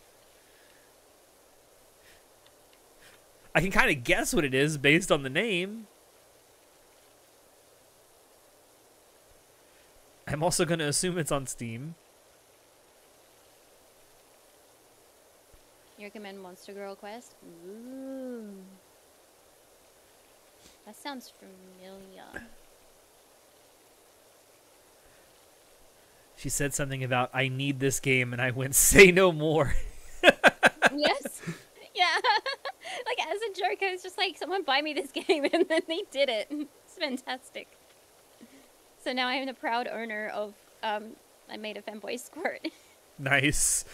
I can kind of guess what it is based on the name. I'm also going to assume it's on Steam. You recommend Monster Girl Quest? Ooh. That sounds familiar. She said something about I need this game and I went say no more. yes. Yeah. like as a joke, I was just like, someone buy me this game, and then they did it. It's fantastic. So now I am the proud owner of um I made a fanboy squirt. nice.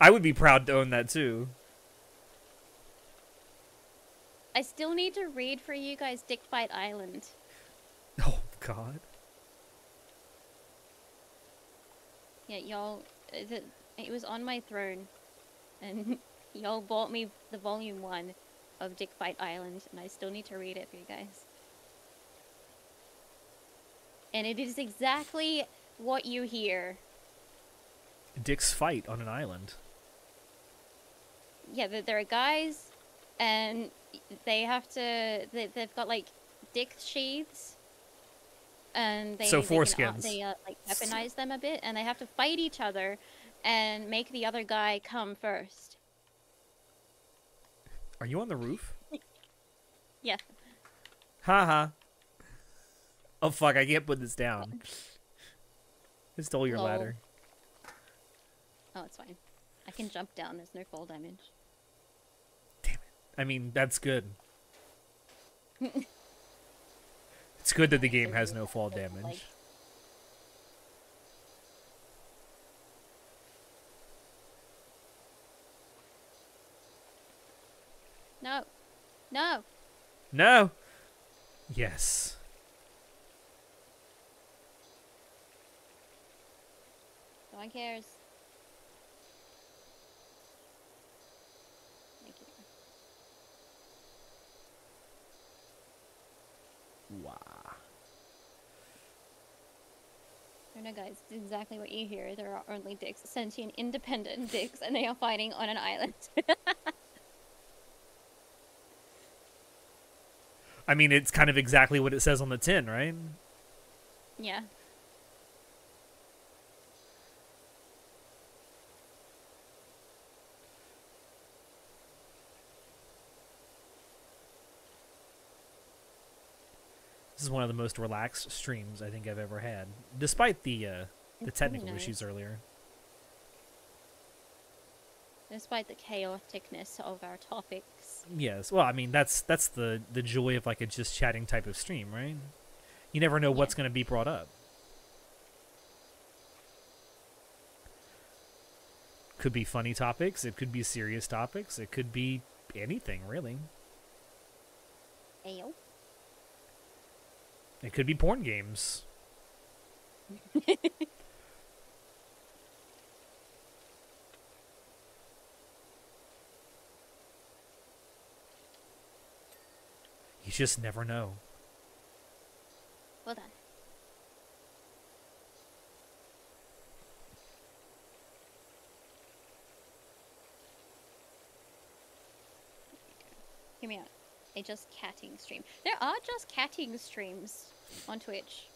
I would be proud to own that too. I still need to read for you guys Dick Fight Island. Oh god. Yeah, y'all uh, it, it was on my throne and y'all bought me the volume 1 of Dick Fight Island and I still need to read it for you guys. And it is exactly what you hear. Dick's fight on an island. Yeah, there, are guys, and they have to. They, they've got like dick sheaths, and they So they, can, uh, foreskins. they uh, like weaponize them a bit, and they have to fight each other, and make the other guy come first. Are you on the roof? Yeah, Haha. Oh fuck, I can't put this down. I stole your Lol. ladder. oh, it's fine. I can jump down. There's no fall damage. I mean, that's good. it's good that the game has no fall damage. No, no. No. Yes. No one cares. Thank you. No, guys, it's exactly what you hear. There are only dicks, sentient, independent dicks, and they are fighting on an island. I mean, it's kind of exactly what it says on the tin, right? yeah. This is one of the most relaxed streams I think I've ever had, despite the uh, the technical nice. issues earlier. Despite the chaoticness of our topics. Yes, well, I mean that's that's the the joy of like a just chatting type of stream, right? You never know what's going to be brought up. Could be funny topics. It could be serious topics. It could be anything, really. Ayo. It could be porn games. You just never know. Well done. Just catting stream. There are just catting streams on Twitch.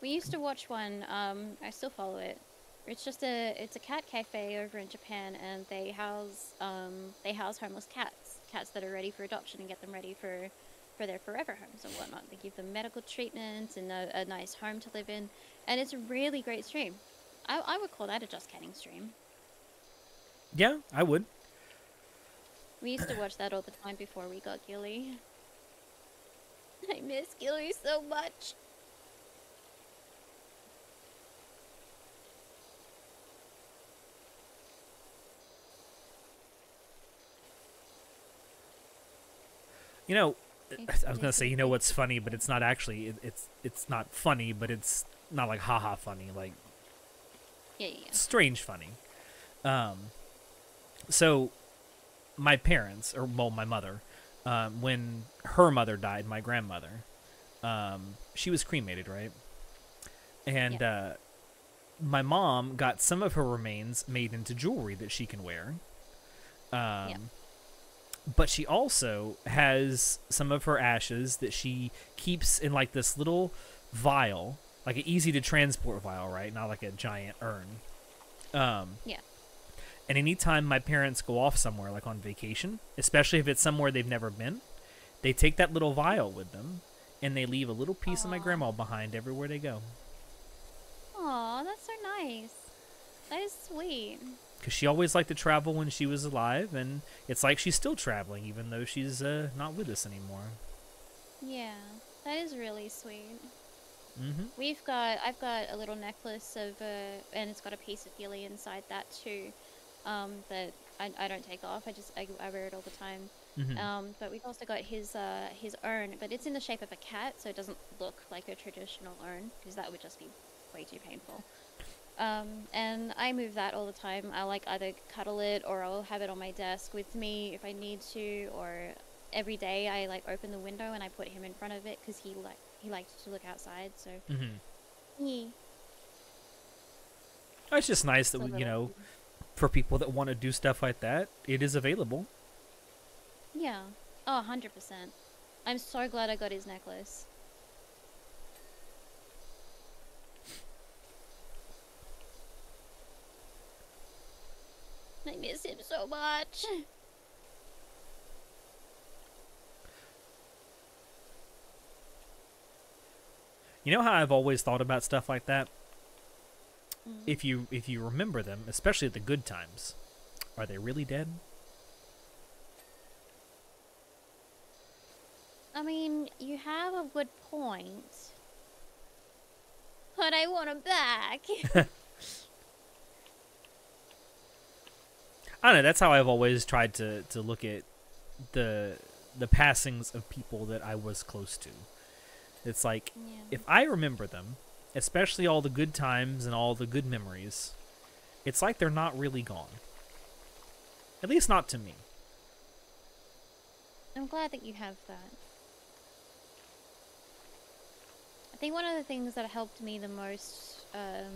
We used to watch one. Um, I still follow it. It's just a it's a cat cafe over in Japan, and they house um they house homeless cats, cats that are ready for adoption, and get them ready for for their forever homes and whatnot. They give them medical treatment and a, a nice home to live in, and it's a really great stream. I, I would call that a just catting stream. Yeah, I would. We used to watch that all the time before we got Gilly. I miss Gilly so much. You know, I was gonna say, you know what's funny, but it's not actually. It, it's it's not funny, but it's not like haha funny, like Yeah, yeah, yeah. strange funny. Um, so my parents, or well, my mother, um, when her mother died, my grandmother, um, she was cremated, right? And uh, my mom got some of her remains made into jewelry that she can wear. Um, But she also has some of her ashes that she keeps in like this little vial, like an easy to transport vial, right? Not like a giant urn. Um, Yeah. And anytime my parents go off somewhere, like on vacation, especially if it's somewhere they've never been, they take that little vial with them and they leave a little piece of my grandma behind everywhere they go. Aw, that's so nice. That is sweet. Because she always liked to travel when she was alive, and it's like she's still traveling, even though she's uh, not with us anymore. Yeah, that is really sweet. hmm We've got, I've got a little necklace of, uh, and it's got a piece of Gilly inside that too, um, that I, I don't take off. I just, I, I wear it all the time. hmm Um, but we've also got his, uh, his urn, but it's in the shape of a cat, so it doesn't look like a traditional urn, because that would just be way too painful. Um, and I move that all the time. I like either cuddle it or I'll have it on my desk with me if I need to, or every day I like open the window and I put him in front of it because he like he likes to look outside. So hmm yeah, It's just nice that we, you know, for people that want to do stuff like that, it is available. Yeah. Oh, 100%. I'm so glad I got his necklace. I miss him so much. You know how I've always thought about stuff like that? Mm. If you if you remember them, especially at the good times, are they really dead? I mean, you have a good point. But I want him back. I don't know. That's how I've always tried to to look at the the passings of people that I was close to. It's like yeah. if I remember them, especially all the good times and all the good memories, it's like they're not really gone. At least not to me. I'm glad that you have that. I think one of the things that helped me the most um,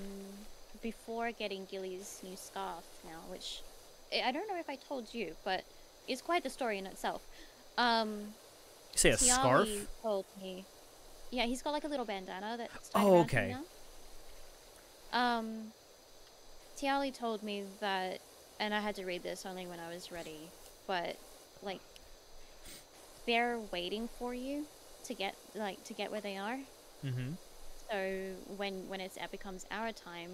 before getting Gilly's new scarf now, which I don't know if I told you, but it's quite the story in itself. Um, You say a scarf? Tiali told me. Yeah, he's got like a little bandana that's tied Oh, okay. Um, Tiali told me that, and I had to read this only when I was ready, but like they're waiting for you to get like to get where they are. Mm-hmm. So when when it's it becomes our time,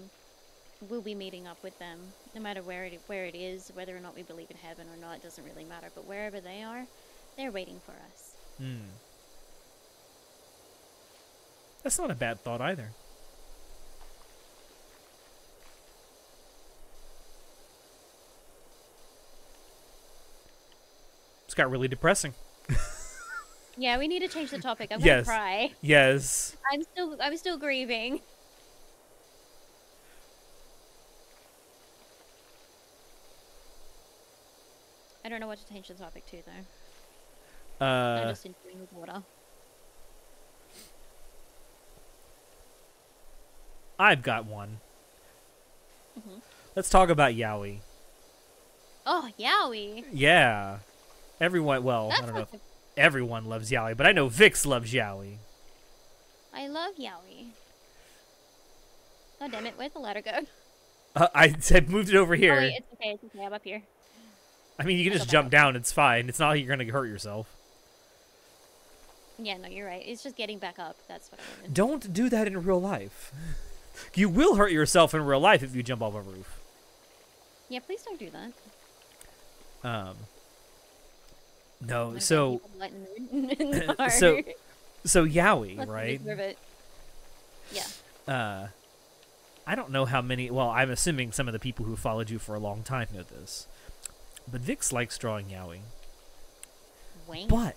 we'll be meeting up with them, no matter where it where it is, whether or not we believe in heaven or not, it doesn't really matter. But wherever they are, they're waiting for us. Mm. That's not a bad thought either. It's got really depressing. Yeah, we need to change the topic. I'm Yes. gonna cry. Yes. I'm still I'm still grieving. I don't know what to change the topic to though. I'm Uh, just enjoying the water. I've got one. Mhm. Let's talk about Yaoi. Oh, Yaoi! Yeah. Everyone, well, That's I don't know if everyone loves Yaoi, but I know Vix loves Yaoi. I love Yaoi. Oh damn it! Where'd the ladder go? Uh, I said moved it over here. Oh wait, it's okay. It's okay. I'm up here. I mean, you can I'll just jump down. It's fine. It's not like you're gonna hurt yourself. Yeah, no, you're right. It's just getting back up. That's what I wanted. Don't do that in real life. You will hurt yourself in real life if you jump off a roof. Yeah, please don't do that. Um. I'm No, so get people light in the- no. so so Yaoi, Let's right? Yeah. Uh, I don't know how many. Well, I'm assuming some of the people who followed you for a long time know this, but Vix likes drawing Yaoi. Wayne. But,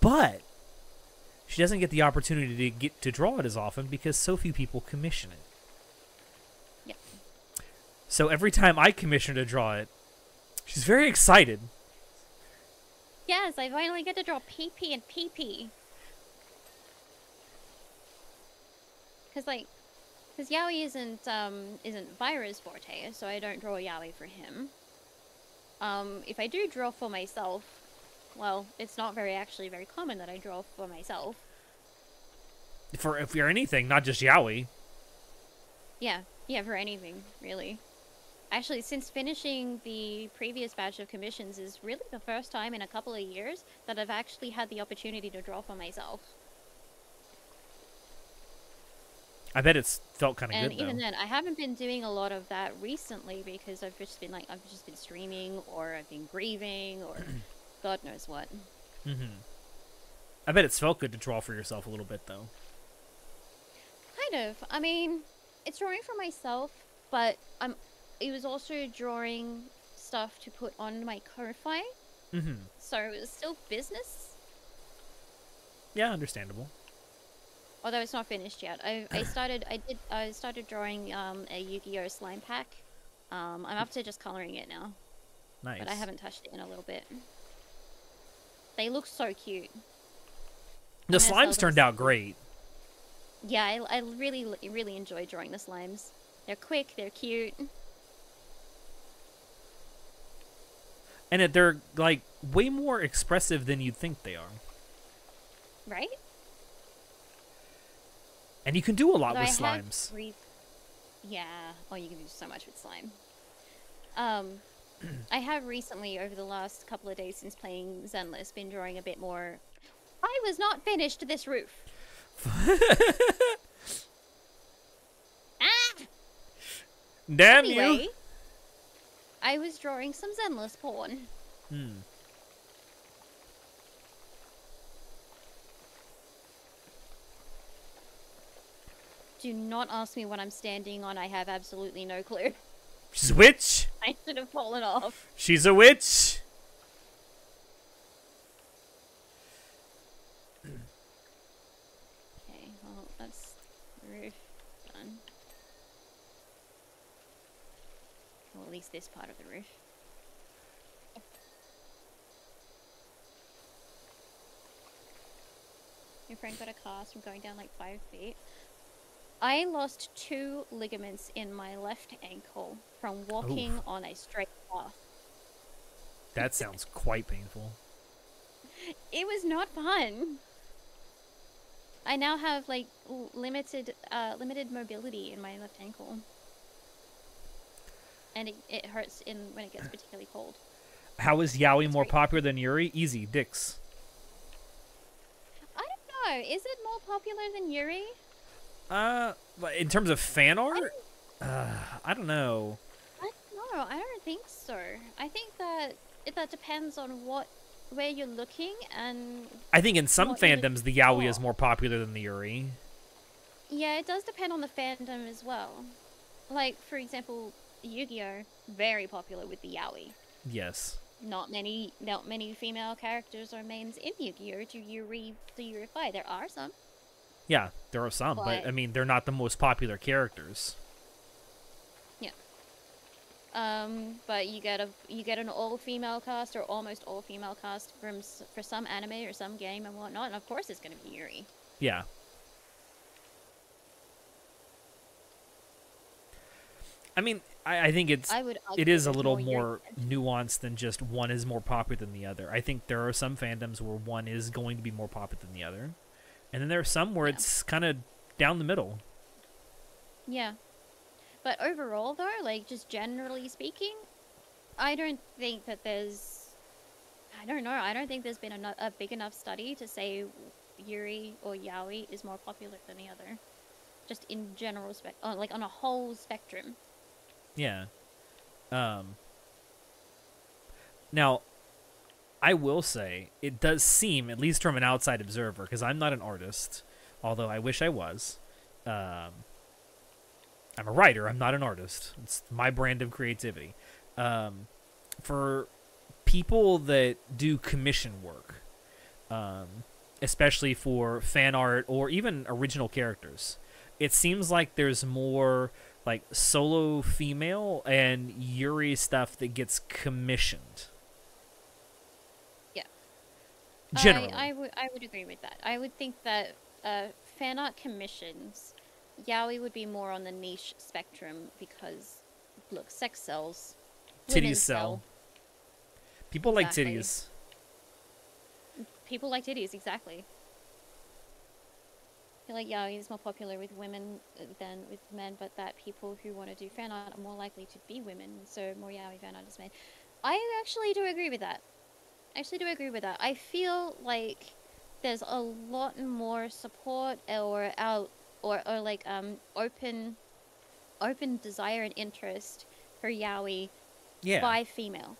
but, she doesn't get the opportunity to get to draw it as often because so few people commission it. So every time I commission her to draw it, she's very excited. Yes, I finally get to draw PP and PP. Cause like, cause Yaoi isn't um isn't Vira's forte, so I don't draw Yaoi for him. Um, if I do draw for myself, well, it's not very actually very common that I draw for myself. For if you're anything, not just Yaoi. Yeah, yeah, for anything really. Actually, since finishing the previous batch of commissions is really the first time in a couple of years that I've actually had the opportunity to draw for myself. I bet it's felt kind of and good even though. then, I haven't been doing a lot of that recently because I've just been like I've just been streaming or I've been grieving or God knows what. hmm I bet it's felt good to draw for yourself a little bit though. Kind of. I mean, it's drawing for myself, but I'm. It was also drawing stuff to put on my Ko-fi, hmm so it was still business. Yeah, understandable. Although it's not finished yet. I, I started. I did. I started drawing um, a Yu-Gi-Oh slime pack. Um, I'm up to just coloring it now, Nice. but I haven't touched it in a little bit. They look so cute. The I'm slimes turned out great. Yeah, I, I really really enjoy drawing the slimes. They're quick. They're cute. And it, they're like way more expressive than you'd think they are. Right? And you can do a lot Although with I slimes. re- yeah. Oh, you can do so much with slime. Um, I have recently, over the last couple of days since playing Zenless, been drawing a bit more. I was not finished this roof. ah! Damn Anyway, you! I was drawing some Zenless porn. Hmm. Do not ask me what I'm standing on. I have absolutely no clue. She's a witch. I should have fallen off. She's a witch. Okay, well, that's the roof done. Or at least this part of the roof. Your friend got a cast from going down like five feet. I lost two ligaments in my left ankle from walking on a straight path. That sounds quite painful. It was not fun. I now have like limited uh, limited mobility in my left ankle, and it, it hurts in when it gets particularly cold. How is Yaoi more great. popular than Yuri? Easy, dicks. I don't know. Is it more popular than Yuri? Uh, in terms of fan art, uh, I don't know. I don't know. I don't think so. I think that it, that depends on what where you're looking and I think in some What you're looking fandoms the Yaoi is more popular than the Yuri. yeah, it does depend on the fandom as well. Like for example, Yu-Gi-Oh, very popular with the Yaoi. Yes. Not many, not many female characters or mains in Yu-Gi-Oh to Yuri to Yurify. There are some. Yeah, there are some, but, But- I mean they're not the most popular characters. Yeah. Um, but you get a you get an all female cast or almost all female cast from for some anime or some game and whatnot, and of course it's going to be Yuri. Yeah. I mean, I, I think it's I would. it a little Yuri more nuanced than just one is more popular than the other. I think there are some fandoms where one is going to be more popular than the other, and then there are some where Yeah. it's kind of down the middle. Yeah. But overall, though, like just generally speaking, I don't think that there's. I don't know. I don't think there's been a, a big enough study to say Yuri or Yaoi is more popular than the other. Just in general, spec, oh, uh, like on a whole spectrum. Yeah. Um. Now, I will say it does seem, at least from an outside observer, because I'm not an artist, although I wish I was. Um, I'm a writer. I'm not an artist. It's my brand of creativity. Um, for people that do commission work, um, especially for fan art or even original characters, it seems like there's more like solo female and Yuri stuff that gets commissioned. Yeah. Generally. I, I would I would agree with that. I would think that uh, fan art commissions, Yaoi would be more on the niche spectrum because, look, sex sells. titties sell. People Exactly. like titties. People like titties, exactly. I feel like Yaoi is more popular with women uh, than with men, but that people who want to do fan art are more likely to be women, so more Yaoi fan art is made. I actually do agree with that. I actually do agree with that. I feel like there's a lot more support or out or, or like um open open desire and interest for Yaoi Yeah. by female.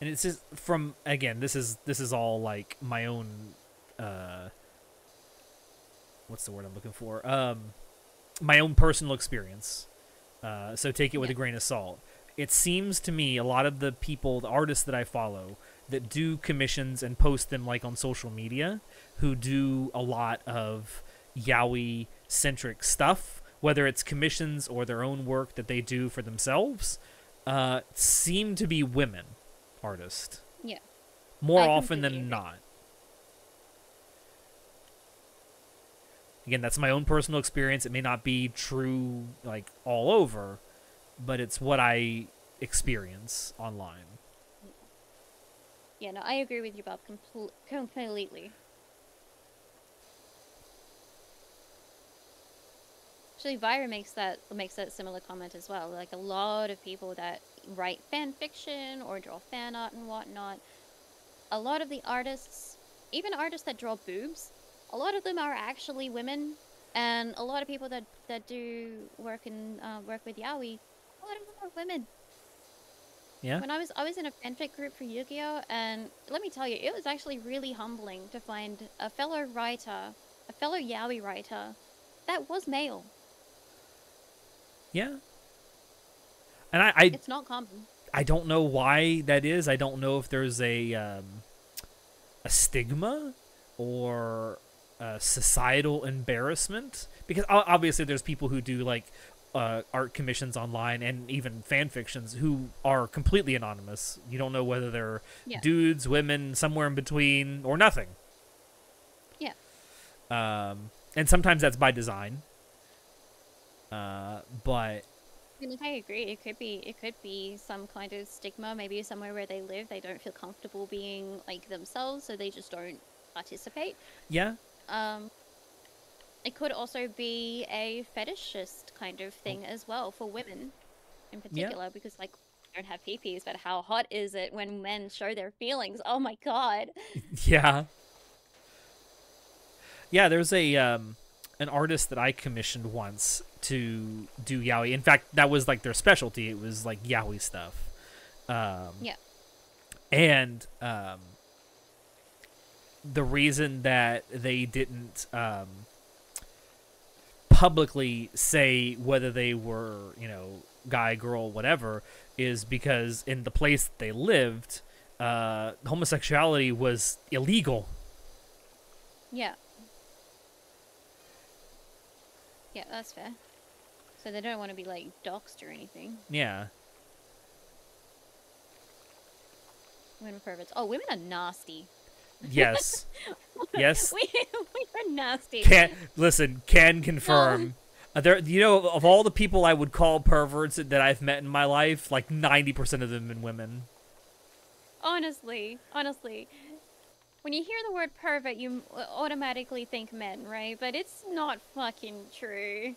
And it's just from again this is this is all like my own uh what's the word i'm looking for? Um my own personal experience. Uh so take it with Yeah. a grain of salt. It seems to me a lot of the people the artists that i follow that do commissions and post them like on social media who do a lot of yaoi centric stuff whether it's commissions or their own work that they do for themselves uh seem to be women artist. Yeah. More I often than agree. not. Again, that's my own personal experience. It may not be true like all over, but it's what I experience online. Yeah, no, I agree with you, Bob, compl- completely. Actually, Vira makes that makes that similar comment as well. Like a lot of people that write fan fiction or draw fan art and whatnot, a lot of the artists, even artists that draw boobs, a lot of them are actually women, and a lot of people that that do work in uh, work with yaoi, a lot of them are women. Yeah. When I was I was in a fanfic group for Yu-Gi-Oh, and let me tell you, it was actually really humbling to find a fellow writer, a fellow yaoi writer, that was male. Yeah. And I, I It's not common. I don't know why that is. I don't know if there's a um, a stigma or a societal embarrassment because obviously there's people who do like uh, art commissions online and even fan fictions who are completely anonymous. You don't know whether they're Yeah. dudes, women, somewhere in between, or nothing. Yeah. Um, and sometimes that's by design. Uh, but And I agree, it could be it could be some kind of stigma. Maybe somewhere where they live, they don't feel comfortable being like themselves, so they just don't participate. yeah, Um, it could also be a fetishist kind of thing as well for women, in particular, because like we don't have PPs, but how hot is it when men show their feelings? Oh my god! Yeah. Yeah, there's a um an artist that I commissioned once to do yaoi. In fact, that was like their specialty. It was like yaoi stuff. Um Yeah. And um the reason that they didn't um publicly say whether they were, you know, guy, girl, whatever, is because in the place that they lived, uh, homosexuality was illegal. Yeah. Yeah, that's fair. So they don't want to be like doxxed or anything. Yeah. Women are perverts. Oh, women are nasty. Yes. yes. we we are nasty. Can listen. Can confirm. Uh, there, you know, of all the people I would call perverts that I've met in my life, like ninety percent of them have been women. Honestly, honestly, when you hear the word pervert, you automatically think men, right? But it's not fucking true.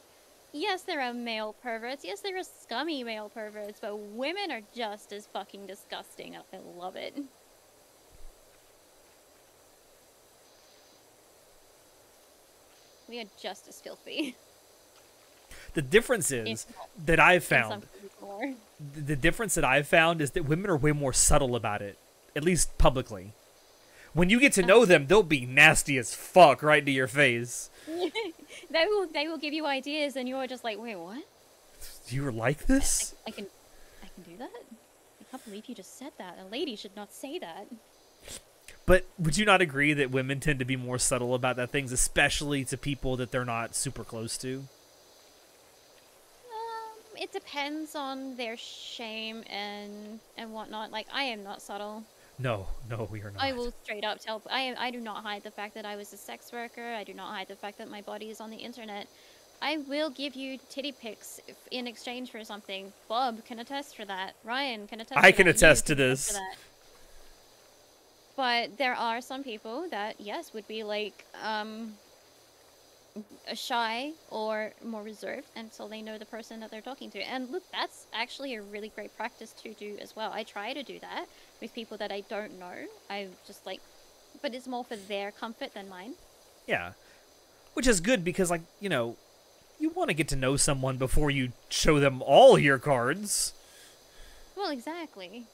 Yes, there are male perverts. Yes, there are scummy male perverts, but women are just as fucking disgusting. I love it. We are just as filthy. The difference is that I've found. cases more. The the difference that I've found is that women are way more subtle about it, at least publicly. When you get to know them, they'll be nasty as fuck right to your face. they will they will give you ideas, and you're just like, wait, what? You were like this? I can, I can do that. I can't believe you just said that. A lady should not say that. But would you not agree that women tend to be more subtle about that things, especially to people that they're not super close to? Um, it depends on their shame and and whatnot. Like I am not subtle. No, no, we are not. I will straight up tell. I. I do not hide the fact that I was a sex worker. I do not hide the fact that my body is on the internet. I will give you titty pics if- in exchange for something. Bob can attest for that. Ryan can attest. I can that. You attest to can this. that. But there are some people that yes would be like um shy or more reserved until they know the person that they're talking to. And look, that's actually a really great practice to do as well. I try to do that with people that I don't know. I just like, but it's more for their comfort than mine. Yeah. Which is good because, like, you know, you want to get to know someone before you show them all your cards. Well, exactly.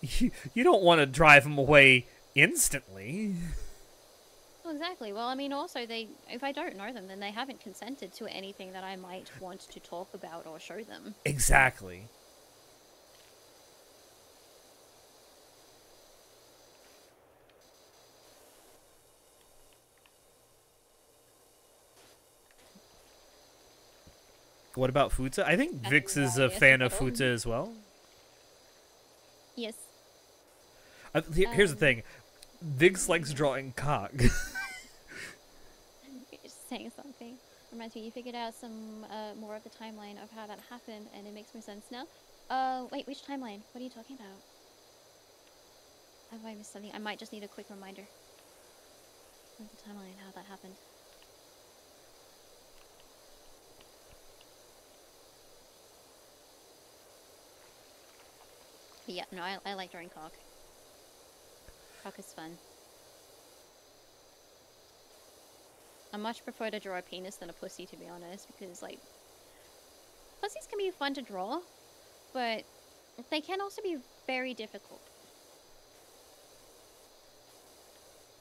You, you don't want to drive them away instantly. Well, exactly. Well, I mean, also they, if I don't know them, then they haven't consented to anything that I might want to talk about or show them. Exactly. What about Futa? I think I Vix think is a fan of. Futa as well. Yes. Uh, he- here's the Um, thing Vix likes drawing cock. Saying something. Reminds me, you figured out some uh, more of the timeline of how that happened, and it makes more sense now. Uh, wait, which timeline? What are you talking about? Have I missed something? I might just need a quick reminder. Of the timeline, how that happened. But yeah, no, I, I like drawing cock. Cock is fun. I much prefer to draw a penis than a pussy, to be honest, because like pussies can be fun to draw, but they can also be very difficult.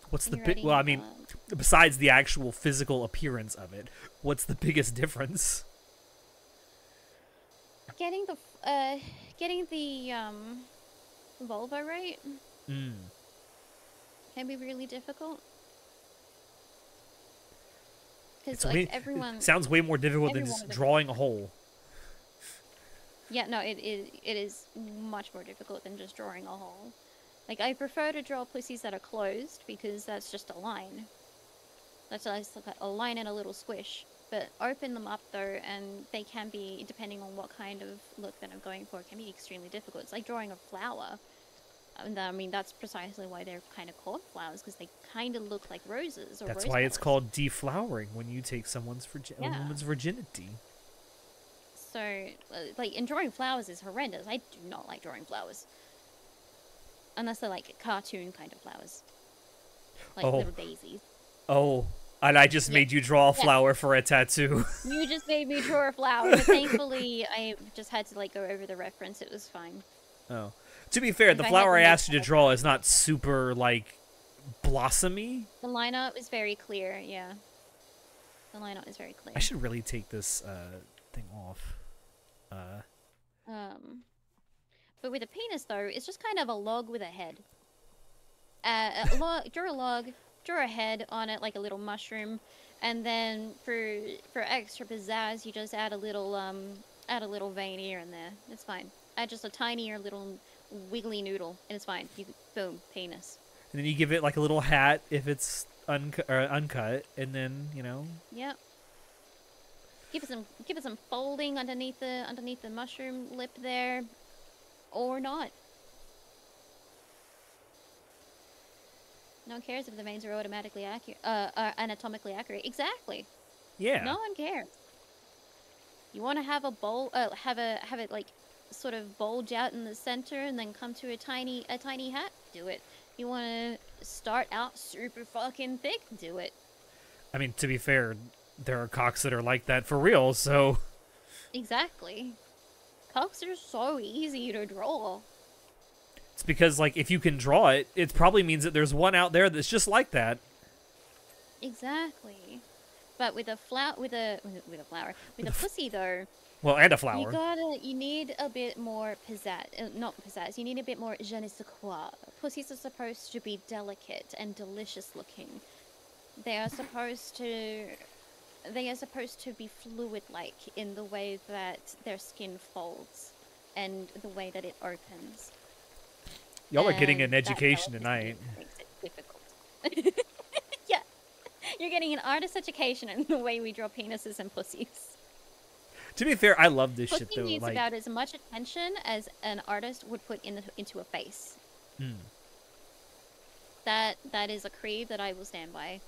What's the big? Well, I mean, Um, besides the actual physical appearance of it, what's the biggest difference? getting the uh, getting the um, vulva right Mm. can be really difficult. Because like way- it everyone. sounds way more difficult than just one of the- drawing a hole. Yeah, no, it, it it is much more difficult than just drawing a hole. Like I prefer to draw pussies that are closed because that's just a line. That's just like a line and a little squish. But open them up though, and they can be, depending on what kind of look that I'm going for, can be extremely difficult. It's like drawing a flower. And I mean, that's precisely why they're kind of called flowers because they kind of look like roses. Or That's rose why it's called deflowering when you take someone's virgi- a Yeah. woman's virginity. So, uh, like, and drawing flowers is horrendous. I do not like drawing flowers. Unless they're like cartoon kind of flowers. Like Oh. little daisies. Oh, and I just Yeah. made you draw a Yeah. flower for a tattoo. You just made me draw a flower, but thankfully I just had to like go over the reference. It was fine. oh. To be fair, If the I flower I asked you to draw is not super like blossomy. The lineup is very clear, yeah. The lineup is very clear. I should really take this uh, thing off. Uh, Um, but with a penis, though, it's just kind of a log with a head. Uh, a log, draw a log, draw a head on it like a little mushroom, and then for for extra pizzazz, you just add a little um add a little vein here and there. It's fine. Add just a tinier little wiggly noodle, and it's fine. You boom penis. and then you give it like a little hat if it's uncut, or uncut, and then you know Yep. Give it some give it some folding underneath the underneath the mushroom lip there, or not. No one cares if the veins are automatically accurate, uh, are anatomically accurate. Exactly. yeah. No one cares. You want to have a bowl, uh, have a have it like sort of bulge out in the center and then come to a tiny a tiny hat. Do it. You want to start out super fucking thick. Do it. I mean, to be fair, there are cocks that are like that for real. So Exactly. Cocks are so easy to draw. it's because like if you can draw it, it probably means that there's one out there that's just like that. Exactly. But with a flower, with a with a- with a flower, with a pussy though, Well, and a flower. you gotta you need a bit more pizzazz. Uh, not pizzazz. You need a bit more je ne sais quoi. Pussies are supposed to be delicate and delicious looking. They are supposed to. They are supposed to be fluid-like in the way that their skin folds, and the way that it opens. Y'all are getting an education tonight. Makes it difficult. yeah, you're getting an artist education in the way we draw penises and pussies. To be fair, I love this shit though. needs Like, about as much attention as an artist would put in the, into a face. mm. That that is a creed that I will stand by.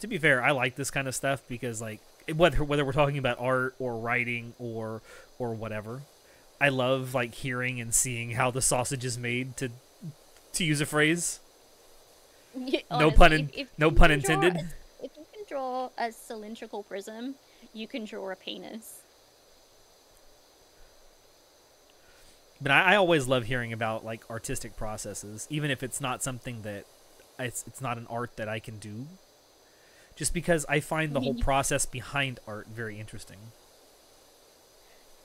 to be fair, I like this kind of stuff because like whether whether we're talking about art or writing or or whatever, I love like hearing and seeing how the sausage is made. To to use a phrase, no pun in, no pun can draw intended. if you can draw a cylindrical prism, you can draw a penis. But I, I always love hearing about like artistic processes, even if it's not something that it's it's not an art that I can do. Just because I find the whole process behind art very interesting.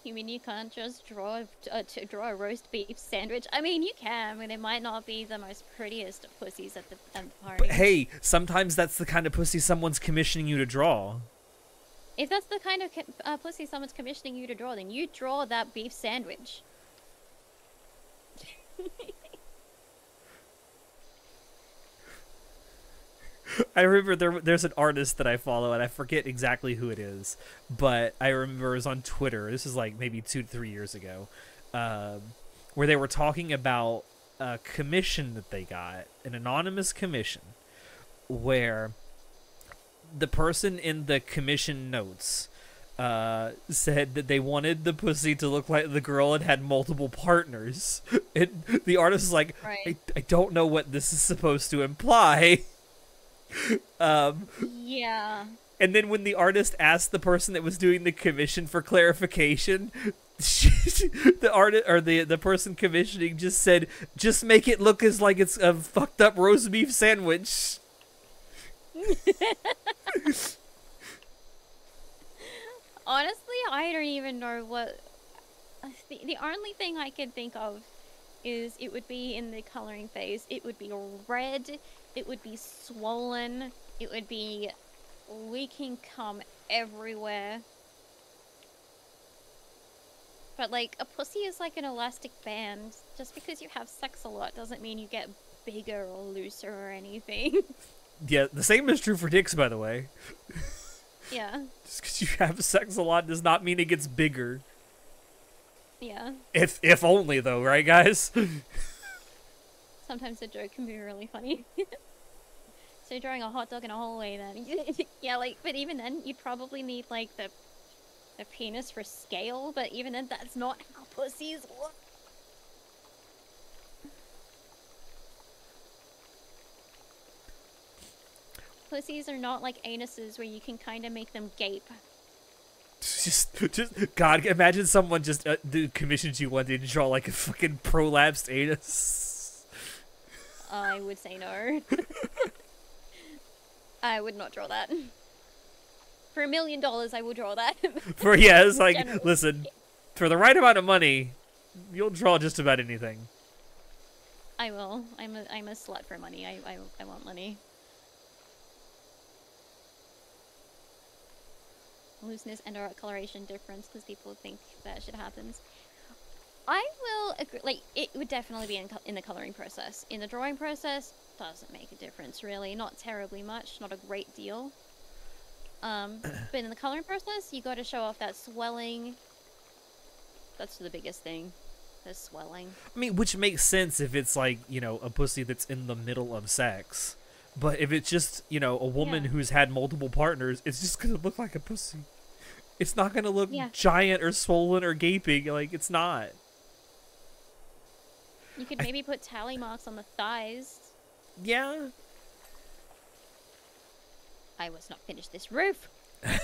You mean you can't just draw uh, to draw a roast beef sandwich? I mean, you can, but it might not be the most prettiest of pussies at the, at the party. But hey, sometimes that's the kind of pussy someone's commissioning you to draw. If that's the kind of uh, pussy someone's commissioning you to draw, then you draw that beef sandwich. I remember there there's an artist that I follow and I forget exactly who it is, but I remember it was on Twitter. This is like maybe two to three years ago, um, where they were talking about a commission that they got, an anonymous commission, where the person in the commission notes uh, said that they wanted the pussy to look like the girl had had multiple partners. And the artist is like, Right. I, I don't know what this is supposed to imply. um, Yeah. and then when the artist asked the person that was doing the commission for clarification, she, the artist or the the person commissioning just said, "Just make it look as like it's a fucked up roast beef sandwich." Honestly, I don't even know what. The, the only thing I can think of is it would be in the coloring phase. It would be red. It would be swollen. It would be we can come everywhere. But like a pussy is like an elastic band. Just because you have sex a lot doesn't mean you get bigger or looser or anything. Yeah, the same is true for dicks, by the way. yeah. Just because you have sex a lot does not mean it gets bigger. Yeah. If if only though, right, guys? Sometimes a joke can be really funny. so you're drawing a hot dog in a hallway then. yeah, like but even then you'd probably need like the the penis for scale, but even then that's not how pussies work. Pussies are not like anuses where you can kind of make them gape. just just God, imagine someone just uh, commissions you one day to draw like a fucking prolapsed anus. I would say no. I would not draw that. For a million dollars, I will draw that. For yeah, it's like Generally. listen, for the right amount of money, you'll draw just about anything. I will. I'm a I'm a slut for money. I I, I want money. Looseness and or coloration difference because people think that shit happens. I will agree. Like it would definitely be in in the coloring process. In the drawing process, doesn't make a difference really. Not terribly much. Not a great deal. Um, but in the coloring process, you got to show off that swelling. That's the biggest thing. The swelling. I mean, which makes sense if it's like you know a pussy that's in the middle of sex, but if it's just you know a woman Yeah. who's had multiple partners, it's just gonna look like a pussy. It's not gonna look Yeah. giant or swollen or gaping. Like it's not. You could I- maybe put tally marks on the thighs. Yeah. I was not finished this roof. I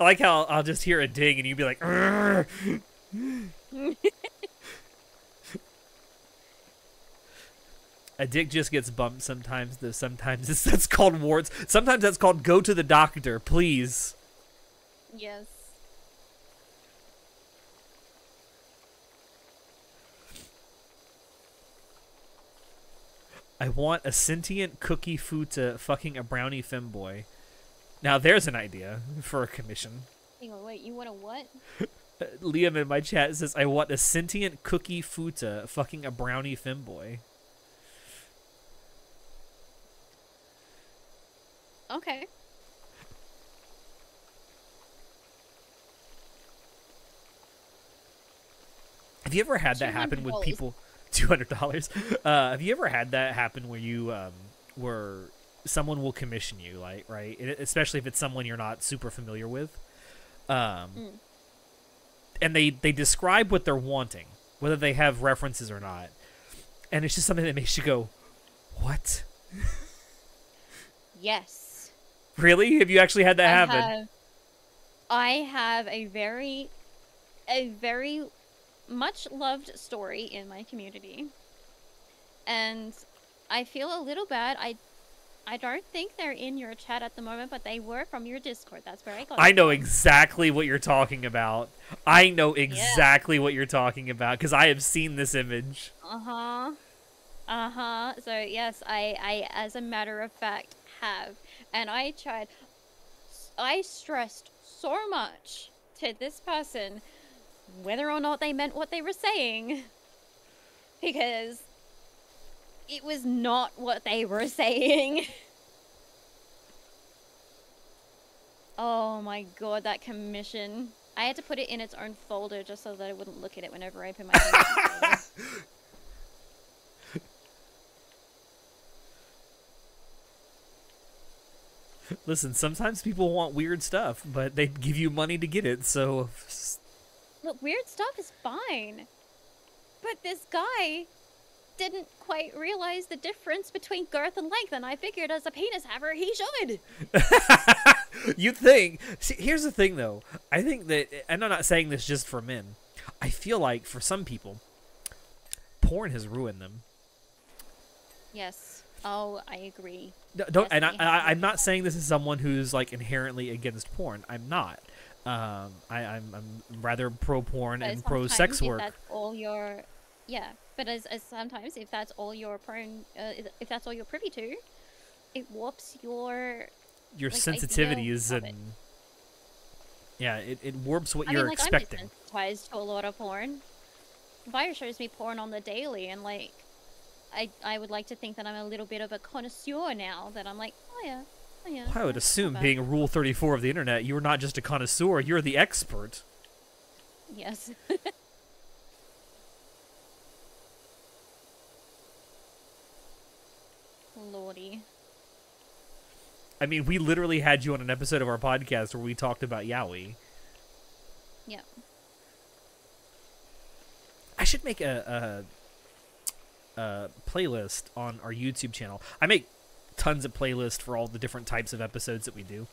like how I'll just hear a ding and you'd be like, a dick just gets bumped sometimes. Though sometimes it's, that's called warts. Sometimes that's called go to the doctor, please. Yes. I want a sentient cookie futa fucking a brownie femboy. Now there's an idea for a commission. Hang on, wait, you want a what? Uh, Liam in my chat says, "I want a sentient cookie futa fucking a brownie femboy." Okay. Have you ever had that happen with people? Two hundred dollars. Uh, have you ever had that happen where you um, where someone will commission you, like right, it- especially if it's someone you're not super familiar with, um, Mm. and they they describe what they're wanting, whether they have references or not, and it's just something that makes you go, "What? Yes. Really? Have you actually had that I happen?" have, I have a very, a very much loved story in my community, and I feel a little bad. I, I don't think they're in your chat at the moment, but they were from your Discord. That's where I got. I know from. exactly what you're talking about. I know exactly what you're talking about because I have seen this image. Uh huh. Uh huh. So yes, I, I, as a matter of fact, have, and I tried. I stressed so much to this person whether or not they meant what they were saying, because it was not what they were saying. oh my god, that commission! I had to put it in its own folder just so that I wouldn't look at it whenever I opened my. commission folder. Listen, sometimes people want weird stuff, but they give you money to get it. So Look, weird stuff is fine. But this guy didn't quite realize the difference between girth and length, and I figured as a penis haver, he should. you think? See, here's the thing, though. I think that, and I'm not saying this just for men. I feel like for some people, porn has ruined them. Yes. Oh, I agree. No, don't, and I, Definitely I, has I'm not saying this is someone who's like inherently against porn. I'm not. Um, I, I'm, I'm rather pro porn But and pro sex work. That's all your, yeah. But as, as sometimes if that's all you're prone, uh, if that's all you're privy to, it warps your. Your Like, sensitivities and it. yeah, it, it warps what I you're mean, like expecting. I'm desensitized to a lot of porn. Vira shows me porn on the daily, and like, I I would like to think that I'm a little bit of a connoisseur now. That I'm like, oh yeah, oh yeah. I would assume, bad." being Rule 34 of the internet, you're not just a connoisseur, you're the expert. Yes. Lordy. I mean, we literally had you on an episode of our podcast where we talked about Yaoi. Yeah. I should make a, a, a playlist on our YouTube channel. I make tons of playlists for all the different types of episodes that we do,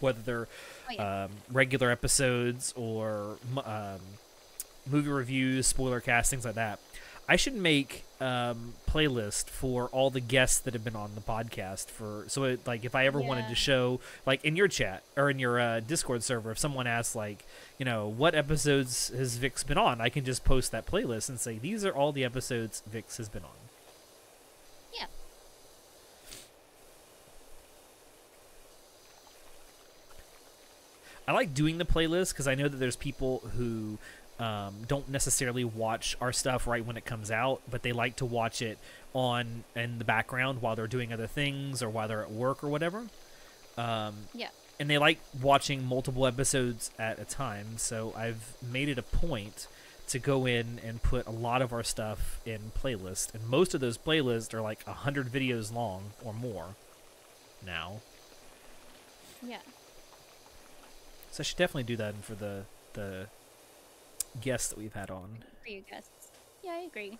whether they're Oh, yeah. um, regular episodes or um, movie reviews, spoiler cast, things like that. I should make um, playlist for all the guests that have been on the podcast. For so, it, like, if I ever wanted to show, like, in your chat or in your uh, Discord server, if someone asks, like, you know, what episodes has Vix been on, I can just post that playlist and say these are all the episodes Vix has been on. Yeah. I like doing the playlist because I know that there's people who um, don't necessarily watch our stuff right when it comes out, but they like to watch it on in the background while they're doing other things or while they're at work or whatever. Um, Yeah. And they like watching multiple episodes at a time, so I've made it a point to go in and put a lot of our stuff in playlists, and most of those playlists are like a hundred videos long or more now. Yeah. So I should definitely do that for the the guests that we've had on. For you guests. Yeah, I agree.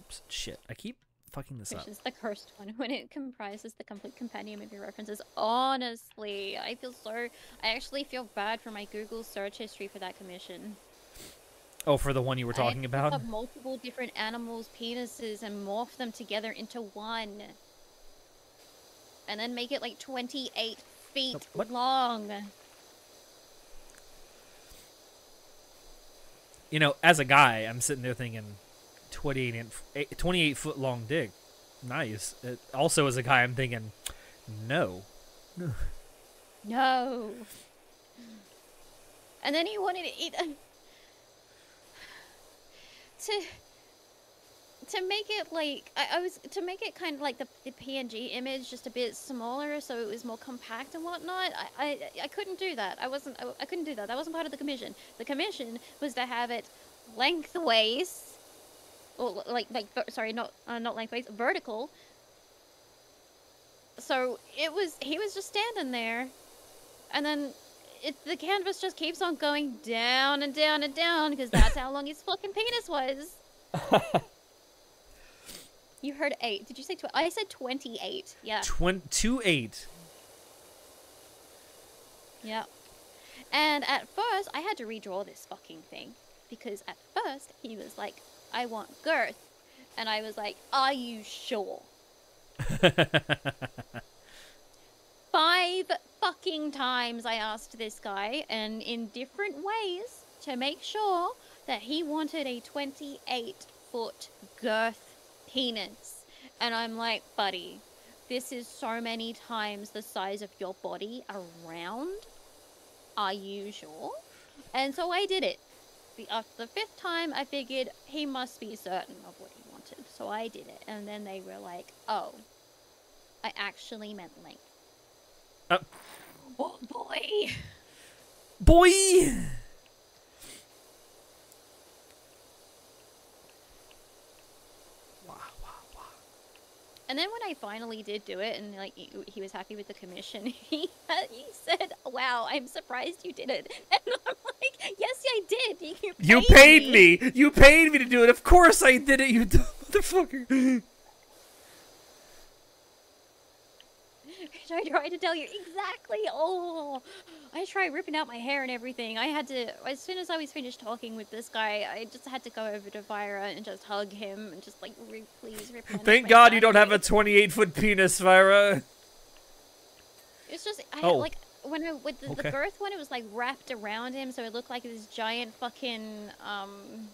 Oops, shit, I keep fucking this Which up. is the cursed one when it comprises the complete compendium of your references. Honestly, I feel so. I actually feel bad for my Google search history for that commission. Oh, for the one you were talking about. Have multiple different animals' penises and morph them together into one, and then make it like twenty-eight feet what? long. You know, as a guy, I'm sitting there thinking, 28 in, eh, 28 foot long dick, nice. Uh, also, as a guy, I'm thinking, no. No. And then he wanted to eat to to make it like I, I was to make it kind of like the, the PNG image just a bit smaller so it was more compact and whatnot. I, I, I couldn't do that. I wasn't I, I couldn't do that. That wasn't part of the commission. The commission was to have it lengthways or like like sorry not uh, not lengthways vertical. So it was he was just standing there and then it, the canvas just keeps on going down and down and down because that's how long his fucking penis was. you heard eight. Did you say tw- I said twenty-eight. Yeah, Twen- two eight. yeah. And at first, I had to redraw this fucking thing because at first he was like, "I want girth," and I was like, "Are you sure?" Five fucking times I asked this guy, and in different ways, to make sure that he wanted a 28 foot girth penis. And I'm like, buddy, this is so many times the size of your body around. Are you sure? And so I did it. The, after the fifth time, I figured he must be certain of what he wanted. So I did it. And then they were like, oh, I actually meant length. Uh. Oh boy. Boy! Wow, wow, wow. And then when I finally did do it, and like he, he was happy with the commission, he he said, "Wow, I'm surprised you did it." And I'm like, "Yes, I did. You, You paid me! You paid me to do it! Of course I did it, you dumb I tried to tell you exactly. Oh, I tried ripping out my hair and everything. I had to as soon as I was finished talking with this guy, I just had to go over to Vira and just hug him and just like, "Re- please rip. Thank God you don't have a 28 foot penis, Vira. It's just I Oh. like when I with the, Okay. the girth one, it was like wrapped around him, so it looked like this giant fucking um.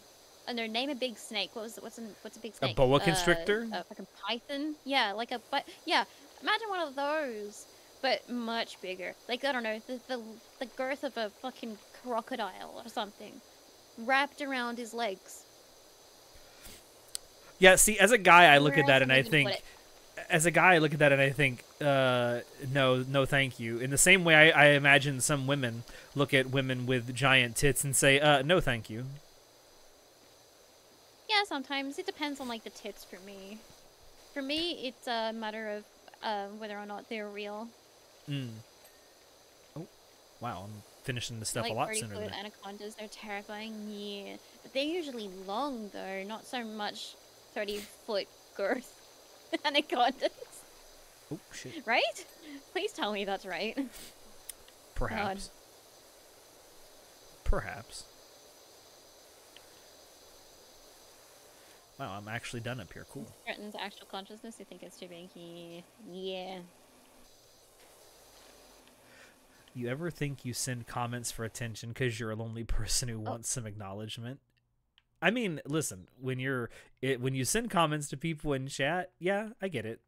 And their name a big snake. What was it? What's a what's a big snake? A boa Uh, constrictor? A fucking python. Yeah, like a but yeah. Imagine one of those, but much bigger. Like I don't know, the the, the girth of a fucking crocodile or something, wrapped around his legs. Yeah, see, as a guy, I look at that and I think, as a guy, I look at that and I think, uh, no, no, thank you. In the same way, I, I imagine some women look at women with giant tits and say, uh, no, thank you. Yeah, sometimes it depends on like the tits for me. For me, it's a matter of uh, whether or not they're real. Mm. Oh, wow, I'm finishing the stuff like a lot 30 sooner foot anacondas, they're terrifying. Yeah, but they're usually long though, not so much 30 foot girth anacondas, Oh shit, right? Please tell me that's right. perhaps. Perhaps. Wow, I'm actually done up here. Cool. Threatens actual consciousness. You think it's too big? Yeah. You ever think you send comments for attention because you're a lonely person Oh. who wants some acknowledgement? I mean, listen, when you're it, when you send comments to people in chat, yeah, I get it.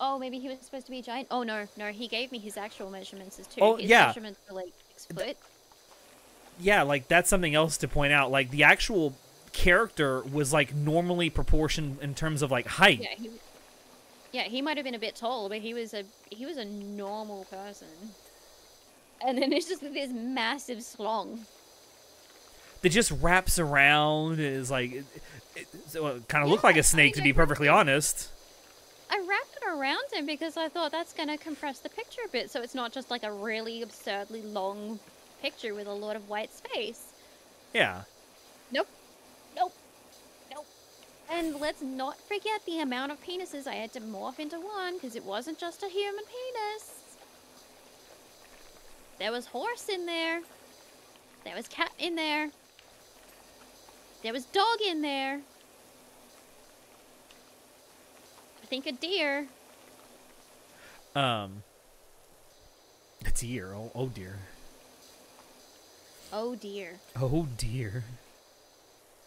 Oh, maybe he was supposed to be a giant. Oh no, no, he gave me his actual measurements as too. Oh, his yeah. measurements are like six foot. Yeah, like that's something else to point out. Like the actual character was like normally proportioned in terms of like height. Yeah, he. Yeah, he might have been a bit tall, but he was a he was a normal person. And then it's just this massive slong. That just wraps around is like it, it, it uh, kind of looked like a snake to be perfectly honest. I wrapped it around him because I thought that's gonna compress the picture a bit, so it's not just like a really absurdly long picture with a lot of white space. Yeah. Nope. And let's not forget the amount of penises I had to morph into one, because it wasn't just a human penis. There was horse in there. There was cat in there. There was dog in there. I think a deer. Um. It's a year. Oh, oh dear. Oh dear. Oh dear.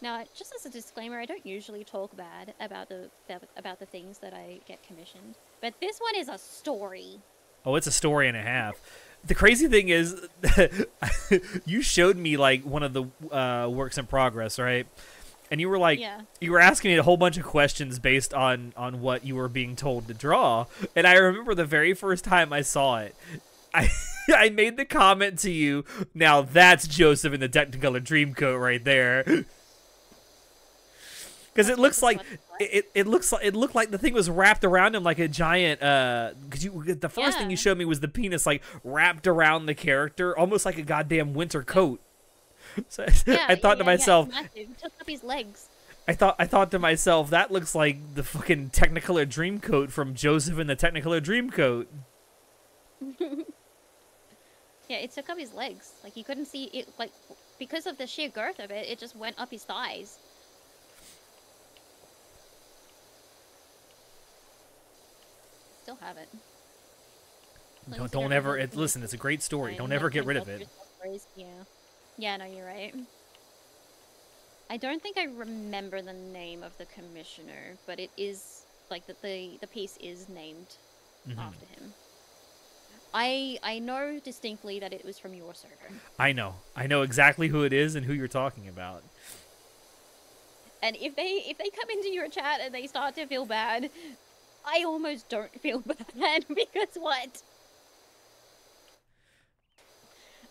Now, just as a disclaimer, I don't usually talk bad about the about the things that I get commissioned, but this one is a story. Oh, it's a story and a half. The crazy thing is, you showed me like one of the uh, works in progress, right? And you were like, Yeah. you were asking me a whole bunch of questions based on on what you were being told to draw. And I remember the very first time I saw it, I I made the comment to you. Now that's Joseph in the Technicolor Dreamcoat right there. Because it looks like it, it, looks like it looked like the thing was wrapped around him like a giant uh because you the first thing you showed me was the penis like wrapped around the character almost like a goddamn winter coat so Yeah, i thought yeah, to yeah, myself took up his legs. i thought i thought to myself that looks like the fucking technicolor dreamcoat from joseph and the technicolor dreamcoat Yeah, it took up his legs. Like he couldn't see it. Like because of the sheer girth of it, it just went up his thighs. Still have it. Like, don't, don't ever it, listen it's a great story don't ever get rid of it Yeah. Yeah, no, you're right. I don't think I remember the name of the commissioner, but it is like that the the piece is named Mhm. after him. I I know distinctly that it was from your server. i know i know exactly who it is and who you're talking about And if they if they come into your chat and they start to feel bad, I almost don't feel bad because what?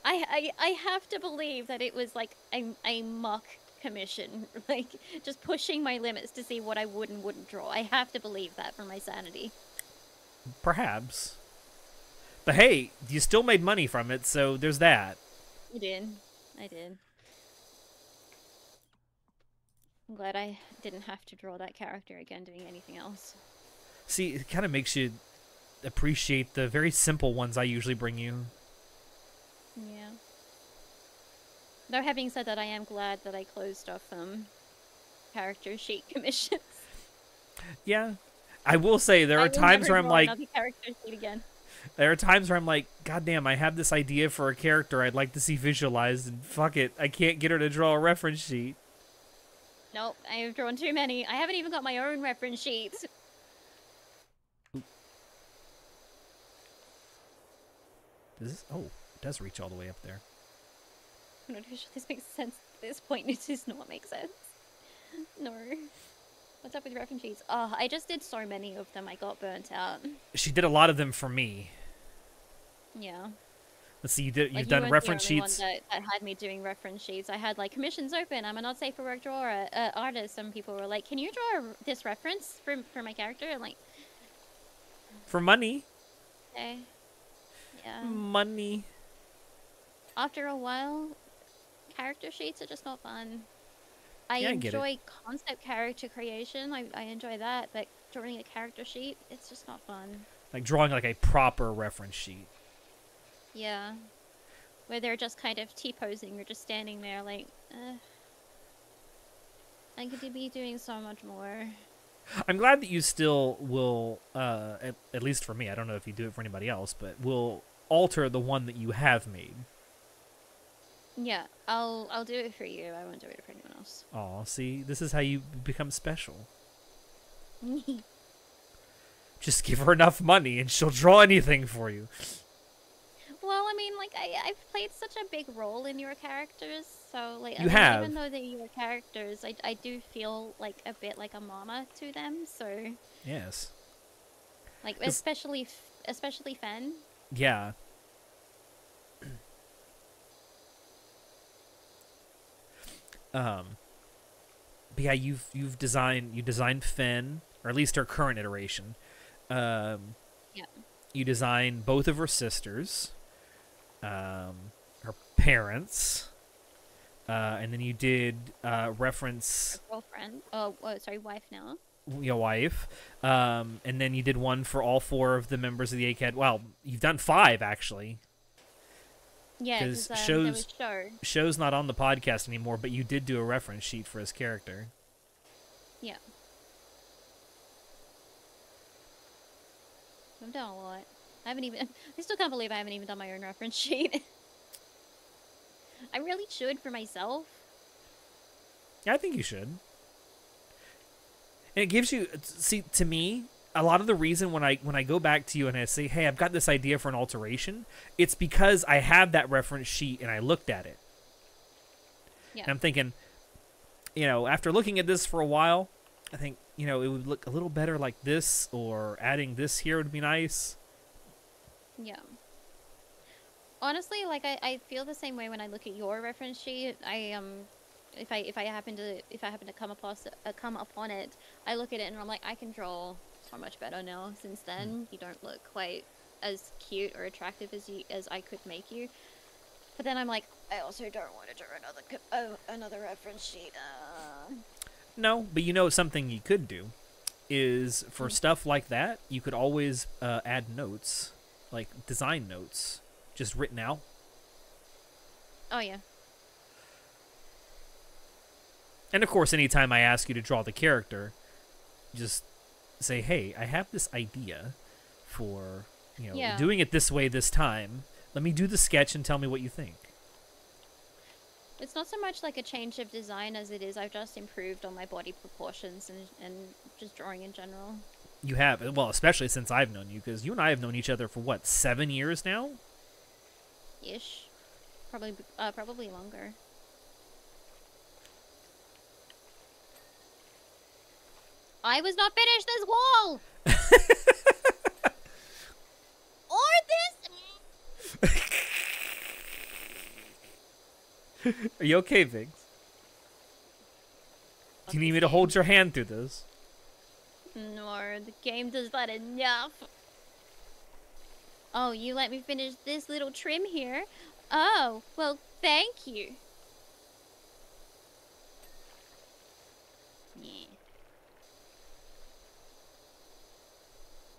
I, I I have to believe that it was like a a mock commission, like just pushing my limits to see what I would and wouldn't draw. I have to believe that for my sanity. perhaps but hey you still made money from it so there's that I did. I did. I'm glad I didn't have to draw that character again doing anything else. See, it kind of makes you appreciate the very simple ones I usually bring you. Yeah. Though having said that, I am glad that I closed off um character sheet commissions. Yeah. I will say there I are times where I'm like another character sheet again. there are times where I'm like god damn, I have this idea for a character I'd like to see visualized and fuck it, I can't get her to draw a reference sheet. Nope, I have drawn too many. I haven't even got my own reference sheets. Does this? Oh, it does reach all the way up there. I'm not even sure this makes sense at this point. It does not make sense. No. What's up with reference sheets? Oh, I just did so many of them. I got burnt out. She did a lot of them for me. Yeah. Let's see. You did. Like, You've you done reference sheets. That, that had me doing reference sheets. I had like commissions open. I'm a not safe for work drawer, uh, artist. Some people were like, "Can you draw this reference for for my character?" I'm like, For money. okay. Yeah. Money. After a while, character sheets are just not fun. I Yeah, I enjoy concept character creation. I, I enjoy that, but drawing a character sheet, it's just not fun. Like drawing like a proper reference sheet. Yeah. Where they're just kind of T-posing or just standing there like, uh, I could be doing so much more. I'm glad that you still will, uh, at, at least for me, I don't know if you do it for anybody else, but will alter the one that you have made. Yeah, I'll I'll do it for you. I won't do it for anyone else. Oh, see, this is how you become special. Just give her enough money and she'll draw anything for you. well, I mean, like I I've played such a big role in your characters, so like I You mean, have. even though they're your characters, I I do feel like a bit like a mama to them. So Yes. like especially especially Finn. Yeah. um but yeah, you've you've designed you designed Finn, or at least her current iteration. Um Yeah. You designed both of her sisters, um, her parents, uh, and then you did uh, reference Her girlfriend. Oh, oh, sorry, wife now. Your wife, um, and then you did one for all four of the members of the ACAD. Well, you've done five actually. Yeah, because um, shows-. Show's not on the podcast anymore, but you did do a reference sheet for his character. Yeah. I've done a lot. I haven't even. I still can't believe I haven't even done my own reference sheet. I really should for myself. Yeah, I think you should. And it gives you see to me a lot of the reason when I when I go back to you and I say, "Hey, I've got this idea for an alteration," it's because I have that reference sheet and I looked at it. Yeah. And I'm thinking, you know, after looking at this for a while, I think, you know, it would look a little better like this or adding this here would be nice. Yeah. Honestly, like I, I feel the same way when I look at your reference sheet. I um, if I if I happen to if I happen to come upon uh, come upon it, I look at it and I'm like, I can draw so much better now. Since then, you don't look quite as cute or attractive as you as I could make you. But then I'm like, I also don't want to draw another oh, another reference sheet. Uh... No, but you know something you could do is for Hmm. stuff like that, you could always uh, add notes, like design notes, just written out. Oh yeah, And of course, anytime I ask you to draw the character, just say, "Hey, I have this idea for you know Yeah. doing it this way this time. Let me do the sketch and tell me what you think." it's not so much like a change of design as it is I've just improved on my body proportions and and just drawing in general. You have well, especially since I've known you, because you and I have known each other for what seven years now. ish probably uh, probably longer i was not finished this wall. Or this. Are you okay, Vix? Do you need me to hold your hand through this? no the game does that enough. Oh you let me finish this little trim here? Oh well thank you yeah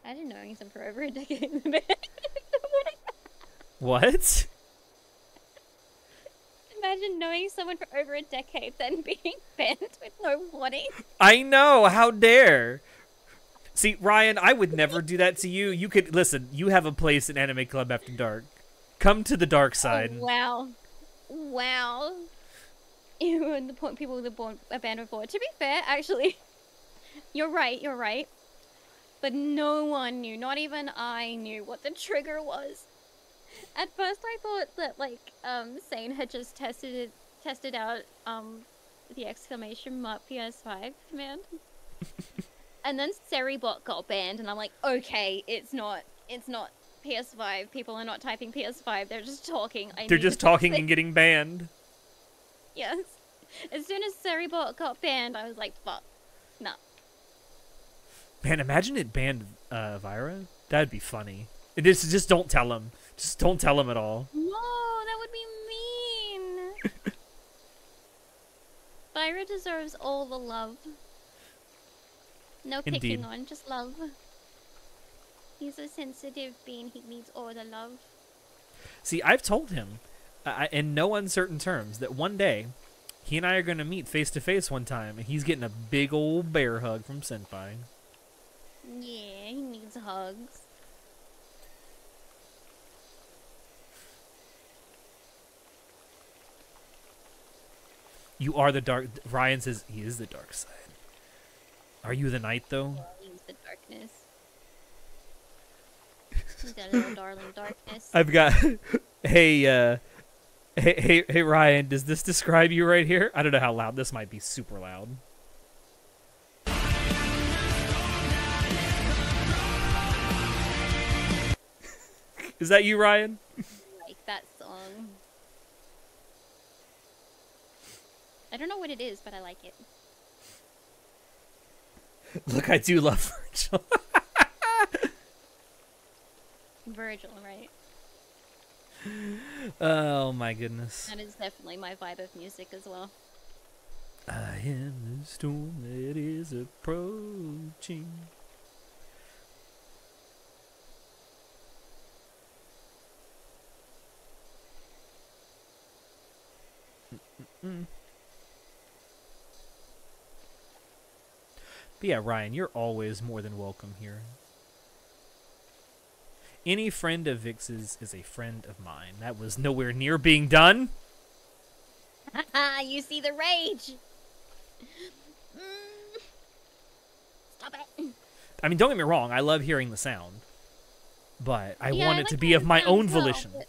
Imagine knowing some for over a decade. What? Imagine knowing someone for over a decade, then being banned with no warning. I know. How dare? See, Ryan, I would never do that to you. You could listen. You have a place in Anime Club After Dark. Come to the dark oh, side. Oh, wow. Wow. You and the point people were born abandoned for. To be fair, actually, you're right, you're right. But no one knew, not even I knew what the trigger was. At first, I thought that like um Sane had just tested it, tested out um the exclamation mark PS5 command, and then Seribot got banned, and I'm like, okay, it's not, it's not PS5. People are not typing PS5. They're just talking. I They're just talking and getting banned. Yes. As soon as Seribot got banned, I was like, fuck, no. Man, imagine it banned uh, Vira. That'd be funny. It is just don't tell him. Just don't tell him at all. No, that would be mean. Vira deserves all the love. No Indeed. picking on, just love. He's a sensitive being. He needs all the love. See, I've told him, uh, in no uncertain terms, that one day he and I are going to meet face to face one time, and he's getting a big old bear hug from Senpai. Yeah, he needs hugs. You are the dark. Ryan says he is the dark side. Are you the night though? He needs the darkness. He's got a little darling darkness. I've got. hey, uh, hey, hey, hey, Ryan. Does this describe you right here? I don't know how loud this might be. Super loud. Is that you, Ryan? like that song. I don't know what it is, but I like it. Look, I do love Virgil. Virgil, right? oh my goodness. That is definitely my vibe of music as well. I am the storm that is approaching. Mm-mm. But yeah, Ryan, you're always more than welcome here. Any friend of Vix's is a friend of mine. That was nowhere near being done. you see the rage. Mm. Stop it. I mean, don't get me wrong. I love hearing the sound, but I Yeah, want it like to be of my own well, volition. but-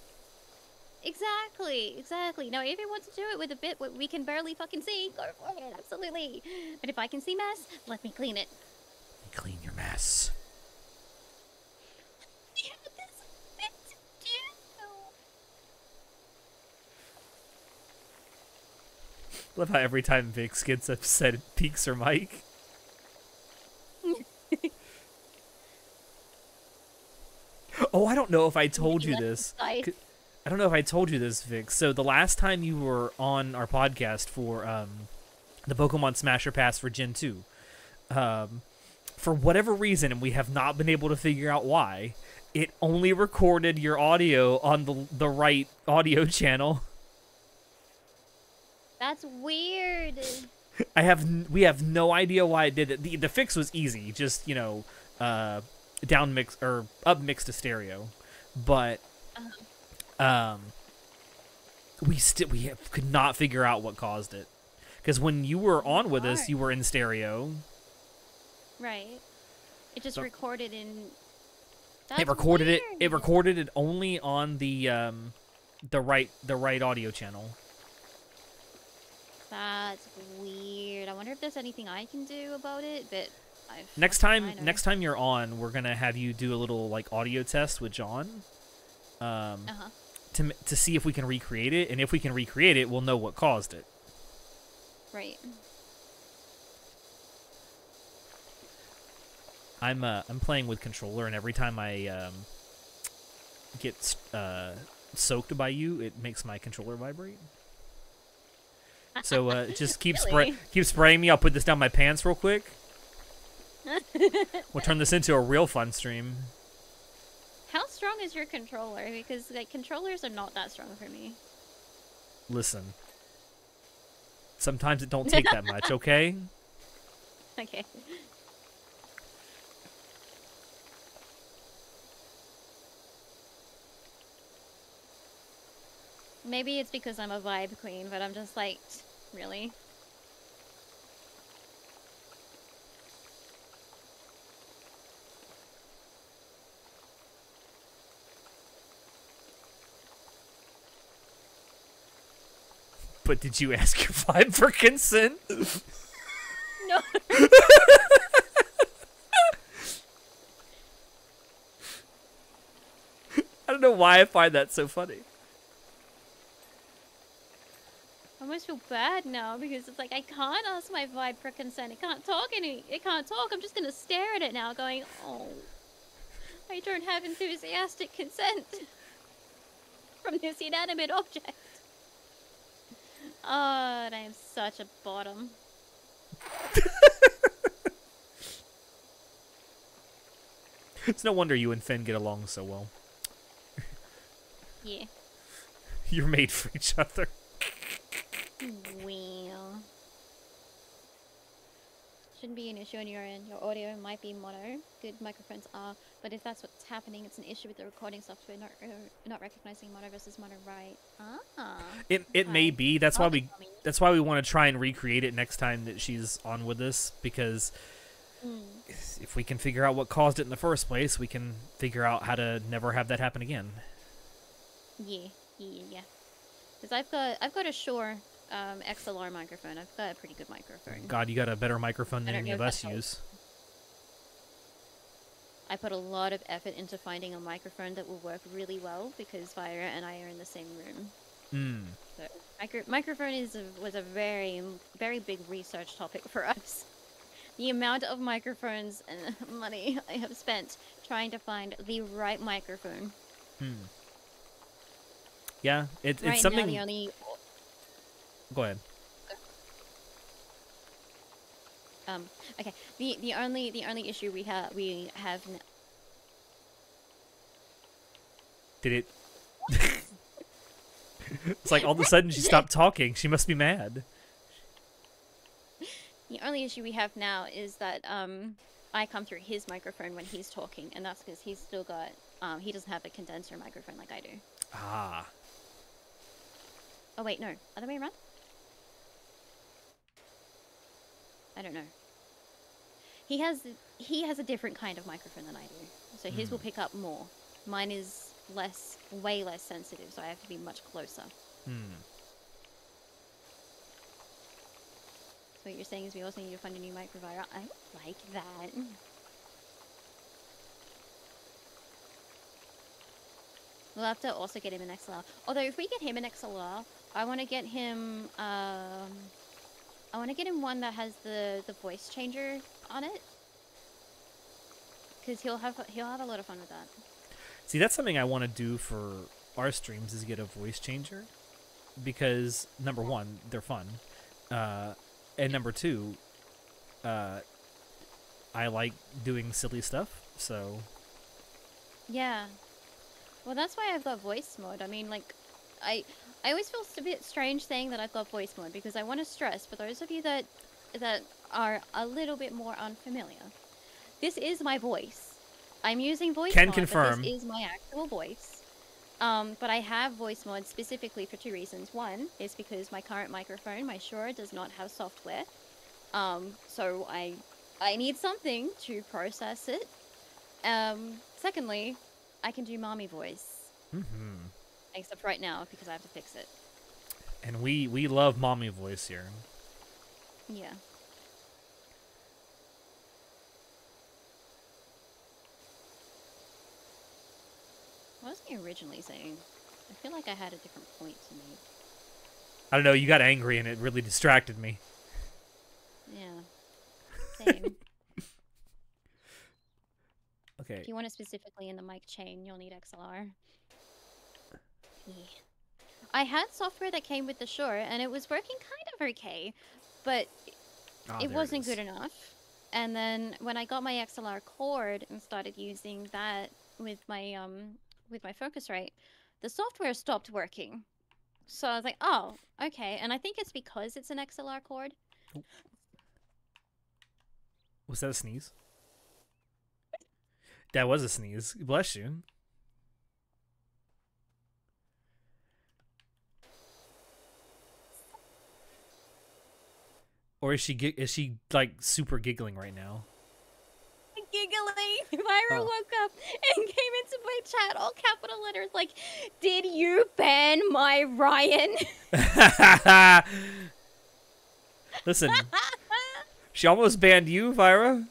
Exactly, exactly. Now, if you want to do it with a bit what we can barely fucking see, go for it, absolutely. But if I can see mess, let me clean it. Clean your mess. Yeah, but there's bit to do. Love how every time Vix gets upset, it peaks her mic. oh, I don't know if I told you this. I don't know if I told you this, Vix. So the last time you were on our podcast for um, the Pokemon Smash or Pass for Gen 2, um, for whatever reason, and we have not been able to figure out why, it only recorded your audio on the the right audio channel. That's weird. I have we have no idea why it did it. The the fix was easy, just you know, uh, down mix or up mix to stereo, but um, we still we have, could not figure out what caused it. Because when you were on with us, you were in stereo. Right. It just So- recorded in. it recorded it. It recorded it only on the um, the right the right audio channel. That's weird. I wonder if there's anything I can do about it, but I've Next time, next time you're on, we're gonna have you do a little like audio test with John. Um, Uh-huh. To to see if we can recreate it, and if we can recreate it, we'll know what caused it. Right. I'm uh, I'm playing with controller, and every time I um, get uh, soaked by you, it makes my controller vibrate. So uh, just keep spray keep spraying me. I'll put this down my pants real quick. We'll turn this into a real fun stream. How strong is your controller? Because like controllers are not that strong for me. Listen, sometimes it don't take that much. Okay. Okay. Maybe it's because I'm a vibe queen, but I'm just like, really? But did you ask your vibe for consent? No. I don't know why I find that so funny. I almost feel bad now because it's like I can't ask my vibe for consent. It can't talk any. It can't talk. I'm just gonna stare at it now, going, "Oh, I don't have enthusiastic consent from this inanimate object." Oh, and I am such a bottom. It's no wonder you and Finn get along so well. Yeah. You're made for each other. Well. Shouldn't be an issue on your end. Your audio might be mono. Good microphones are, but if that's what's happening, it's an issue with the recording software not uh, not recognizing mono versus mono right. Ah. It it may be. That's why we that's why we want to try and recreate it next time that she's on with us because Mm. if we can figure out what caused it in the first place, we can figure out how to never have that happen again. Yeah, yeah, yeah. Because I've got I've got a Shure um, XLR microphone. I've got a pretty good microphone. God, you got a better microphone than any of us use. I put a lot of effort into finding a microphone that will work really well because Vira and I are in the same room. Mm. So micro- microphone is a, was a very very big research topic for us. The amount of microphones and money I have spent trying to find the right microphone. Hmm. Yeah, it, right it's something. now, the only Go ahead. Um okay the the only the only issue we have we have Did it? it's like all of a sudden she stopped talking. She must be mad. The only issue we have now is that um, I come through his microphone when he's talking, and that's because he's still got um, he doesn't have a condenser microphone like I do. Ah. Oh wait, no, other way around. I don't know. He has he has a different kind of microphone than I do, so his will pick up more. Mine is less, way less sensitive, so I have to be much closer. Hmm. So what you're saying is we also need to find a new mic provider. I like that. We'll have to also get him an XLR. Although if we get him an XLR, I want to get him. Um, I want to get him one that has the the voice changer on it, because he'll have he'll have a lot of fun with that. See, that's something I want to do for our streams is get a voice changer, because number one, they're fun, uh, and number two, uh, I like doing silly stuff. So Yeah. Well, that's why I've got Voicemod. I mean, like, I I always feel a bit strange saying that I've got Voicemod because I want to stress for those of you that that are a little bit more unfamiliar. This is my voice. I'm using voice Can mod, confirm. This is my actual voice. Um, but I have Voicemod specifically for two reasons. One is because my current microphone, my Shure, does not have software. Um, so I I need something to process it. Um, secondly, I can do mommy voice. mhm. Except right now because I have to fix it. and we we love mommy voice here. Yeah. What was I originally saying? I feel like I had a different point to make. I don't know. You got angry and it really distracted me. Yeah. Same. Okay. if you want it specifically in the mic chain, you'll need XLR. I had software that came with the Shure, and it was working kind of okay, but Ah, it wasn't is. good enough. And then when I got my XLR cord and started using that with my um with my Focusrite, the software stopped working. So I was like, oh, okay. And I think it's because it's an XLR cord. Was that a sneeze? That was a sneeze. Bless you. Or is she is she like super giggling right now? Giggling. Myra Oh. woke up and came into my chat, all capital letters, like, "Did you ban my Ryan?" Listen, she almost banned you, Vira.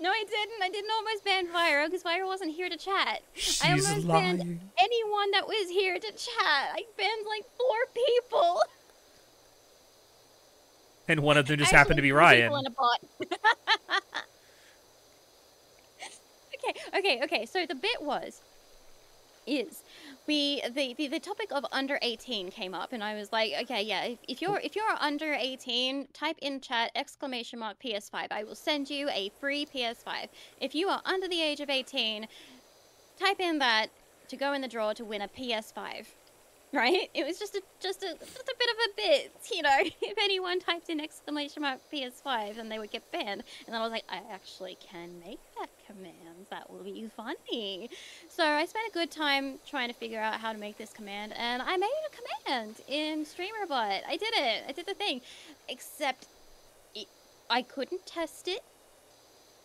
no, I didn't. I didn't almost ban Myra because Myra wasn't here to chat. She's I almost banned lying. anyone that was here to chat. I banned like four people. And one of them just happened to be Ryan. people a bot. okay, okay, okay. So the bit was, is we the, the the topic of under 18 came up and i was like okay yeah if, if you're if you're under 18 type in chat exclamation mark ps5 i will send you a free ps5 if you are under the age of 18 type in that to go in the draw to win a ps5 right it was just a just a just a bit of a bit you know if anyone typed in exclamation mark ps5 then they would get banned and then i was like i actually can make that command that will be funny so I spent a good time trying to figure out how to make this command, and I made a command in StreamerBot. I did it. I did the thing, except it, I couldn't test it,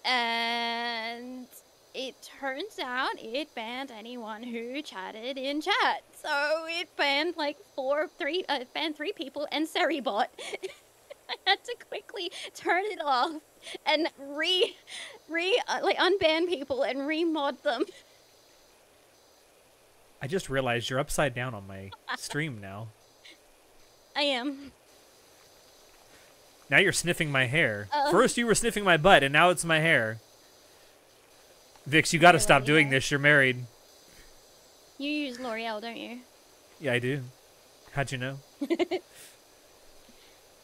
and it turns out it banned anyone who chatted in chat. So it banned like four, three, uh, banned three people and Seribot. I had to quickly turn it off and re, re, uh, like unban people and remod them. I just realized you're upside down on my stream now. I am. Now you're sniffing my hair. Oh. First you were sniffing my butt, and now it's my hair. Vix, you gotta stop doing hair. this. You're married. You use L'Oreal, don't you? Yeah, I do. How'd you know?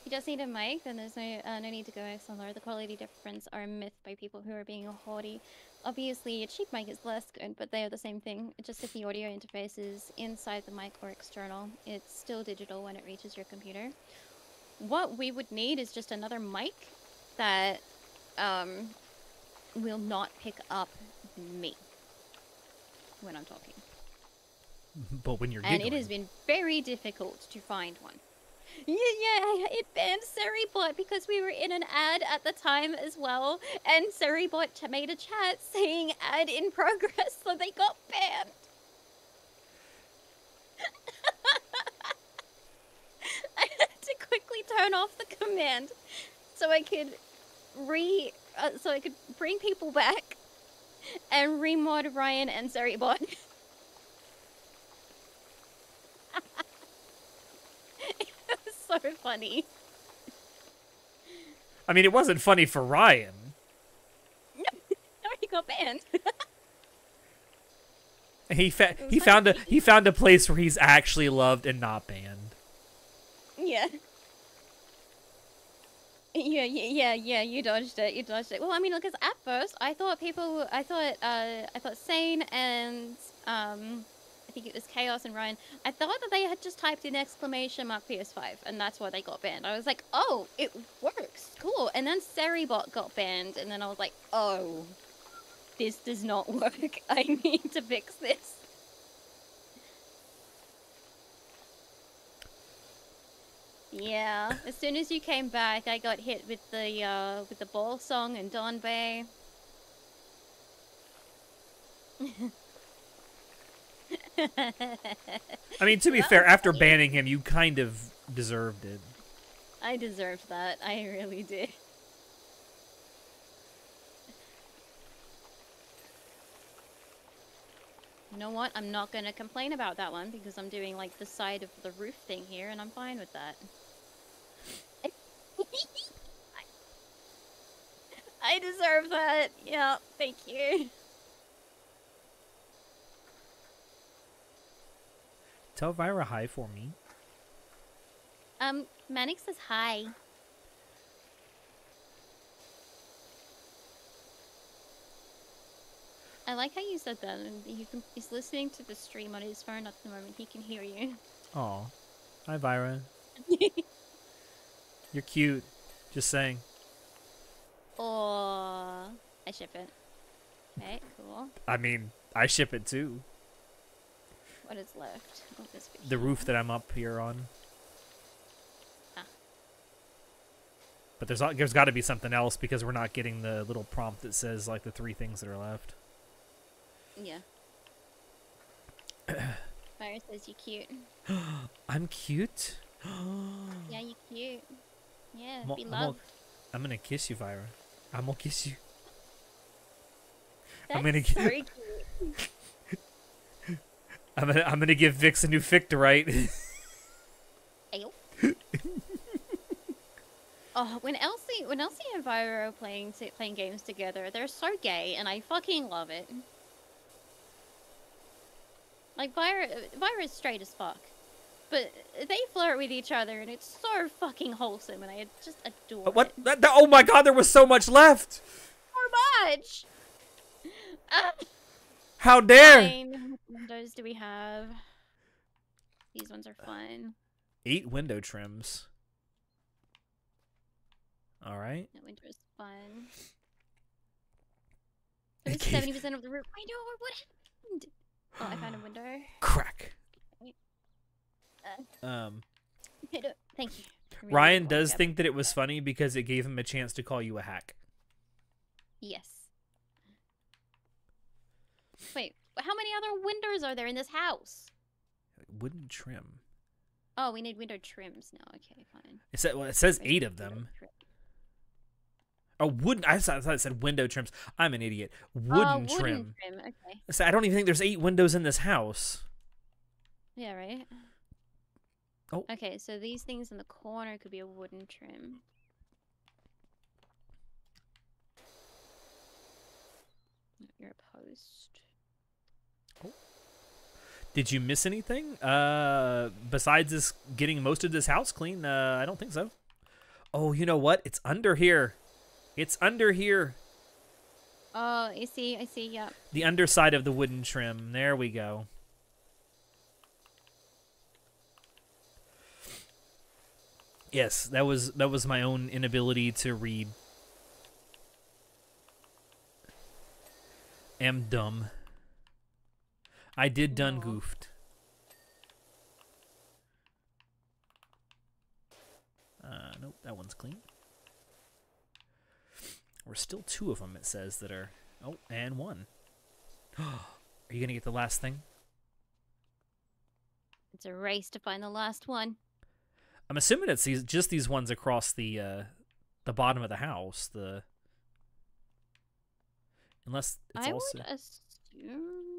You just need a mic, then there's no uh, no need to go XLR. The quality difference are a myth by people who are being haughty. Obviously, a cheap mic is less good, but they are the same thing. It's just if the audio interface is inside the mic or external, it's still digital when it reaches your computer. What we would need is just another mic that um, will not pick up me when I'm talking. But when you're getting and giggling. it has been very difficult to find one. Yeah, yeah, it banned Seribot because we were in an ad at the time as well, and Seribot made a chat saying ad in progress, so they got banned. I had to quickly turn off the command so I could re, uh, so I could bring people back and remod Ryan and Seribot. it was so funny. I mean, it wasn't funny for Ryan. How he got banned? He fa- he funny. found a he found a place where he's actually loved and not banned. yeah. Yeah, yeah, yeah, yeah. You dodged it. You dodged it. Well, I mean, because at first I thought people, I thought, uh, I thought Sane and um, think it was Chaos and Ryan. I thought that they had just typed in exclamation mark PS5, and that's why they got banned. I was like, oh, it works, cool. And then Seribot got banned, and then I was like, oh, this does not work. I need to fix this. Yeah, as soon as you came back, I got hit with the uh, with the ball song and Don Bay. I mean, to be fair, after funny. banning him, you kind of deserved it. I deserved that. I really did. You know what? I'm not gonna complain about that one because I'm doing like the side of the roof thing here and I'm fine with that. I deserve that. Yeah, thank you. Tell Vira hi for me. Um, Manic says hi. I like how you said that. And you can, he's listening to the stream on his phone at the moment. He can hear you. Aw. Hi, Vira. You're cute. Just saying. oh, I ship it. Okay, cool. I mean, I ship it too. What is left? of this The roof that I'm up here on. Ah. But there's there's got to be something else because we're not getting the little prompt that says like the three things that are left. Yeah. Fire says you cute. I'm cute. Yeah, you cute. Yeah, Mo- be loved. I'm gonna kiss you, Vira. I'm gonna kiss you. That's I'm gonna kiss. I'm gonna I'm gonna give Vix a new Fictorite. Ayo. oh, when Elsie, when Elsie and Viro are playing t- playing games together, they're so gay, and I fucking love it. Like Viro, Vira's straight as fuck, but they flirt with each other, and it's so fucking wholesome, and I just adore what? it that- oh my God! There was so much left. so much. Ah, How dare! What windows do we have? These ones are fun. Eight window trims. All right. That window is fun. There's seventy percent of the roof. I know what happened. Oh, I found a window. Crack. Uh, Um. Thank you. Really Ryan does think that it was funny because it gave him a chance to call you a hack. Yes. Wait, how many other windows are there in this house? Wooden trim. Oh, we need window trims now. Okay, fine. It said well, it says eight of them. trim? Oh, wooden. I thought I thought it said window trims. I'm an idiot. Oh, Wooden wooden trim. trim. Okay. So I don't even think there's eight windows in this house. Yeah, right. Oh. Okay, so these things in the corner could be a wooden trim. You're a post. Did you miss anything? Uh, besides this getting most of this house clean? Uh, I don't think so. Oh, you know what? It's under here. It's under here. Oh, I see. I see. Yeah. The underside of the wooden trim. There we go. Yes, that was that was my own inability to read. Am dumb. I did done goofed. Uh, nope, that one's clean. We're still two of them. It says that are. Oh, and one. Are you gonna get the last thing? It's a race to find the last one. I'm assuming it's these, just these ones across the uh, the bottom of the house. The unless it's I also would assume.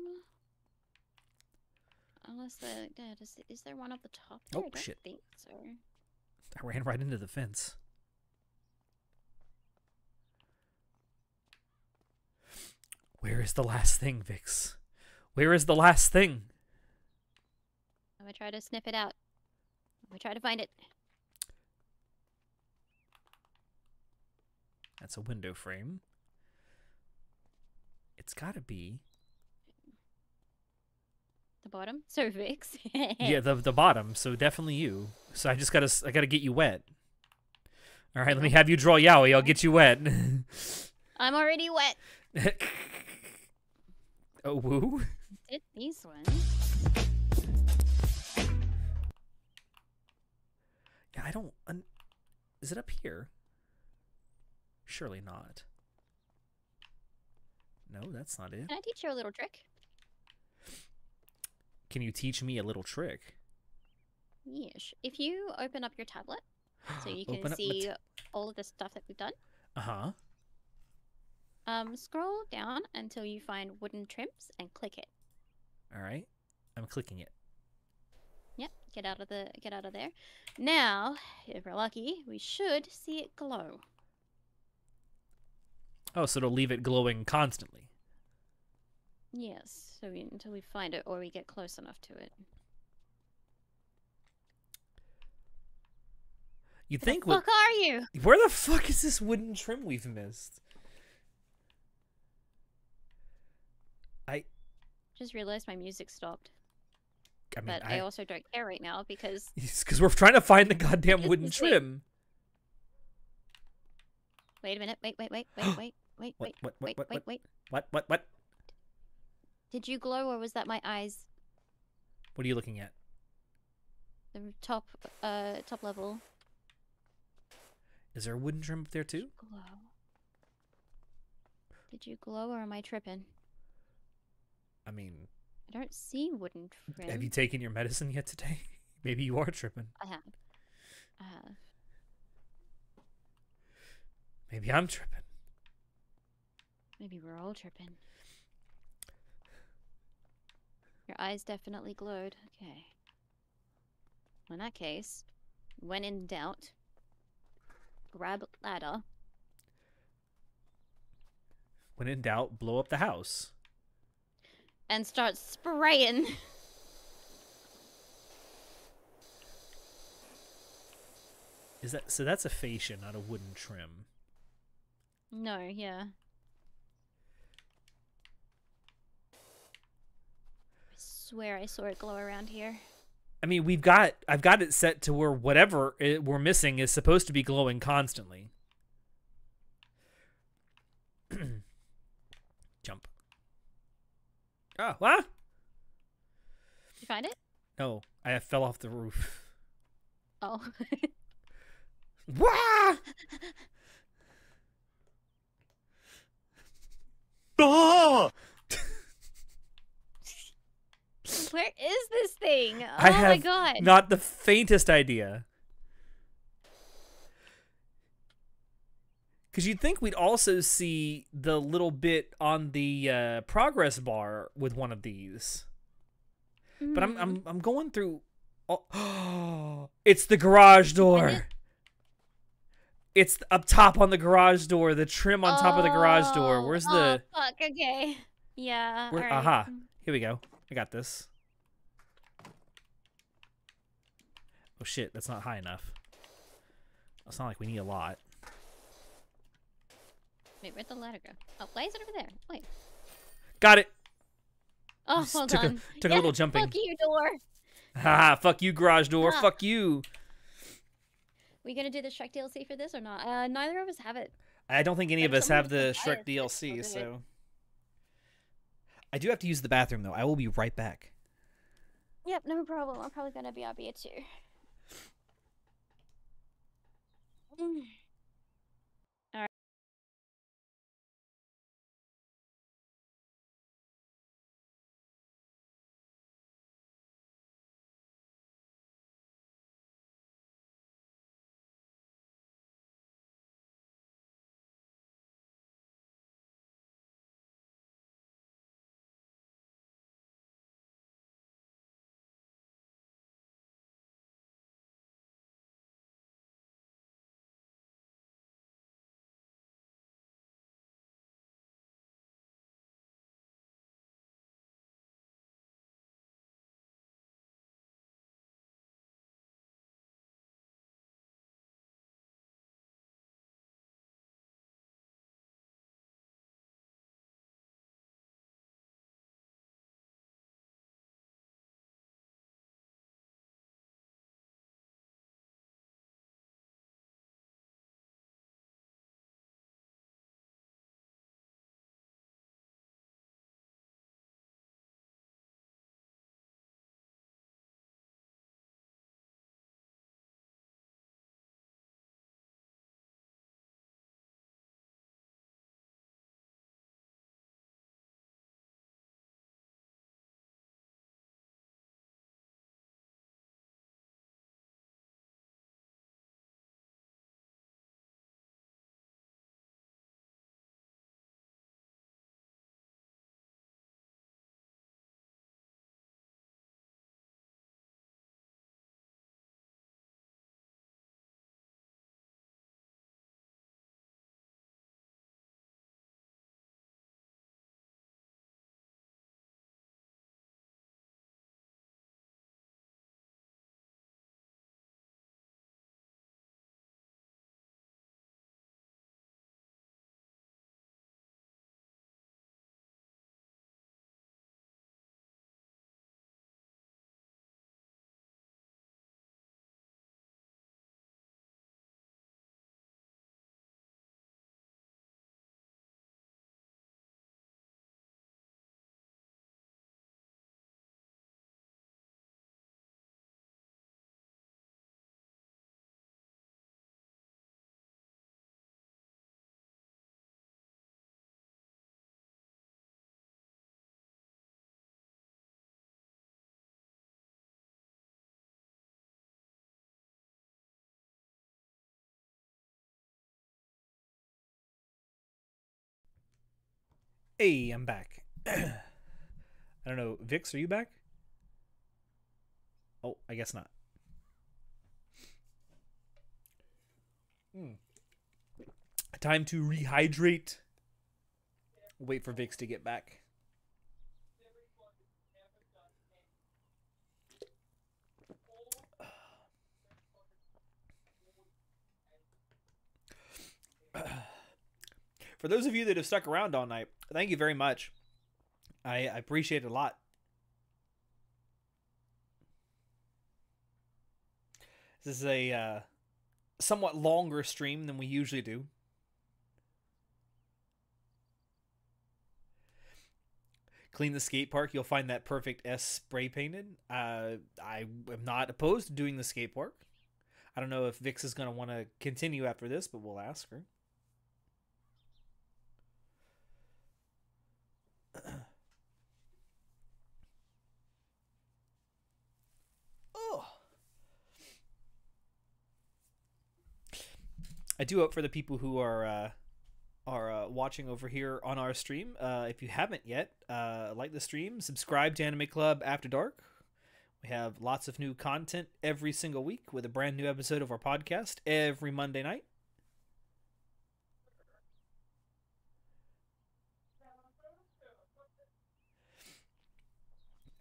Unless the yeah, does, is there one up the top? There? Oh, I shit. think so. I ran right into the fence. Where is the last thing, Vix? Where is the last thing? I'm gonna try to sniff it out. I'm gonna try to find it. That's a window frame. It's got to be The bottom. So Vix. yeah the the bottom. So definitely you. So I just gotta I gotta get you wet. All right, let me have you draw Yowie. I'll get you wet. I'm already wet. oh woo. It these ones. Yeah, I don't. Un- is it up here? Surely not. No, that's not it. Can I teach you a little trick? Can you teach me a little trick? Yes. If you open up your tablet, so you can Open up my see all of the stuff that we've done. Uh huh. Um, scroll down until you find wooden trims and click it. All right. I'm clicking it. Yep, get out of the get out of there. Now, if we're lucky, we should see it glow. Oh, so it'll leave it glowing constantly. Yes, so we, until we find it or we get close enough to it. Where think. the With, fuck are you? where the fuck is this wooden trim we've missed? I. Just realized my music stopped, I mean, but I, I. also don't care right now because Because we're trying to find the goddamn wooden trim. wait a minute, wait, wait, wait, wait, wait, wait, wait, wait, wait, What? wait. What? What? What? Did you glow or was that my eyes? What are you looking at? The top, uh, top level. Is there a wooden trim up there too? Glow. Did you glow or am I tripping? I mean, I don't see wooden trim. have you taken your medicine yet today? Maybe you are tripping. I have. I have. Maybe I'm tripping. Maybe we're all tripping. Your eyes definitely glowed. Okay. In that case, when in doubt, grab ladder. When in doubt, blow up the house. and start spraying. Is that so? That's a fascia, not a wooden trim. No, yeah. I swear I saw it glow around here. I mean, we've got I've got it set to where whatever it, we're missing is supposed to be glowing constantly. Jump. Oh, what? Did you find it? No, I fell off the roof. Oh. Wah! Ah! Where is this thing? Oh I my have god. Not the faintest idea. Because you'd think we'd also see the little bit on the uh, progress bar with one of these. But I'm Hmm. I'm I'm going through. Oh, it's the garage door. It's up top on the garage door. The trim on top of the garage door. Oh, Where's oh, the? fuck, okay. Yeah. Where, aha! Here we go. I got this. Oh shit! That's not high enough. It's not like we need a lot. Wait, where'd the ladder go? Oh, why is it over there? Wait. Got it. Oh, Just hold took a- on. took a little jumping. Fuck you, door. Ha! Fuck you, garage door. Ah. Fuck you. We gonna do the Shrek DLC for this or not? Uh, neither of us have it. I don't think any of us have the wants to buy Shrek DLC, so. I do have to use the bathroom though. I will be right back. Yep, no problem. I'm probably gonna be out here too. Mm. Hey, I'm back. I don't know. Vix, are you back? Oh, I guess not. Hmm. Time to rehydrate. Wait for Vix to get back. For those of you that have stuck around all night, thank you very much. I, I appreciate it a lot. This is a uh, somewhat longer stream than we usually do. Clean the skate park. You'll find that perfect S spray painted. Uh, I am not opposed to doing the skate park. I don't know if Vix is going to want to continue after this, but we'll ask her. oh. I do hope for the people who are uh, are uh, watching over here on our stream. Uh, if you haven't yet, uh, like the stream, subscribe to Anime Club After Dark. We have lots of new content every single week with a brand new episode of our podcast every Monday night.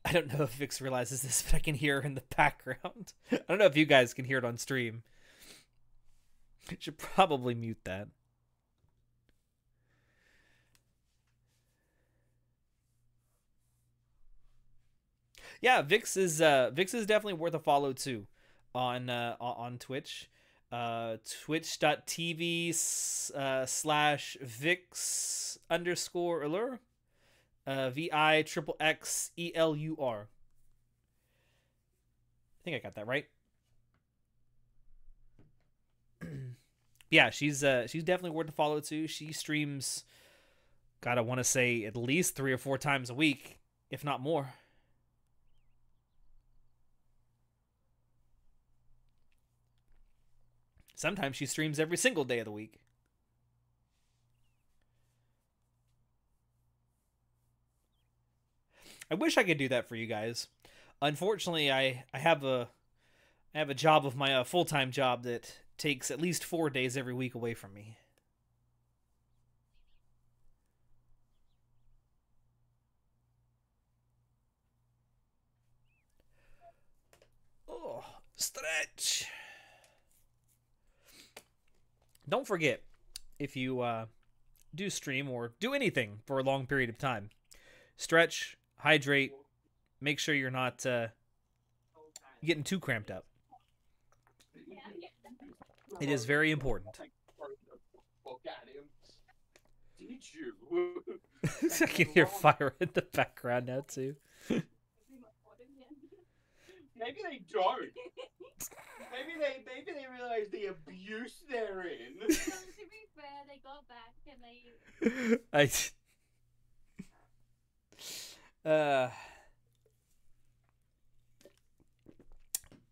I don't know if Vix realizes this, but I can hear her in the background. I don't know if you guys can hear it on stream. Should probably mute that. Yeah, Vix is uh, Vix is definitely worth a follow too on uh, on Twitch. Uh, twitch.tv uh, slash Vix underscore Elur. Uh, V I triple X E L U R. I think I got that right. Yeah, she's uh she's definitely worth a follow too. She streams I want to say at least 3 or 4 times a week, if not more. Sometimes she streams every single day of the week. I wish I could do that for you guys. Unfortunately, I I have a I have a job of my uh, full time job that takes at least four days every week away from me. Oh, stretch. Don't forget, if you uh, do stream or do anything for a long period of time, stretch, hydrate, make sure you're not uh, getting too cramped up. It is very important. Did you? I can hear fire in the background now too. Maybe they don't. Maybe they maybe they realize the abuse they're in. to be fair, they got back and they. I. Uh.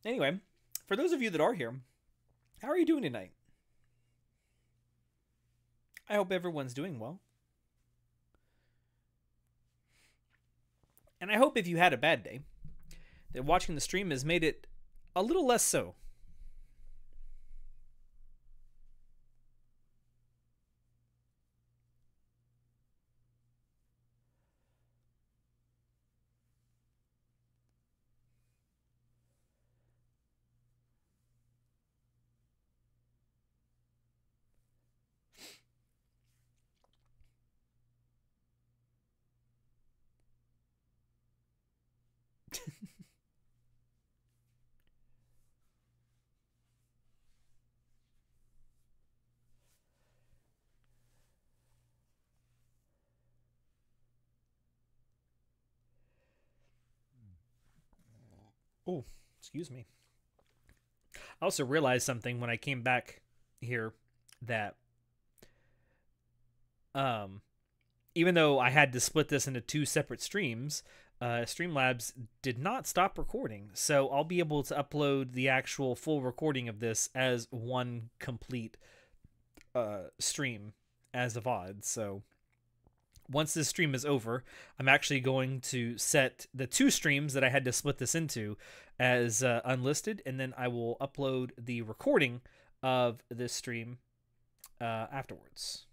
Anyway, for those of you that are here, how are you doing tonight? I hope everyone's doing well. And I hope if you had a bad day, that watching the stream has made it a little less so. Oh, excuse me. I also realized something when I came back here that um even though I had to split this into two separate streams, uh, Streamlabs did not stop recording. So I'll be able to upload the actual full recording of this as one complete uh, stream as a VOD. So once this stream is over, I'm actually going to set the two streams that I had to split this into as uh, unlisted, and then I will upload the recording of this stream uh, afterwards.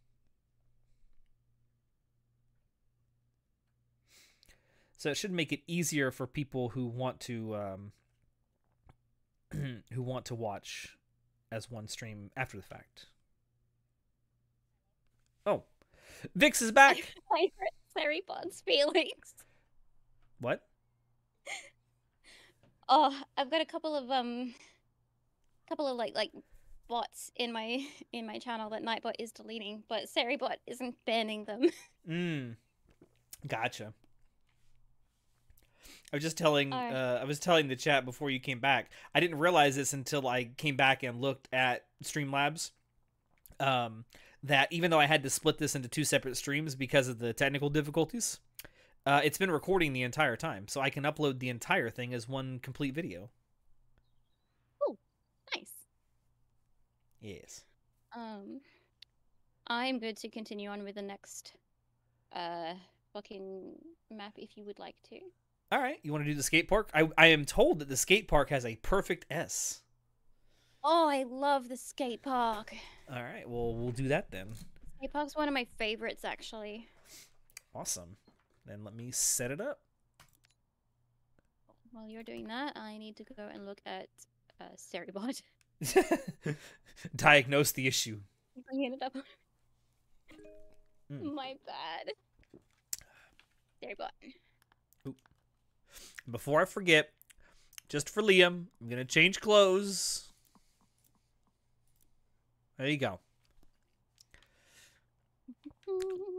So it should make it easier for people who want to um, who want to watch as one stream after the fact. Oh, Vix is back. My Harry Potter's feelings. What? Oh, I've got a couple of um, couple of like like bots in my in my channel that Nightbot is deleting, but Seribot isn't banning them. Mm. Gotcha. I was just telling uh, I was telling the chat before you came back. I didn't realize this until I came back and looked at Streamlabs. Um, that even though I had to split this into two separate streams because of the technical difficulties, uh, it's been recording the entire time, so I can upload the entire thing as one complete video. Oh, nice. Yes. Um, I'm good to continue on with the next uh fucking map if you would like to. All right. You want to do the skate park? I I am told that the skate park has a perfect S. Oh, I love the skate park. All right. Well, we'll do that then. Park's one of my favorites actually. Awesome. Then let me set it up. While you're doing that, I need to go and look at uh Seribot. Diagnose the issue. Up. Mm. My bad. Seribot. Before I forget, just for Liam, I'm gonna change clothes. There you go.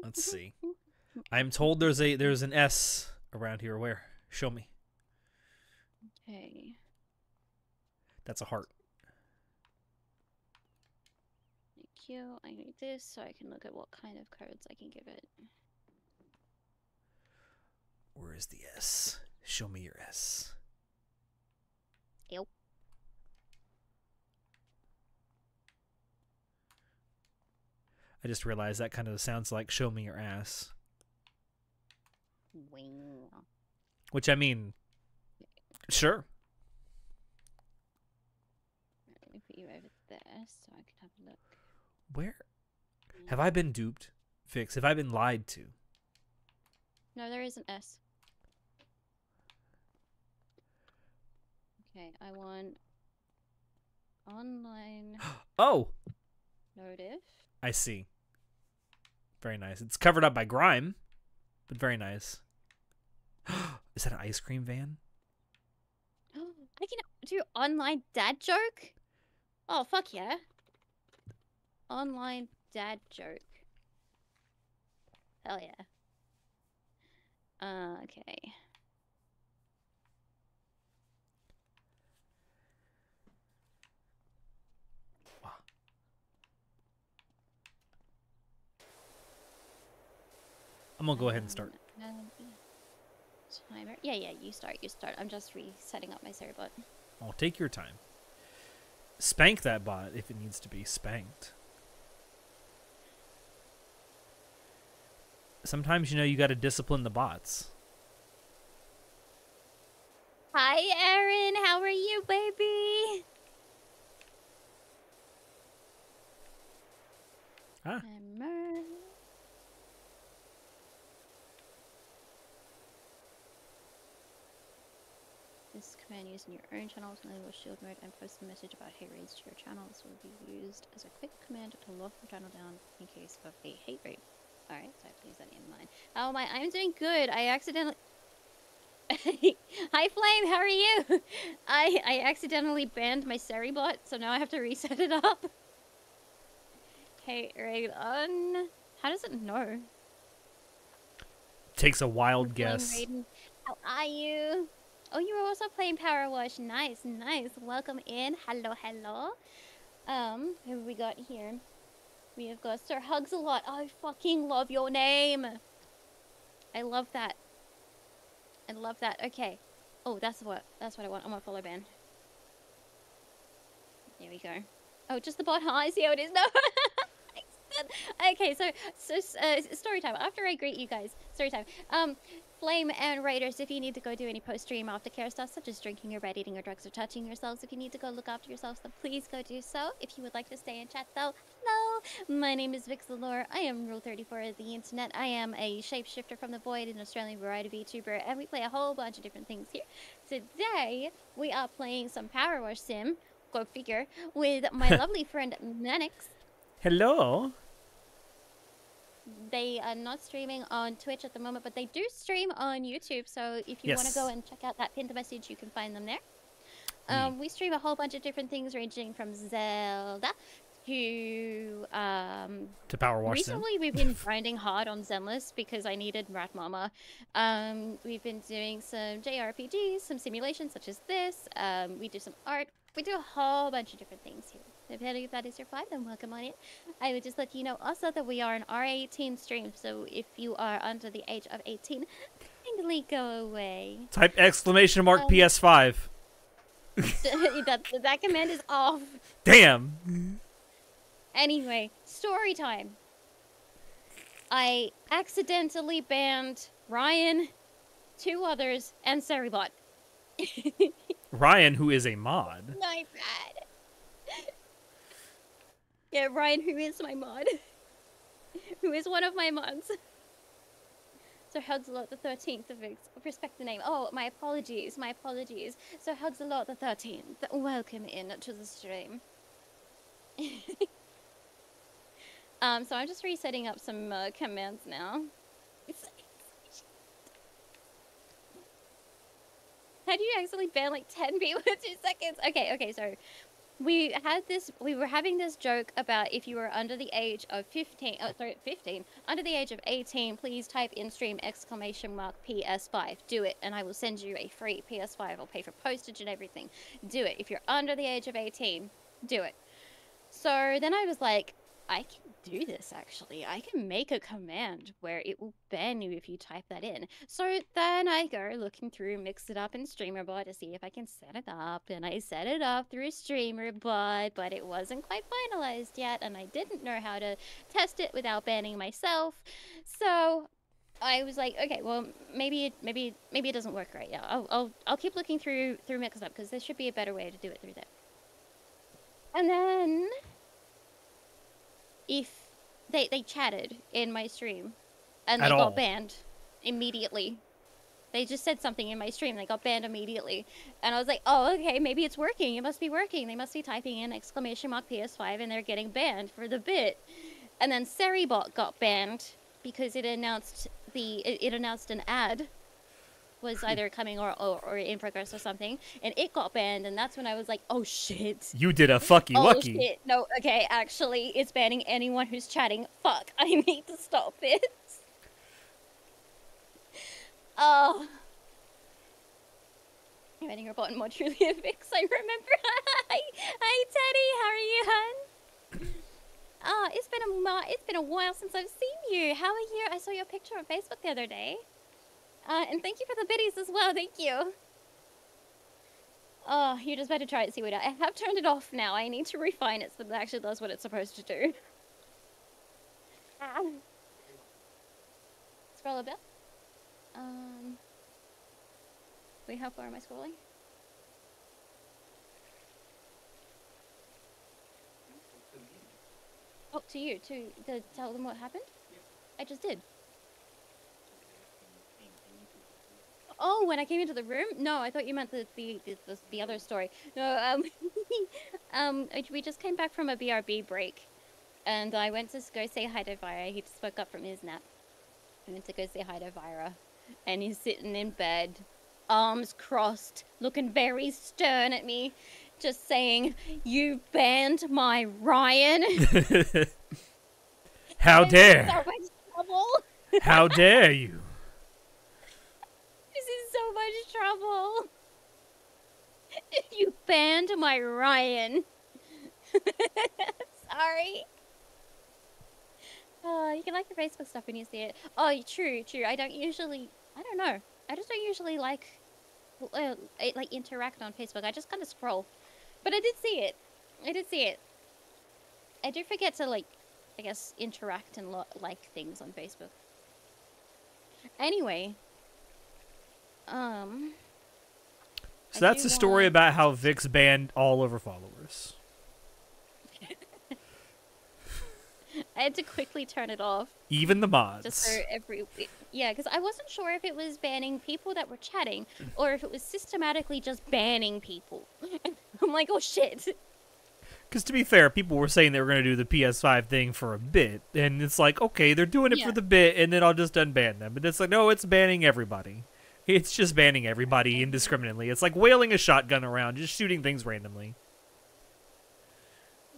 Let's see. I'm told there's a there's an S around here. Where? Show me. Okay. That's a heart. Thank you. I need this so I can look at what kind of codes I can give it. Where is the S? Show me your S. Yep. I just realized that kind of sounds like show me your ass. Wing. Which I mean, sure. Let me put you over there so I can have a look. Where have I been duped? Fix. Have I been lied to? No, there is an S. Okay, I want online Oh, notif. I see. Very nice. It's covered up by grime, but very nice. Is that an ice cream van? I can do online dad joke. Oh fuck yeah! Online dad joke. Hell yeah. Uh, okay. I'm gonna go ahead and start. Timer. Yeah, yeah. You start. You start. I'm just resetting up my Seribot. I'll take your time. Spank that bot if it needs to be spanked. Sometimes you know you got to discipline the bots. Hi, Erin. How are you, baby? Ah. Timer. This command used in your own channel to enable shield mode and post a message about hate raids to your channel. This will be used as a quick command to lock your channel down in case of a hate raid. Alright, so I have to use that in mind. Oh my, I'm doing good. I accidentally... Hi Flame, how are you? I I accidentally banned my Seribot, so now I have to reset it up. Hey, raid on. How does it know? Takes a wild guess. How are you? Oh, you were also playing Power Wash. Nice, nice. Welcome in. Hello, hello. Um, who we got here? We have got Sir Hugs a lot. I fucking love your name. I love that. I love that. Okay. Oh, that's what that's what I want. I want follow ban. There we go. Oh, just the bot. Hi, see how it is. No. Okay, so so uh, story time. After I greet you guys, story time. Um, Flame and Raiders, if you need to go do any post-stream aftercare stuff, such as drinking or red eating or drugs or touching yourselves, if you need to go look after yourselves, then please go do so. If you would like to stay and chat, though, hello. My name is Vix Elur. I am Rule 34 of the internet. I am a shapeshifter from the void, an Australian variety VTuber, and we play a whole bunch of different things here. Today, we are playing some Power Wash Sim, go figure, with my lovely friend Manix. Hello. They are not streaming on Twitch at the moment, but they do stream on YouTube. So if you want to go and check out that pinned message, you can find them there. Um, we stream a whole bunch of different things, ranging from Zelda to um, To power wash. Recently, we've been grinding hard on Zenless because I needed Rat Mama. Um, we've been doing some JRPGs, some simulations such as this. Um, we do some art. We do a whole bunch of different things here. If that is your vibe, then welcome on in. I would just let you know also that we are an R18 stream, so if you are under the age of 18, kindly go away. Type exclamation mark Um, PS5. that, that command is off. Damn. Anyway, story time. I accidentally banned Ryan, two others, and Seribot. Ryan, who is a mod. My bad. Yeah, Ryan, who is my mod. who is one of my mods. So Hugs a Lot the 13th of respect the name. Oh, my apologies, my apologies. So Hugs a Lot the 13th, welcome in to the stream. um, so I'm just resetting up some uh, commands now. How do you accidentally ban like 10 people in two seconds? Okay, okay, so we had this, we were having this joke about if you were under the age of 15, oh, sorry, 15, under the age of 18, please type in stream exclamation mark PS5. Do it, and I will send you a free PS5. I'll pay for postage and everything. Do it. If you're under the age of 18, do it. So then I was like, I do this actually. I can make a command where it will ban you if you type that in. So then I go looking through Mix It Up and StreamerBot to see if I can set it up. And I set it up through StreamerBot, but it wasn't quite finalized yet. And I didn't know how to test it without banning myself. So I was like, okay, well, maybe it, maybe maybe it doesn't work right. Yeah, I'll I'll, I'll keep looking through through Mix It Up because there should be a better way to do it through there. And then if they they chatted in my stream and they At got all. banned immediately. They just said something in my stream. They got banned immediately. And I was like, oh, okay, maybe it's working. It must be working. They must be typing in exclamation mark PS5 and they're getting banned for the bit. And then Seribot got banned because it announced the it, it announced an ad was either coming or, or, or in progress or something. And it got banned. And that's when I was like, oh shit. You did a fucky Oh lucky. shit! No, okay. Actually, it's banning anyone who's chatting. Fuck! I need to stop it. Oh. I'm adding your button more truly a fix. I remember. Hi, hi, Teddy. How are you, hun? Oh, it's been a it's been a while since I've seen you. How are you? I saw your picture on Facebook the other day. Uh, and thank you for the biddies as well. Thank you. Oh, you're just to try it. See what I I have turned it off now. I need to refine it so that it actually does what it's supposed to do. Ah. Scroll a bit. Um. Wait, how far am I scrolling? Oh, to you, to, to tell them what happened? I just did. Oh, when I came into the room? No, I thought you meant the the the, the, the other story. No, um, um, we just came back from a BRB break, and I went to go say hi to Vira. He just woke up from his nap. I went to go say hi to Vira, and he's sitting in bed, arms crossed, looking very stern at me, just saying, "You banned my Ryan." How dare! So. How dare you! Much trouble. you banned my Ryan. Sorry. Oh, you can like your Facebook stuff when you see it. Oh, true, true. I don't usually. I don't know. I just don't usually like, uh, like interact on Facebook. I just kind of scroll. But I did see it. I did see it. I do forget to like I guess, interact and like things on Facebook. Anyway, um, So I that's a story want- about how Vix banned all of her followers. I had to quickly turn it off Even the mods. just so every yeah, because I wasn't sure if it was banning people that were chatting or if it was systematically just banning people. I'm like, oh shit. Because to be fair, people were saying they were going to do the PS5 thing for a bit, and it's like, okay, they're doing it Yeah. for the bit, and then I'll just unban them. But it's like, no, it's banning everybody. It's just banning everybody indiscriminately. It's like wailing a shotgun around, just shooting things randomly.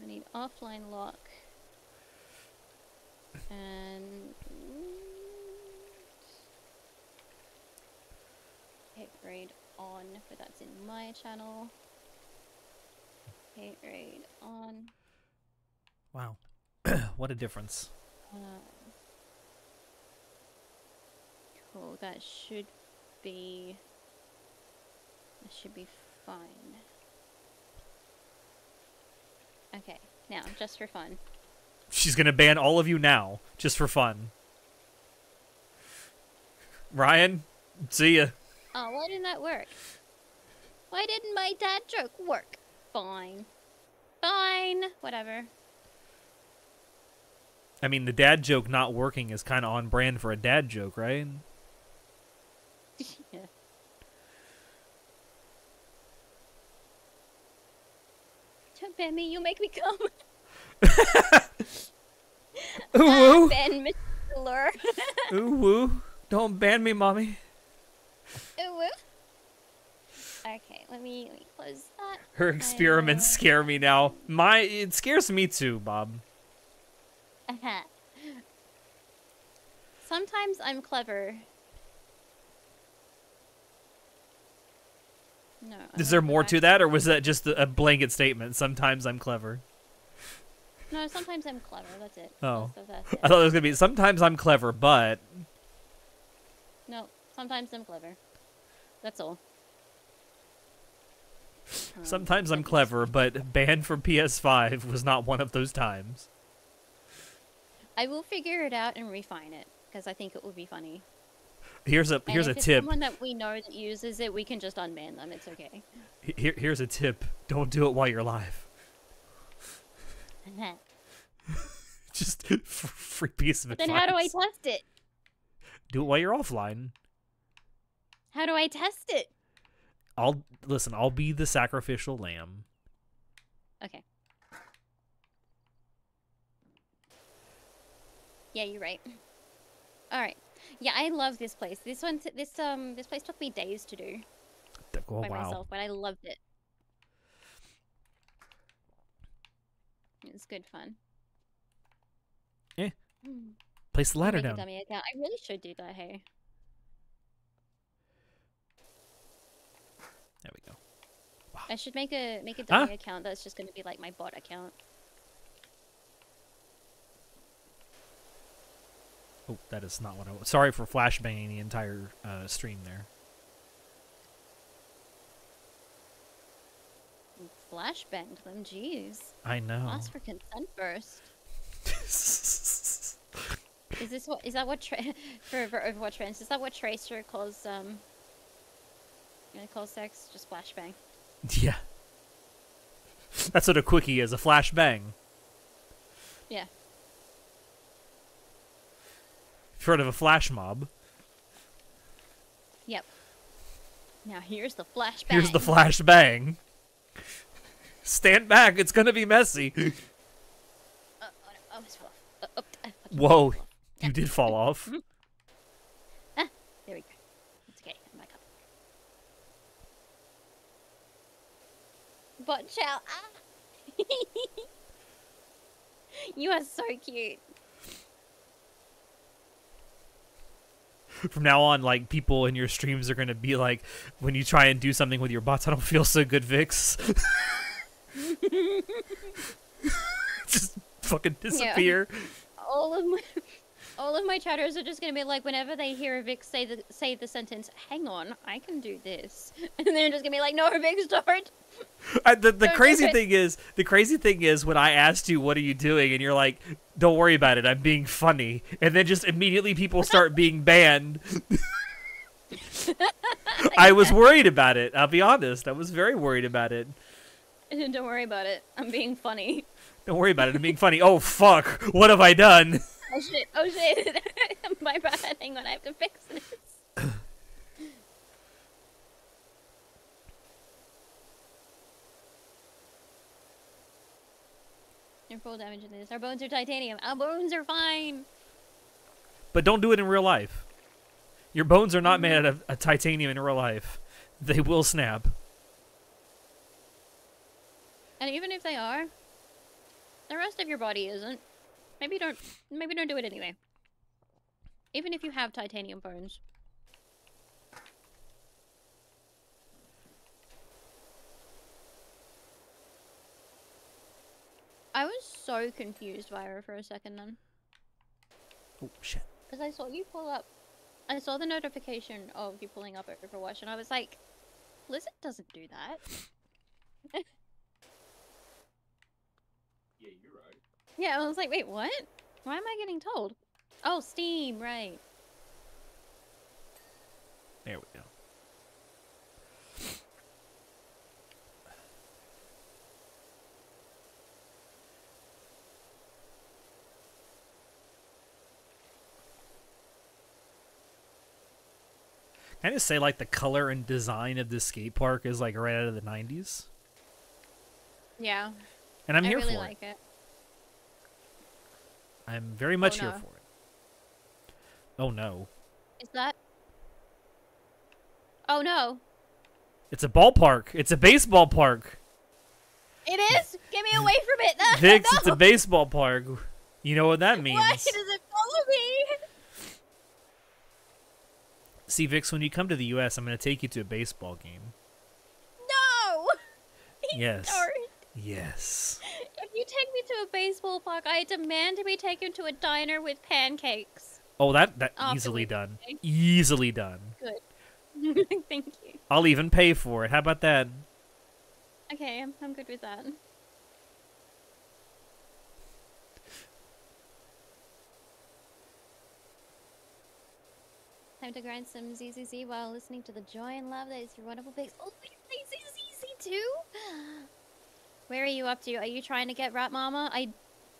I need offline lock. And hit raid on, but that's in my channel. Hit raid on. Wow, what a difference. Um, cool. That should be. That should be fine. Okay. Now, just for fun. She's going to ban all of you now, just for fun. Ryan, see ya. Oh, why didn't that work? Why didn't my dad joke work? Fine. Fine. Whatever. I mean, the dad joke not working is kind of on brand for a dad joke, right? yeah. Me, you make me come. Ooh woo, ban Mr. Lure. ooh woo. Don't ban me, mommy. Ooh, woo. Okay, let me, let me close that. Her experiments scare me now. My it scares me too, Bob. Sometimes I'm clever. No. Is there more to that, or was that just a blanket statement? Sometimes I'm clever. No, sometimes I'm clever. That's it. Oh. That's, that's it. I thought it was gonna be sometimes I'm clever, but No, sometimes I'm clever. That's all. Um, sometimes I'm clever, but banned from PS5 was not one of those times. I will figure it out and refine it because I think it will be funny. Here's a here's a tip. Someone that we know that uses it, we can just unban them. It's okay. Here, here's a tip. Don't do it while you're live. Just f- free piece of then advice. how do I test it? do it while you're offline? How do I test it? I'll listen. I'll be the sacrificial lamb. Okay. Yeah, you're right. All right. Yeah, I love this place. This one, this um, this place took me days to do Oh by wow. myself, but I loved it. It was good fun. Eh. Hmm. Place the ladder down. dummy account. I really should do that. Hey. There we go. I should make a make a dummy account that's just going to be like my bot account. Oh, that is not what I. wa- Sorry for flashbanging the entire uh, stream there. Flashbanged them. Jeez. I know. Ask for consent first. Is this what? Is that what tra- for, for Overwatch fans? Is that what Tracer calls um? You know, calls sex just flashbang. yeah. That's what a quickie is. A flashbang. Yeah. You've of a flash mob? Yep. Now here's the flashbang. Here's the flashbang. Stand back. It's gonna be messy. Uh, oh, I almost. Uh, oh, Whoa. fell off. You did fall off. There we go. It's okay. I'm back up. Bot chow. Ah. you are so cute. From now on, like people in your streams are gonna be like, when you try and do something with your bots, I don't feel so good, Vix. Just fucking disappear. All of my All of my chatters are just gonna be like, whenever they hear Vic say the say the sentence, "Hang on, I can do this," and they're just gonna be like, "No, Vic, don't." I, the the Don't crazy thing is, the crazy thing is when I asked you, "What are you doing?" and you're like, "Don't worry about it. I'm being funny," and then just immediately people start being banned. I was worried about it. I'll be honest. I was very worried about it. And don't worry about it. I'm being funny. Don't worry about it. I'm being funny. Oh fuck! What have I done? Oh shit! Oh shit! my bad. Hang on, I have to fix this. You're full damage in this. Our bones are titanium. Our bones are fine. But don't do it in real life. Your bones are not made mm-hmm. out of, of titanium in real life. They will snap. And even if they are, the rest of your body isn't. Maybe don't. Maybe don't do it anyway. Even if you have titanium bones. I was so confused by her for a second then. Oh shit. Because I saw you pull up. I saw the notification of you pulling up Overwatch, and I was like, Blizzard doesn't do that. Yeah, you're right. Yeah, I was like, wait, what? Why am I getting told? Oh, Steam, right. There we go. Can I just say, like, the color and design of this skate park is, like, right out of the 90s? Yeah, And I'm I here really for like it. it. I'm very much here no. for it. Oh, no. Is that? Oh no, It's a ballpark. It's a baseball park. it is. Get me away from it. No, Vix, no. it's a baseball park. You know what that means. Why does it follow me? See, Vix, when you come to the U.S., I'm going to take you to a baseball game. No. Yes. Sorry. Yes. You take me to a baseball park, I demand to be taken to a diner with pancakes. Oh, that that After easily done. Easily done. Good. Thank you. I'll even pay for it. How about that? Okay, I'm, I'm good with that. Time to grind some ZZZ while listening to the joy and love that is your wonderful face. Oh, play ZZZ too? Where are you up to? Are you trying to get Rat Mama? I,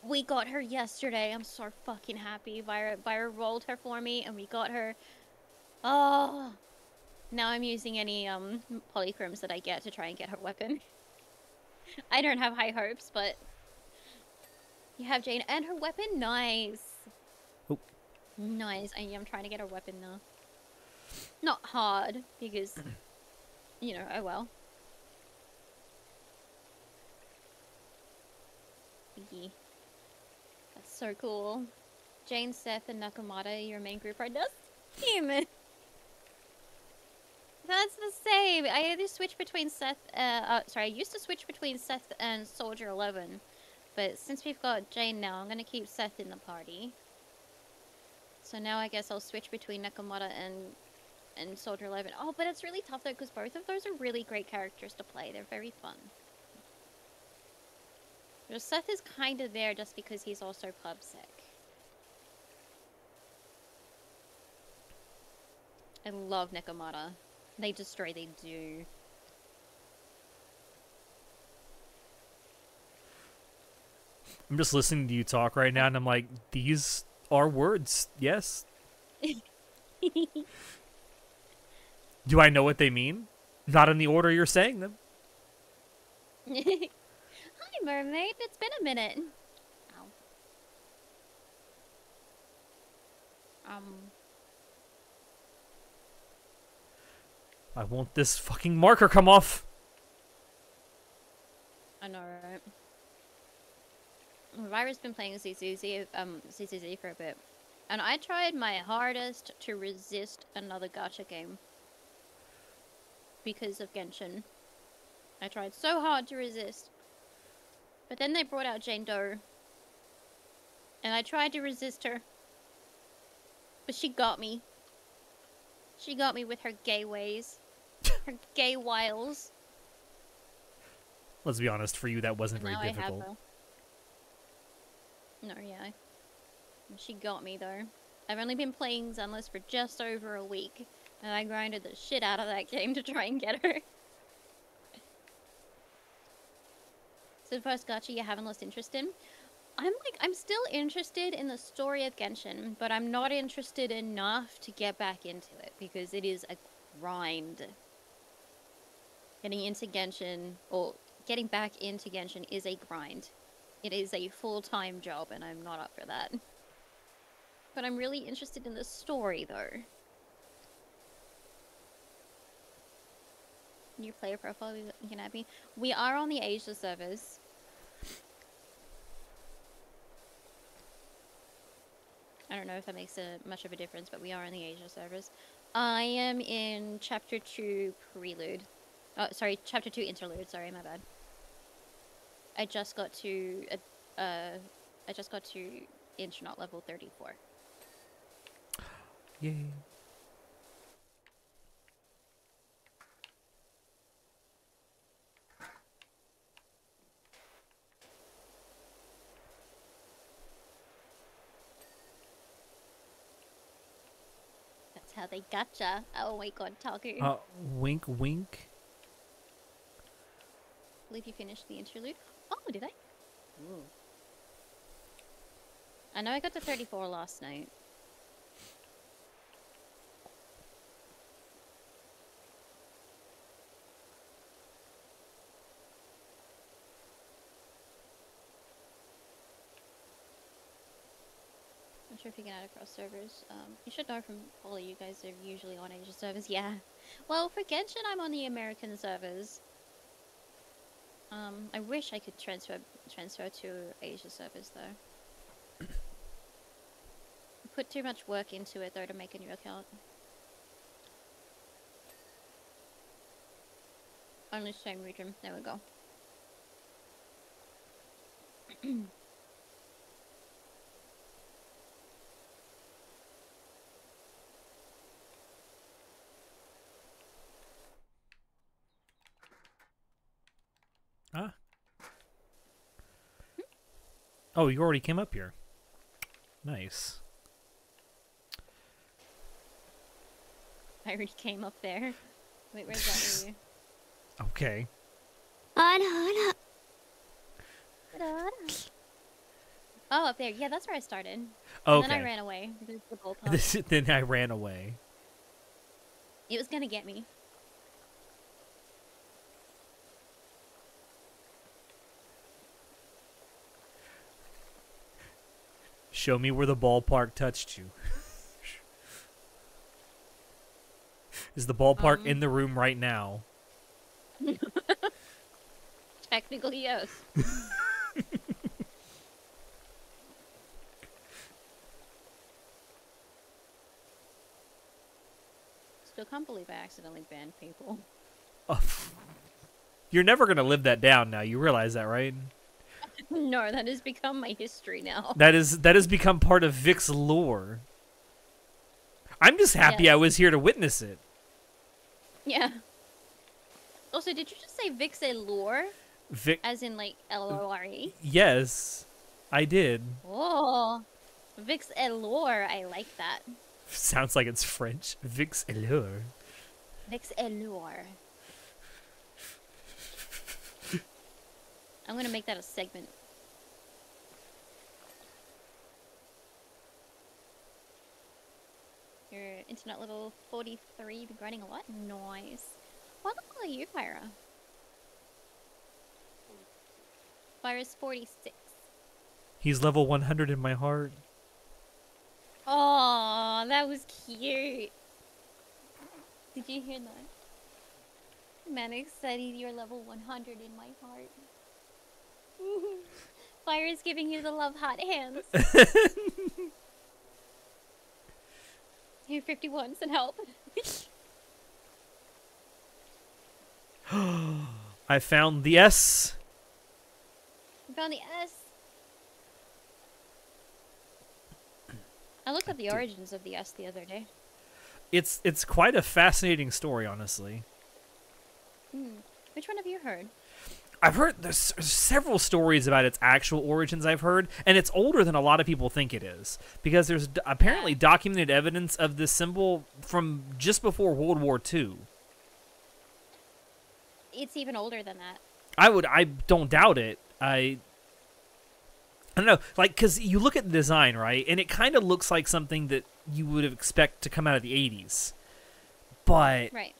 we got her yesterday. I'm so fucking happy. Vira, Vira rolled her for me, and we got her. Oh, now I'm using any um polychromes that I get to try and get her weapon. I don't have high hopes, but you have Jane and her weapon. Nice. Oh. Nice. I am trying to get her weapon now. Not hard because, you know. Oh well. That's so cool. Jane, Seth, and Nekomata, your main group are the same. That's the same. I either switch between Seth. Uh, uh, sorry, I used to switch between Seth and Soldier Eleven, but since we've got Jane now, I'm gonna keep Seth in the party. So now I guess I'll switch between Nekomata and and Soldier Eleven. Oh, but it's really tough though because both of those are really great characters to play. They're very fun. But Seth is kind of there just because he's also pub sick. I love Nekomata. They destroy, they do. I'm just listening to you talk right now, and I'm like, these are words. Yes. Do I know what they mean? Not in the order you're saying them. Hi, mermaid. It's been a minute. Ow. Um. I want this fucking marker come off. I know, right? Vira's been playing ZZZ, um, ZZZ for a bit, and I tried my hardest to resist another gacha game because of Genshin. I tried so hard to resist, but then they brought out Jane Doe, and I tried to resist her, But she got me. She got me with her gay ways. her gay wiles. Let's be honest, for you that wasn't very now I have difficult. No, yeah. She got me though. I've only been playing Zenless for just over a week, and I grinded the shit out of that game to try and get her. The first gacha you haven't lost interest in? I'm like, I'm still interested in the story of Genshin, but I'm not interested enough to get back into it because it is a grind. Getting into Genshin, or getting back into Genshin is a grind. It is a full-time job and I'm not up for that. But I'm really interested in the story though. New player profile you can add me. We are on the Asia servers. I don't know if that makes a, much of a difference, but we are on the Asia servers. I am in chapter 2 prelude. Oh, sorry, chapter 2 interlude. Sorry, my bad. I just got to uh, uh I just got to internet level 34. Yay. That's how they gotcha. Oh my god, Taku. Uh, wink, wink. believe you finished the interlude. Oh, did I? Ooh. I know I got to 34 last night. Not out across servers. Um, you should know from all of you guys are usually on Asia servers. Yeah. Well, for Genshin, I'm on the American servers. Um, I wish I could transfer transfer to Asia servers though. Put too much work into it though to make a new account. Only same region. There we go. Ah. Oh, you already came up here. Nice. I already came up there. Wait, where's that area? Okay. Oh, up there. Yeah, that's where I started. And Okay. then I ran away. There's the bullpup. This, then I ran away. It was gonna get me. Show me where the ballpark touched you. Is the ballpark Um. in the room right now? Technically, yes. Still can't believe I accidentally banned people. Oh, You're never gonna live that down now. You realize that, right? No, that has become my history now. That is that has become part of Vic's lore. I'm just happy I was here to witness it. Yeah. Also, did you just say Vix lore? Vic, As in, like, L O R E? yes, I did. Oh. Vix lore. I like that. Sounds like it's French. Vic's lore. Vix lore. I'm gonna make that a segment. You're internet level 43, you've been grinding a lot? Nice. What level are you, Pyra? Pyra's 46. He's level 100 in my heart. Oh, that was cute. Did you hear that? Manix said you're level 100 in my heart. Fire is giving you the love hot hands. Here, 51 and help. I found the S. I found the S. I looked up the origins of the S the other day. It's it's quite a fascinating story, honestly. Hmm. Which one have you heard? I've heard there's several stories about its actual origins. I've heard, and it's older than a lot of people think it is because there's apparently documented evidence of this symbol from just before World War II. It's even older than that. I would, I don't doubt it. I, I don't know, like, cause you look at the design, right, and it kind of looks like something that you would have expect to come out of the '80s, but Right.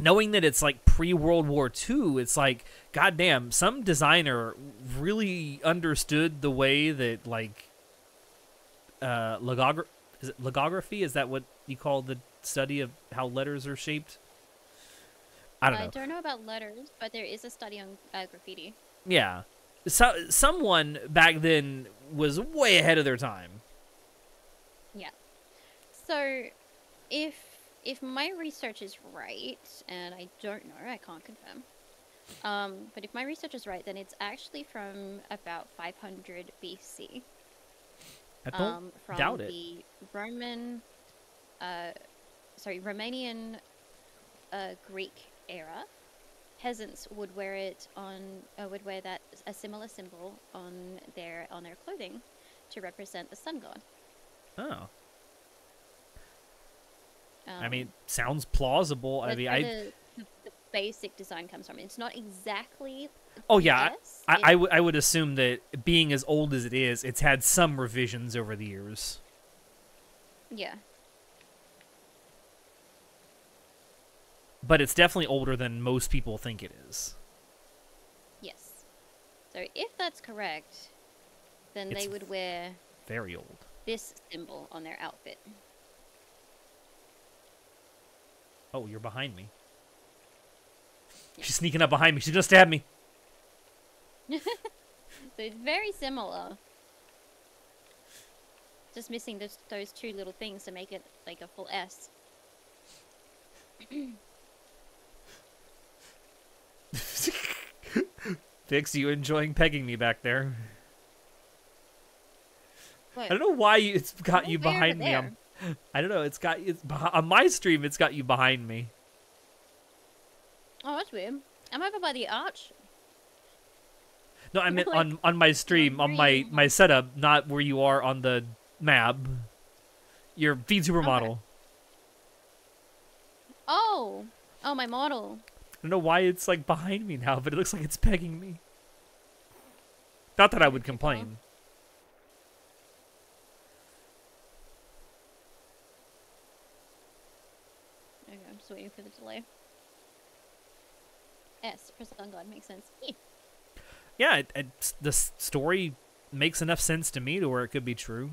Knowing that it's like pre World War II, it's like, goddamn, some designer really understood the way that like uh logogra- is it logography? Is that what you call the study of how letters are shaped? I don't know. I don't know about letters, but there is a study on uh, graffiti. Yeah. So, someone back then was way ahead of their time. Yeah. So, if if my research is right, and I don't know, I can't confirm. Um, but if my research is right, then it's actually from about 500 BC. I don't um, from doubt it. the Roman, uh, sorry, Romanian, uh, Greek era. Peasants would wear it on, uh, would wear that a similar symbol on their on their clothing, to represent the sun god. Oh. I Um, mean, sounds plausible. I mean, I the, basic design comes from. It's not exactly. Oh yeah, I- yes, I, I, it's- w- I would assume that being as old as it is, it's had some revisions over the years. yeah. But it's definitely older than most people think it is. Yes. So if that's correct, then It's they would wear Very old. this symbol on their outfit. Oh, you're behind me. She's sneaking up behind me. She's gonna stab me. So it's very similar. Just missing those those two little things to make it like a full S. Vix, you enjoying pegging me back there? Wait, I don't know why it's got you way over behind me. there. I'm, I don't know. It's got it's on my stream. It's got you behind me. Oh, that's weird. I'm over by the arch. No, I meant Like, on on my stream, on my my setup, not where you are on the map. Your feed supermodel. Oh, oh, my model. I don't know why it's like behind me now, but it looks like it's pegging me. Not that I would complain. Okay, I'm just waiting for the delay. S for sun god makes sense. Eh. Yeah, it, it's the story makes enough sense to me to where it could be true.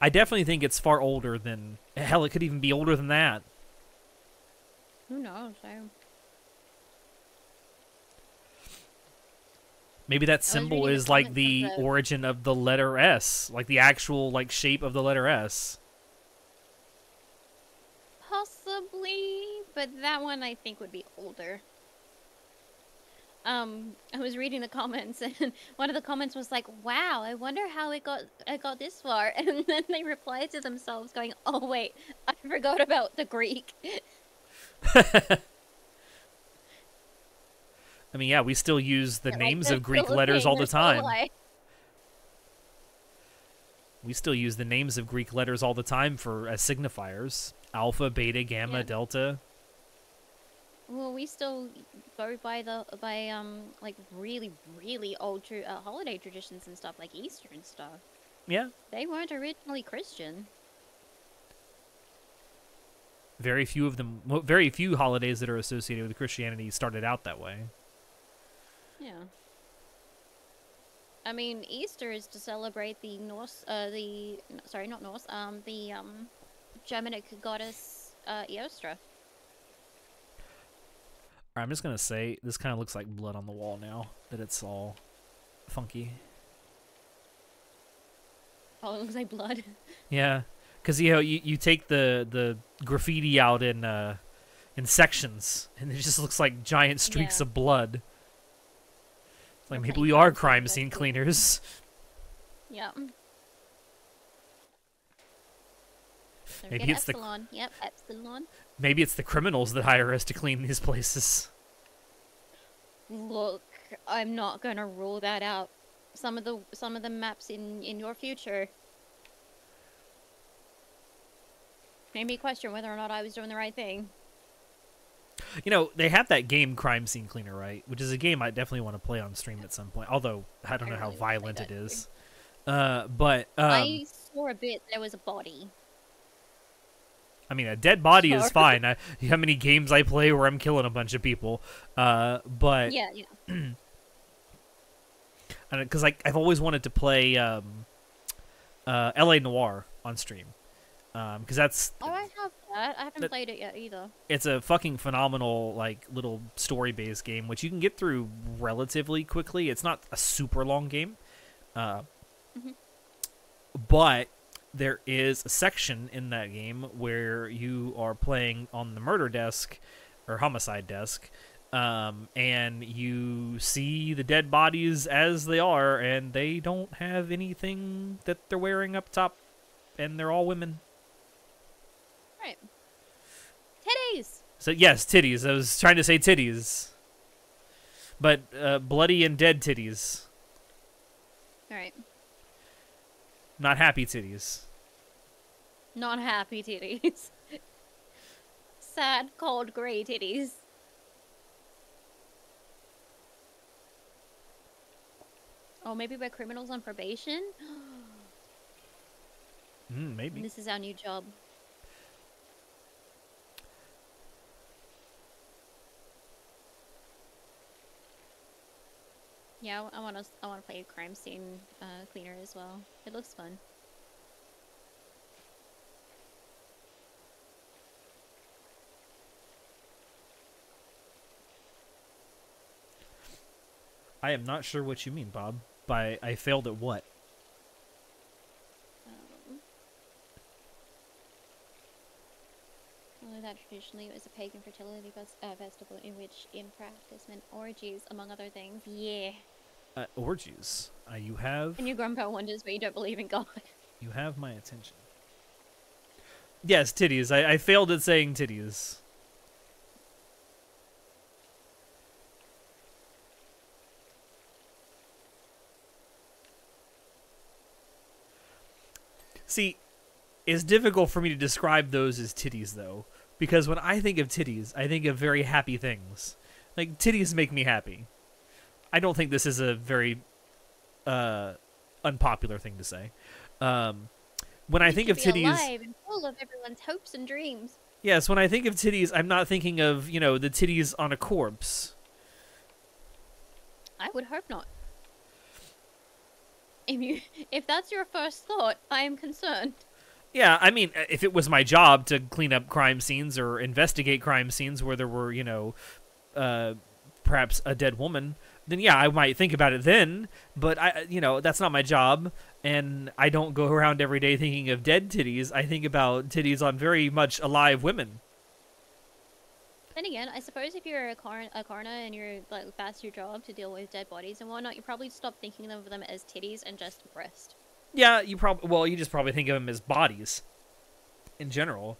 I definitely think it's far older than hell. It could even be older than that. Who knows? I, Maybe that symbol is like the the- origin of the letter S, like the actual like shape of the letter S. Possibly, but that one I think would be older. Um, I was reading the comments, and one of the comments was like, "Wow, I wonder how it got it got this far." And then they replied to themselves, going, "Oh wait, I forgot about the Greek." I mean, yeah, we still use the Like, names they're of Greek letters all the time. We still use the names of Greek letters all the time for as signifiers: alpha, beta, gamma, Yeah. delta. Well, we still go by the by um like really really old tr- uh, holiday traditions and stuff like Easter and stuff. Yeah, They weren't originally Christian. very few of them. Very few holidays that are associated with Christianity started out that way. Yeah. I mean, Easter is to celebrate the Norse, uh, the sorry, not Norse, um, the um, Germanic goddess uh, Eostra. I'm just gonna say this kind of looks like blood on the wall now that it's all funky. Oh, it looks like blood. Yeah, because you know you, you take the the graffiti out in uh in sections, and it just looks like giant streaks Yeah. of blood. It's like maybe we are crime scene cleaners. yeah. Don't Maybe it's the- Epsilon. Yep, Epsilon. Maybe it's the criminals that hire us to clean these places. Look, I'm not gonna rule that out. Some of the some of the maps in in your future made me question whether or not I was doing the right thing. You know, they have that game Crime Scene Cleaner, right? Which is a game I definitely want to play on stream at some point. Although I don't I know how really wanna violent it is. Uh, but um, I saw a bit there was a body. I mean, a dead body is fine. I, how many games I play where I'm killing a bunch of people? Uh, but Yeah, yeah. because like I've always wanted to play um, uh, L.A. Noire on stream because that's Oh, I have that. I haven't That- played it yet either. it's a fucking phenomenal like little story based game which you can get through relatively quickly. It's not a super long game, uh, Mhm. but there is a section in that game where you are playing on the murder desk or homicide desk. Um, and you see the dead bodies as they are, and they don't have anything that they're wearing up top, and they're all women. Right. Titties. So yes, titties. I was trying to say titties, but uh, bloody and dead titties, All right. Not happy titties. Not happy titties. Sad, cold, grey titties. Oh, maybe we're criminals on probation? Mm, maybe. This is our new job. Yeah, I want to. I want to play crime scene uh, cleaner as well. It looks fun. I am not sure what you mean, Bob. By I failed at what? Um, although that traditionally was a pagan fertility uh, festival in which, in practice, meant orgies, among other things. Yeah. Uh, orgies. Uh, you have And your grandpa wonders why you don't believe in God. you have my attention. Yes, titties. I, I failed at saying titties. See, it's difficult for me to describe those as titties, though, because when I think of titties, I think of very happy things. Like titties make me happy. I don't think this is a very uh, unpopular thing to say. Um, when I think of titties, alive and full of everyone's hopes and dreams. yes, when I think of titties, I'm not thinking of you know the titties on a corpse. I would hope not. If you, if that's your first thought, I am concerned. Yeah, I mean, uh, if it was my job to clean up crime scenes or investigate crime scenes where there were, you know, uh, perhaps a dead woman, then yeah, I might think about it then. But I, you know, that's not my job, and I don't go around every day thinking of dead titties. I think about titties on very much alive women. Then again, I suppose if you're a, a coroner and you're like that's your job to deal with dead bodies and whatnot, you probably stop thinking of them as titties and just breast. Yeah, you probably well, you just probably think of them as bodies in general.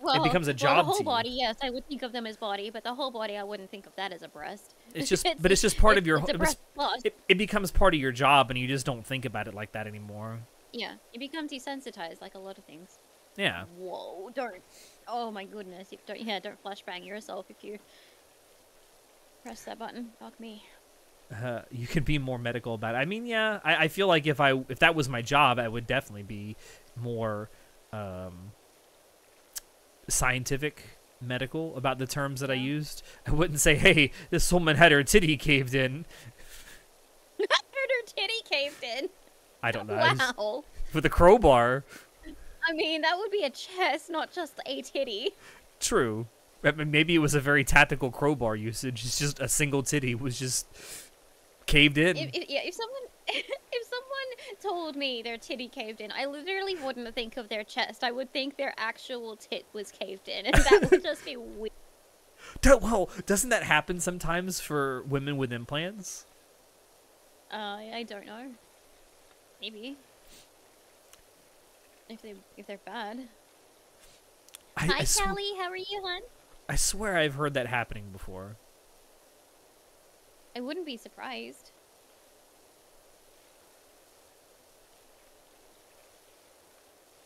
Well, it becomes a well, job the whole body, yes, I would think of them as body, but the whole body, I wouldn't think of that as a breast. It's just, but it's just part of your. It's it was- it, it becomes part of your job, and you just don't think about it like that anymore. Yeah, you become desensitized like a lot of things. Yeah. Whoa! Don't. Oh my goodness! You don't. Yeah, don't flashbang yourself if you press that button. Fuck me. uh, you can be more medical about it. I mean, yeah, I, I feel like if I if that was my job, I would definitely be more um, scientific medical about the terms that I used. I wouldn't say, "Hey, this woman had her titty caved in." Heard her titty caved in. I don't know. Wow. With a crowbar. I mean, that would be a chest, not just a titty. True. I mean, Maybe it was a very tactical crowbar usage. It's just a single titty was just caved in. If, if, yeah, if someone if someone told me their titty caved in, I literally wouldn't think of their chest. I would think their actual tit was caved in, and that would just be weird. Well, doesn't that happen sometimes for women with implants? Uh, I don't know. Maybe. If they if they're bad. I, Hi, I, Callie. How are you, hon? I swear I've heard that happening before. I wouldn't be surprised.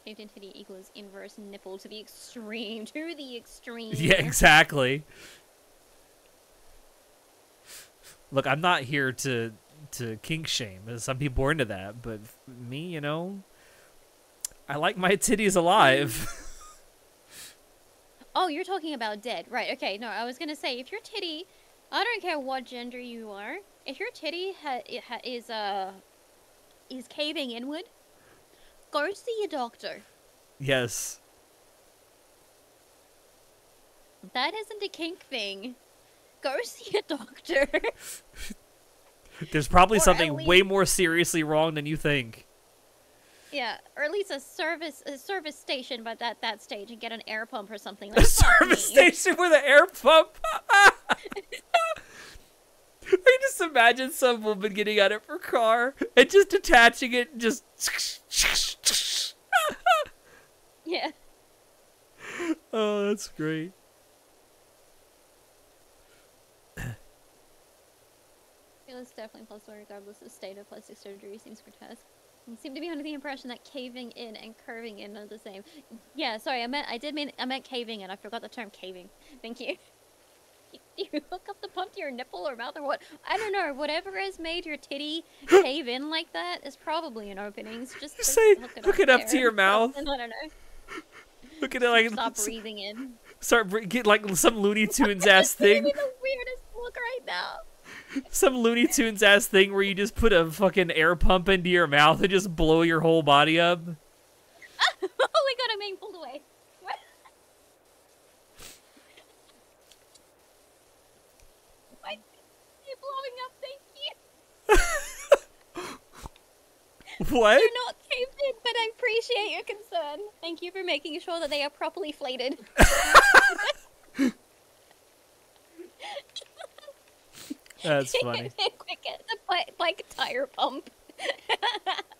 Caved in titty equals inverse nipple to the extreme. To the extreme. Yeah, exactly. Look, I'm not here to to kink shame. Some people are into that, but me, you know, I like my titties alive. Oh, you're talking about dead. Right, okay. No, I was gonna say, if your titty, I don't care what gender you are, if your titty ha- ha- is, uh, is caving inward, go see a doctor. yes. That isn't a kink thing. Go see a doctor. There's probably Or something way more seriously wrong than you think. yeah, or at least a service a service station, but at that stage, and get an air pump or something. A That's not service me. station with an air pump. I just imagine some woman getting out of her car and just attaching it, and just. Yeah. oh, that's great. It's definitely one regardless of state of plastic surgery seems grotesque. You seem to be under the impression that caving in and curving in are the same. Yeah, sorry, I meant I did mean I meant caving in. I forgot the term caving. Thank you. Do you hook up the pump to your nipple or mouth or what? I don't know. Whatever has made your titty cave in like that is probably an opening. So just, Say, hook it hook up, it up to your mouth. I don't know. Look at it like Stop breathing in. start get like some Looney Tunes ass thing, me the weirdest look right now. some Looney Tunes ass thing where you just put a fucking air pump into your mouth and just blow your whole body up. oh my god, I'm being pulled away. Why blowing up? Thank you. What? They're not caved in, but I appreciate your concern. Thank you for making sure that they are properly flated. That's funny. Quick, get the bike, bike tire pump.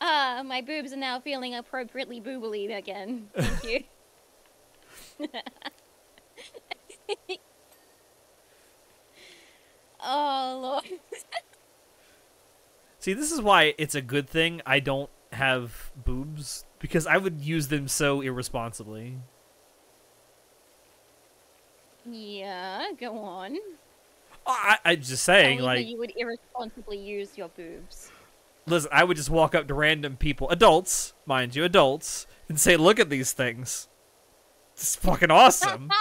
Ah, my boobs are now feeling appropriately boobily again. Thank you. Oh lord. See, this is why it's a good thing I don't have boobs because I would use them so irresponsibly. Yeah, go on. Oh, I, I'm just saying, like, you would irresponsibly use your boobs. listen, I would just walk up to random people, adults, mind you, adults, and say, "Look at these things. It's fucking awesome."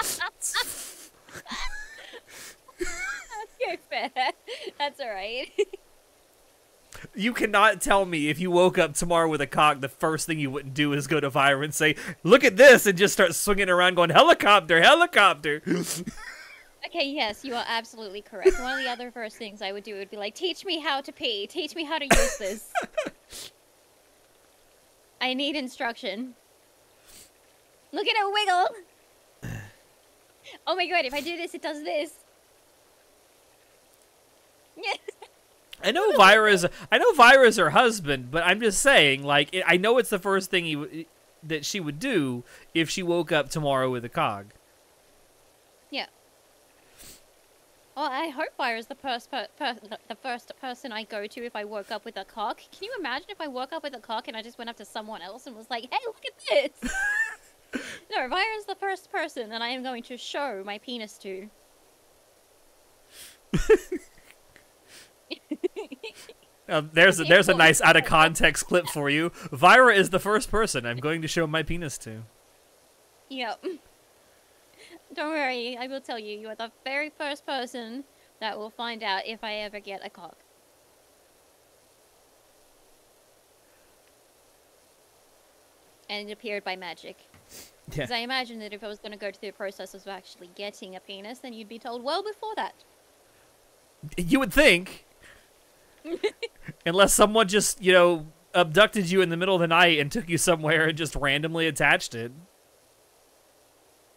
That's alright. you cannot tell me if you woke up tomorrow with a cock, the first thing you wouldn't do is go to Vira and say, "Look at this," and just start swinging around, going, "Helicopter, helicopter." okay, yes, you are absolutely correct. One of the other first things I would do would be like, teach me how to pee. Teach me how to use this. I need instruction. Look at it wiggle. Oh my god, if I do this, it does this. I know Vira's. I know Vira's her husband, but I'm just saying, like, it, I know it's the first thing he, that she would do if she woke up tomorrow with a cog. Yeah. Well, I hope Vira is the first per- per- the first person I go to if I woke up with a cock. Can you imagine if I woke up with a cock and I just went up to someone else and was like, "Hey, look at this"? no, Vira is the first person that I am going to show my penis to. Uh, there's a, there's a nice out of context clip for you. Vira is the first person I'm going to show my penis to. Yep. Don't worry, I will tell you. You are the very first person that will find out if I ever get a cock. And it appeared by magic. Yeah. I imagine that if I was going to go through the process of actually getting a penis, then you'd be told well before that. You would think, unless someone just you know abducted you in the middle of the night and took you somewhere and just randomly attached it.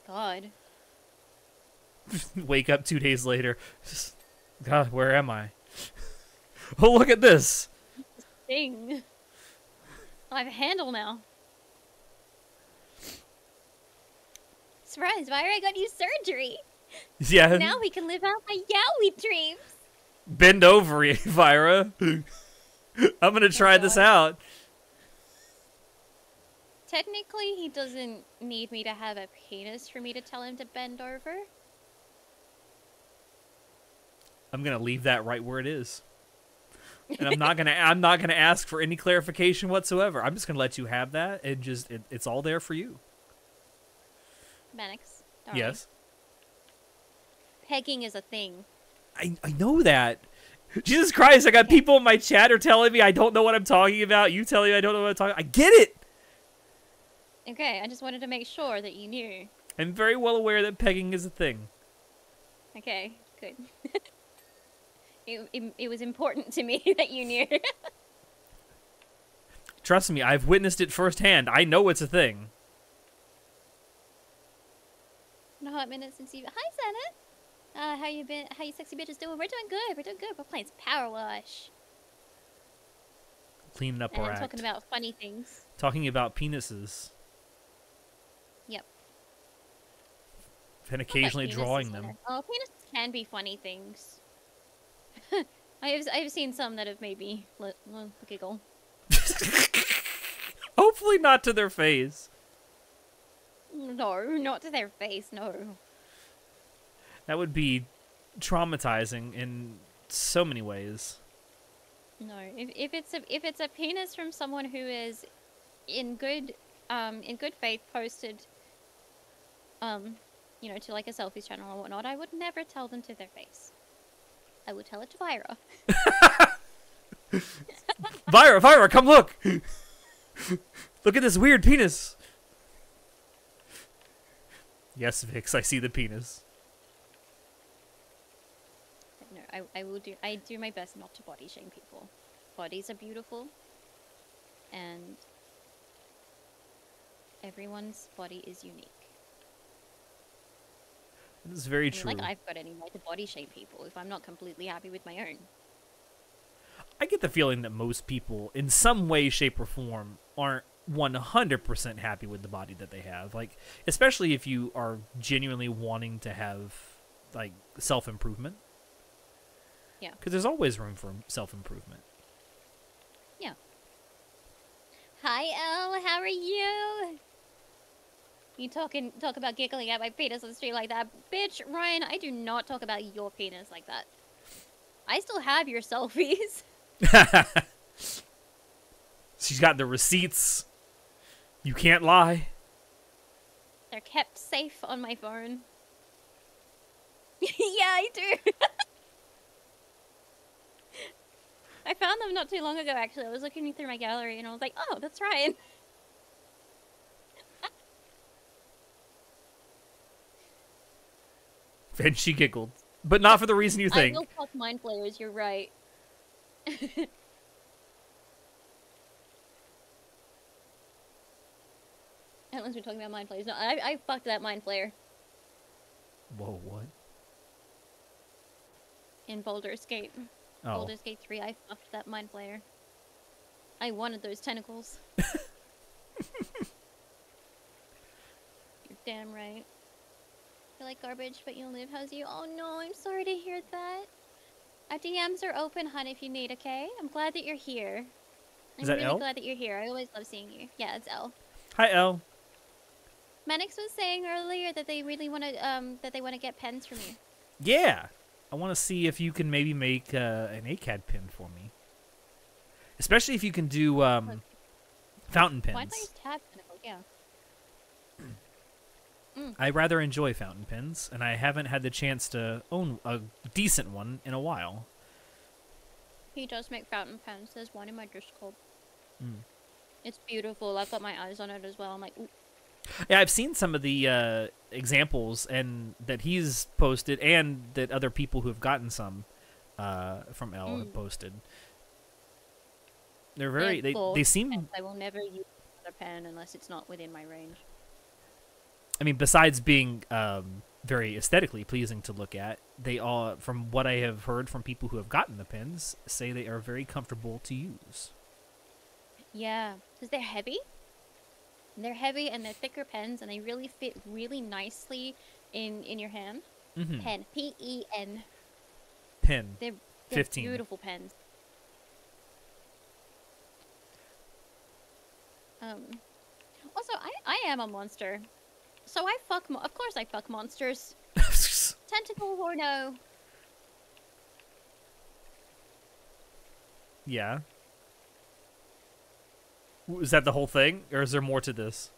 God. Wake up two days later. God, where am I? oh, look at this. Ding. I have a handle now. Surprise, Vira, I got you surgery. Yeah. Now we can live out my Yaoi dreams. Bend over, Vira. I'm gonna try this out. Technically, he doesn't need me to have a penis for me to tell him to bend over. I'm gonna leave that right where it is. And I'm not gonna I'm not gonna ask for any clarification whatsoever. I'm just gonna let you have that and just it, it's all there for you. Manix. Yes. Pegging is a thing. I, I know that. Jesus Christ, I got people in my chat are telling me I don't know what I'm talking about. You telling me I don't know what I'm talking I get it. Okay, I just wanted to make sure that you knew. I'm very well aware that pegging is a thing. Okay, good. it, it, it was important to me that you knew. Trust me, I've witnessed it firsthand. I know it's a thing. No hot minute since you. Hi, Senate. Uh, how you been? How you sexy bitches doing? We're doing good. We're doing good. We're playing Power Wash. Cleaning up And our act. talking about funny things. Talking about penises. Yep. And occasionally drawing them. Oh, penises can be funny things. I have I've seen some that have made me giggle. Hopefully not to their face. No, not to their face. No. That would be traumatizing in so many ways. No, if, if it's a if it's a penis from someone who is in good um in good faith posted um you know to like a selfies channel or whatnot, I would never tell them to their face. I would tell it to Vira. Vira, Vira, come look! look at this weird penis. Yes, Vix, I see the penis. No, I, I will do I do my best not to body shame people. Bodies are beautiful and everyone's body is unique. Is very I mean, true. like I've got any right to body shame people if I'm not completely happy with my own. I get the feeling that most people, in some way, shape, or form, aren't 100% happy with the body that they have. Like, especially if you are genuinely wanting to have, like, self improvement. Yeah. Because there's always room for self improvement. Yeah. Hi Elle, how are you? You talking talk about giggling at my penis on the street like that. Bitch, Ryan, I do not talk about your penis like that. I still have your selfies. She's got the receipts. You can't lie. They're kept safe on my phone. yeah, I do. I found them not too long ago actually. I was looking through my gallery and I was like, oh, that's Ryan. And she giggled. But not for the reason you think. I will fuck mind flayers, you're right. Unless we're talking about mind flayers. No, I, I fucked that mind flayer Whoa, what? in Baldur's Gate. Oh. Baldur's Gate 3, I fucked that mind flayer. I wanted those tentacles. You're damn right. You're like garbage, but you'll live. How's you? Oh no, I'm sorry to hear that. Our DMs are open, hun, if you need, okay? I'm glad that you're here. I'm Is that really Elle? glad that you're here. I always love seeing you. Yeah, it's Elle. Hi, Elle. Manix was saying earlier that they really want to, um, that they want to get pens from you. Yeah. I want to see if you can maybe make uh, an ACAD pin for me. Especially if you can do um, fountain Why pens. not use tab? Yeah. I rather enjoy fountain pens, and I haven't had the chance to own a decent one in a while. He does make fountain pens. There's one in my Discord. Mm. It's beautiful. I've got my eyes on it as well. I'm like, ooh. Yeah, I've seen some of the uh, examples and that he's posted, and that other people who have gotten some uh, from Elle have Mm. posted. They're very they, they seem. I will never use another pen unless it's not within my range. I mean, besides being um, very aesthetically pleasing to look at, they all, from what I have heard from people who have gotten the pins, say they are very comfortable to use. Yeah, because they're heavy. They're heavy and they're thicker pens, and they really fit really nicely in in your hand. Mm-hmm. Pen, P E N. Pin. They're, they're 15. beautiful pens. Um. Also, I I am a monster, so I fuck. Mo- of course, I fuck monsters. Tentacle or no? yeah. Is that the whole thing, or is there more to this?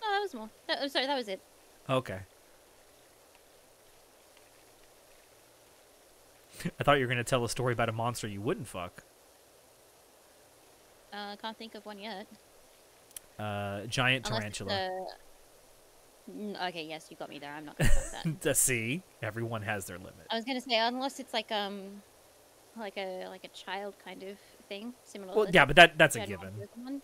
No, that was more. That, oh, sorry, that was it. Okay. I thought you were gonna tell a story about a monster you wouldn't fuck. Uh, can't think of one yet. Uh, giant tarantula. uh, mm, okay, yes, you got me there. I'm not gonna fuck that. To see, everyone has their limit. I was gonna say unless it's like um, like a like a child kind of thing, similar. Well, yeah, but that that's a given.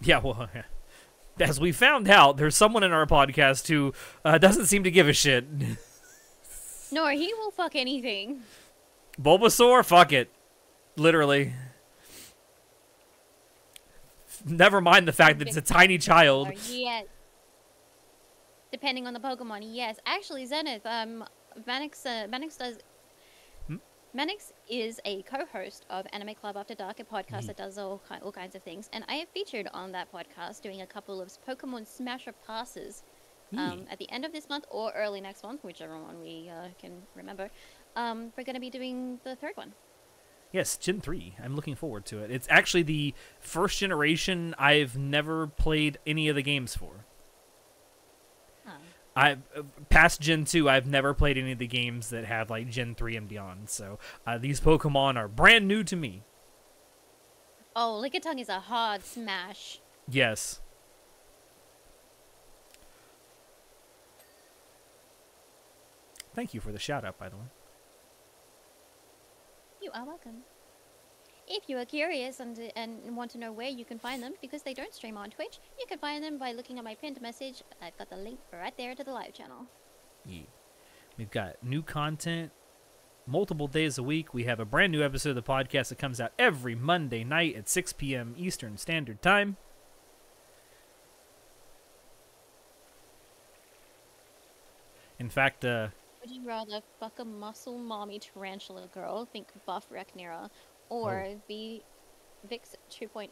Yeah, well, as we found out, there's someone in our podcast who uh, doesn't seem to give a shit. No, he will fuck anything. Bulbasaur, fuck it, literally. Never mind the fact that it's a tiny child. Yes. Depending on the Pokemon, yes. Actually, Zenith, um, Manix, uh, Manix does. Manix is a co-host of Anime Club After Dark, a podcast Mhm. that does all, ki- all kinds of things, and I have featured on that podcast doing a couple of Pokemon Smasher passes um, at the end of this month or early next month, whichever one we uh, can remember. Um, we're going to be doing the third one. Yes, Gen 3. I'm looking forward to it. It's actually the first generation I've never played any of the games for. I past Gen 2, I've never played any of the games that have like Gen 3 and beyond. So, uh, these Pokemon are brand new to me. Oh, Lickitung is a hard smash. Yes. Thank you for the shout out, by the way. You are welcome. If you are curious and, and want to know where you can find them, because they don't stream on Twitch, you can find them by looking at my pinned message. I've got the link right there to the live channel. Yeah. We've got new content multiple days a week. We have a brand new episode of the podcast that comes out every Monday night at 6 p.m. Eastern Standard Time. In fact, uh, Would you rather fuck a muscle mommy tarantula girl, think buff Rachnera, or be Vix 2.0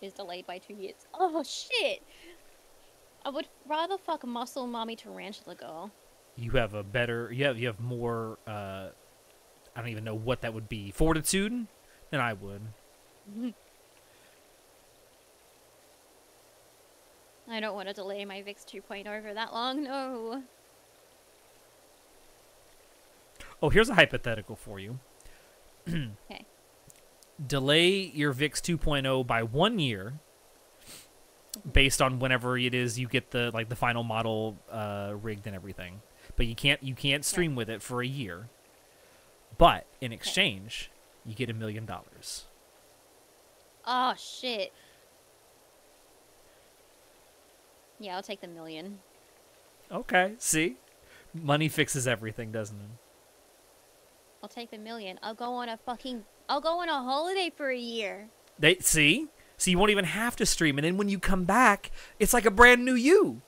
is delayed by two years? Oh shit! I would rather fuck a muscle mommy tarantula girl. you have a better, you have you have more. Uh, I don't even know what that would be. Fortitude than I would. I don't want to delay my Vix 2.0 for that long, no. Oh, here's a hypothetical for you. Okay. Delay your VIX 2.0 by one year, based on whenever it is you get the like the final model uh, rigged and everything. But you can't you can't stream with it for a year. But in exchange, you get a million dollars. Oh shit. Yeah, I'll take the million. Okay, see, money fixes everything, doesn't it? I'll take the million. I'll go on a fucking. I'll go on a holiday for a year. They see, so you won't even have to stream, and then when you come back, it's like a brand new you.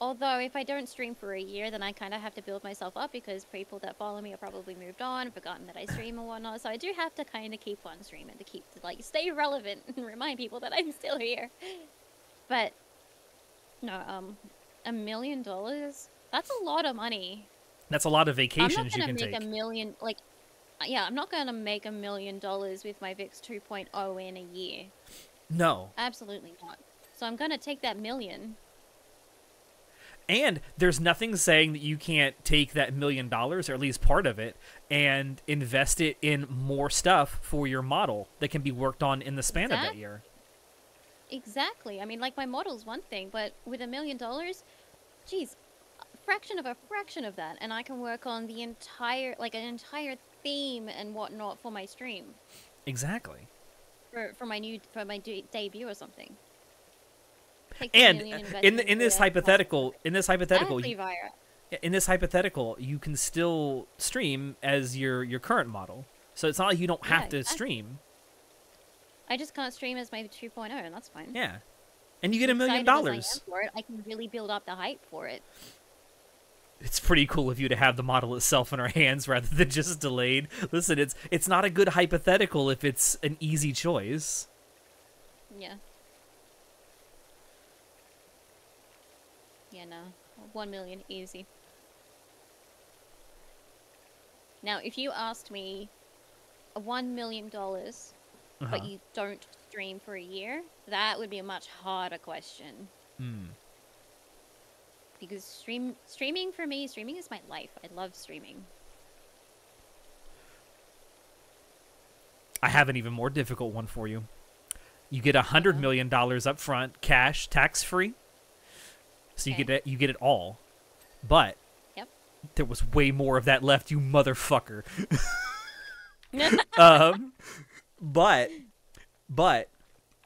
Although, if I don't stream for a year, then I kind of have to build myself up because people that follow me have probably moved on, forgotten that I stream and whatnot. So I do have to kind of keep on streaming to keep to like stay relevant and remind people that I'm still here. But no, um, a million dollars. That's a lot of money. That's a lot of I'm vacations not you gonna can make take. a million like. Uh, Yeah, I'm not gonna make a million dollars with my VIX 2.0 in a year. No, Absolutely not. So I'm gonna take that million. And there's nothing saying that you can't take that million dollars, or at least part of it, and invest it in more stuff for your model that can be worked on in the span of that year. Exactly. I mean, like my model's one thing, but with a million dollars, geez, a fraction of a fraction of that, and I can work on the entire, like an entire theme and whatnot for my stream, Exactly. for for my new for my de- debut or something. And in the, in this hypothetical, in this hypothetical, you- in this hypothetical, you can still stream as your your current model. So it's not like you don't Yeah, have to stream. I just can't stream as my 2.0, and that's fine. Yeah. And you get a million Excited as I am dollars. for it. I can really build up the hype for it. It's pretty cool of you to have the model itself in our hands rather than just delayed. Listen, it's it's not a good hypothetical if it's an easy choice. Yeah. Yeah, no. One million, easy. Now, if you asked me a one million dollars, Uh-huh. but you don't stream for a year, that would be a much harder question. Hmm. Because stream streaming for me, streaming is my life. I love streaming. I have an even more difficult one for you. You get a hundred Uh-huh. million dollars up front, cash, tax free. So you Okay. get it, you get it all, but Yep. there was way more of that left, you motherfucker. um, but but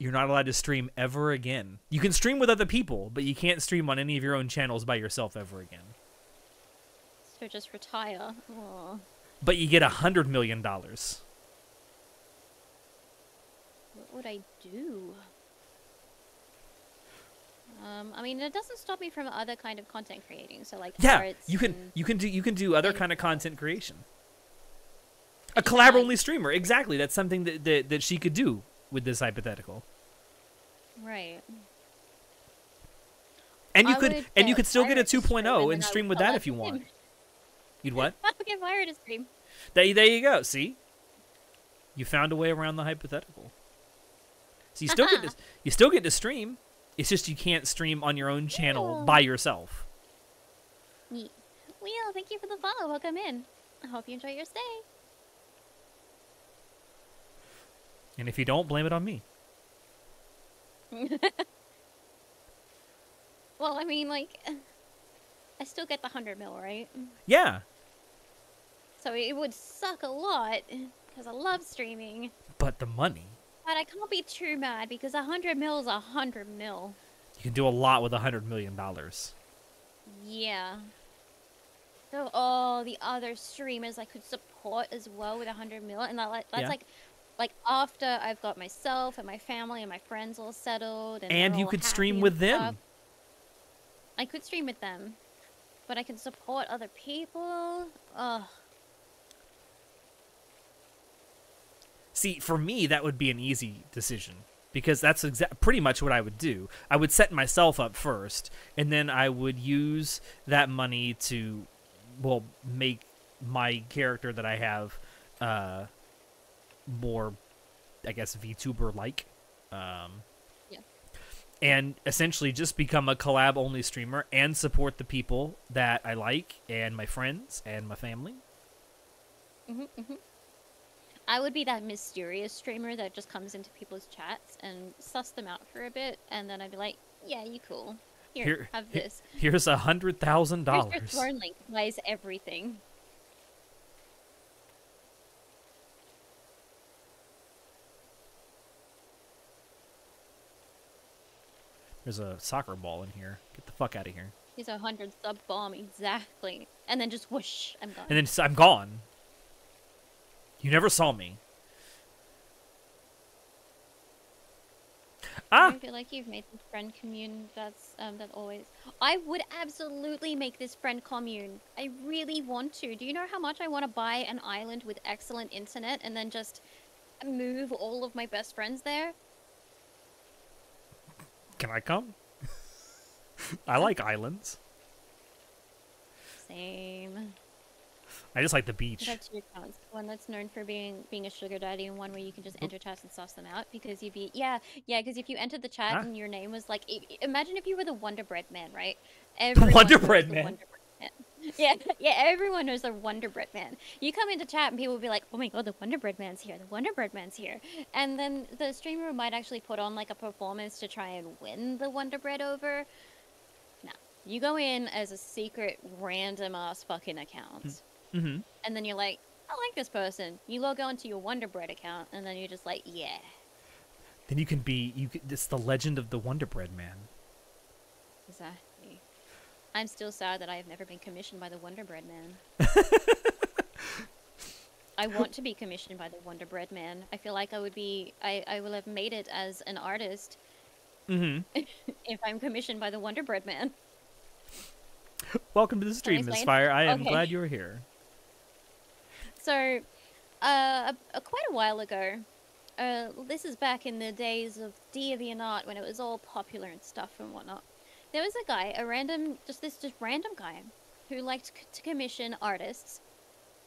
you're not allowed to stream ever again. You can stream with other people, but you can't stream on any of your own channels by yourself ever again. so just retire. Aw. But you get a hundred million dollars. What would I do? Um, I mean, it doesn't stop me from other kind of content creating. So like Yeah, you can you can do you can do other kind of content creation. A collab only streamer, exactly. That's something that, that that she could do with this hypothetical. Right. And you I could and you could still get a Pirate to stream, 2.0 and and then I stream with that if you want. him. You'd what? I'll get fired to stream. There, there you go. See, you found a way around the hypothetical. So you still get to, you still get to stream. It's just you can't stream on your own channel by yourself. Neat. Wheel, thank you for the follow. Welcome in. I hope you enjoy your stay. And if you don't, blame it on me. Well, I mean, like, I still get the 100 mil, right? Yeah, So it would suck a lot because I love streaming. but the money. But I can't be too mad because 100 mil is 100 mil. You can do a lot with a hundred million dollars. Yeah. So all the other streamers I could support as well with 100 mil, and that, that's Yeah. like, like after I've got myself and my family and my friends all settled, and, And you could stream with them. stuff. I could stream with them, but I can support other people. Ugh. See, for me, that would be an easy decision because that's exa- pretty much what I would do. I would set myself up first, and then I would use that money to, well, make my character that I have uh, more, I guess, VTuber like. Um, Yeah. And essentially just become a collab only streamer and support the people that I like and my friends and my family. hmm hmm I would be that mysterious streamer that just comes into people's chats and suss them out for a bit, and then I'd be like, "Yeah, you cool. Here, Here- have this. Here's a hundred thousand Here's your dollars. Throne link. Buys everything." There's a soccer ball in here. Get the fuck out of here. He's a hundred sub bomb exactly, and then just whoosh, I'm gone. And then I'm gone. You never saw me. Ah, I feel like you've made this friend commune. That's um, that always. I would absolutely make this friend commune. I really want to. Do you know how much I want to buy an island with excellent internet and then just move all of my best friends there? Can I come? I like islands. Same. I just like the beach. two accounts. One that's known for being being a sugar daddy, and one where you can just oh. enter chats and suss them out. Because you'd be yeah yeah. Because if you entered the chat and your name was like, imagine if you were the Wonder Bread Man, right? Wonder Bread the Man. Wonder Bread Man. Yeah, yeah. Everyone knows the Wonder Bread Man. You come into chat and people will be like, "Oh my god, the Wonder Bread Man's here! The Wonder Bread Man's here!" And then the streamer might actually put on like a performance to try and win the Wonder Bread over. No, you go in as a secret random ass fucking account Mm-hmm. and then you're like, I like this person. You log on to your Wonder Bread account, and then you're just like, yeah. Then you can be you. Can, it's the legend of the Wonder Bread Man. Exactly. I'm still sad that I have never been commissioned by the Wonder Bread Man. I want to be commissioned by the Wonder Bread Man. I feel like I would be. I I will have made it as an artist Mm-hmm. if I'm commissioned by the Wonder Bread Man. Welcome to the stream, Miss? Fire. I am Okay. glad you're here. So, uh, a, a- quite a while ago, uh, this is back in the days of DeviantArt when it was all popular and stuff and whatnot. There was a guy, a random, just this just random guy, who liked c- to commission artists.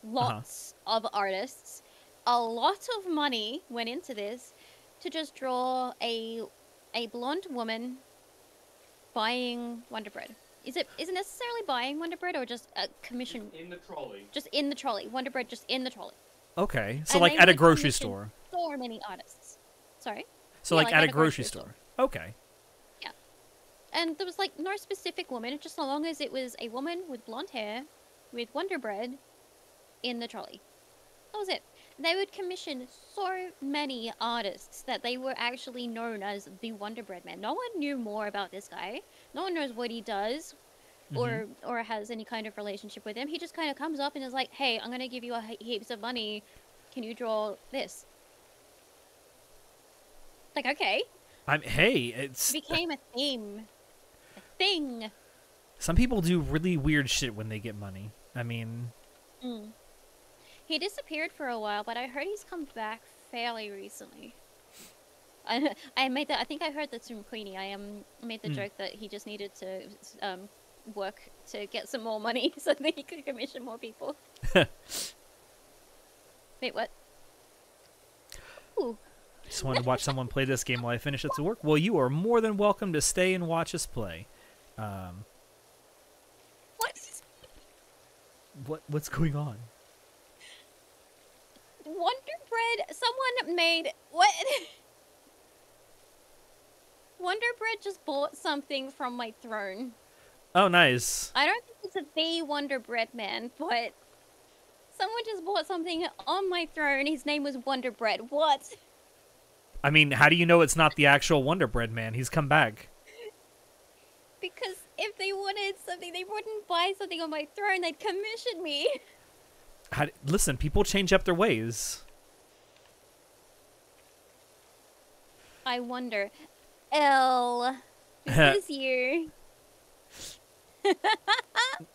Uh-huh. Lots of artists. A lot of money went into this to just draw a a blonde woman buying Wonder Bread. Is it is it necessarily buying Wonder Bread or just a commission In the trolley. just in the trolley. Wonder Bread just in the trolley. Okay, so And like at a grocery store. So many artists. Sorry. So yeah, like, like at, at a a grocery, grocery store. Okay. And there was like no specific woman, just so long as it was a woman with blonde hair with Wonder Bread in the trolley. That was it. They would commission so many artists that they were actually known as the Wonder Bread Man. No one knew more about this guy. No one knows what he does or mm-hmm. or has any kind of relationship with him. He just kind of comes up and is like, "Hey, I'm gonna give you a he- heaps of money. Can you draw this?" Like, okay, I'm hey, it's it became a theme, thing. some people do really weird shit when they get money. I mean, Mm. He disappeared for a while, but I heard he's come back fairly recently. I, I made that. I think I heard that from Queenie. I um made the Mm. joke that he just needed to um work to get some more money so that he could commission more people. Wait, what? Ooh, just wanted to watch someone play this game while I finish its work. Well, you are more than welcome to stay and watch us play. Um, what? what what's going on? Wonder Bread. Someone made what? Wonder Bread just bought something from my throne. Oh, nice. I don't think it's a the Wonder Bread Man, but someone just bought something on my throne. His name was Wonder Bread. What? I mean, how do you know it's not the actual Wonder Bread man? He's come back. Because if they wanted something, they wouldn't buy something on my throne. They'd commission me. How, listen, people change up their ways. I wonder. Elle. This is you.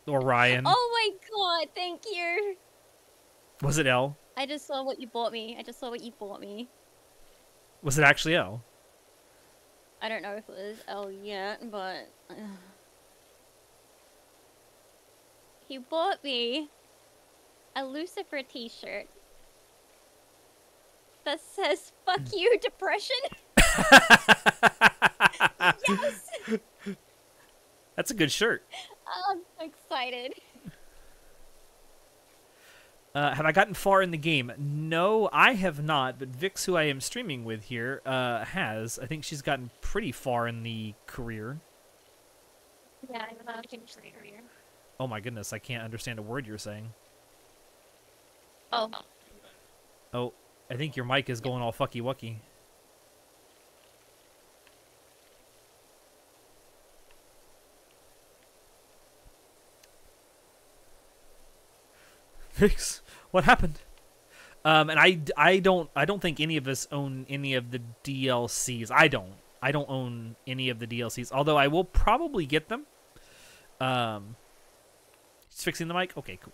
Orion. Oh my god, thank you. Was it Elle? I just saw what you bought me. I just saw what you bought me. Was it actually Elle? I don't know if it was Elle yet, but uh, he bought me a Lucifer T-shirt that says "Fuck you, depression." yes, That's a good shirt. I'm so excited. Uh, have I gotten far in the game? No, I have not. But Vix, who I am streaming with here, uh, has. I think she's gotten pretty far in the career. Yeah, I'm about to finish the career. Oh my goodness, I can't understand a word you're saying. Oh, Oh, I think your mic is going all fucky wucky. Vix, what happened? Um, and I, I don't I don't think any of us own any of the DLCs. I don't. I don't own any of the DLCs. Although I will probably get them. Um, fixing the mic. Okay, cool.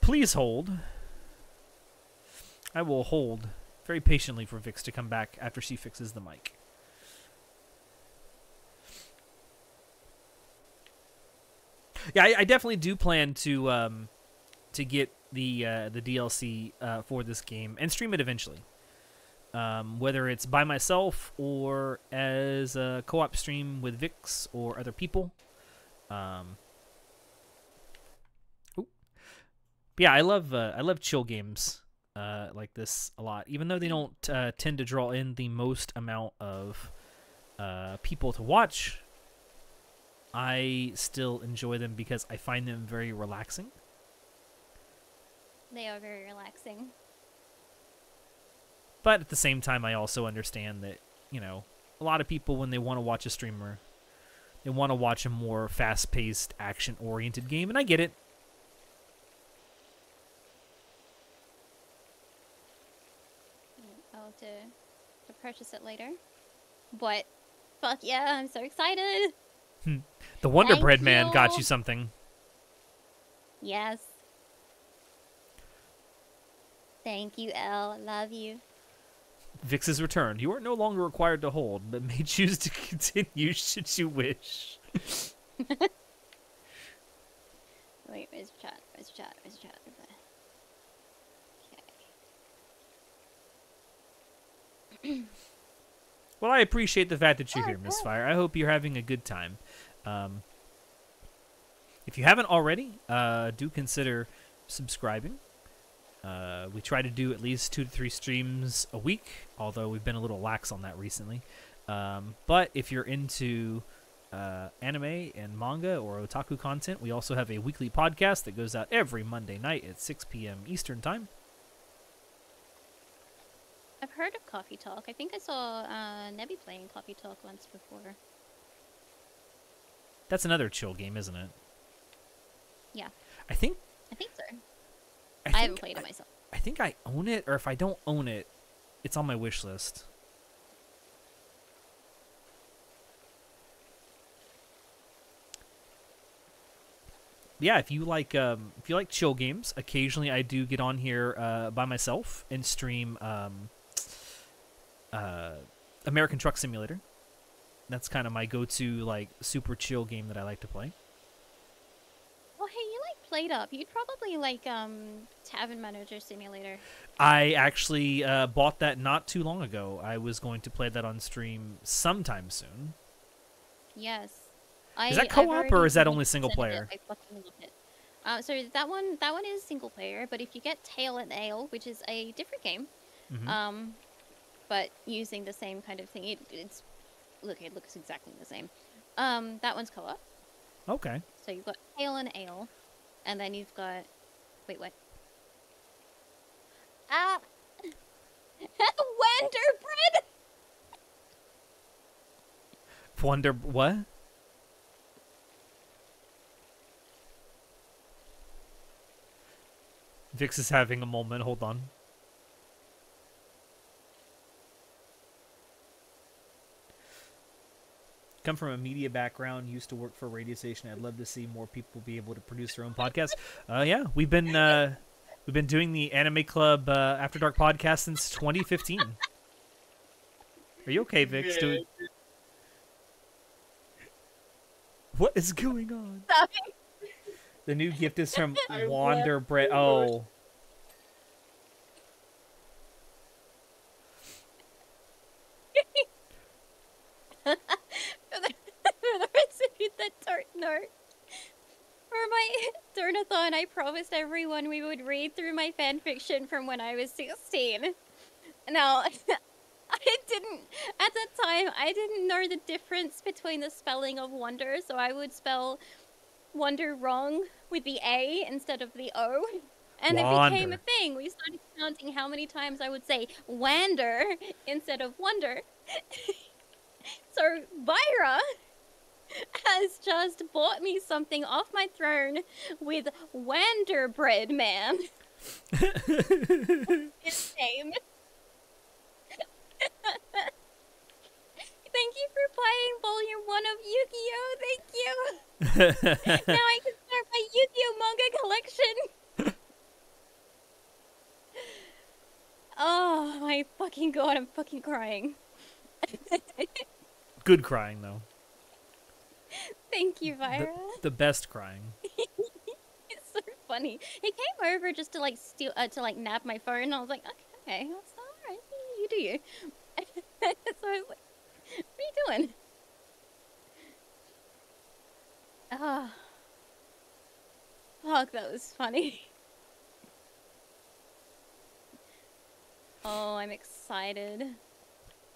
Please hold. I will hold very patiently for Vix to come back after she fixes the mic. Yeah, I, I definitely do plan to um, to get the uh, the DLC uh, for this game and stream it eventually. Um, whether it's by myself or as a co-op stream with Vix or other people. Um, yeah, I love uh, I love chill games uh, like this a lot, even though they don't uh, tend to draw in the most amount of uh, people to watch. I still enjoy them because I find them very relaxing. They are very relaxing. But at the same time, I also understand that, you know, a lot of people, when they want to watch a streamer, they want to watch a more fast paced, action oriented game, and I get it. I'll have to, to purchase it later. But fuck yeah, I'm so excited! Hmm. The Wonder Thank Bread Man got you. you something. Yes. Thank you, Elle. I love you. Vix has returned. You are no longer required to hold, but may choose to continue should you wish. Wait, where's the chat? Where's the chat? Where's the chat? Okay. Well, I appreciate the fact that you're Oh, here, Miss. Fire. I hope you're having a good time. Um, if you haven't already, uh, do consider subscribing. Uh, we try to do at least two to three streams a week, although we've been a little lax on that recently. Um, but if you're into uh, anime and manga or otaku content, we also have a weekly podcast that goes out every Monday night at 6 p.m. Eastern Time. I've heard of Coffee Talk. I think I saw uh, Nebby playing Coffee Talk once before. That's another chill game, isn't it? Yeah. I think I think so. I, I, think haven't played it myself. I think I own it, or if I don't own it, it's on my wish list. Yeah, if you like um, if you like chill games, occasionally I do get on here uh, by myself and stream um, uh, American Truck Simulator. That's kind of my go-to like super chill game that I like to play. Oh, hey, you like PlateUp. You'd probably like um Tavern Manager Simulator. I actually uh, bought that not too long ago. I was going to play that on stream sometime soon. Yes. I, that co-op, or is that only single player? I fucking love it. Uh, so that one, that one is single player. But if you get Tail and Ale, which is a different game, Mhm. um, but using the same kind of thing, it, it's look, it looks exactly the same. Um, that one's co-op. okay. So you've got ale and Ale, and then you've got wait, what? Ah, Wonder Bread. Wonder what? Vix is having a moment. Hold on. Come from a media background, used to work for a radio station. I'd love to see more people be able to produce their own podcast. Uh, yeah, we've been uh, we've been doing the Anime Club uh, After Dark podcast since 2015. Are you okay, Vix? Do- Yeah, What is going on? Stop The new gift is from Wander to Oh, for the, for the rest of you that don't know. For my Durnathon, I promised everyone we would read through my fanfiction from when I was 16. Now, I didn't, at that time, I didn't know the difference between the spelling of wonder, so I would spell wonder wrong with the A instead of the O. And it became a thing. We started counting how many times I would say wander instead of wonder. So Vira has just bought me something off my throne with Wander Bread Man. His name. Thank you for playing Volume 1 of Yu-Gi-Oh! Thank you! now I can start my Yu-Gi-Oh! manga collection! oh my fucking god, I'm fucking crying. good crying though. Thank you, The, Vira. the best crying. It's so funny. He came over just to like steal, uh, to like nab my phone. And I was like, okay, okay, that's all right. You do you. so I was like, what are you doing? Ah, fuck, that was funny. Oh, I'm excited.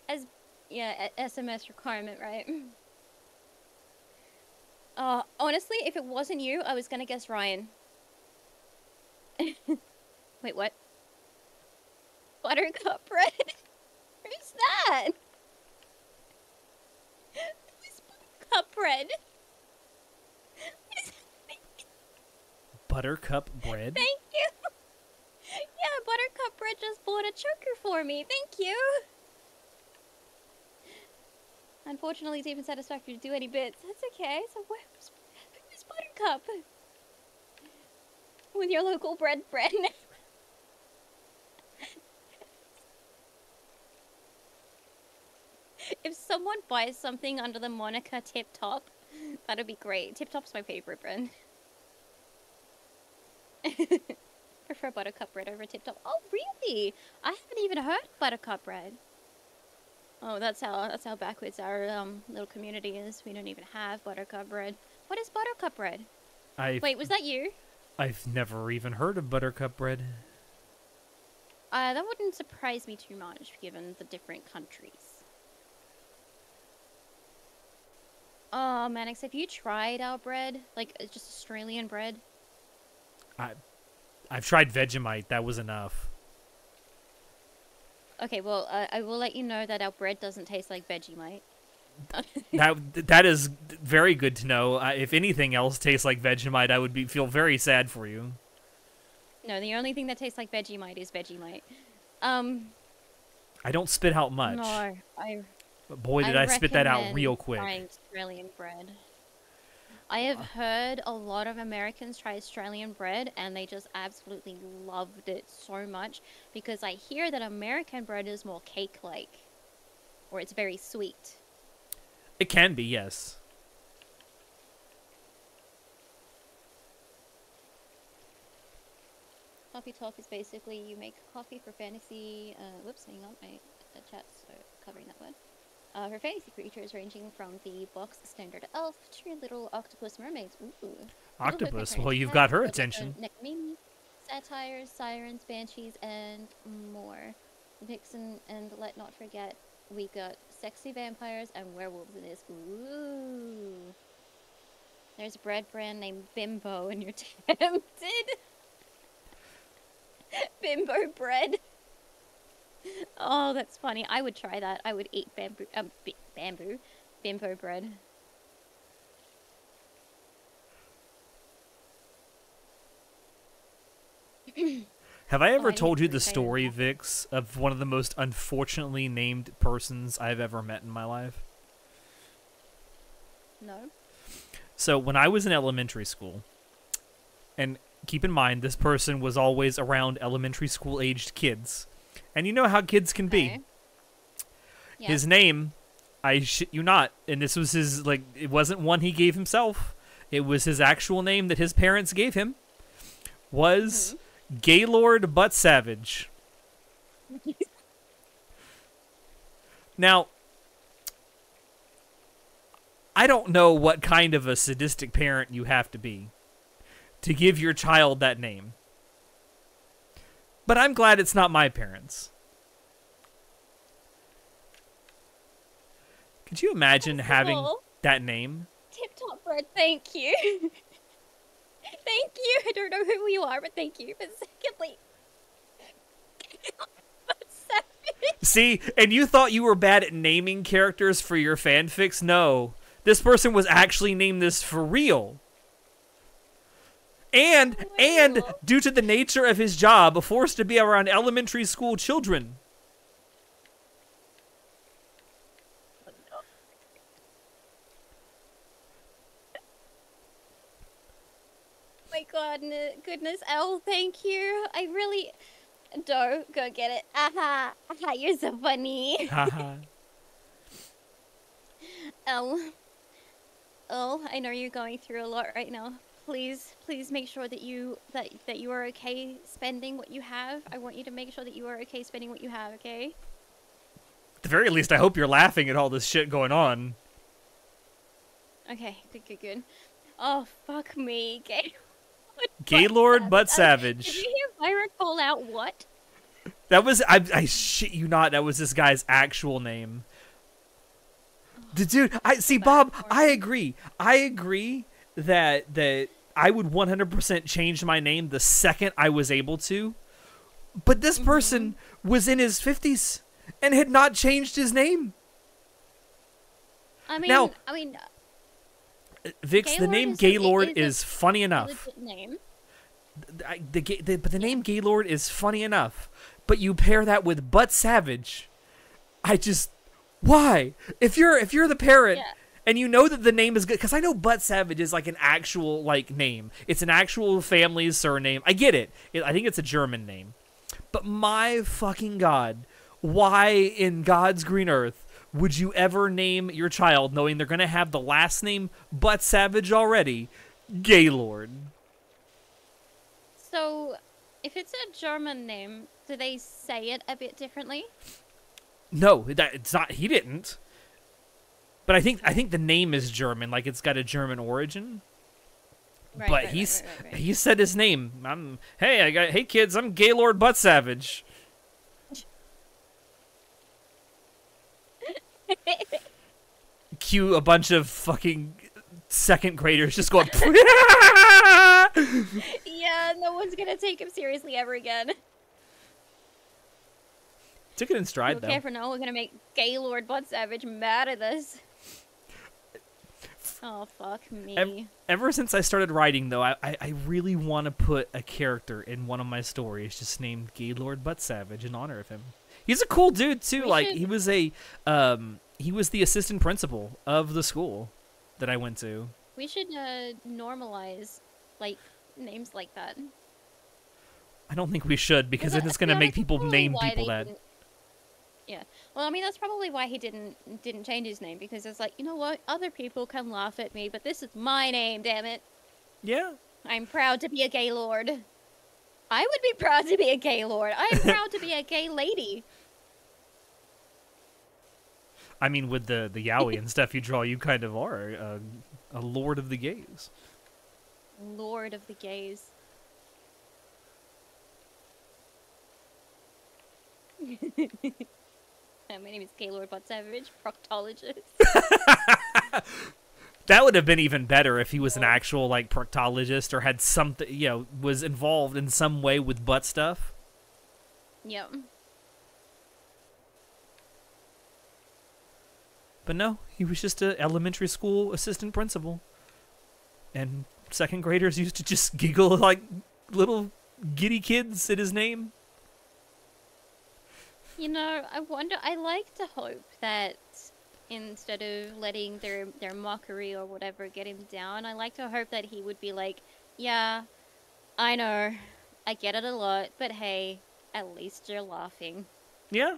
As yeah, SMS requirement, right? Uh, honestly, if it wasn't you, I was gonna guess Ryan. Wait, what? Buttercup bread? Who's that? Who's buttercup bread? Buttercup bread. Thank you. Yeah, Buttercup bread just bought a choker for me. Thank you. Unfortunately, it's even satisfactory to do any bits. That's okay. So where's, where's Buttercup? With your local bread bread. if someone buys something under the moniker Tip Top, that'd be great. Tip Top's my favorite brand. Prefer Buttercup bread over Tip Top. Oh, really? I haven't even heard Buttercup bread. Oh, that's how that's how backwards our um, little community is. We don't even have Buttercup bread. What is Buttercup bread? I've, Wait, was that you? I've never even heard of buttercup bread. Uh, that wouldn't surprise me too much, given the different countries. Oh, Manix, have you tried our bread? Like, uh, just Australian bread? I, I've tried Vegemite. That was enough. Okay, well, uh, I will let you know that our bread doesn't taste like Vegemite. that that is very good to know. Uh, if anything else tastes like Vegemite, I would be feel very sad for you. No, the only thing that tastes like Vegemite is Vegemite. Um, I don't spit out much. no, I But boy, did I, spit that out real quick. Australian bread. I have heard a lot of Americans try Australian bread and they just absolutely loved it so much because I hear that American bread is more cake-like, or it's very sweet. It can be, yes. Coffee talk is basically you make coffee for fantasy. Uh, whoops, hang on, my chat's uh, covering that word. Uh, for fantasy creatures ranging from the box standard elf to little octopus mermaids. Ooh. Octopus. different. Well, you've got her attention. Satyrs, sirens, banshees, and more. Vixen, and let not forget, we got sexy vampires and werewolves in this. Ooh. There's a bread brand named Bimbo, and you're tempted. Bimbo bread. Oh, that's funny. I would try that. I would eat bamboo, um, b- bamboo, bimbo bread. Have I ever I told you the story, that. Vix, of one of the most unfortunately named persons I've ever met in my life? No. So when I was in elementary school, and keep in mind this person was always around elementary school aged kids, and you know how kids can be. Yeah. His name, I shit you not, and this was his like it wasn't one he gave himself. It was his actual name that his parents gave him. Was mm-hmm. Gaylord Butt Savage. now, I don't know what kind of a sadistic parent you have to be to give your child that name. But I'm glad it's not my parents. Could you imagine of having all- that name? Tip top bread, thank you. thank you. I don't know who you are, but thank you. But secondly, but secondly, See, and you thought you were bad at naming characters for your fanfics? No. This person was actually named this for real. And and due to the nature of his job, forced to be around elementary school children. Oh my god, goodness, Elle, thank you. I really don't go get it. Aha, aha, you're so funny. Haha. Elle, Elle, I know you're going through a lot right now. Please, please make sure that you that that you are okay spending what you have. I want you to make sure that you are okay spending what you have. Okay. At the very least, I hope you're laughing at all this shit going on. Okay, good, good, good. Oh, fuck me, Gay. Gaylord Did Savage. you hear Myra call out what? That was I, I shit you not. That was this guy's actual name. Oh, the dude, I see, Bob. I agree. I agree that that I would 100% change my name the second I was able to. But this mm-hmm. person was in his 50s and had not changed his name. I mean, Now- I mean, uh, Vix, the name is Gaylord is a is funny enough. name. I, the, the but the name Gaylord is funny enough. But you pair that with Butt Savage, I just Why? If you're if you're the parent Yeah. And you know that the name is good because I know Butt Savage is like an actual like name. It's an actual family's surname. I get it. it I think it's a German name. But my fucking god, why in God's green earth would you ever name your child knowing they're gonna have the last name Butt Savage already? Gaylord. So, if it's a German name, do they say it a bit differently? No, that it's not. He didn't. But I think I think the name is German, like it's got a German origin. Right, but right, he's right, he said his name. I'm hey, I got hey kids, I'm Gaylord Butt Savage. Cue a bunch of fucking second graders just going. yeah, no one's gonna take him seriously ever again. Took it in stride okay, though. for now, we're gonna make Gaylord Butt Savage mad at us. Oh fuck me. Ev- Ever since I started writing, though, I, I, I really want to put a character in one of my stories just named Gaylord Butt Savage in honor of him. He's a cool dude too. We like should- he was a um he was the assistant principal of the school that I went to. We should uh, normalize like names like that. I don't think we should because then it's gonna make people name people that. Yeah. Well, I mean that's probably why he didn't didn't change his name because it's like you know what other people can laugh at me, but this is my name, damn it. Yeah. I'm proud to be a gay lord. I would be proud to be a gay lord. I'm proud to be a gay lady. I mean, with the the yaoi and stuff you draw, you kind of are a, a lord of the gays. Lord of the gays. My name is Gaylord Butt Savage, proctologist. That would have been even better if he was an actual like proctologist or had something, you know, was involved in some way with butt stuff. yep. But no, he was just a elementary school assistant principal. And second graders used to just giggle like little giddy kids at his name. You know, I wonder. I like to hope that instead of letting their their mockery or whatever get him down, I like to hope that he would be like, "Yeah, I know, I get it a lot, but hey, at least you're laughing." Yeah.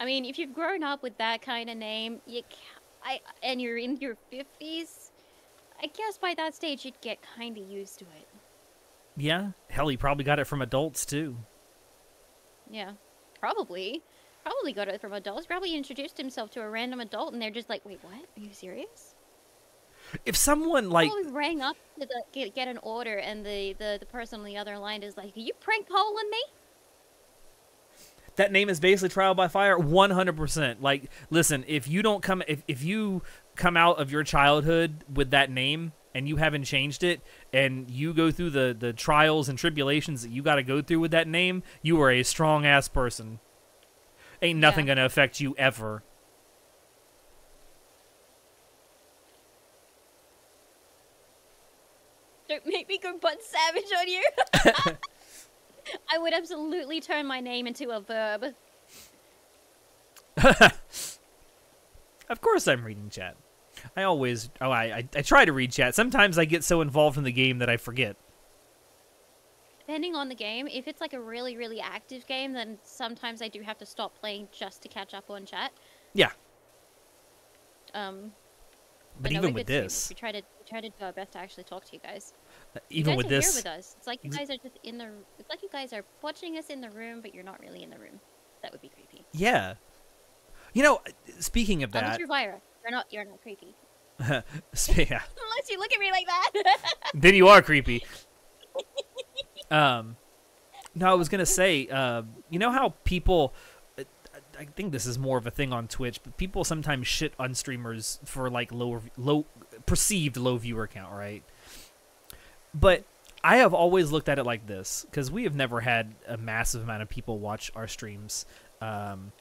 I mean, if you've grown up with that kind of name, you, I, and you're in your fifties, I guess by that stage you'd get kind of used to it. Yeah. Hell, he probably got it from adults too. Yeah, probably. Probably got it from adults. Probably introduced himself to a random adult, and they're just like, "Wait, what? Are you serious?" If someone like Probably rang up to the, get, get an order, and the, the the person on the other line is like, "Are you prank calling me?" that name is basically trial by fire 100% like listen if you don't come if, if you come out of your childhood with that name and you haven't changed it and you go through the the trials and tribulations that you got to go through with that name you are a strong ass person ain't nothing Yeah. gonna affect you ever Don't make me go butt savage on you. I would absolutely turn my name into a verb. of course i'm reading chat i always oh I, I i try to read chat sometimes i get so involved in the game that i forget Depending on the game, if it's like a really, really active game, then sometimes I do have to stop playing just to catch up on chat. yeah Um, but no, even with this we try to we try to do our best to actually talk to you guys. even you guys with this with us. It's like you guys are just in the. It's like you guys are watching us in the room, but you're not really in the room. That would be creepy. yeah you know speaking of Unless that you're Vira, you're not. You're not creepy. Yeah. Unless you look at me like that. then you are creepy. um, no, I was gonna say, uh, you know how people, I- think this is more of a thing on Twitch, but people sometimes shit on streamers for like low, low, perceived low viewer count, right? But I have always looked at it like this because we have never had a massive amount of people watch our streams. Um,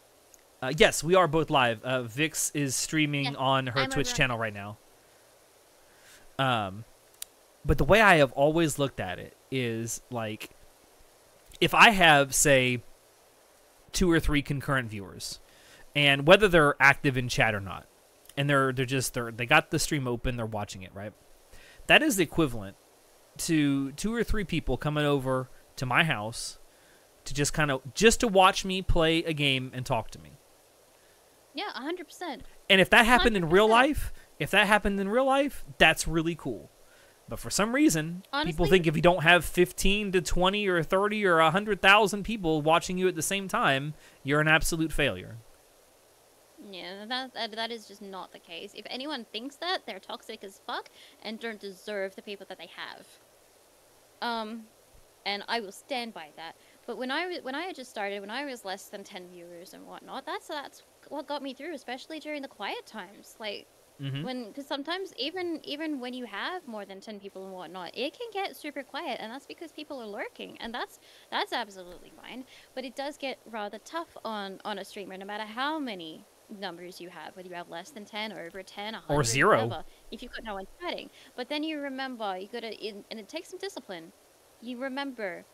uh, yes, we are both live. Uh, Vix is streaming Yes, on her I'm Twitch channel right now. Um, but the way I have always looked at it is like if I have say two or three concurrent viewers, and whether they're active in chat or not, and they're they're just they're they got the stream open, they're watching it, right? That is the equivalent to two or three people coming over to my house to just kind of just to watch me play a game and talk to me. Yeah, hundred percent. And if that happened in real life, if that happened in real life, that's really cool. But for some reason, people think if you don't have 15 to 20 or 30 or 100,000 people watching you at the same time, you're an absolute failure. Yeah, that, that that is just not the case. If anyone thinks that, they're toxic as fuck and don't deserve the people that they have. Um, and I will stand by that. But when I when I had just started, when I was less than ten viewers and whatnot, that's that's what got me through, especially during the quiet times. Like hmm when, because sometimes even even when you have more than ten people and whatnot, it can get super quiet, and that's because people are lurking, and that's that's absolutely fine. But it does get rather tough on on a streamer, no matter how many numbers you have, whether you have less than ten or over ten, Or zero, whatever, if you've got no one chatting. But then you remember you gotta, in, and it takes some discipline. You remember,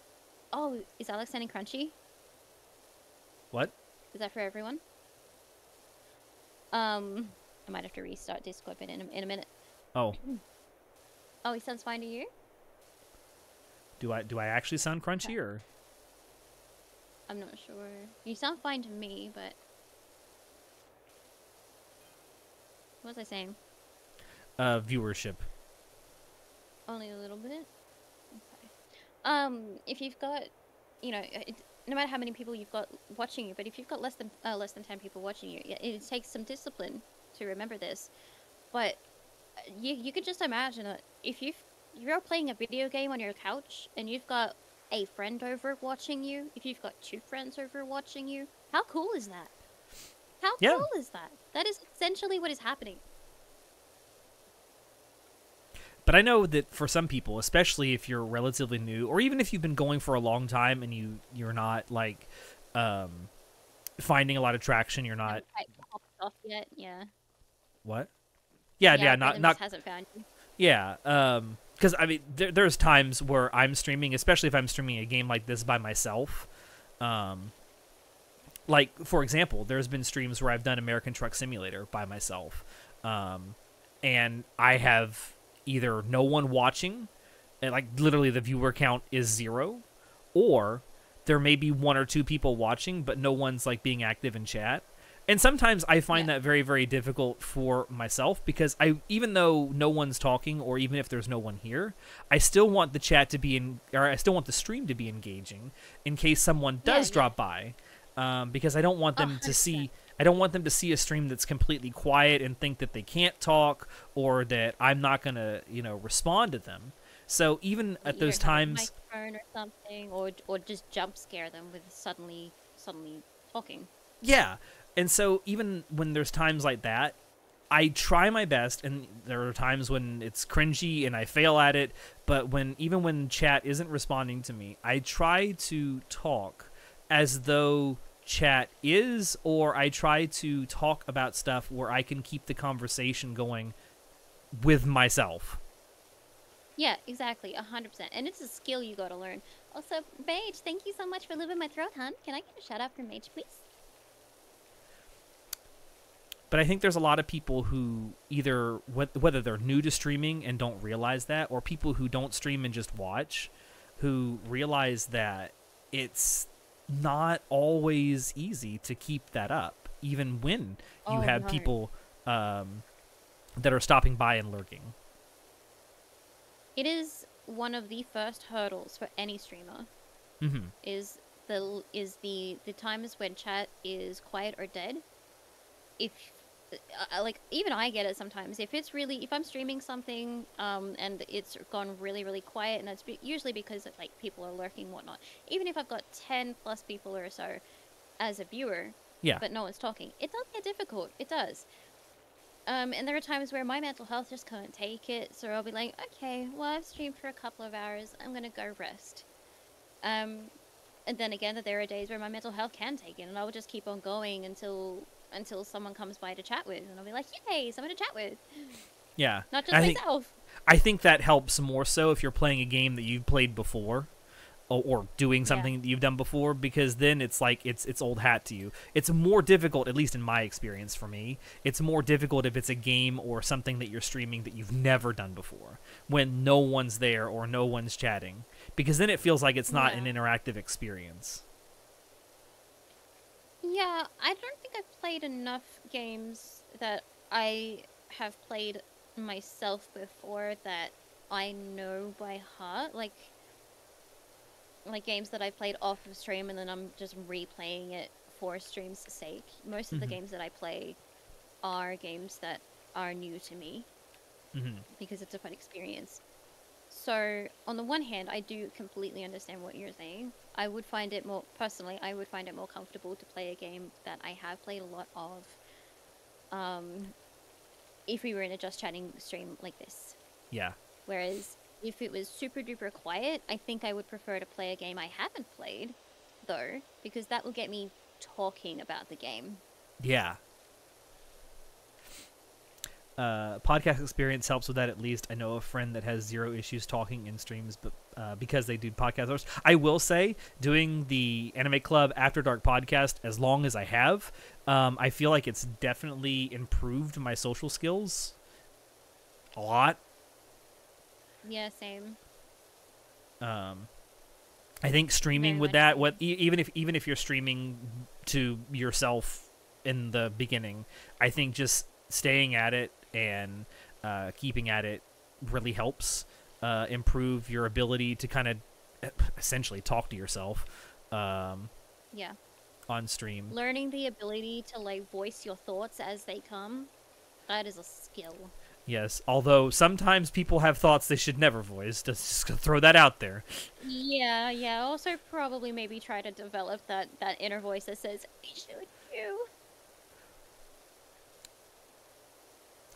oh, is Alex sending crunchy? What? Is that for everyone? Um, I might have to restart Discord in a, in a minute. Oh, Oh, he sounds fine to you? do I do I actually sound crunchy or I'm not sure. You sound fine to me, but what was I saying? uh viewership? Only a little bit. Okay. Um, if you've got, you know, it, no matter how many people you've got watching you, but if you've got less than uh, less than ten people watching you, yeah, it takes some discipline to remember this. But uh, you you could just imagine that if you've you're playing a video game on your couch and you've got a friend over watching you, if you've got two friends over watching you, how cool is that? How Yeah. cool is that? That is essentially what is happening. But I know that for some people, especially if you're relatively new, or even if you've been going for a long time and you you're not like um, finding a lot of traction, you're not Haven't quite popped off yet, yeah. what? Yeah, yeah, not algorithm not hasn't found you. yeah. Um, because I mean, there, there's times where I'm streaming, especially if I'm streaming a game like this by myself. Um, like for example, there's been streams where I've done American Truck Simulator by myself, um, and I have either no one watching, and like literally the viewer count is zero, or there may be one or two people watching, but no one's like being active in chat. And sometimes I find Yeah. that very, very difficult for myself because I, even though no one's talking, or even if there's no one here, I still want the chat to be in, or I still want the stream to be engaging in case someone does yeah. drop by, um, because I don't want them to hundred see, I don't want them to see a stream that's completely quiet and think that they can't talk or that I'm not gonna, you know, respond to them. So even at Either those times, microphone or something, or or just jump scare them with suddenly suddenly talking. Yeah. And so even when there's times like that, I try my best and there are times when it's cringy and I fail at it, but when even when chat isn't responding to me, I try to talk as though chat is or I try to talk about stuff where I can keep the conversation going with myself. Yeah, exactly, a hundred percent. And it's a skill you gotta learn. Also, Mage, thank you so much for living my throat, hun. Can I get a shout out from Mage, please? But I think there's a lot of people who either whether they're new to streaming and don't realize that, or people who don't stream and just watch, who realize that it's not always easy to keep that up, even when you Oh, have no. people um, that are stopping by and lurking. It is one of the first hurdles for any streamer. hmm Is the is the the times when chat is quiet or dead. If uh, like even I get it sometimes. If it's really if I'm streaming something um and it's gone really really quiet and it's be- usually because like people are lurking whatnot. Even if I've got ten plus people or so as a viewer, Yeah. but no one's talking, it does get difficult. It does. Um, and there are times where my mental health just can't take it, so I'll be like, okay, well I've streamed for a couple of hours, I'm gonna go rest. Um, and then again, that there are days where my mental health can take it, and I will just keep on going until until someone comes by to chat with, and I'll be like, yay, someone to chat with, yeah. not just I think myself. I think that helps more so if you're playing a game that you've played before. or, or doing Yeah. something that you've done before because then it's like it's it's old hat to you. It's more difficult, at least in my experience for me. It's more difficult if it's a game or something that you're streaming that you've never done before when no one's there or no one's chatting because then it feels like it's not an interactive experience. Yeah, I don't think I've played enough games that I have played myself before that I know by heart. Like, like games that I played off of stream and then I'm just replaying it for stream's sake. Most of the Mhm. games that I play are games that are new to me hmm because it's a fun experience. So, on the one hand, I do completely understand what you're saying. I would find it more, personally, I would find it more comfortable to play a game that I have played a lot of um, if we were in a just chatting stream like this. Yeah. Whereas, if it was super duper quiet, I think I would prefer to play a game I haven't played, though, because that will get me talking about the game. Yeah. Uh, podcast experience helps with that at least. I know a friend that has zero issues talking in streams, but uh, because they do podcast hours, I will say doing the Anime Club After Dark podcast as long as I have, um, I feel like it's definitely improved my social skills a lot. Yeah, same. Um, I think streaming Very with that, what e- even if even if you're streaming to yourself in the beginning, I think just staying at it and uh, keeping at it really helps uh, improve your ability to kind of essentially talk to yourself um, Yeah. on stream. Learning the ability to, like, voice your thoughts as they come, that is a skill. Yes, although sometimes people have thoughts they should never voice. Just throw that out there. Yeah, yeah. Also, probably maybe try to develop that that inner voice that says, "I should you."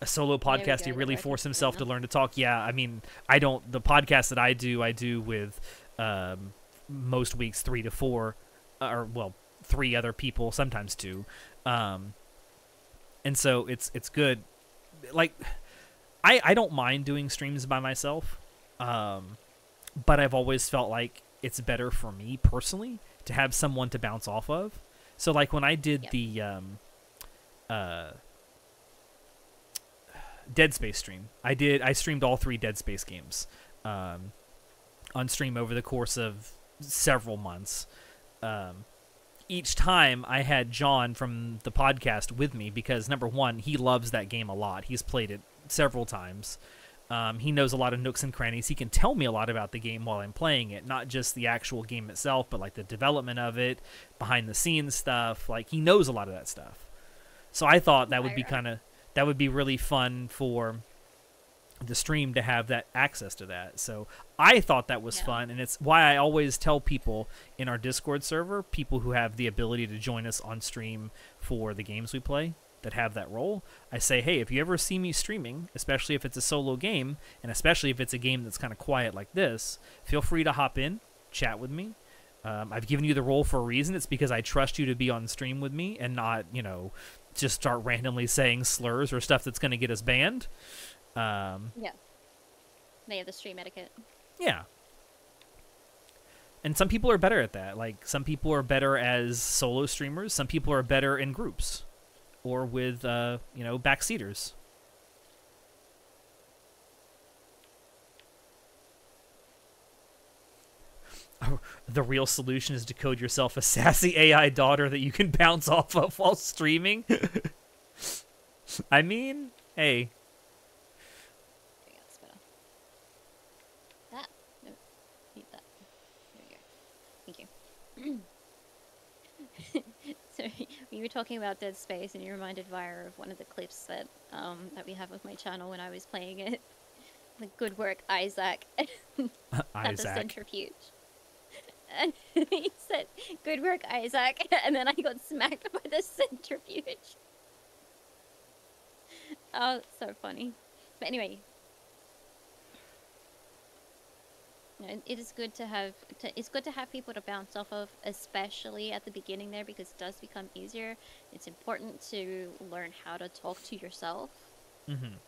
A solo podcast he really forced himself to learn to talk. Yeah i mean i don't the podcast that i do i do with um, most weeks three to four uh, or well three other people sometimes two. Um, and so it's it's good. Like i i don't mind doing streams by myself um, but i've always felt like it's better for me personally to have someone to bounce off of. So like when i did Yep. the um, uh, Dead Space stream. I did. I streamed all three Dead Space games um, on stream over the course of several months. Um, each time I had John from the podcast with me because number one, he loves that game a lot. He's played it several times. Um, he knows a lot of nooks and crannies. He can tell me a lot about the game while I'm playing it, not just the actual game itself, but like the development of it, behind the scenes stuff. Like he knows a lot of that stuff. So I thought that would be kind of that would be really fun for the stream to have that access to that. So I thought that was Yeah. fun, and it's why I always tell people in our Discord server, people who have the ability to join us on stream for the games we play that have that role, I say, hey, if you ever see me streaming, especially if it's a solo game, and especially if it's a game that's kind of quiet like this, feel free to hop in, chat with me. Um, I've given you the role for a reason. It's because I trust you to be on stream with me and not, you know, just start randomly saying slurs or stuff that's going to get us banned. Um, They have the stream etiquette. yeah. And some people are better at that. Like some people are better as solo streamers. Some people are better in groups or with uh, you know, backseaters. The real solution is to code yourself a sassy AI daughter that you can bounce off of while streaming. I mean, hey, There you that's better. That. No. Need that. There we go. Thank you. so you were talking about Dead Space, and you reminded Vira of one of the clips that um that we have of my channel when I was playing it. The good work, Isaac. at the Isaac. centrifuge. And he said, "Good work, Isaac," and then I got smacked by the centrifuge. Oh, so funny. But anyway, it is good to have. To, it's good to have people to bounce off of, especially at the beginning there, because it does become easier. It's important to learn how to talk to yourself hmm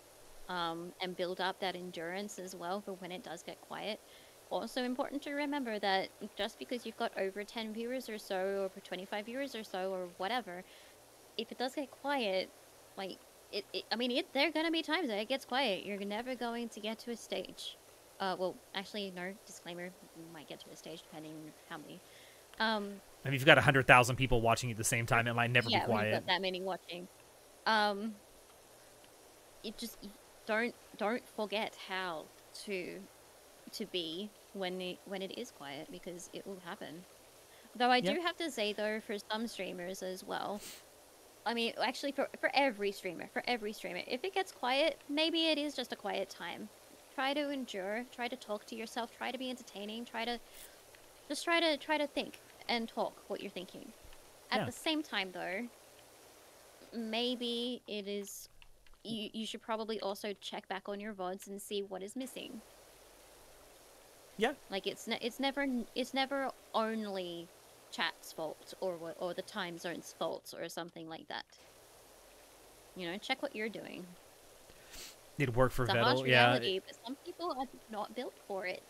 um, and build up that endurance as well for when it does get quiet. Also important to remember that just because you've got over 10 viewers or so, or over 25 viewers or so, or whatever, if it does get quiet, like, it, it I mean, it, there are going to be times that it gets quiet. You're never going to get to a stage. Uh, well, actually, no, disclaimer, you might get to a stage depending on how many. Um, I mean, if you've got 100,000 people watching at the same time, it might never yeah, be when you've got that many watching. Um, it just don't don't forget how to to be when it when it is quiet because it will happen. Though I Yep. do have to say though, for some streamers as well. I mean, actually, for for every streamer, for every streamer, if it gets quiet, maybe it is just a quiet time. Try to endure. Try to talk to yourself. Try to be entertaining. Try to just try to try to think and talk what you're thinking. At Yeah. the same time, though, maybe it is. You you should probably also check back on your vods and see what is missing. Yeah. Like it's ne- it's never it's never only chat's fault or or the time zone's fault or something like that. You know, check what you're doing. It'd work for It's a harsh Vedal. Yeah. reality, but some people are not built for it.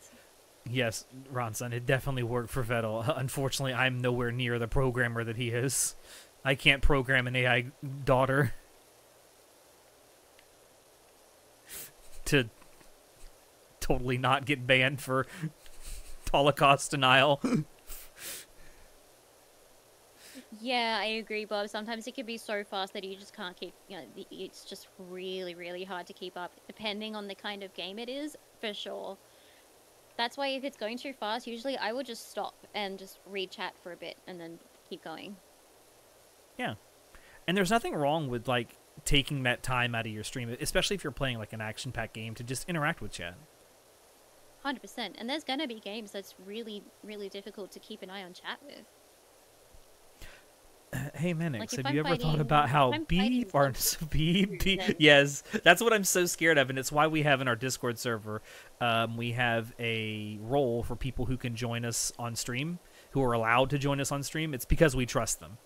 Yes, Ronson, it definitely worked for Vedal. Unfortunately, I'm nowhere near the programmer that he is. I can't program an AI daughter to totally not get banned for Holocaust denial. Yeah, I agree, Bob. Sometimes it can be so fast that you just can't keep. You know, it's just really, really hard to keep up, depending on the kind of game it is, for sure. That's why if it's going too fast, usually I will just stop and just read chat for a bit and then keep going. Yeah, and there's nothing wrong with like taking that time out of your stream, especially if you're playing like an action-packed game to just interact with chat. Hundred percent. And there's gonna be games that's really, really difficult to keep an eye on chat with. Hey Manix, Like, have I'm you ever thought about how B fighting or B B? Yes, that's what I'm so scared of, and it's why we have in our Discord server, um, we have a role for people who can join us on stream, who are allowed to join us on stream. It's because we trust them.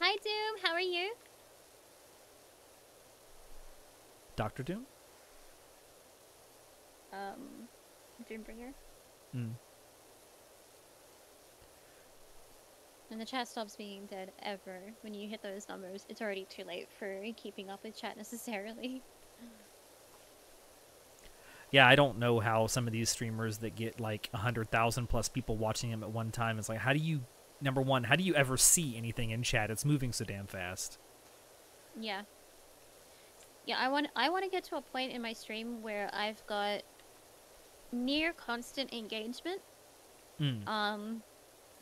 Hi, Doom. How are you? Doctor Doom. Um, Doombringer. Mm. When the chat stops being dead ever, when you hit those numbers, it's already too late for keeping up with chat necessarily. Yeah, I don't know how some of these streamers that get like a hundred thousand plus people watching them at one time. It's like, how do you? Number one, how do you ever see anything in chat? It's moving so damn fast. Yeah. Yeah, I want I want to get to a point in my stream where I've got near constant engagement. Mm. Um,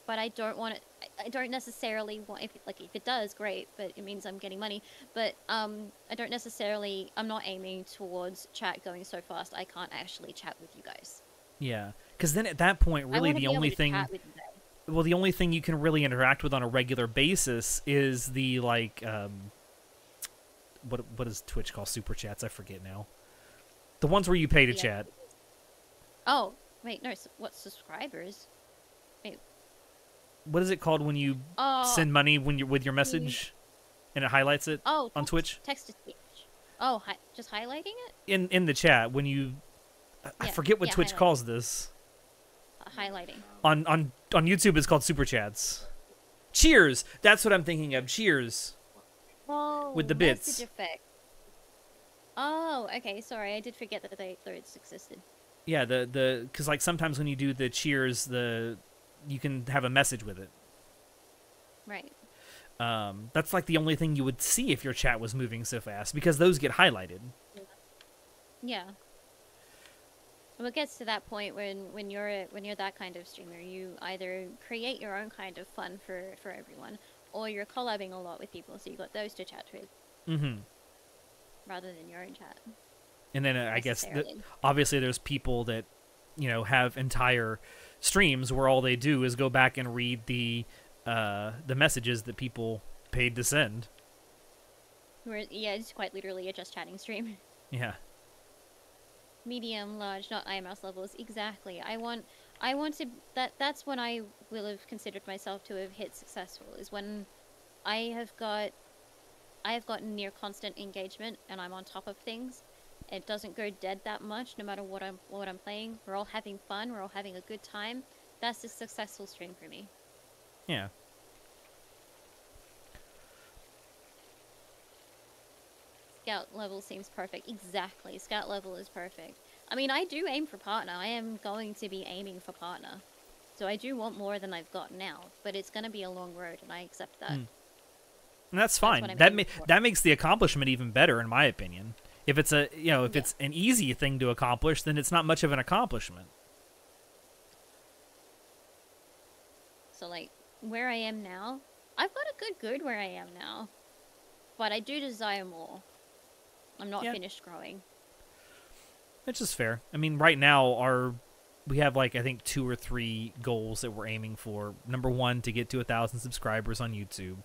but I don't want it. I, don't necessarily want if like if it does, great. But it means I'm getting money. But um, I don't necessarily. I'm not aiming towards chat going so fast I can't actually chat with you guys. Yeah, because then at that point, really the only thing. chat with you guys. well the only thing you can really interact with on a regular basis is the like um what what does twitch call super chats i forget now the ones where you pay to Yeah. chat Oh wait, no. what subscribers? Wait. What is it called when you Oh, send money when you're with your message and it highlights it oh, on text- twitch Text to speech. Oh, hi- just highlighting it. in in the chat when you I- i forget what yeah, twitch calls this Uh, highlighting. on on on youtube it's called super chats cheers that's what i'm thinking of cheers Oh, With the message bits. effect. Oh, okay. Sorry, I did forget that they those existed. Yeah the the because like sometimes when you do the cheers the you can have a message with it Right. Um, that's like the only thing you would see if your chat was moving so fast because those get highlighted. Yeah. Well, it gets to that point when when you're a, when you're that kind of streamer, you either create your own kind of fun for for everyone, or you're collabing a lot with people, so you got those to chat with mm-hmm. rather than your own chat. And then uh, I guess obviously there's people that you know have entire streams where all they do is go back and read the uh, the messages that people paid to send. Where yeah, it's quite literally a just chatting stream. Yeah. medium large not IMS levels exactly I want I want to that that's when I will have considered myself to have hit successful is when I have got I have got near constant engagement and I'm on top of things It doesn't go dead that much, no matter what I'm what I'm playing. We're all having fun. We're all having a good time. That's a successful stream for me. Yeah. Scout level seems perfect. Exactly. Scout level is perfect. I mean, I do aim for partner. I am going to be aiming for partner. So I do want more than I've got now, but it's going to be a long road, and I accept that. Mm. And that's That's fine. what I'm that ma- for. that makes the accomplishment even better, in my opinion. If it's a you know if Yeah. it's an easy thing to accomplish, then it's not much of an accomplishment. So like where I am now, I've got a good good where I am now, but I do desire more. I'm not Yeah. finished growing. Which is fair. I mean, right now our we have like I think two or three goals that we're aiming for. Number one, to get to a thousand subscribers on YouTube.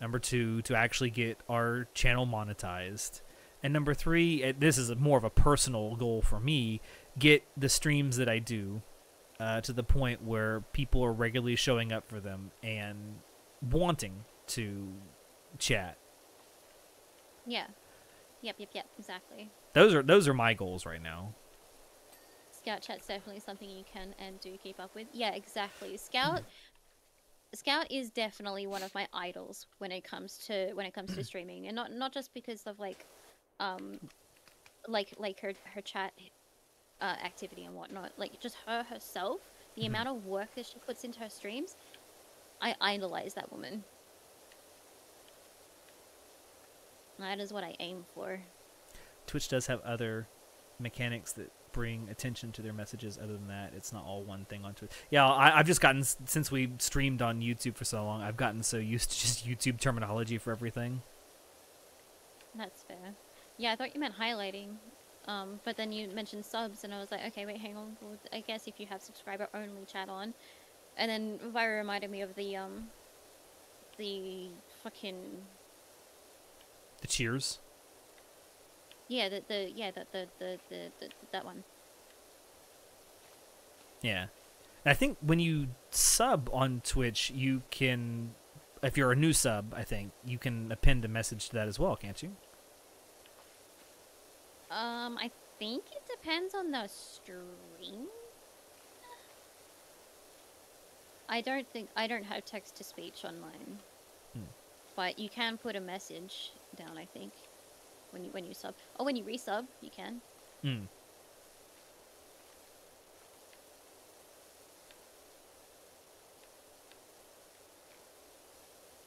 Number two, to actually get our channel monetized. And number three, this is a, more of a personal goal for me, get the streams that I do uh, to the point where people are regularly showing up for them and wanting to chat. Yeah. Yep, yep, yep, exactly. Those are those are my goals right now. Scout chat's definitely something you can and do keep up with. Yeah, exactly. Scout Scout is definitely one of my idols when it comes to when it comes to streaming, and not not just because of like, um, like like her her chat uh, activity and whatnot. Like just her herself, the Mhm. amount of work that she puts into her streams, I idolize that woman. That is what I aim for. Twitch does have other mechanics that bring attention to their messages. Other than that, it's not all one thing on Twitch. Yeah, I, I've just gotten since we streamed on YouTube for so long. I've gotten so used to just YouTube terminology for everything. That's fair. Yeah, I thought you meant highlighting. Um, but then you mentioned subs, and I was like, okay, wait, hang on. Well, I guess if you have subscriber only chat on, and then Vira reminded me of the um, the fucking The cheers. yeah, the the yeah, the the the, the, the that one. Yeah, and I think when you sub on Twitch, you can, if you're a new sub, I think you can append a message to that as well, can't you? Um, I think it depends on the stream. I don't think I don't have text to speech on mine, Hmm. but you can put a message down. I think when you when you sub or when you resub, you can. Hmm.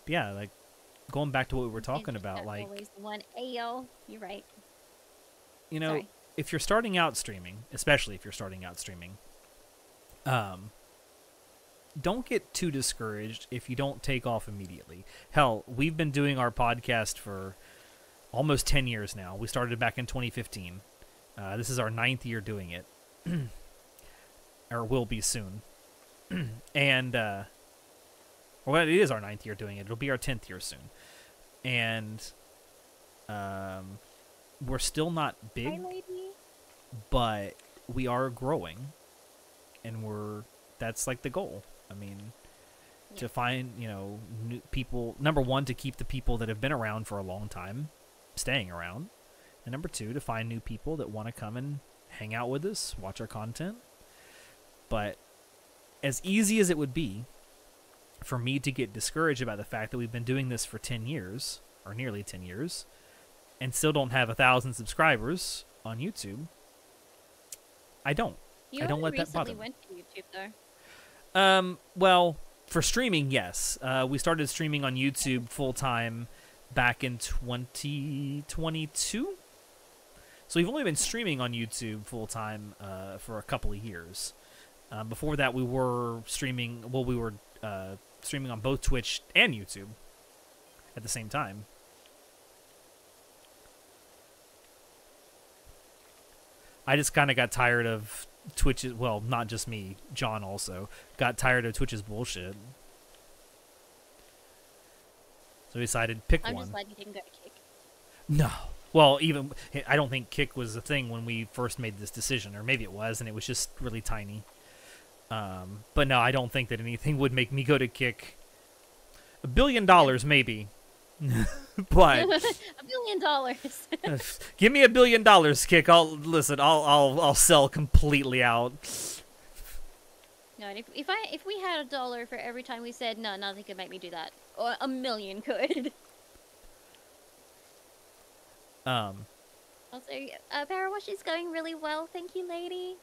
Yeah, like going back to what we were talking about, like always the one. Ayo, you're right. You know, Sorry. if you're starting out streaming, especially if you're starting out streaming, um, don't get too discouraged if you don't take off immediately. Hell, we've been doing our podcast for almost 10 years now. We started back in 2015. Uh, this is our ninth year doing it, or will be soon. and, uh, well, it is our ninth year doing it. It'll be our 10th year soon. And, um, we're still not big but we are growing and we're that's like the goal. I mean to find you know new people number one to keep the people that have been around for a long time staying around and number two to find new people that want to come and hang out with us watch our content. But as easy as it would be for me to get discouraged about the fact that we've been doing this for 10 years or nearly 10 years and still don't have a thousand subscribers on youtube I don't. You I don't let that bother went to YouTube though. Um, well, for streaming, yes. Uh, we started streaming on YouTube full time back in 2022. So we've only been streaming on YouTube full time uh, for a couple of years. Uh, before that, we were streaming. Well, we were uh, streaming on both Twitch and YouTube at the same time. I just kind of got tired of Twitch's. Well, not just me. John also got tired of Twitch's bullshit. So we decided pick I'm one. just glad you didn't go to kick. No. Well, even I don't think kick was a thing when we first made this decision, or maybe it was, and it was just really tiny. Um, but no, I don't think that anything would make me go to kick. A billion dollars, maybe, but a billion dollars. give me a billion dollars, kick. I'll listen. I'll I'll I'll sell completely out. no, and if if I if we had a dollar for every time we said no, nothing could make me do that, or a million could. Um, Also, uh, PowerWash is going really well. Thank you, lady.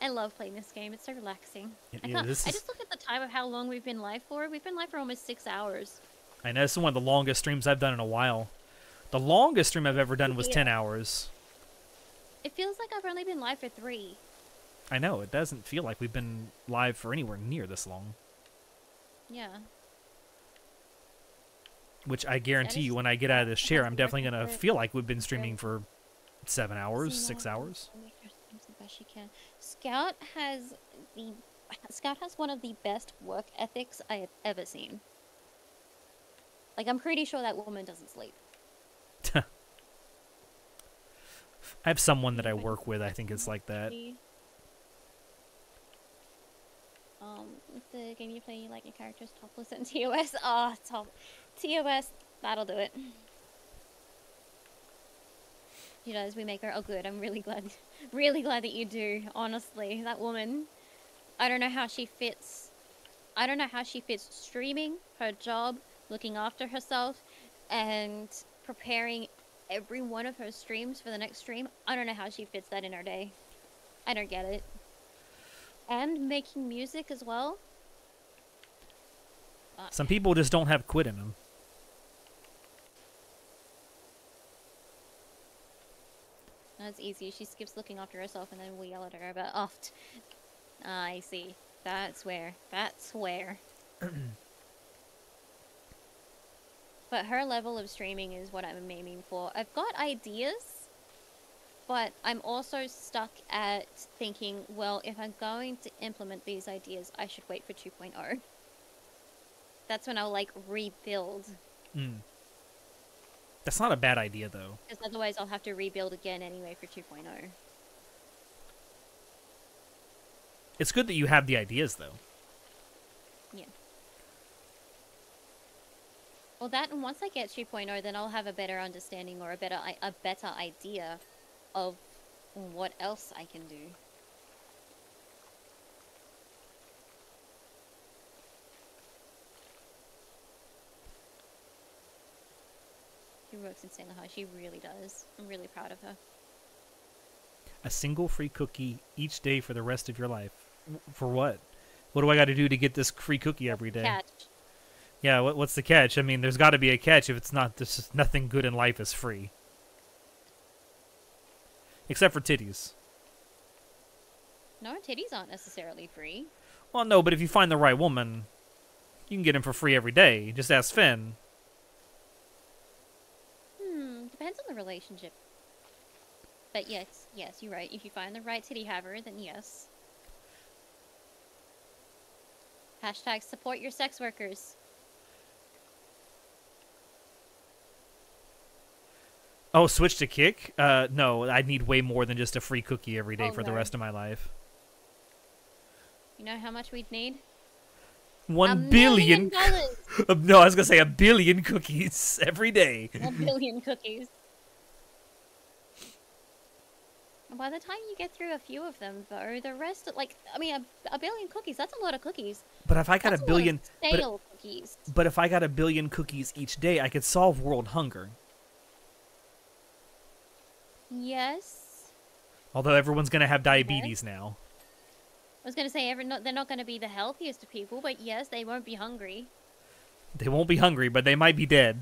I love playing this game. It's so relaxing. it I, is- I just look at the time of how long we've been live for. We've been live for almost six hours. I know this is one of the longest streams I've done in a while. The longest stream I've ever done was Yeah. ten hours. It feels like I've only been live for three. I know it doesn't feel like we've been live for anywhere near this long. Yeah. Which I guarantee you, when I get out of this chair, I'm definitely gonna feel like we've been streaming for seven hours, six hours. I'll make her streams the best she can. Scout has the Scout has one of the best work ethics I have ever seen. Like I'm pretty sure that woman doesn't sleep. I have someone that I work with. I think it's like that. Um, the game you play, you like your characters topless and TOS. Ah, top TOS. That'll do it. She does. We make her. Oh, good. I'm really glad. Really glad that you do. Honestly, that woman. I don't know how she fits. I don't know how she fits streaming, her job, looking after herself, and preparing every one of her streams for the next stream. I don't know how she fits that in her day. I don't get it. And making music as well. Uh, Some people just don't have quit in them. That's easy. She skips looking after herself, and then we yell at her about oft. I see. That's where. That's where. but her level of streaming is what I'm aiming for. I've got ideas, but I'm also stuck at thinking, well, if I'm going to implement these ideas, I should wait for 2.0. That's when I'll like rebuild, Mm. That's not a bad idea though. because otherwise I'll have to rebuild again anyway for oh. 2.0. It's good that you have the ideas though. Well, that and once I get 2.0, then I'll have a better understanding or a better i- a better idea of what else I can do. She works insanely hard. She really does. I'm really proud of her. A single free cookie each day for the rest of your life. For what? What do I got to do to get this free cookie every day? Catch. Yeah, what, what's the catch? I mean, there's got to be a catch if it's not. There's nothing good in life is free, except for titties. No, titties aren't necessarily free. Well, no, but if you find the right woman, you can get them for free every day. Just ask Finn. Hmm, depends on the relationship. But yes, yes, you're right. If you find the right titty haver, then yes. Hashtag support your sex workers. Oh, switch to kick? Uh, no, I'd need way more than just a free cookie every day Oh, for the rest of my life. You know how much we'd need? One a billion. dollars. Uh, no, I was gonna say a billion cookies every day. a billion cookies. By the time you get through a few of them, though, the rest, like, I mean, a, a billion cookies, that's a lot of cookies. But if I got That's a of billion, but, cookies. but if I got a billion cookies each day, I could solve world hunger. Yes. Although everyone's gonna have diabetes now. I was going to say, every, not, they're not going to be the healthiest of people, but yes, they won't be hungry. They won't be hungry, but they might be dead.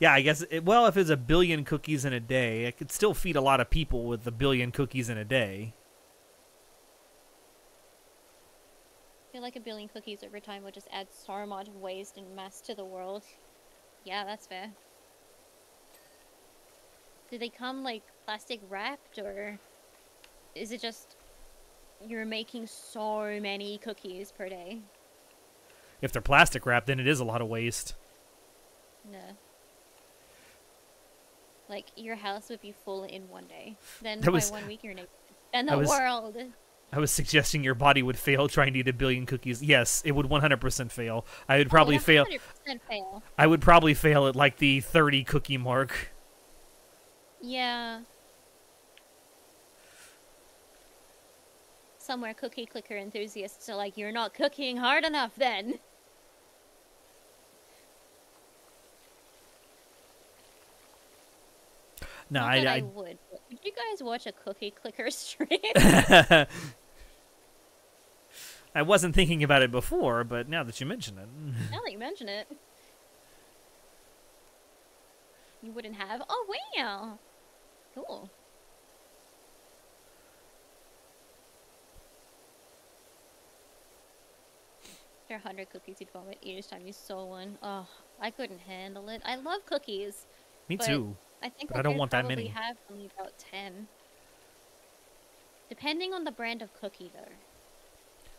Yeah, I guess. It, well, if it's a billion cookies in a day, it could still feed a lot of people with a billion cookies in a day. Feel like a billion cookies over time would just add so much waste and mess to the world. Yeah, that's fair. Do they come like plastic wrapped or is it just you're making so many cookies per day? If they're plastic wrapped, then it is a lot of waste. No. Like your house would be full in one day. Then That by was- one week you're naked. And the was- world. I was suggesting your body would fail trying to eat a billion cookies. Yes, it would 100% fail. I would probably oh, fail. 100% fail. I would probably fail at like the 30 cookie mark. Yeah. Somewhere cookie clicker enthusiasts are like, you're not cooking hard enough then. No, I, I, I, would. You guys watch a cookie clicker stream? I wasn't thinking about it before, but now that you mention it, now that you mention it. You wouldn't have? Oh, wow. Cool. There are 100 cookies you'd vomit each time you saw one. Oh, I couldn't handle it. I love cookies. me too. I think I, don't want that probably many. have only about 10. Depending on the brand of cookie, though.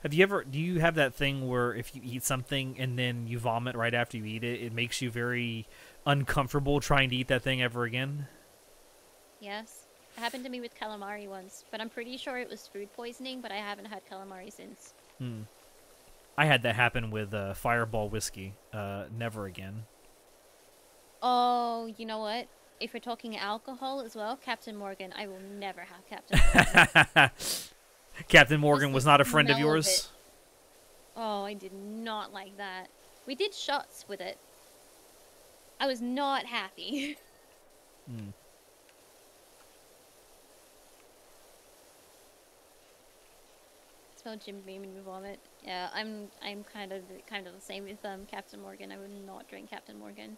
Have you ever? Do you have that thing where if you eat something and then you vomit right after you eat it, it makes you very uncomfortable trying to eat that thing ever again? Yes. It happened to me with calamari once, but I'm pretty sure it was food poisoning, but I haven't had calamari since. Hmm. I had that happen with uh, Fireball whiskey. Uh, never again. Oh, you know what? If we're talking alcohol as well, Captain Morgan, I will never have Captain Morgan. Captain Morgan was not a friend of smell of yours. oh, I did not like that. We did shots with it. I was not happy. Hmm. Smell Jim Beam and you vomit. Yeah, I'm I'm kind of kind of the same with um Captain Morgan. I would not drink Captain Morgan.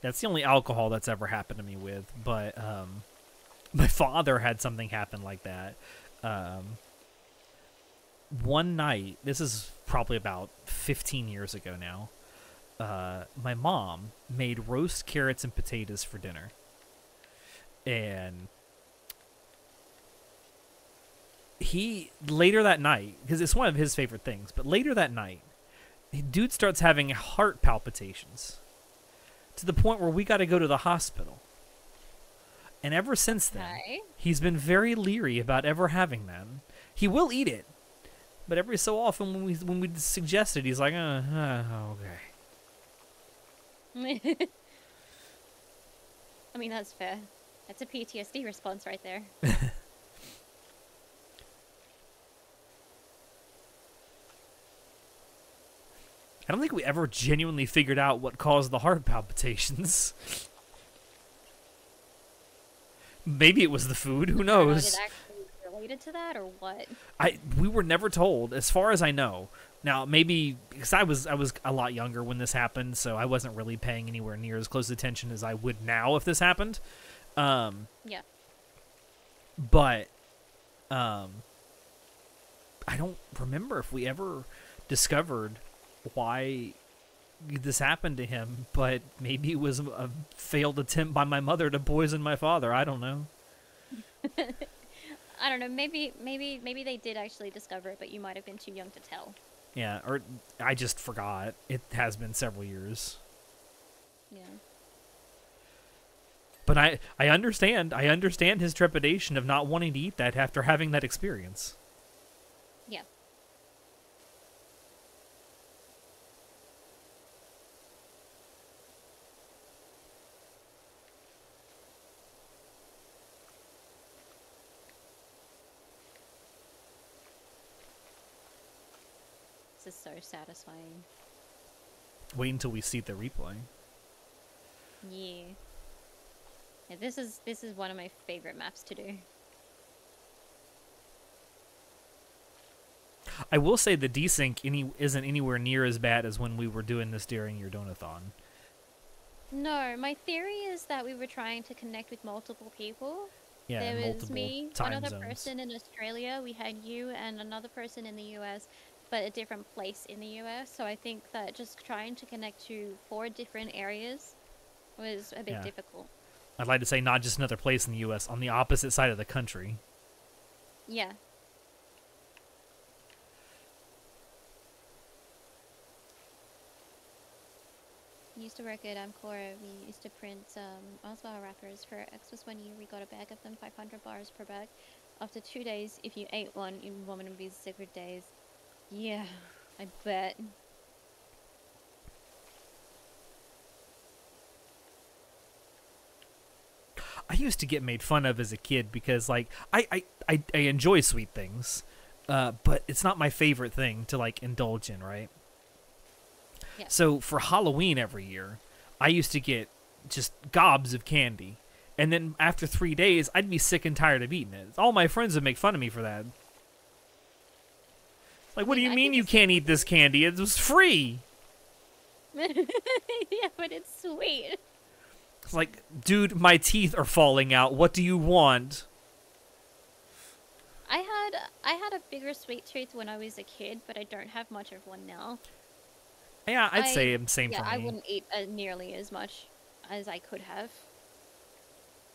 That's the only alcohol that's ever happened to me with. But um, my father had something happen like that. Um, one night, this is probably about 15 years ago now. Uh, my mom made roast carrots and potatoes for dinner, and he later that night because it's one of his favorite things. But later that night, the dude starts having heart palpitations to the point where we got to go to the hospital. And ever since then, Okay. he's been very leery about ever having them. He will eat it, but every so often when we when we suggest it, he's like, uh, uh, okay. I mean that's fair. That's a PTSD response right there. I don't think we ever genuinely figured out what caused the heart palpitations. Maybe it was the food. Who I don't know, knows? Is it actually related to that or what? I we were never told, as far as I know. Now maybe because I was I was a lot younger when this happened, so I wasn't really paying anywhere near as close attention as I would now if this happened. Um, Yeah. but um, I don't remember if we ever discovered why this happened to him. But maybe it was a failed attempt by my mother to poison my father. I don't know. I don't know. Maybe maybe maybe they did actually discover it, but you might have been too young to tell. Yeah, or I just forgot. It has been several years. Yeah. But I, I understand. I understand his trepidation of not wanting to eat that after having that experience. Yeah. This is so satisfying. Wait until we see the replay. Yeah. Yeah, this is this is one of my favorite maps to do. I will say the desync any isn't anywhere near as bad as when we were doing this during your donathon. No, my theory is that we were trying to connect with multiple people. Yeah, there was multiple me, one other zones. person in Australia. We had you and another person in the US, but a different place in the US. So I think that just trying to connect to four different areas was a bit Yeah. difficult. I'd like to say not just another place in the U.S. on the opposite side of the country. Yeah. used to work at Amcor, we used to print um, Oswald wrappers. For Xmas one year, we got a bag of them, 500 bars per bag. After two days, if you ate one, your woman would be sick for days. Yeah, I bet. I used to get made fun of as a kid because like I I, I, I enjoy sweet things, uh, but it's not my favorite thing to like indulge in, right? Yeah. So for Halloween every year, I used to get just gobs of candy, and then after three days, I'd be sick and tired of eating it. All my friends would make fun of me for that. Like, what do you I mean you can't eat this candy? It was free. yeah, but it's sweet. It's like, dude, my teeth are falling out. What do you want? I had I had a bigger sweet tooth when I was a kid, but I don't have much of one now. Yeah, I'd I- say I'm same yeah, for I wouldn't eat uh, nearly as much as I could have.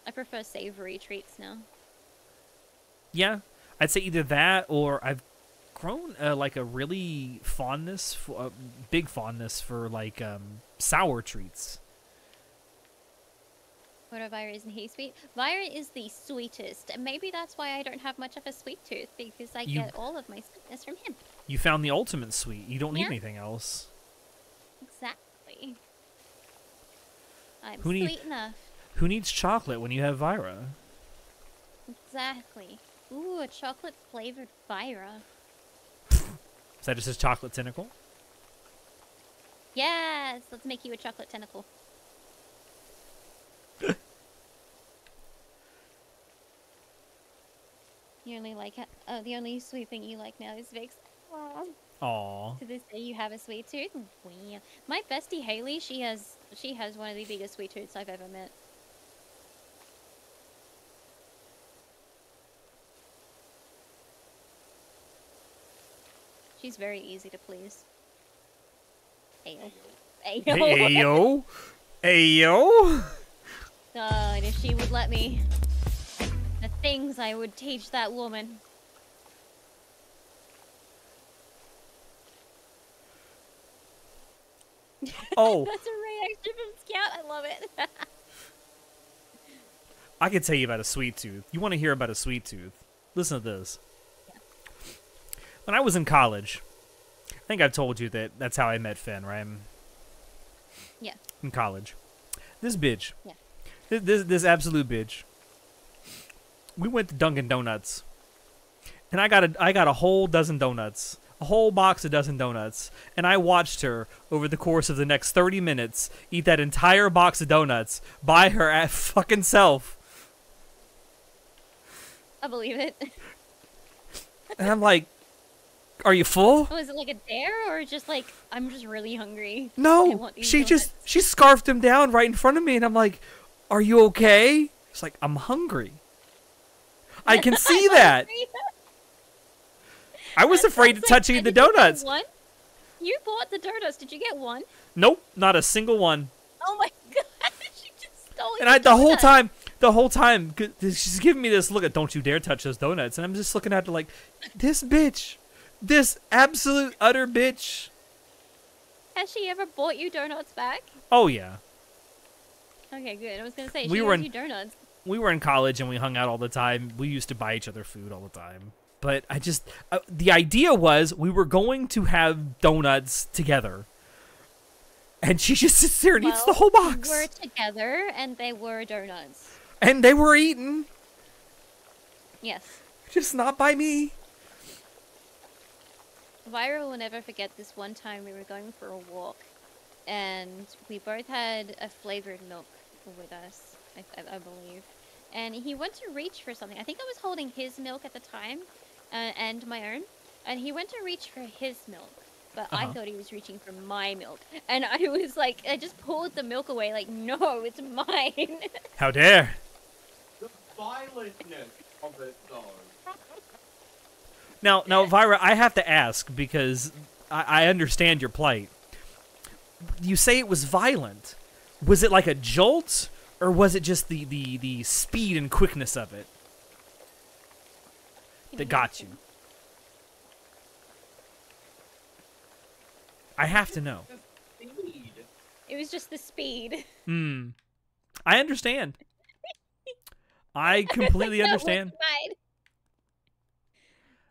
I prefer savory treats now. Yeah, I'd say either that or I've grown uh, like a really fondness, for, uh, big fondness for like um, sour treats. What about Vira? Isn't he sweet? Vira is the sweetest. Maybe that's why I don't have much of a sweet tooth because I You- get all of my sweetness from him. You found the ultimate sweet. You don't need Yeah. anything else. Exactly. I'm Who need- sweet enough. Who needs chocolate when you have Vira? Exactly. Ooh, a chocolate flavored Vira. Is that just his chocolate tentacle? Yes, let's make you a chocolate tentacle. you only like ha- uh, the only sweet thing you like now is Vix. Aw. Aw. To this day, you have a sweet tooth. Wow. My bestie Haley, she has she has one of the biggest sweet tooths I've ever met. She's very easy to please. Ayo. Ayo. Ayo. Ayo. Oh, and if she would let me, the things I would teach that woman. Oh, That's a reaction from Scout. I love it. I could tell you about a sweet tooth. You want to hear about a sweet tooth? Listen to this. When I was in college, I think I've told you that that's how I met Finn, right? yeah. In college. This bitch. Yeah. This, this, this absolute bitch. We went to Dunkin' Donuts. And I got a I got a whole dozen donuts. A whole box of dozen donuts. And I watched her over the course of the next 30 minutes eat that entire box of donuts by her at fucking self. I believe it. And I'm like, are you full? Oh, was it like a dare or just like I'm just really hungry? No. She just she scarfed him down right in front of me and I'm like, "Are you okay?" It's like, "I'm hungry." I can see that. I was afraid sounds to like- touch any of the did you donuts. One? You bought the donuts. Did you get one? Nope, not a single one. Oh my god! she just stole And I the whole time, the whole time, she's giving me this look at, "Don't you dare touch those donuts!" And I'm just looking at her like, "This bitch, this absolute utter bitch." Has she ever bought you donuts back? Oh yeah, Okay, good. I was gonna say We she were in- you donuts. we were in college and we hung out all the time. We used to buy each other food all the time. But I just uh, the idea was we were going to have donuts together. And she just sits there and eats the whole box. We were together, and they were donuts. And they were eaten, Yes. just not by me. Vira will never forget this one time we were going for a walk, and we both had a flavored milk with us, I, I, I believe. And he went to reach for something. I think I was holding his milk at the time, uh, and my own. And he went to reach for his milk, but I Uh-huh. thought he was reaching for my milk. And I was like, I just pulled the milk away, like, no, it's mine. How dare. The violentness of it, though. Now, now, Vira, I have to ask because I, I understand your plight. You say it was violent. Was it like a jolt, or was it just the, the, the speed and quickness of it that got you? I have to know. It was just the speed. Hmm. I understand. I completely understand.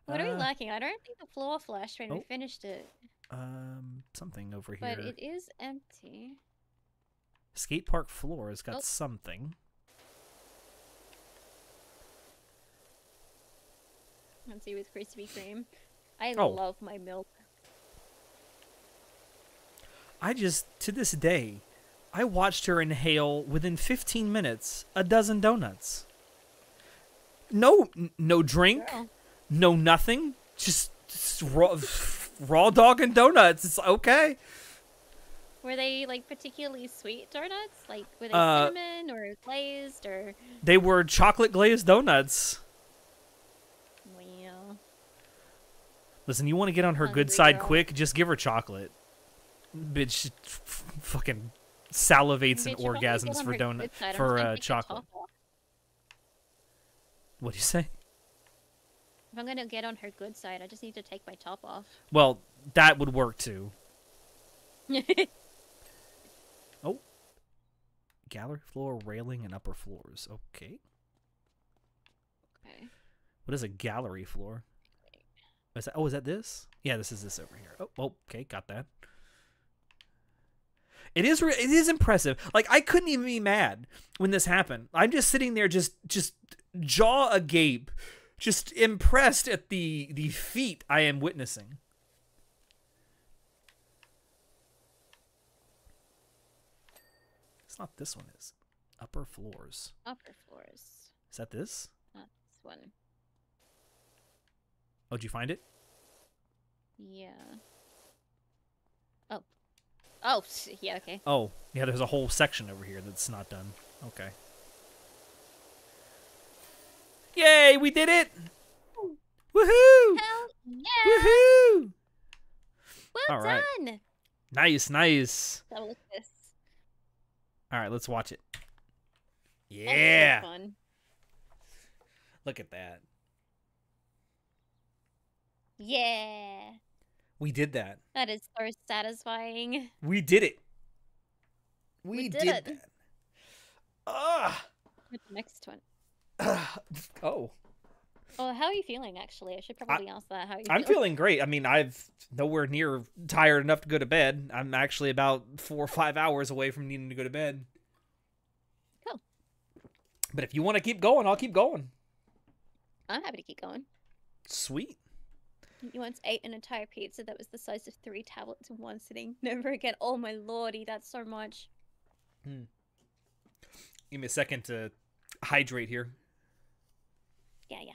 What are we Uh, lacking? I don't think the floor flashed when we oh. finished it, Um, something over here. but it is empty. Skate park floor has got Oh. something. Let's see with Krispy Kreme. I Oh. love my milk. I just, to this day, I watched her inhale within 15 minutes a dozen donuts. No, no drink, Girl. No nothing. Just, just raw, raw dog and donuts. It's okay. Were they like particularly sweet donuts? Like were they Uh, cinnamon or glazed or? They were chocolate glazed donuts. Well, Listen, you want to get on her good side girl. quick? Just give her chocolate. Bitch, f- fucking salivates and bitch, if I'm gonna get orgasms for donut good side, I'm for uh, chocolate. What do you say? If I'm gonna get on her good side, I just need to take my top off. Well, that would work too. Oh, gallery floor, railing, and upper floors. Okay, okay. what is a gallery floor? Is that? Oh, is that this? Yeah, this is this over here. Oh, oh okay, got that. It is. Re- it is impressive. Like I couldn't even be mad when this happened. I'm just sitting there, just just jaw agape, just impressed at the the feat I am witnessing. It's not this one. Is upper floors. Upper floors. Is that this? Not this one. Oh, did you find it? Yeah. Oh. Oh, yeah, okay. Oh, yeah. There's a whole section over here that's not done. Okay. Yay, we did it! Woohoo! Hell yeah! Woohoo! Well All right. done! Nice, nice. So look at this. All right, let's watch it. So Yeah. fun. Look at that. Yeah. We did that. That is so satisfying. We did it. We, We did did, it. that. Ah. Next one? oh. Oh, how are you feeling? Actually, I should probably ask that. How are you I'm feeling? feeling great. I mean, I've nowhere near tired enough to go to bed. I'm actually about four or five hours away from needing to go to bed. Cool. But if you want to keep going, I'll keep going. I'm happy to keep going. Sweet. You once ate an entire pizza that was the size of three tablets in one sitting. Never again. Oh my lordy, that's so much. Hmm. Give me a second to hydrate here. Yeah, yeah.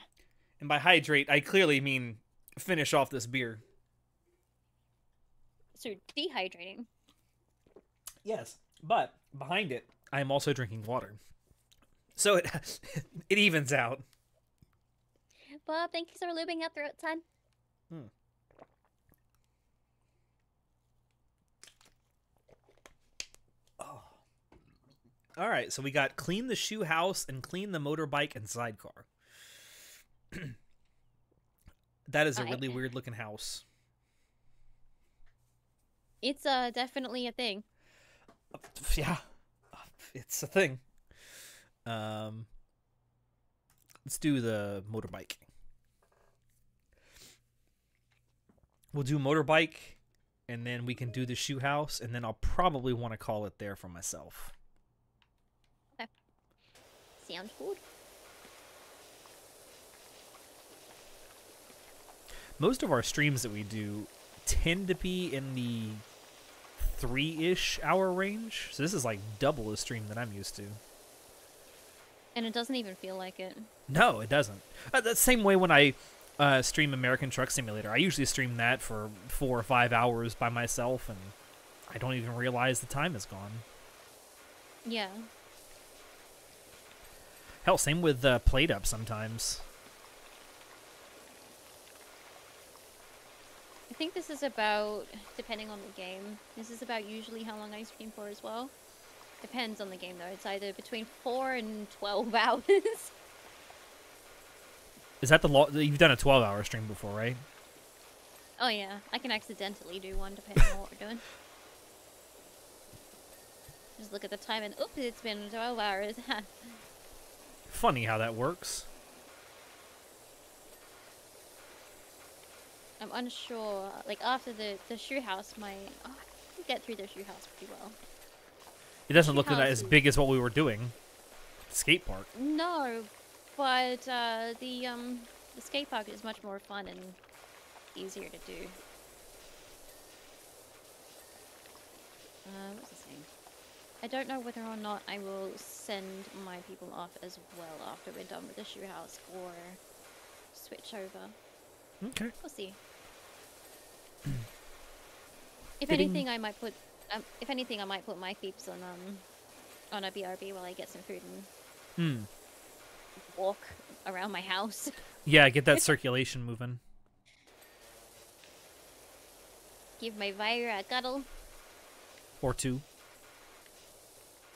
And by hydrate, I clearly mean finish off this beer. So dehydrating. Yes, but behind it, I am also drinking water. So it it evens out. Bob, thank you for lubing up throat, son. Hmm. Oh. All right, so we got clean the shoe house and clean the motorbike and sidecar. that is a really weird looking house. It's uh definitely a thing. Yeah, it's a thing. Um, let's do the motorbike. We'll do motorbike, and then we can do the shoe house, and then I'll probably want to call it there for myself. Sounds good. Most of our streams that we do tend to be in the three-ish hour range. So this is like double the stream that I'm used to. And it doesn't even feel like it. No, it doesn't. Uh, the same way when I uh, stream American Truck Simulator, I usually stream that for four or five hours by myself, and I don't even realize the time is gone. Yeah. Hell, same with uh, PlateUp sometimes. Think this is about, depending on the game, this is about usually how long I stream for as well. Depends on the game though. It's either between 4 and 12 hours. Is that the law? You've done a 12-hour stream before, right? oh yeah, I can accidentally do one depending on what we're doing. just look at the time and oops, it's been 12 hours. Funny how that works. I'm unsure. Like after the the shoe house, my oh, I can get through the shoe house pretty well. It doesn't look that as big as what we were doing. Skate park. No, but uh, the um the skate park is much more fun and easier to do. Uh, what's the saying? I don't know whether or not I will send my people off as well after we're done with the shoe house or switch over. Okay. We'll see. If Getting- anything, I might put. Um, if anything, I might put my peeps on um on a BRB while I get some food and Hmm. walk around my house. Yeah, get that circulation moving. Give my Vira a cuddle Or two.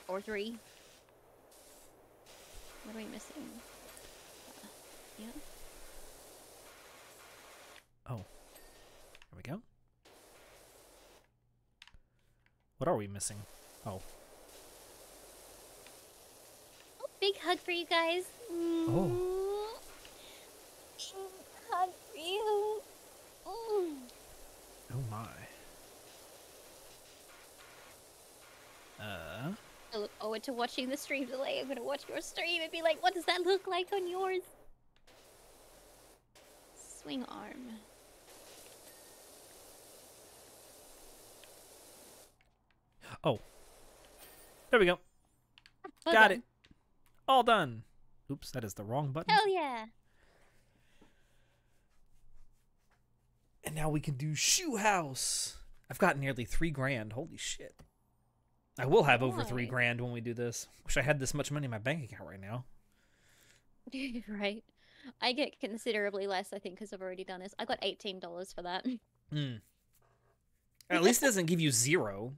or three. What are we missing? Uh, yeah. Oh. There we go. What are we missing? Oh. Oh, big hug for you guys. Oh. Mm. Hug for you. Mm. Oh my. Uh. I look forward to watching the stream delay. I'm gonna watch your stream and be like, what does that look like on yours? Swing arm. Oh. There we go. Well Got done. it. All done. Oops, that is the wrong button. Hell yeah. And now we can do shoe house. I've got nearly three grand. Holy shit. I will have over three grand when we do this. Wish I had this much money in my bank account right now. right. I get considerably less, I think, because I've already done this. I got eighteen dollars for that. Hmm. At least it doesn't give you zero.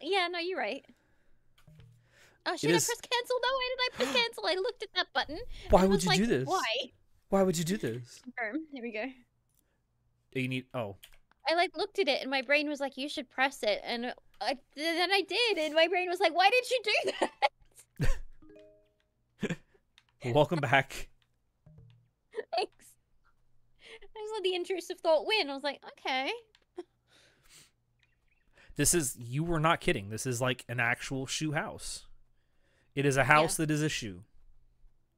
Yeah, no, you're right. Oh shit! is- I pressed cancel. No, why did I press cancel? I looked at that button. Why would you like, do this? Why? Why would you do this? Confirm. There we go. You need. Oh, I like looked at it, and my brain was like, "You should press it," and uh, I, then I did, and my brain was like, "Why did you do that?" welcome back. Thanks. I just let the intrusive thought win. I was like, "Okay." This is. You were not kidding. This is like an actual shoe house. It is a house that is a shoe.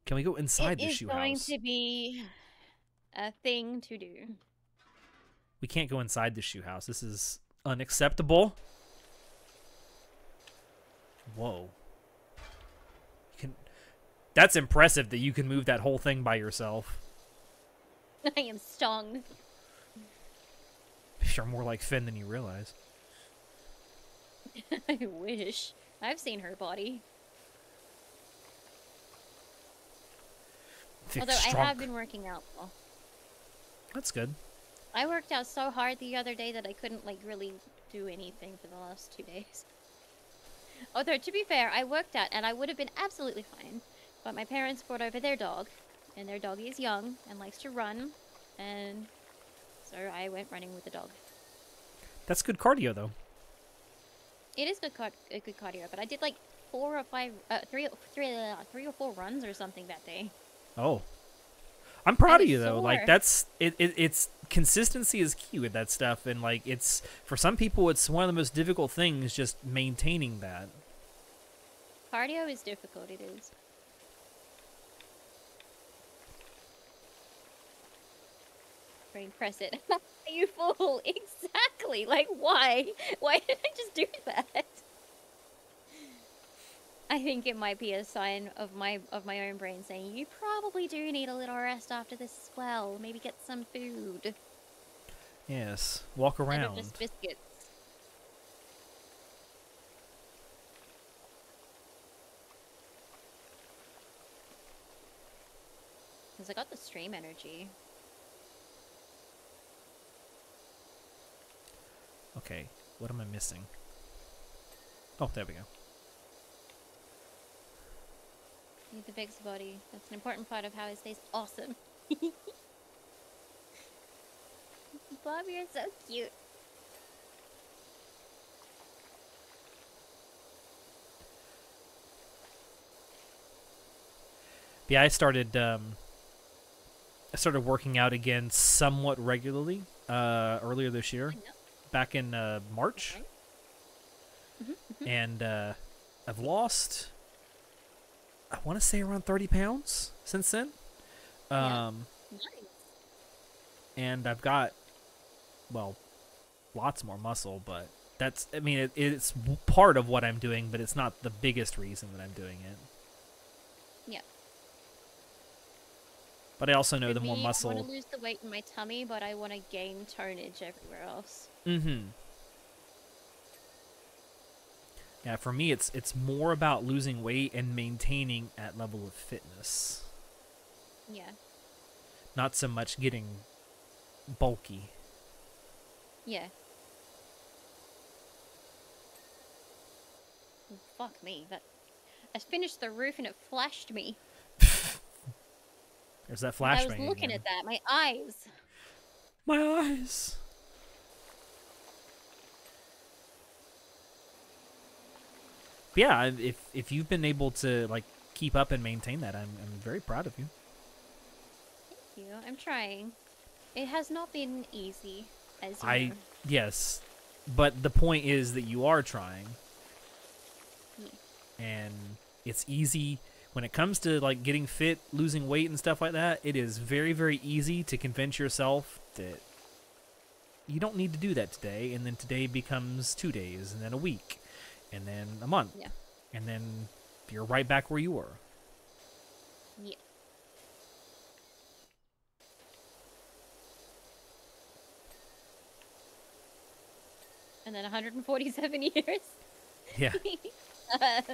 Can we go inside It the house? It is going to be a thing to do. We can't go inside the shoe house. This is unacceptable. Whoa. You can That's impressive that you can move that whole thing by yourself. I am stung. You're more like Finn than you realize. I wish. I've seen her body. Thick, Although I have been working out. Well. That's good. I worked out so hard the other day that I couldn't like really do anything for the last two days. Although to be fair, I worked out and I would have been absolutely fine, but my parents brought over their dog, and their dog is young and likes to run, and so I went running with the dog. That's good cardio though. It is good, car- a good cardio, but I did like four or five, uh, three, three, uh, three or four runs or something that day. Oh. I'm proud of you though. Like that's it, it it's consistency is key with that stuff and like it's for some people it's one of the most difficult things just maintaining that. Cardio is difficult. It is. Brain press it. you fool! Exactly. Like why? Why did I just do that? I think it might be a sign of my of my own brain saying you probably do need a little rest after this as well. Maybe get some food. Yes. Walk around. just biscuits. Because I got the stream energy. Okay, what am I missing? Oh, there we go. Need the big body. That's an important part of how he stays awesome. Bob, you're so cute. yeah, I started um, I started working out again somewhat regularly uh, earlier this year back in uh, March, Okay. Mhm, and uh, I've lost I want to say around thirty pounds since then. Yeah. Um, Nice. and I've got well, lots more muscle, but that's I mean it, it's part of what I'm doing, but it's not the biggest reason that I'm doing it. Yeah. But I also know For the more muscle. I muscle. want to lose the weight in my tummy, but I want to gain tonage everywhere else. Mm-hmm. Yeah, for me, it's it's more about losing weight and maintaining at level of fitness, Yeah. not so much getting bulky. Yeah. Fuck me. That I finished the roof and it flashed me. There's that flash. I was looking again. at that. My eyes. my eyes. Yeah, if if you've been able to like keep up and maintain that, I'm I'm very proud of you. Thank you. I'm trying. It has not been easy, as you I know. yes, but the point is that you are trying, Yeah. and it's easy when it comes to like getting fit, losing weight, and stuff like that. It is very very easy to convince yourself that you don't need to do that today, and then today becomes two days, and then a week, and then a month, Yeah. and then you're right back where you were. Yeah. And then 147 years. Yeah. Uh,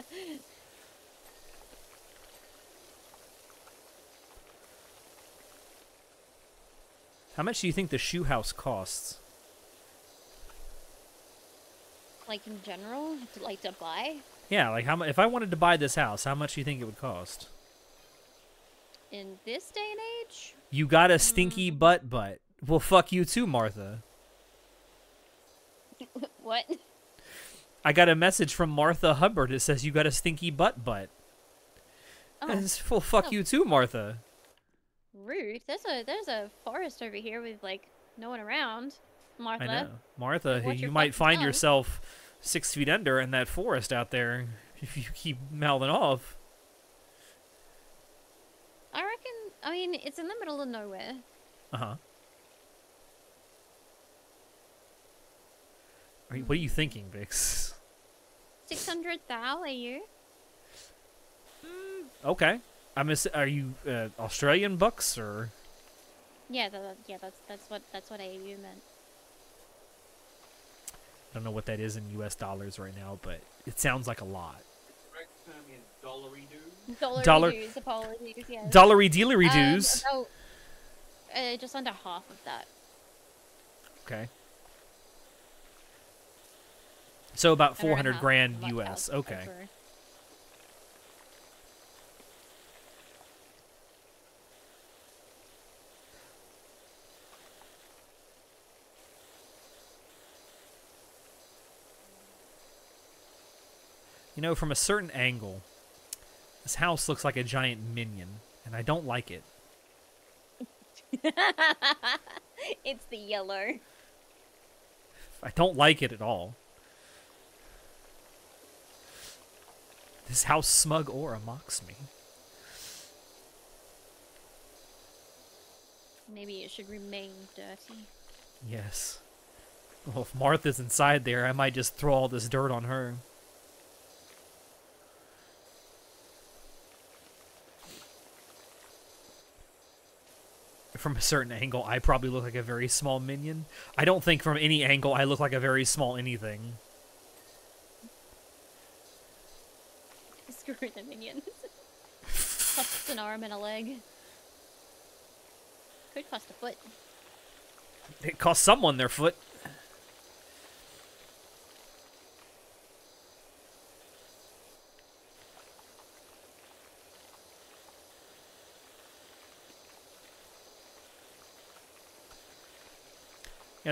How much do you think the shoe house costs? Like in general, to, like to buy Yeah, like how much? If I wanted to buy this house, how much do you think it would cost? in this day and age, You got a stinky Mm. butt butt. Well, fuck you too, Martha. what? I got a message from Martha Hubbard. It says you got a stinky butt butt. Oh, And it's, well, fuck Oh. you too, Martha. rude. There's a there's a forest over here with like no one around. Martha. I know, Martha. You your might find tongue. yourself six feet under in that forest out there if you keep mouthing off. I reckon. I mean, it's in the middle of nowhere. Uh huh. What are you thinking, Vix? Six hundred thou AU. Okay. I'm. Ass- are you uh, Australian bucks or? Yeah, that- yeah, that's that's what that's what AU meant. I don't know what that is in U.S. dollars right now, but it sounds like a lot. Correct term is dollary do. Dollar, Dollar- dues, apologies. Yeah. Dollary dealery Um, dues. about, uh, just under half of that. Okay. So about four hundred grand U.S. Okay. over. You know, from a certain angle, this house looks like a giant minion, and I don't like it. it's the yellow. I don't like it at all. This house smug aura mocks me. Maybe it should remain dirty. Yes. Well, if Martha's inside there, I might just throw all this dirt on her. From a certain angle, I probably look like a very small minion. I don't think from any angle I look like a very small anything. Screw the minions. Costs an arm and a leg. Could cost a foot. It costs someone their foot.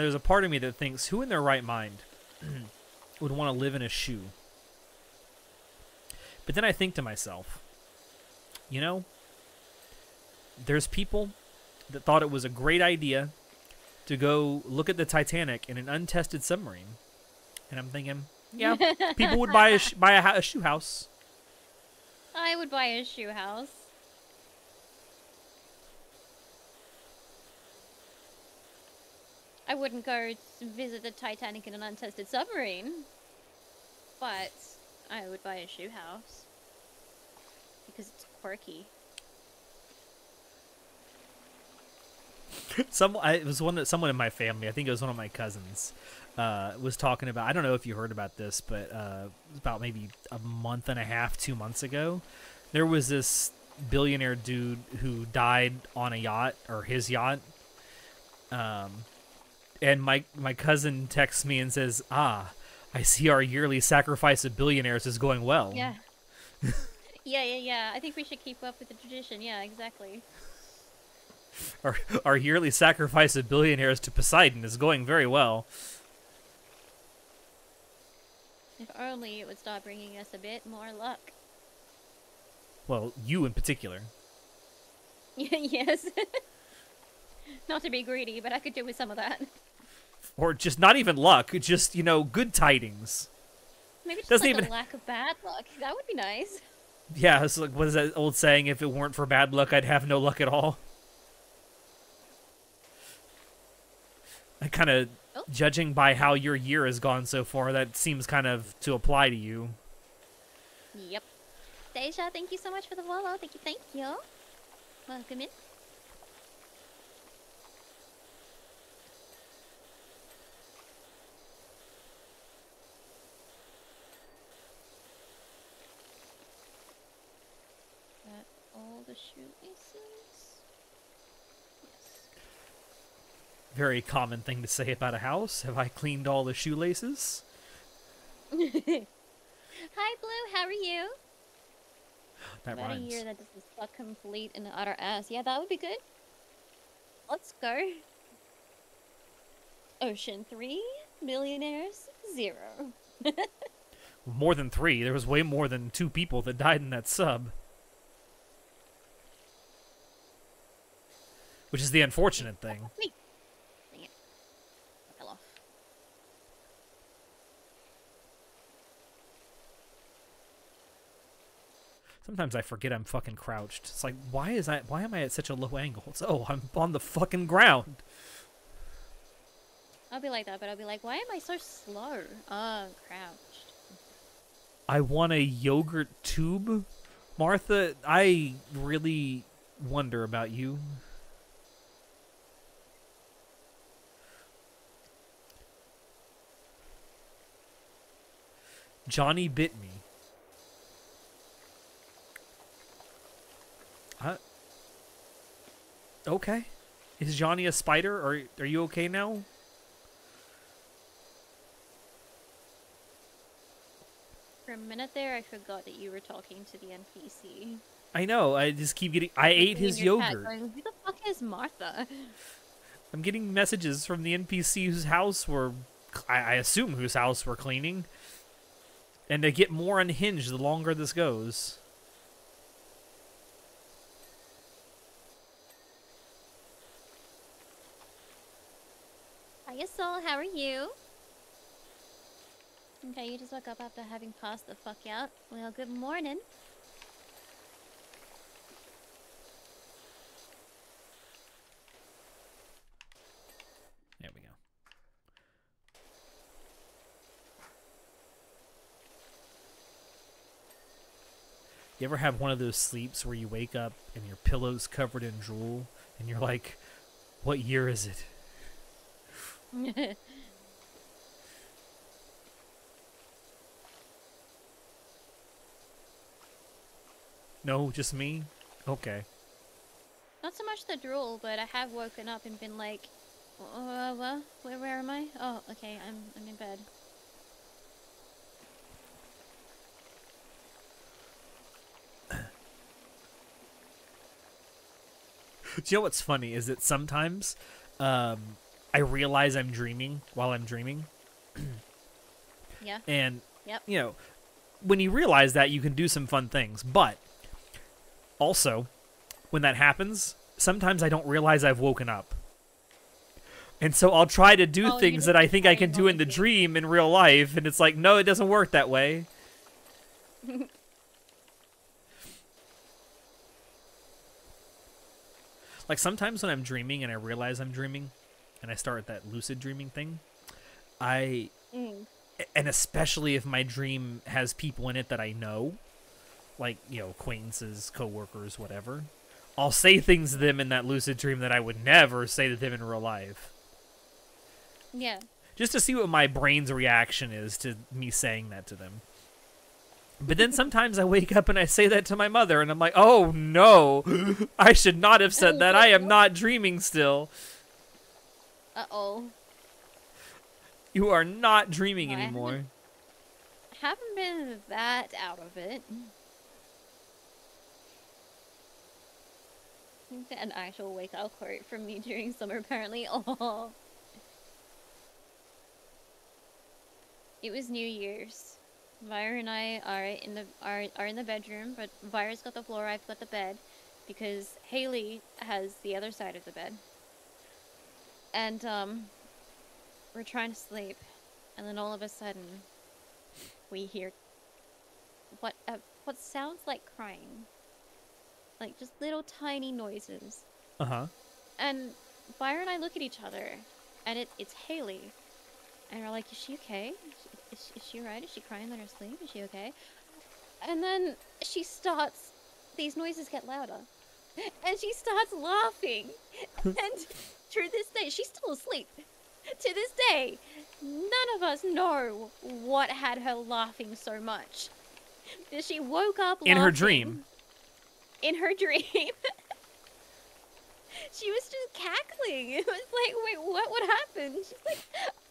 There's a part of me that thinks, who in their right mind would want to live in a shoe? But then I think to myself, you know, there's people that thought it was a great idea to go look at the Titanic in an untested submarine, and I'm thinking, yeah, people would buy a sh- buy a, a shoe house. I would buy a shoe house. I wouldn't go visit the Titanic in an untested submarine, but I would buy a shoe house because it's quirky. Some I, it was one that someone in my family. I think it was one of my cousins. Uh, was talking about. I don't know if you heard about this, but uh, about maybe a month and a half, two months ago. There was this billionaire dude who died on a yacht or his yacht. Um, and my my cousin texts me and says, "Ah, I see our yearly sacrifice of billionaires is going well." Yeah. yeah, yeah, yeah. I think we should keep up with the tradition. Yeah, exactly. Our our yearly sacrifice of billionaires to Poseidon is going very well. If only it would start bringing us a bit more luck. Well, you in particular. yes. Not to be greedy, but I could do with some of that. Or just not even luck, just you know, good tidings. Maybe just Doesn't like even- a lack of bad luck. That would be nice. Yeah, it's like what is that old saying? If it weren't for bad luck, I'd have no luck at all. I kind of, Oh. judging by how your year has gone so far, that seems kind of to apply to you. Yep. Deja, thank you so much for the follow. Thank you, thank you. Welcome in. Got all the shoelaces. Yes. Very common thing to say about a house. Have I cleaned all the shoelaces? Hi, Blue. How are you? That About a year that doesn't suck complete and utter ass. Yeah, that would be good. Let's go. Ocean 3, millionaires, 0. More than three. There was way more than two people that died in that sub. Which is the unfortunate thing. Me. Dang it. Fell off. Sometimes I forget I'm fucking crouched. It's like, why is I? Why am I at such a low angle? It's oh, I'm on the fucking ground. I'll be like that, but I'll be like, why am I so slow? Oh, crouched. I want a yogurt tube, Martha. I really wonder about you. Johnny bit me. Uh, okay. Is Johnny a spider? Are are you okay now? For a minute there, I forgot that you were talking to the NPC. I know. I just keep getting. I ate his yogurt. Going, Who the fuck is Martha? I'm getting messages from the NPC whose house we're, I, I assume whose house we're cleaning, and they get more unhinged the longer this goes. Hiya, Soul. How are you? Okay, you just woke up after having passed the fuck out. Well, good morning. You ever have one of those sleeps where you wake up and your pillow's covered in drool, and you're like, "What year is it?" No, just me. Okay. Not so much the drool, but I have woken up and been like, uh? Where, where am I? Oh, okay, I'm, I'm in bed. you know what's funny is that sometimes um, I realize I'm dreaming while I'm dreaming, Yeah. and Yep. you know, when you realize that, you can do some fun things. But also, when that happens, sometimes I don't realize I've woken up. And so I'll try to do Oh, things that I think I I can do in the dream in real life, and it's like, no, it doesn't work that way. like sometimes when I'm dreaming and I realize I'm dreaming, and I start that lucid dreaming thing, I Mm. and especially if my dream has people in it that I know, like you know acquaintances, coworkers, whatever, I'll say things to them in that lucid dream that I would never say to them in real life, Yeah. just to see what my brain's reaction is to me saying that to them. But then sometimes I wake up and I say that to my mother, and I'm like, "Oh no, I should not have said that. I am not dreaming still. Uh oh. You are not dreaming No, I haven't- anymore." Haven't been that out of it. An actual wake up quote from me during summer, apparently. Oh. It was New Year's. Vira and I are in the are are in the bedroom, but Vira's got the floor, I've got the bed, because Haley has the other side of the bed. And um, we're trying to sleep, and then all of a sudden, we hear what uh, what sounds like crying, like just little tiny noises. Uh huh. And Vira and I look at each other, and it, it's Haley. And we're like, is she okay? Is she, is she right? Is she crying in her sleep? Is she okay? And then she starts, these noises get louder. And she starts laughing. and to this day, she's still asleep. To this day, none of us know what had her laughing so much. She woke up In her dream. In her dream. she was just cackling. It was like, wait, what? What happened? She's like,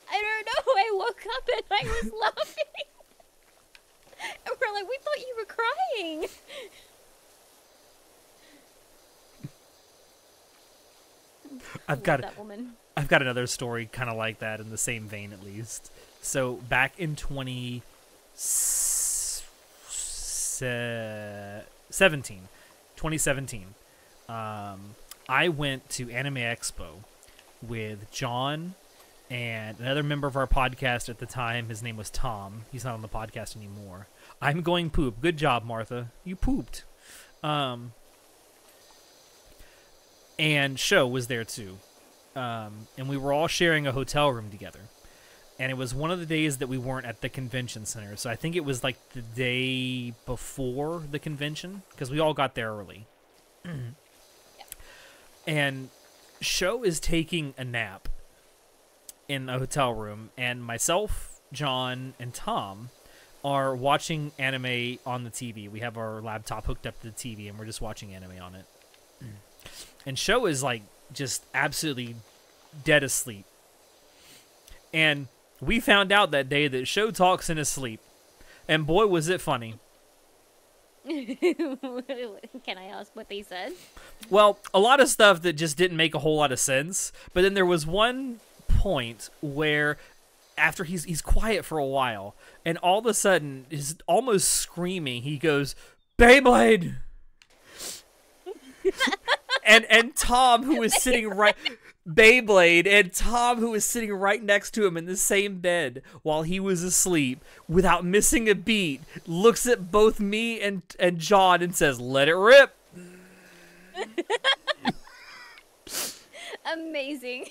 I don't know. I woke up and I was laughing. and we're like, we thought you were crying. I've Love got that woman. I've got another story kind of like that in the same vein, at least. So back in 2017, 2017, um, I went to Anime Expo with John and another member of our podcast at the time. His name was Tom. He's not on the podcast anymore. I'm going poop. Good job, Martha. You pooped. Um, and Show was there too um, and we were all sharing a hotel room together. And it was one of the days that we weren't at the convention center. So I think it was like the day before the convention because we all got there early. and Show is taking a nap in a hotel room, and myself, John, and Tom are watching anime on the TV. We have our laptop hooked up to the TV, and we're just watching anime on it. Mm. And Show is like just absolutely dead asleep. And we found out that day that Show talks in his sleep. And boy, was it funny. Can I ask what they said? Well, a lot of stuff that just didn't make a whole lot of sense. But then there was one point where after he's he's quiet for a while, and all of a sudden is almost screaming, he goes, Beyblade and and Tom who is sitting right Beyblade and Tom who is sitting right next to him in the same bed while he was asleep without missing a beat looks at both me and and John and says let it rip Amazing.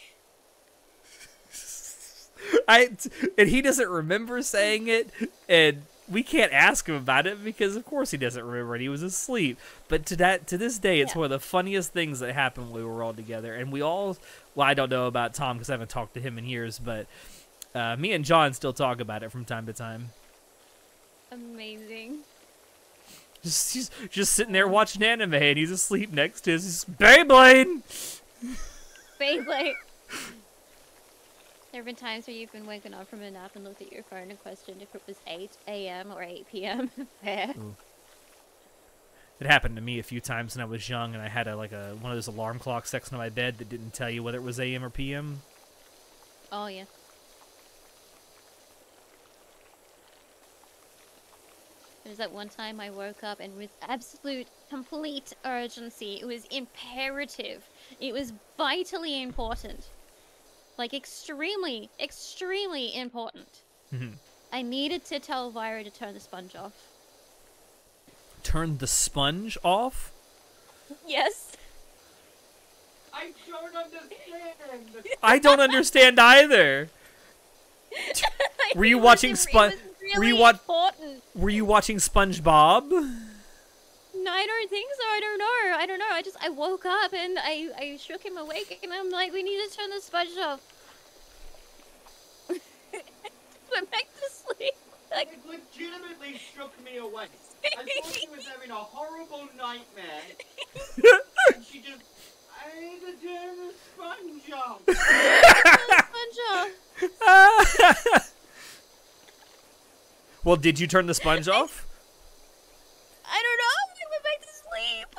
I and he doesn't remember saying it and we can't ask him about it because of course he doesn't remember it. He was asleep. But to that to this day it's Yeah. one of the funniest things that happened when we were all together and we all well I don't know about Tom cuz I haven't talked to him in years but uh, me and John still talk about it from time to time. Amazing. Just he's just sitting there watching anime and he's asleep next to his Beyblade. Beyblade. There have been times where you've been waken up from a nap and looked at your phone and questioned if it was 8 a.m. or 8 p.m. Fair. It happened to me a few times when I was young and I had a like a one of those alarm clocks next to my bed that didn't tell you whether it was AM or PM. Oh, yeah. There was that one time I woke up and with absolute complete urgency, it was imperative. It was vitally important. Like extremely, extremely important. Mhm. I needed to tell Vira to turn the sponge off. Turn the sponge off? Yes. I don't understand. I don't understand either. Were you watching was- Spon- It was were you wat- important. Were you watching SpongeBob? No, I don't think so. I don't know. I don't know. I just I woke up and I I shook him awake and I'm like, we need to turn the sponge off. Went back to sleep. Like, It legitimately shook me awake. I thought she was having a horrible nightmare. and she just, I need to turn the sponge off. turn the sponge off. well, did you turn the sponge off? I don't know. I went back to sleep.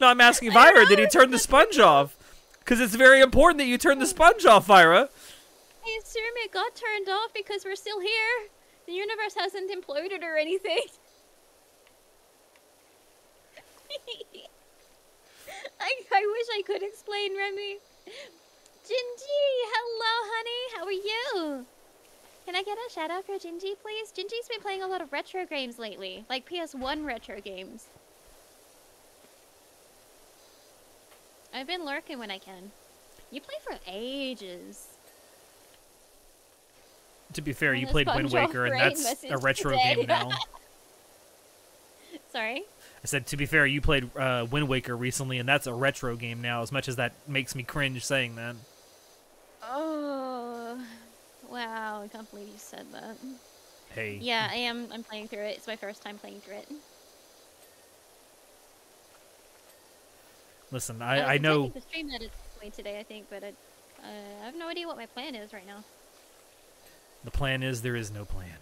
No, I'm asking don't did he turn the sponge off? Because it's very important that you turn the sponge off, Vira. I assume it got turned off because we're still here. The universe hasn't imploded or anything. I, I wish I could explain, Remy. Gingy, hello, honey. How are you? Can I get a shout out for Gingy, please? Gingy's been playing a lot of retro games lately, like PS1 retro games. I've been lurking when I can. You play for ages. To be fair, And you played Wind Waker, and that's a retro today. game now. Sorry. I said, to be fair, you played uh, Wind Waker recently, and that's a retro game now. As much as that makes me cringe saying that. Oh, wow! I can't believe you said that. Hey, Yeah, I am. I'm playing through it. It's my first time playing through it. Listen, was I, I know. to stream that at some point today, I think, but I, uh, I have no idea what my plan is right now. The plan is there is no plan.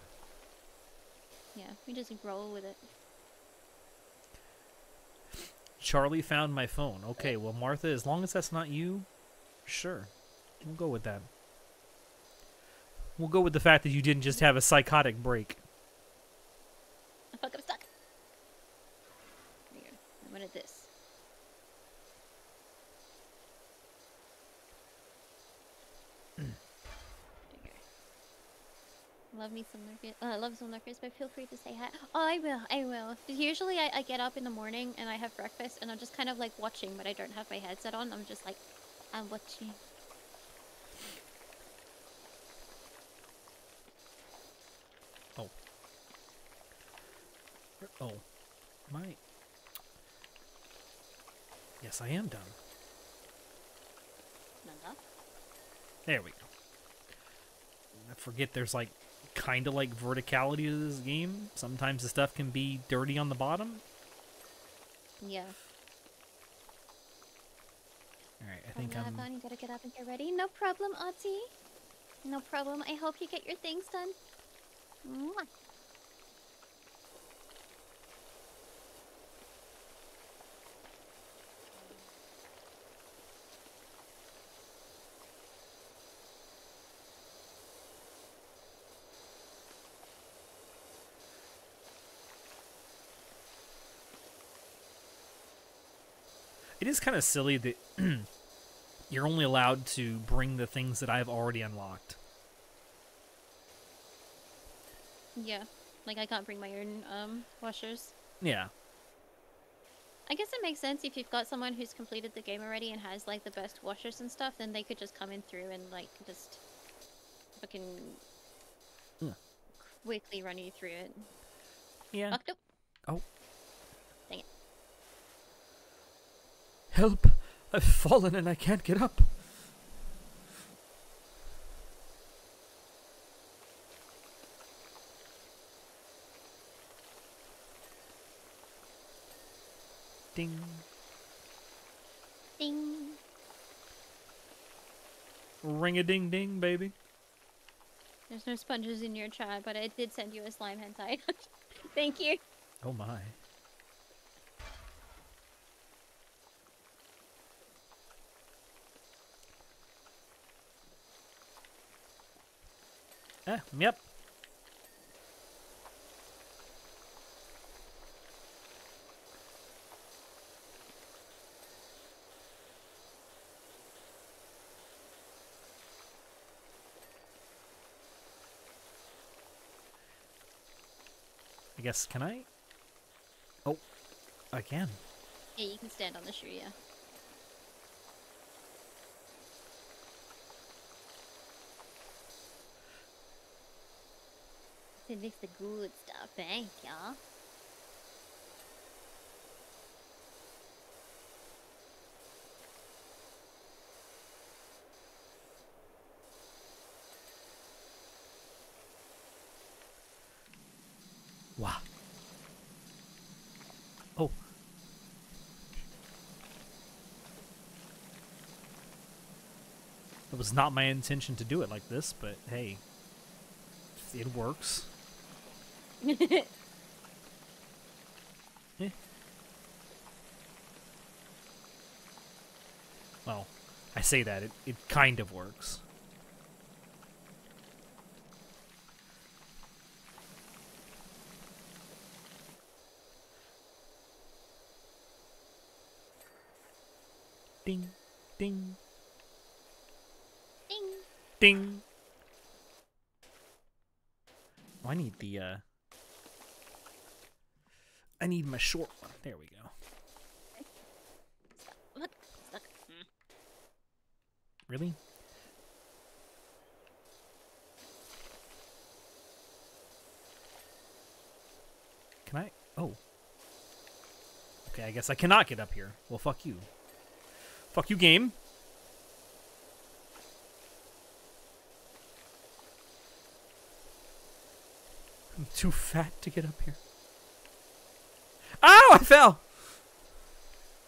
Yeah, we just roll with it. Charlie found my phone. Okay, well, Martha, as long as that's not you, sure. We'll go with that. We'll go with the fact that you didn't just have a psychotic break. Fuck, I'm stuck. There you go. I wanted this. There you go. Love me some lurkers. Uh, love some lurkers, but feel free to say hi. Oh, I will. I will. Usually, I, I get up in the morning and I have breakfast, and I'm just kind of like watching, but I don't have my headset on. I'm just like, I'm watching. Oh, Oh. my. Yes, I am done. Nanda? There we go. I forget there's like kind of like verticality to this game. Sometimes the stuff can be dirty on the bottom. Yeah. All right, I think I'm. You gotta get up and get ready. No problem, Auntie. No problem. I hope you get your things done. Mwah. It is kind of silly that you're only allowed to bring the things that I've already unlocked. Yeah. Like I can't bring my own um washers. Yeah. I guess it makes sense if you've got someone who's completed the game already and has like the best washers and stuff, then they could just come in through and like just fucking Yeah. quickly run you through it. Yeah. Oh. Dang it. Help! I've fallen and I can't get up. Ding. Ding. Ring a ding ding, baby. There's no sponges in your chat, but I did send you a slime hentai. Thank you. Oh my. Eh, yep. I guess, can I? Oh, I can. Yeah, you can stand on the shoe, yeah. To mix the good stuff, thank ya. Wow. Oh. It was not my intention to do it like this, but hey, it works. Eh. Well, I say that, it, it kind of works. Ding, ding, Ding. ding. Oh, I need the, uh... I need my short one. There we go. Really? Can I? Oh. Okay, I guess I cannot get up here. Well, fuck you. Fuck you, game. I'm too fat to get up here. I fell!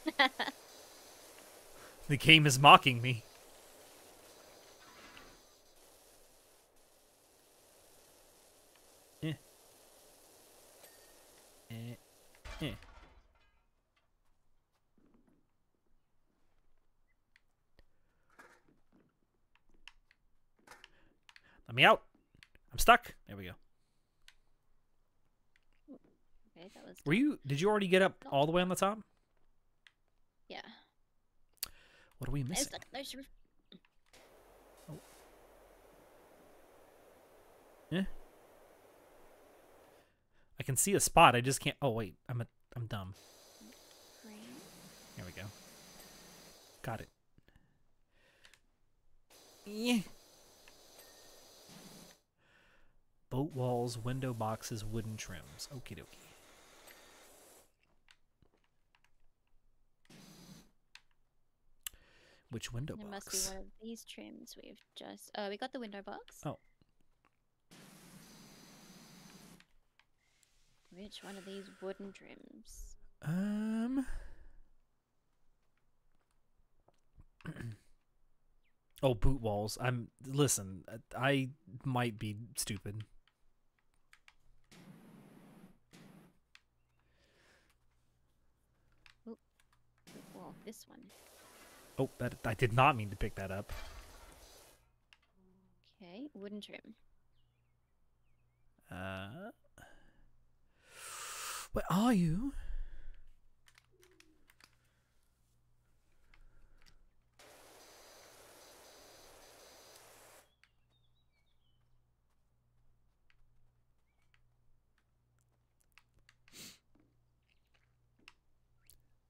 the game is mocking me. Eh. Eh. Eh. Let me out. I'm stuck. There we go. Okay, that was. Were you? Did you already get up all the way on the top? Yeah. What are we I was missing? stuck. There's your- oh. eh. I can see a spot. I just can't. Oh wait, I'm a, I'm dumb. green. There we go. Got it. Yeah. Boat walls, window boxes, wooden trims. Okie dokie. Which window box? There must be one of these trims we've just. Oh, we got the window box. Oh. Which one of these wooden trims? Um. oh, boot walls. I'm listen. I might be stupid. Well, this one. Oh, that I did not mean to pick that up. Okay, wooden trim. Uh. Where are you?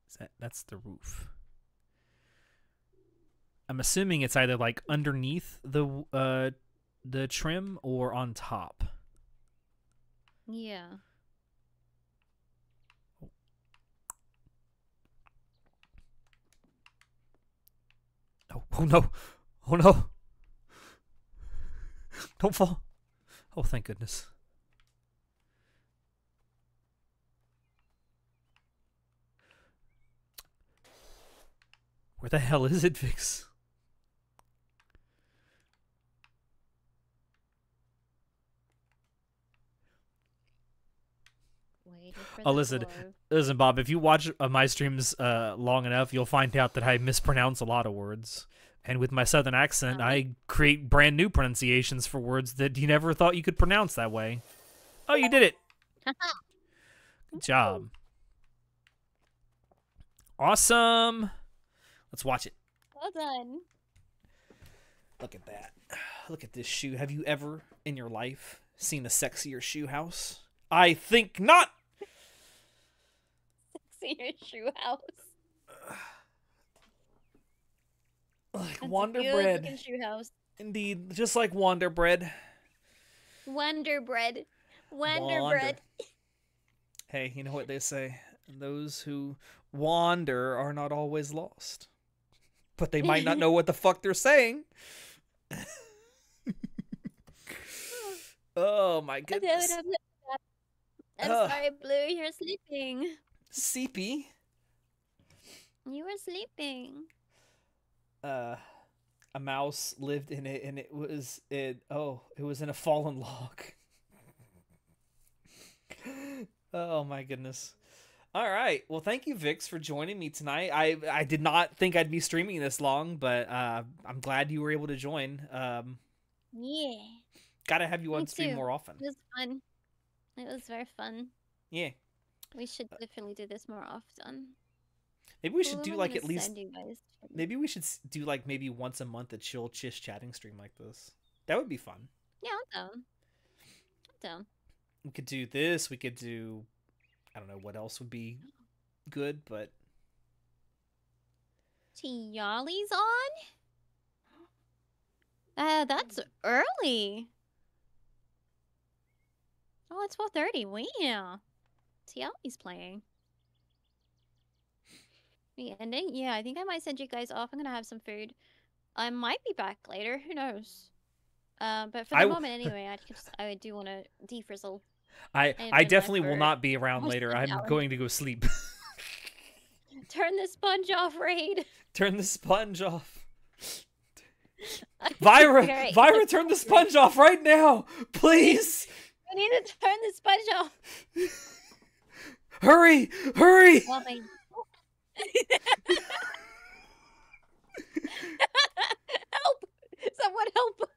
Is that that's the roof. I'm assuming it's either like underneath the uh the trim or on top. Yeah. Oh, oh no. Oh no. Don't fall. Oh, thank goodness. Where the hell is it, Vix? Waiting for Oh, listen. Listen, Bob, if you watch uh, my streams uh, long enough, you'll find out that I mispronounce a lot of words. And with my southern accent, Oh. I create brand new pronunciations for words that you never thought you could pronounce that way. Oh, you did it. Good job. Awesome. Let's watch it. Well done. Look at that. Look at this shoe. Have you ever in your life seen a sexier shoe house? I think not. Sexier shoe house. Like That's Wonder Bread. shoe house. Indeed, just like Wonder Bread. Wonder bread. Wonder Wander. bread. Hey, you know what they say? Those who wander are not always lost. But they might not know what the fuck they're saying. oh my goodness. I'm sorry, Blue. You're sleeping. Seepy. You were sleeping. Uh a mouse lived in it and it was it oh, it was in a fallen log. oh my goodness. All right. Well, thank you, Vix, for joining me tonight. I I did not think I'd be streaming this long, but uh, I'm glad you were able to join. Um, Yeah. gotta have you Me on stream too. more often. It was fun. It was very fun. Yeah. We should definitely do this more often. Maybe we should do like at least send you guys to? maybe we should do like maybe once a month a chill chish chatting stream like this. That would be fun. Yeah, I'm down. I'm down. We could do this. We could do I don't know what else would be good, but Tiali's on? Uh, that's early. Oh, it's 4.30. Wow. Tiali's playing. The ending? Yeah, I think I might send you guys off. I'm gonna have some food. I might be back later. Who knows? Uh, but for the I moment, anyway, I just I do want to defrizzle. I I definitely will not be around later. I'm hour. going to go sleep. Turn the sponge off, Raid. turn the sponge off. Vira, Vyra, Alright. Vira, turn the sponge off right now, please. I need to turn the sponge off. Hurry, hurry. Well, help! Someone help!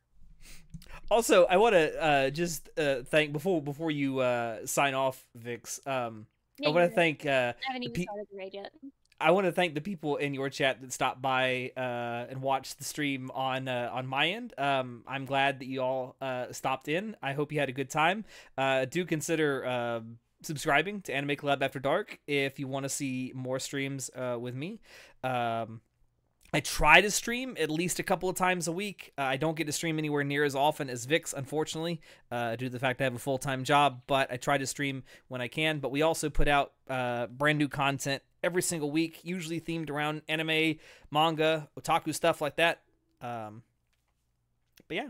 Also, I want to uh, just uh, thank before before you uh, sign off, Vix. Um, I want to thank uh, I haven't even pe- started the raid yet. I want to thank the people in your chat that stopped by uh, and watched the stream on uh, on my end. Um, I'm glad that you all uh, stopped in. I hope you had a good time. Uh, do consider uh, subscribing to Anime Club After Dark if you want to see more streams uh, with me. Um, I try to stream at least a couple of times a week. Uh, I don't get to stream anywhere near as often as Vix, unfortunately, uh, due to the fact I have a full time job. But I try to stream when I can. But we also put out uh, brand new content every single week, usually themed around anime, manga, otaku stuff like that. Um, but yeah,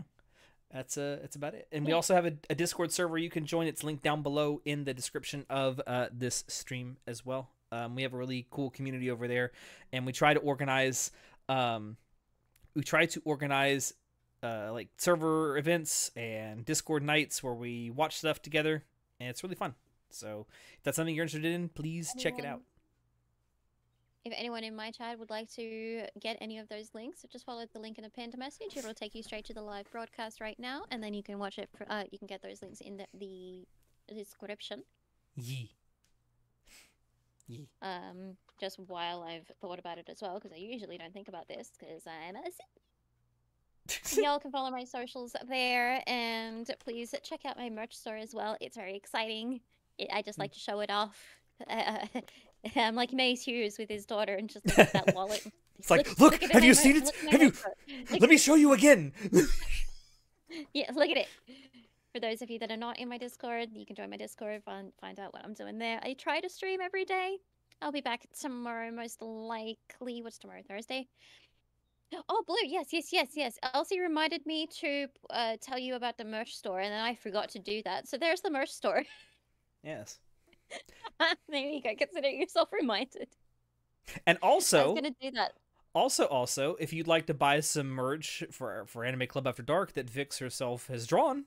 that's uh, that's about it. And we also have a, a Discord server you can join. It's linked down below in the description of uh, this stream as well. Um, we have a really cool community over there, and we try to organize. Um, we try to organize uh, like server events and Discord nights where we watch stuff together, and it's really fun. So if that's something you're interested in, please check it out. If anyone in my chat would like to get any of those links, just follow the link in the pinned message. It'll take you straight to the live broadcast right now, and then you can watch it. For, uh, you can get those links in the, the description. Yee. Yee. Um, just while I've thought about it as well, because I usually don't think about this, because I'm a Y'all can follow my socials there, and please check out my merch store as well. It's very exciting. It, I Mm. just like to show it off. Uh, I'm like Maes Hughes with his daughter, and just look at that wallet. It's like, look, at have you seen it? look at my Have you? Look Let me show you again. Yeah, look at it. For those of you that are not in my Discord, you can join my Discord and find out what I'm doing there. I try to stream every day. I'll be back tomorrow, most likely. What's tomorrow? Thursday? Oh, Blue. Yes, yes, yes, yes. Elsie reminded me to uh, tell you about the merch store, and then I forgot to do that. So there's the merch store. yes. there you go. Consider yourself reminded. And also, I was also, gonna do that. also, also, if you'd like to buy some merch for for Anime Club After Dark that Vix herself has drawn,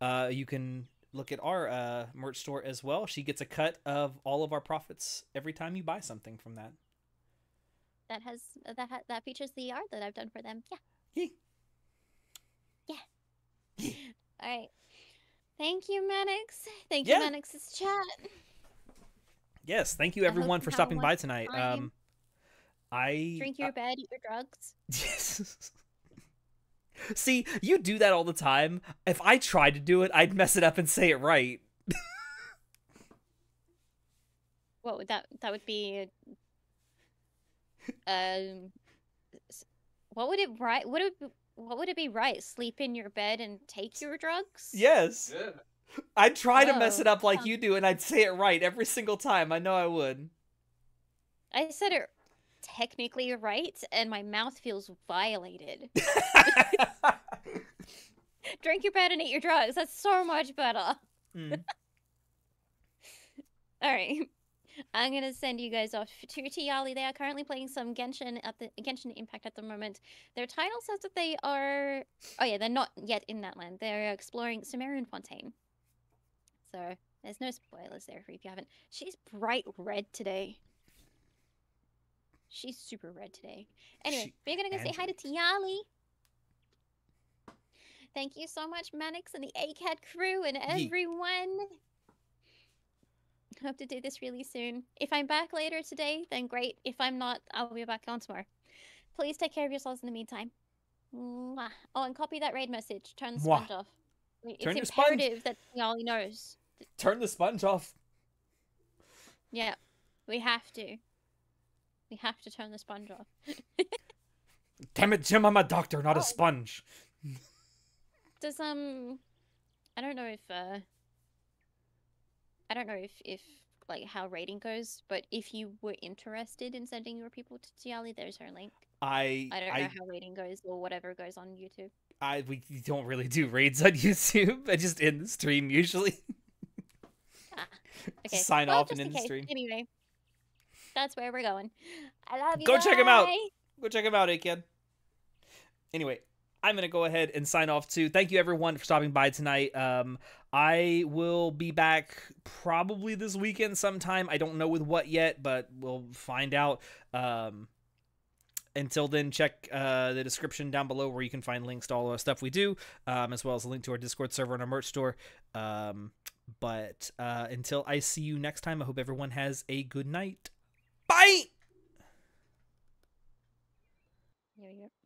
uh, you can look at our uh, merch store as well. She gets a cut of all of our profits every time you buy something from that. That has that ha- that features the art that I've done for them. Yeah. Yeah. Yeah. All right. Thank you, Manix. Thank Yeah. you, Manix's chat. Yes, thank you everyone you for stopping by tonight. time. Um, I Drink your bed, eat your drugs. Yes. See, you do that all the time. If I tried to do it, I'd mess it up and say it right. what would that that would be? Um, what would it right? Would it what would it be right? Sleep in your bed and take your drugs? Yes. Yeah. I'd try to mess Oh, it up like you do, and I'd say it right every single time. I know I would. I said it technically right, and my mouth feels violated. Drink your bed and eat your drugs. That's so much better. Mm. All right. I'm gonna send you guys off to Tiali. They are currently playing some Genshin at the Genshin Impact at the moment. Their title says that they are. Oh yeah, they're not yet in that land. They're exploring Sumeru and Fontaine. So there's no spoilers there for if you haven't. She's bright red today. She's super red today. Anyway, She- we're gonna go say hi to Tiali. Thank you so much, Manix and the ACAD crew and Ye- everyone. Hope to do this really soon. If I'm back later today, then great. If I'm not, I'll be back on tomorrow. Please take care of yourselves in the meantime. Mwah. Oh, and copy that raid message. Turn the Mwah. sponge off. It's Turn imperative that Tiali knows. Turn the sponge off. Yeah, we have to. We have to turn the sponge off. Damn it, Jim, I'm a doctor, not Oh. a sponge. Does um, I don't know if uh, I don't know if if like how rating goes, but if you were interested in sending your people to Tiali, there's her link. I I don't know how rating goes or whatever goes on YouTube. I we don't really do raids on YouTube. I just end the stream usually. Okay, Sign well, off and in the case. stream. Anyway, that's where we're going. I love you. Go check 'em out. Go check him out, ACAD. Anyway, I'm gonna go ahead and sign off too. Thank you everyone for stopping by tonight. Um, I will be back probably this weekend sometime. I don't know with what yet, but we'll find out. Um, until then, check uh, the description down below where you can find links to all the stuff we do, um, as well as a link to our Discord server and our merch store. Um, but uh, until I see you next time, I hope everyone has a good night. Bye. Yeah, yeah.